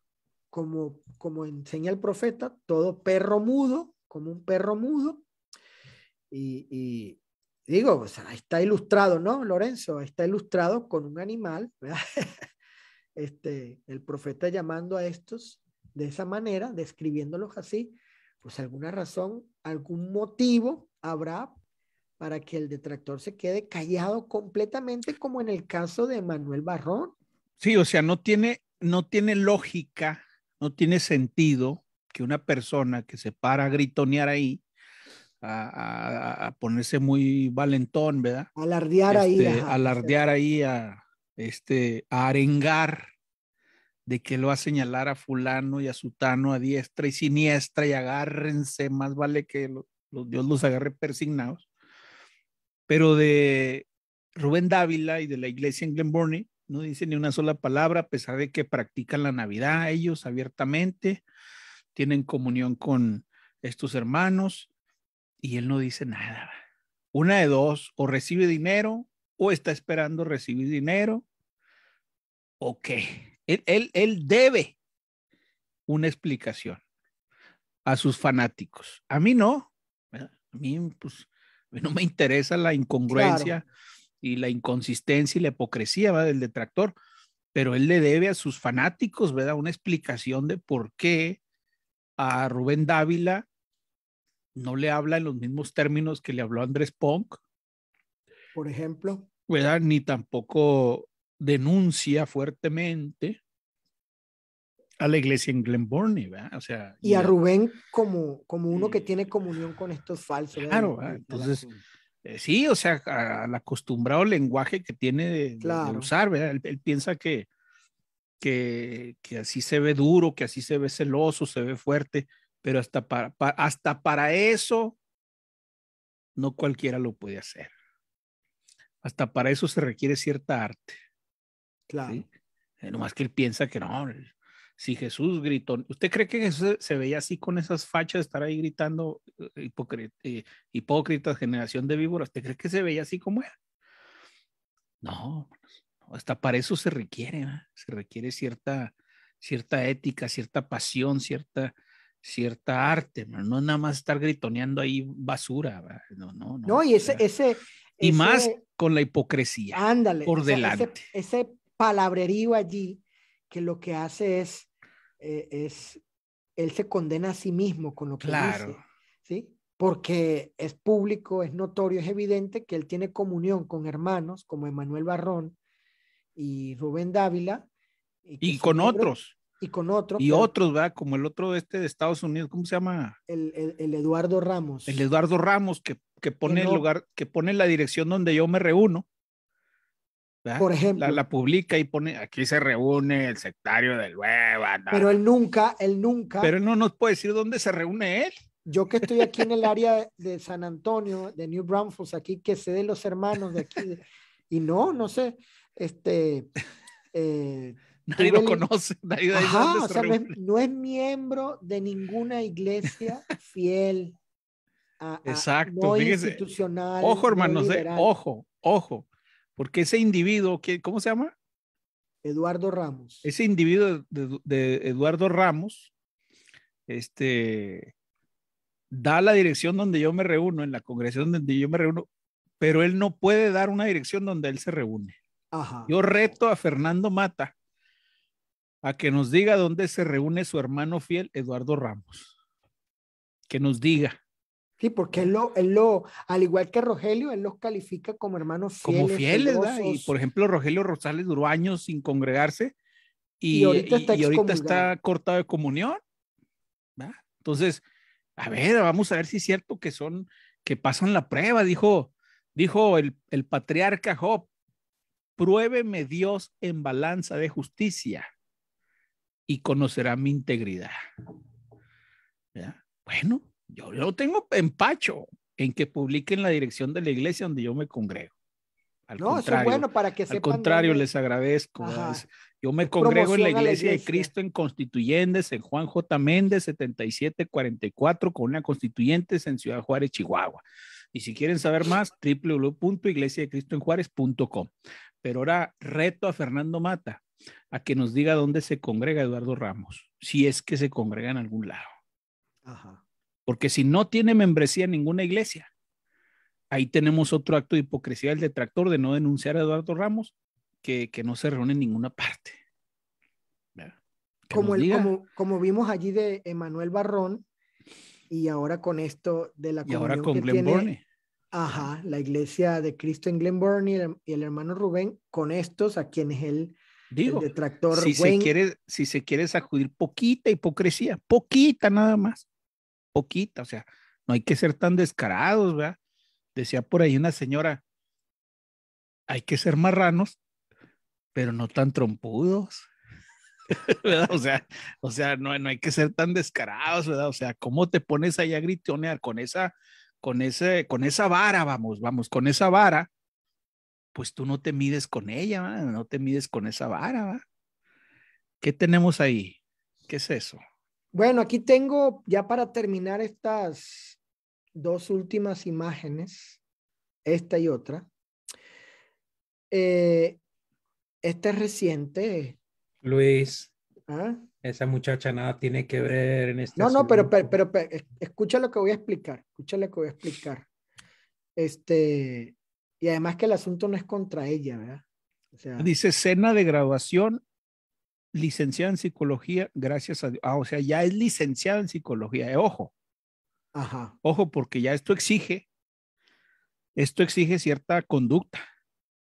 como, como enseña el profeta, todo perro mudo, como un perro mudo. Y, y digo, está ilustrado, ¿no, Lorenzo? Está ilustrado con un animal, ¿verdad? Este, el profeta llamando a estos de esa manera, describiéndolos así, pues alguna razón, algún motivo habrá para que el detractor se quede callado completamente, como en el caso de Manuel Barrón. Sí, o sea, no tiene, no tiene lógica, no tiene sentido que una persona que se para a gritonear ahí, a, a, a ponerse muy valentón, ¿verdad? Alardear ahí. Este, ajá, alardear ahí, a, este, a arengar de que lo va a señalar a fulano y a sutano a diestra y siniestra y agárrense, más vale que lo- lo- Dios los agarre persignados. Pero de Rubén Dávila y de la iglesia en Glenburnie no dice ni una sola palabra, a pesar de que practican la Navidad ellos abiertamente, tienen comunión con estos hermanos y él no dice nada. Una de dos, o recibe dinero o está esperando recibir dinero, o qué. Él, él, él debe una explicación a sus fanáticos. A mí no. A mí, pues, a mí no me interesa la incongruencia y la inconsistencia y la hipocresía ¿verdad? del detractor, pero él le debe a sus fanáticos, ¿verdad? Una explicación de por qué a Rubén Dávila no le habla en los mismos términos que le habló Andrés Punk, Por ejemplo, ¿verdad? Ni tampoco denuncia fuertemente a la iglesia en Glenburnie, ¿verdad? O sea, y a a- Rubén como, como uno que Mm. tiene comunión con estos falsos. Claro, ¿verdad? Entonces, eh, sí, o sea, al acostumbrado lenguaje que tiene de, Claro. usar, ¿verdad? Él, él piensa que, que, que así se ve duro, que así se ve celoso, se ve fuerte, pero hasta para, pa- hasta para eso no cualquiera lo puede hacer. Hasta para eso se requiere cierta arte. claro. ¿sí? Eh, nomás que él piensa que no, si Jesús gritó, ¿usted cree que Jesús se veía así con esas fachas de estar ahí gritando eh, eh, hipócritas, generación de víboras? ¿Usted cree que se veía así como era? No, hasta para eso se requiere, se requiere cierta, cierta ética, cierta pasión, cierta, cierta arte, no nada más estar gritoneando ahí basura, no, no, no. No, y ese, ese, y más con la hipocresía. Ándale. Por delante. Ese, palabrerío allí que lo que hace es, eh, es, él se condena a sí mismo con lo que dice, ¿sí? Porque es público, es notorio, es evidente que él tiene comunión con hermanos como Emanuel Barrón y Rubén Dávila. Y, con otros. Y con otros. Y otros, ¿verdad? Como el otro este de Estados Unidos, ¿cómo se llama? El, el, Eduardo Ramos. El Eduardo Ramos, que, que pone el lugar, que pone la dirección donde yo me reúno. Por ejemplo. La, publica y pone, aquí se reúne el sectario del Hueva. Pero él nunca, él nunca. Pero él no nos puede decir dónde se reúne él. Yo que estoy aquí en el área de San Antonio, de New Braunfels, aquí que sé de los hermanos de aquí, y no, no sé, este... Eh, nadie lo conoce, nadie Ajá, o sea, no es, miembro de ninguna iglesia fiel. A, Exacto, no institucional. Ojo, hermanos, eh, ojo, ojo porque ese individuo, ¿cómo se llama? Eduardo Ramos. Ese individuo de, Eduardo Ramos, este, da la dirección donde yo me reúno, en la congregación donde yo me reúno, pero él no puede dar una dirección donde él se reúne. Yo reto a Fernando Mata a que nos diga dónde se reúne su hermano fiel, Eduardo Ramos. Que nos diga. Sí, porque él lo, él lo, al igual que Rogelio, él los califica como hermanos fieles. Como fieles, ¿verdad? Y por ejemplo, Rogelio Rosales duró años sin congregarse y, ahorita, está, cortado de comunión. ¿verdad? Entonces, a ver, vamos a ver si es cierto que son, que pasan la prueba, dijo, dijo el, el patriarca Job, pruébeme Dios en balanza de justicia y conocerá mi integridad. ¿verdad? Bueno, yo no tengo empacho en que publiquen la dirección de la iglesia donde yo me congrego. Al no, eso es bueno para que sepan. Al contrario, les agradezco. Yo me congrego en la iglesia, de Cristo en Constituyentes, en Juan J. Méndez, 7744, con una Constituyentes en Ciudad Juárez, Chihuahua. Y si quieren saber más, www.iglesiadecristoenjuárez.com. Pero ahora reto a Fernando Mata a que nos diga dónde se congrega Eduardo Ramos, si es que se congrega en algún lado. Ajá. Porque si no tiene membresía en ninguna iglesia, ahí tenemos otro acto de hipocresía del detractor de no denunciar a Eduardo Ramos, que, no se reúne en ninguna parte. Como, el, como, vimos allí de Emanuel Barrón, y ahora con esto de la Y ahora con Glen Ajá, la iglesia de Cristo en Glen y el, y el hermano Rubén, con estos a quienes él Digo, el detractor si se quiere, si se quiere sacudir poquita hipocresía, poquita nada más, poquita, o sea, no hay que ser tan descarados, ¿verdad? Decía por ahí una señora, hay que ser marranos, pero no tan trompudos. ¿verdad? O sea, o sea, no, no hay que ser tan descarados, ¿verdad? O sea, ¿cómo te pones ahí a gritonear con esa, con ese, con esa vara, vamos, vamos, con esa vara? Pues tú no te mides con ella, ¿verdad? no te mides con esa vara, ¿verdad? ¿Qué tenemos ahí? ¿Qué es eso? Bueno, aquí tengo ya para terminar estas dos últimas imágenes, esta y otra. Eh, esta es reciente. Luis, ¿Ah? esa muchacha nada tiene que ver en este. No, no, pero, pero, escucha lo que voy a explicar. Escucha lo que voy a explicar. Este, y además que el asunto no es contra ella, ¿verdad? Dice cena de graduación licenciada en psicología, gracias a Dios. Ah, o sea, ya es licenciada en psicología. Eh, ojo. Ajá. Ojo, porque ya esto exige, esto exige cierta conducta.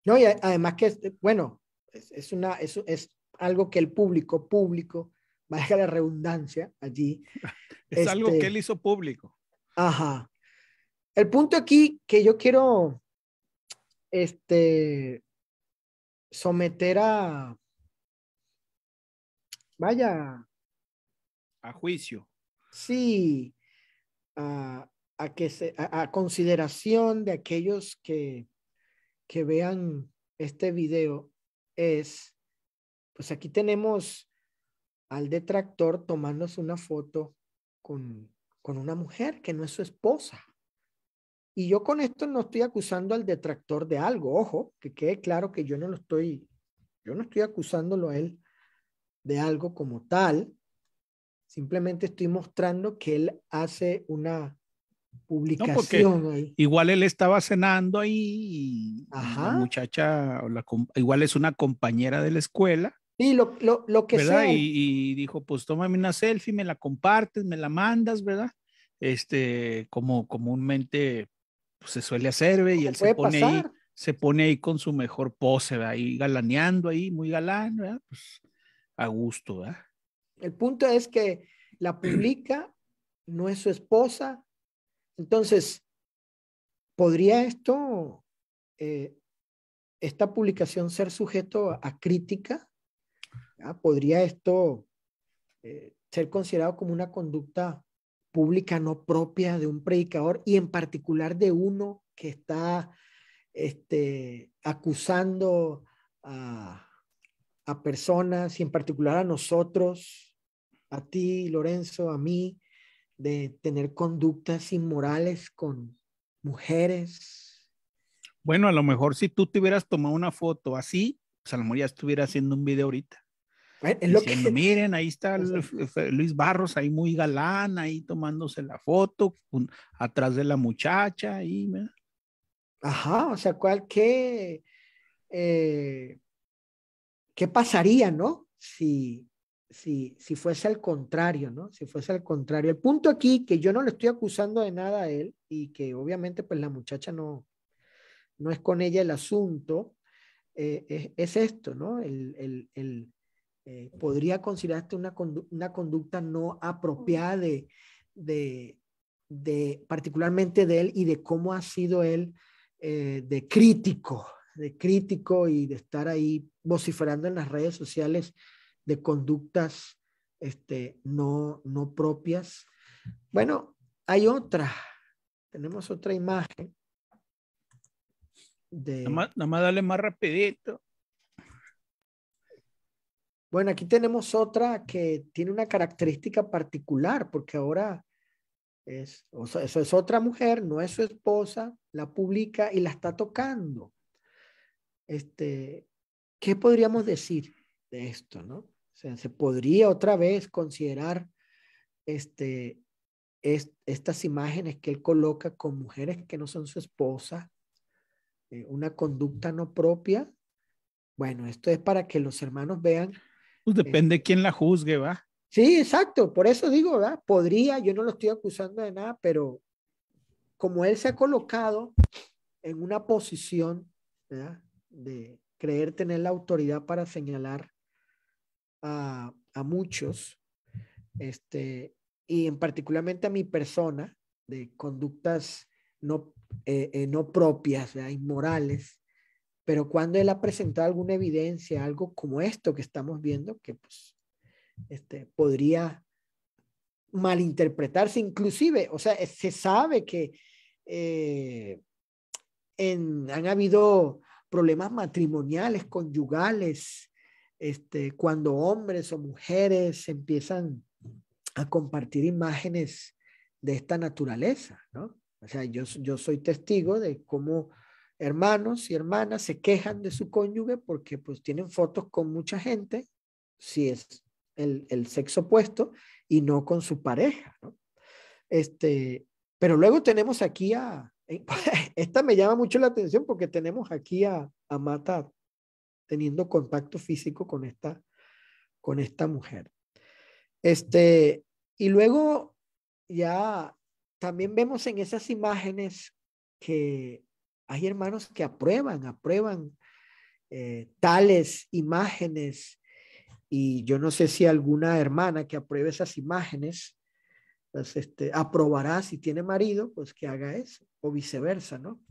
No, y además que, bueno, es, una, es, es algo que el público, público, valga la redundancia allí. es algo que este él hizo público. Ajá. El punto aquí que yo quiero este, someter a, vaya. A juicio. Sí, a, que se, a, consideración de aquellos que, que vean este video es, pues aquí tenemos al detractor tomándose una foto con, con una mujer que no es su esposa. Y yo con esto no estoy acusando al detractor de algo, ojo, que quede claro que yo no lo estoy, yo no estoy acusándolo a él de algo como tal, simplemente estoy mostrando que él hace una publicación ahí. Igual él estaba cenando ahí y la muchacha, igual es una compañera de la escuela. Y lo, lo, lo que ¿verdad? Y, dijo, pues tómame una selfie, me la compartes, me la mandas, ¿verdad? Este, como comúnmente pues, se suele hacer, ¿ve? Y él se pone ahí, se pone ahí con su mejor pose, ahí galaneando ahí, muy galán, ¿verdad? Pues a gusto, ¿verdad? El punto es que la publica, no es su esposa. Entonces, ¿podría esto, eh, esta publicación ser sujeto a, crítica? ¿Podría esto eh, ser considerado como una conducta pública no propia de un predicador y en particular de uno que está este, acusando a, a personas y en particular a nosotros, a ti, Lorenzo, a mí, de tener conductas inmorales con mujeres. Bueno, a lo mejor si tú te hubieras tomado una foto así, pues a lo mejor ya estuviera haciendo un video ahorita. Lo que... miren, ahí está Luis Barros, ahí muy galán, ahí tomándose la foto, atrás de la muchacha, ahí. Ajá, o sea, ¿cuál qué, eh, qué pasaría, no? Si, si, si fuese al contrario, ¿no? Si fuese al contrario. El punto aquí, que yo no le estoy acusando de nada a él y que obviamente pues la muchacha no, no es con ella el asunto, eh, es, esto, ¿no? El, el, el eh, podría considerarse una, conducta no apropiada de, de, de, particularmente de él y de cómo ha sido él eh, de crítico, de crítico y de estar ahí vociferando en las redes sociales de conductas este, no, no propias. Bueno, hay otra, tenemos otra imagen. De... Nada, más, dale más rapidito. Bueno, aquí tenemos otra que tiene una característica particular, porque ahora es, eso es otra mujer, no es su esposa, la publica y la está tocando. Este, ¿Qué podríamos decir de esto, no? se podría otra vez considerar este, estas imágenes que él coloca con mujeres que no son su esposa, eh, una conducta no propia. Bueno, esto es para que los hermanos vean. Pues depende de quién la juzgue, ¿va? Sí, exacto. Por eso digo, ¿verdad? Podría, yo no lo estoy acusando de nada, pero como él se ha colocado en una posición ¿verdad? de creer tener la autoridad para señalar a, muchos, este, y en particularmente a mi persona, de conductas no, eh, eh, no propias, inmorales, pero cuando él ha presentado alguna evidencia, algo como esto que estamos viendo, que pues, este, podría malinterpretarse, inclusive, o sea, se sabe que eh, en, han habido problemas matrimoniales, conyugales, este, cuando hombres o mujeres empiezan a compartir imágenes de esta naturaleza, ¿no? O sea, yo, yo soy testigo de cómo hermanos y hermanas se quejan de su cónyuge porque pues tienen fotos con mucha gente, si es el, el sexo opuesto, y no con su pareja, ¿no? Este, pero luego tenemos aquí a, esta me llama mucho la atención porque tenemos aquí a, a Mata teniendo contacto físico con esta, con esta mujer. Este, y luego ya también vemos en esas imágenes que hay hermanos que aprueban, aprueban eh, tales imágenes y yo no sé si alguna hermana que apruebe esas imágenes, pues este, aprobará si tiene marido, pues que haga eso, o viceversa, ¿no?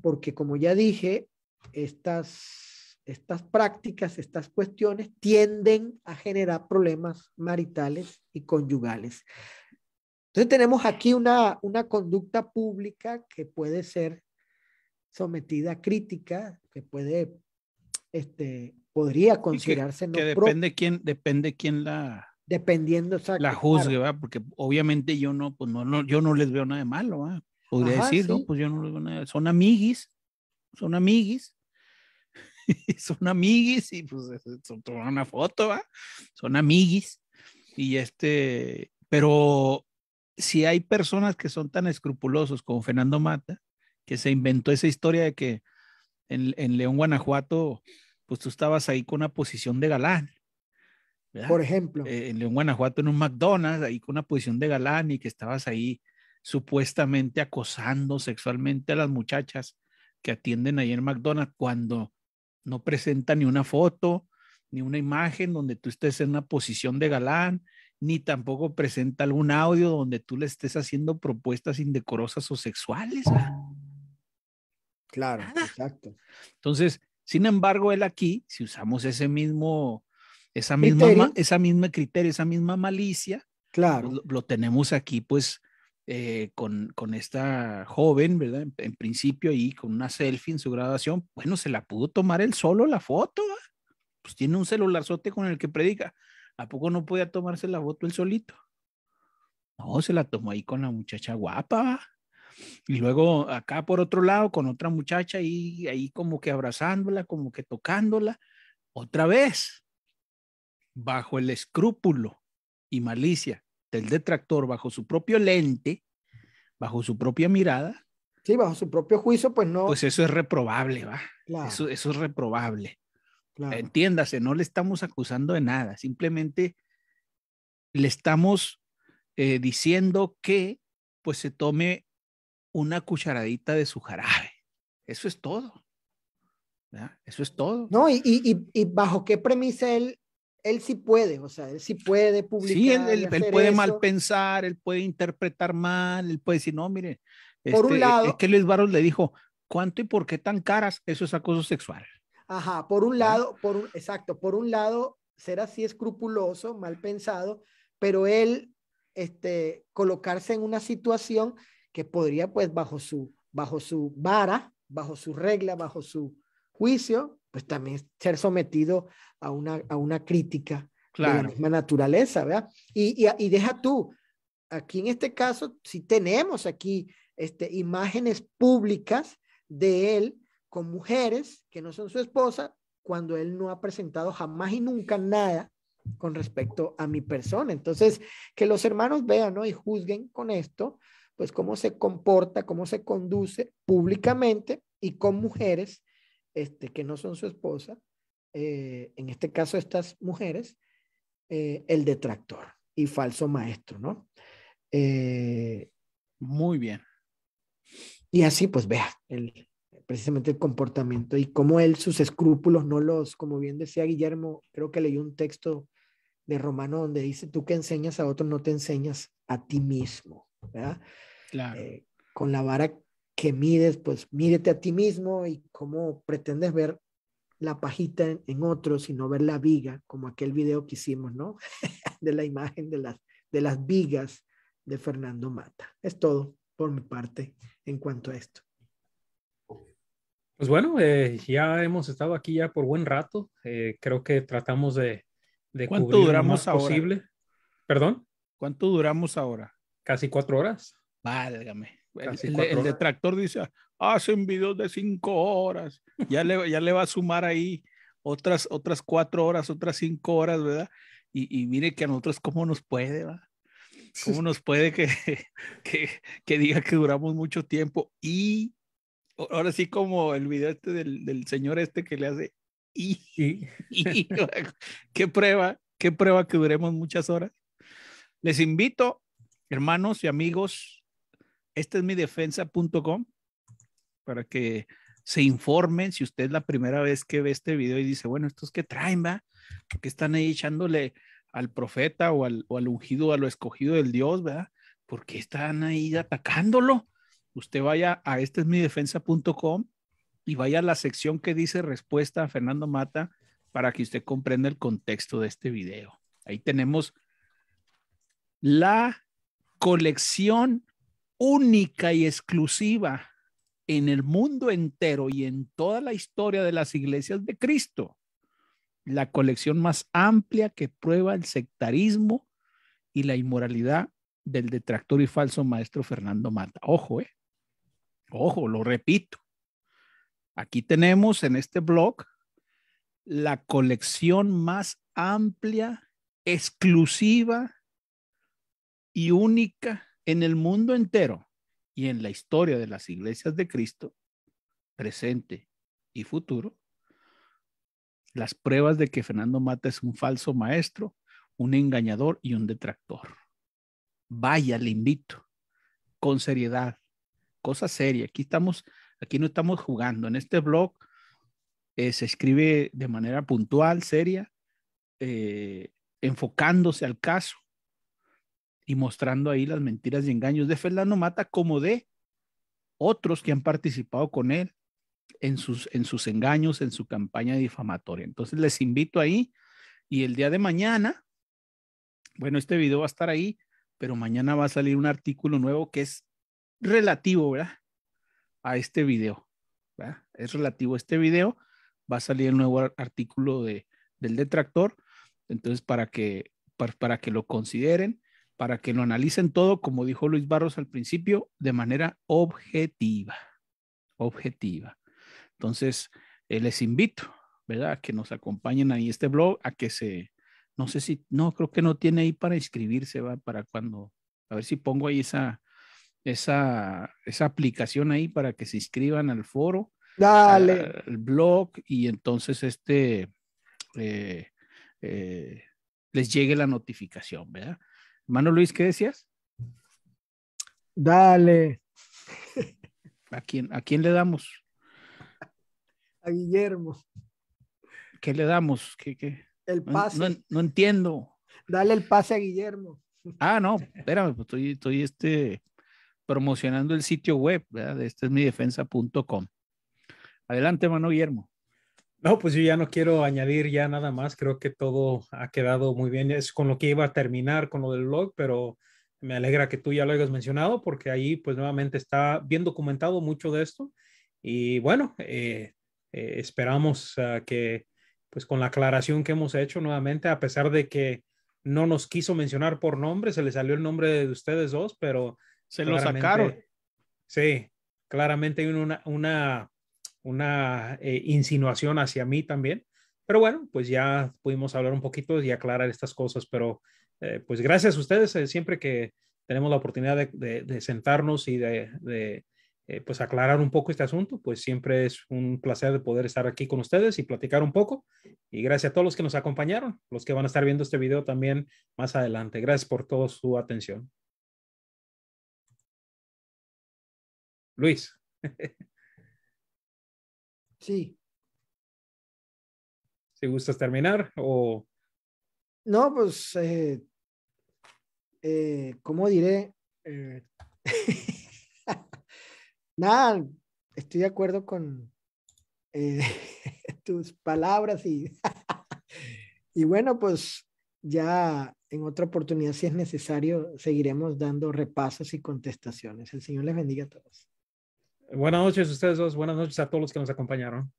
Porque como ya dije, estas estas prácticas, estas cuestiones tienden a generar problemas maritales y conyugales. Entonces tenemos aquí una, una conducta pública que puede ser sometida a crítica, que puede, este, podría considerarse que, depende quién, depende quién la, Dependiendo, exacto. La juzgue, ¿va? Porque obviamente yo no, pues no, no, yo no les veo nada de malo, ¿va? Podría Ajá, decir, ¿no? sí. Pues yo no les veo nada. Son amiguis, son amiguis. son amiguis y pues son toman una foto, ¿va? Son amiguis. Y este, pero si hay personas que son tan escrupulosos como Fernando Mata, que se inventó esa historia de que en, en León, Guanajuato, pues tú estabas ahí con una posición de galán. ¿verdad? Por ejemplo. eh, en León, Guanajuato, en un McDonald's, ahí con una posición de galán y que estabas ahí supuestamente acosando sexualmente a las muchachas que atienden ahí en McDonald's cuando no presenta ni una foto, ni una imagen donde tú estés en una posición de galán, ni tampoco presenta algún audio donde tú le estés haciendo propuestas indecorosas o sexuales. ¿va? Claro, exacto. Entonces, sin embargo, él aquí, si usamos ese mismo, esa misma, Criterio. esa misma criterio, esa misma malicia, Claro. lo, lo tenemos aquí, pues, eh, con, con esta joven, ¿verdad? En, en principio ahí con una selfie en su graduación, bueno, se la pudo tomar él solo la foto, pues tiene un celularzote con el que predica. ¿A poco no podía tomarse la foto él solito? No, se la tomó ahí con la muchacha guapa. Y luego acá por otro lado con otra muchacha ahí, ahí como que abrazándola, como que tocándola. Otra vez, bajo el escrúpulo y malicia del detractor, bajo su propio lente, bajo su propia mirada, Sí, bajo su propio juicio, pues no. pues eso es reprobable, va. claro, Eso, eso es reprobable. claro. Entiéndase, no le estamos acusando de nada, simplemente le estamos eh, diciendo que pues se tome una cucharadita de su jarabe. Eso es todo. ¿verdad? Eso es todo. No, y, y, y, bajo qué premisa él, él sí puede, o sea, él sí puede publicar. Sí, él, él- él puede mal eso. pensar, él puede interpretar mal, él puede decir, no, mire, Por un este, lado- es que Luis Barros le dijo, ¿cuánto y por qué tan caras? Eso es acoso sexual. Ajá, por un lado, por un, exacto, por un lado, ser así escrupuloso, mal pensado, pero él, este, colocarse en una situación que podría, pues, bajo su, bajo su vara, bajo su regla, bajo su juicio, pues también ser sometido a una, a una crítica de la misma naturaleza, ¿verdad? Y, y, y deja tú, aquí en este caso, sí tenemos aquí este, imágenes públicas de él con mujeres que no son su esposa, cuando él no ha presentado jamás y nunca nada con respecto a mi persona. Entonces, que los hermanos vean ¿no? y juzguen con esto, pues cómo se comporta, cómo se conduce públicamente y con mujeres este, que no son su esposa, eh, en este caso estas mujeres, eh, el detractor y falso maestro, ¿no? Eh, muy bien. y así, pues vea, el, precisamente el comportamiento y cómo él sus escrúpulos no los, como bien decía Guillermo, creo que leí un texto de Romano donde dice, tú que enseñas a otros no te enseñas a ti mismo, ¿verdad? Claro. Eh, con la vara que mides, pues mírete a ti mismo y cómo pretendes ver la pajita en, en otros y no ver la viga, como aquel video que hicimos, ¿no? de la imagen de las, de las vigas de Fernando Mata. Es todo por mi parte en cuanto a esto. Pues bueno, eh, ya hemos estado aquí ya por buen rato. Eh, creo que tratamos de, de ¿Cuánto cubrir lo duramos más ahora? posible. Perdón, ¿Cuánto duramos ahora? Casi cuatro horas. Válgame. El, Casi el- cuatro el horas. detractor dice, hacen videos de cinco horas. Ya le, ya le va a sumar ahí otras, otras cuatro horas, otras cinco horas, ¿verdad? Y, y mire que a nosotros cómo nos puede, ¿va? ¿Cómo nos puede que, que, que diga que duramos mucho tiempo? Y ahora sí como el video este del, del señor este que le hace, y, Y y qué prueba, qué prueba que duremos muchas horas. Les invito, hermanos y amigos, este es mi defensa.com para que se informen si usted es la primera vez que ve este video y dice, bueno, estos que traen, va, que están ahí echándole al profeta o al, o ungido, a lo escogido del Dios, ¿verdad? ¿Por qué están ahí atacándolo? Usted vaya a este es mi defensa.com y vaya a la sección que dice respuesta a Fernando Mata para que usted comprenda el contexto de este video. Ahí tenemos la colección única y exclusiva en el mundo entero y en toda la historia de las iglesias de Cristo la colección más amplia que prueba el sectarismo y la inmoralidad del detractor y falso maestro Fernando Mata. Ojo, eh. Ojo, lo repito. Aquí tenemos en este blog la colección más amplia, exclusiva y única en el mundo entero y en la historia de las iglesias de Cristo, presente y futuro, las pruebas de que Fernando Mata es un falso maestro, un engañador y un detractor. Vaya, le invito, con seriedad, cosa seria. Aquí estamos, aquí no estamos jugando. En este blog eh, se escribe de manera puntual, seria, eh, enfocándose al caso y mostrando ahí las mentiras y engaños de Fernando Mata como de otros que han participado con él en sus, en sus engaños, en su campaña difamatoria. Entonces les invito ahí y el día de mañana, bueno, este video va a estar ahí, pero mañana va a salir un artículo nuevo que es relativo, ¿verdad? A este video. Es relativo a este video, va a salir el nuevo artículo de, del detractor, entonces para que, para, para que lo consideren, para que lo analicen todo, como dijo Luis Barros al principio, de manera objetiva, objetiva. Entonces, eh, les invito, ¿verdad? A que nos acompañen ahí este blog, a que se, no sé si, no, creo que no tiene ahí para inscribirse, va, para cuando, a ver si pongo ahí esa, esa, esa aplicación ahí para que se inscriban al foro. Dale. Al blog y entonces este, eh, eh, les llegue la notificación, ¿verdad? Hermano Luis, ¿qué decías? Dale. ¿A quién, a quién le damos? a Guillermo. ¿Qué le damos? ¿Qué, qué? El pase. No, no, no, entiendo. Dale el pase a Guillermo. Ah, no, espérame, pues estoy, estoy este, promocionando el sitio web, ¿verdad? Este es mi defensa.com. Adelante, mano Guillermo. No, pues yo ya no quiero añadir ya nada más. Creo que todo ha quedado muy bien. Es con lo que iba a terminar con lo del blog, pero me alegra que tú ya lo hayas mencionado porque ahí pues nuevamente está bien documentado mucho de esto. Y bueno, eh, eh, esperamos uh, que, pues con la aclaración que hemos hecho nuevamente, a pesar de que no nos quiso mencionar por nombre, se le salió el nombre de ustedes dos, pero se lo sacaron. Sí, claramente hay una, una, una eh, insinuación hacia mí también. Pero bueno, pues ya pudimos hablar un poquito y aclarar estas cosas, pero eh, pues gracias a ustedes, eh, siempre que tenemos la oportunidad de, de, de sentarnos y de, de eh, pues aclarar un poco este asunto, pues siempre es un placer de poder estar aquí con ustedes y platicar un poco. Y gracias a todos los que nos acompañaron, los que van a estar viendo este video también más adelante. Gracias por toda su atención. Luis. Sí. ¿Si gustas terminar o...? No, pues, eh, eh, ¿cómo diré? Eh, Nada, estoy de acuerdo con eh, tus palabras y, y bueno, pues ya en otra oportunidad, si es necesario, seguiremos dando repasos y contestaciones. El Señor les bendiga a todos. Buenas noches a ustedes dos, buenas noches a todos los que nos acompañaron.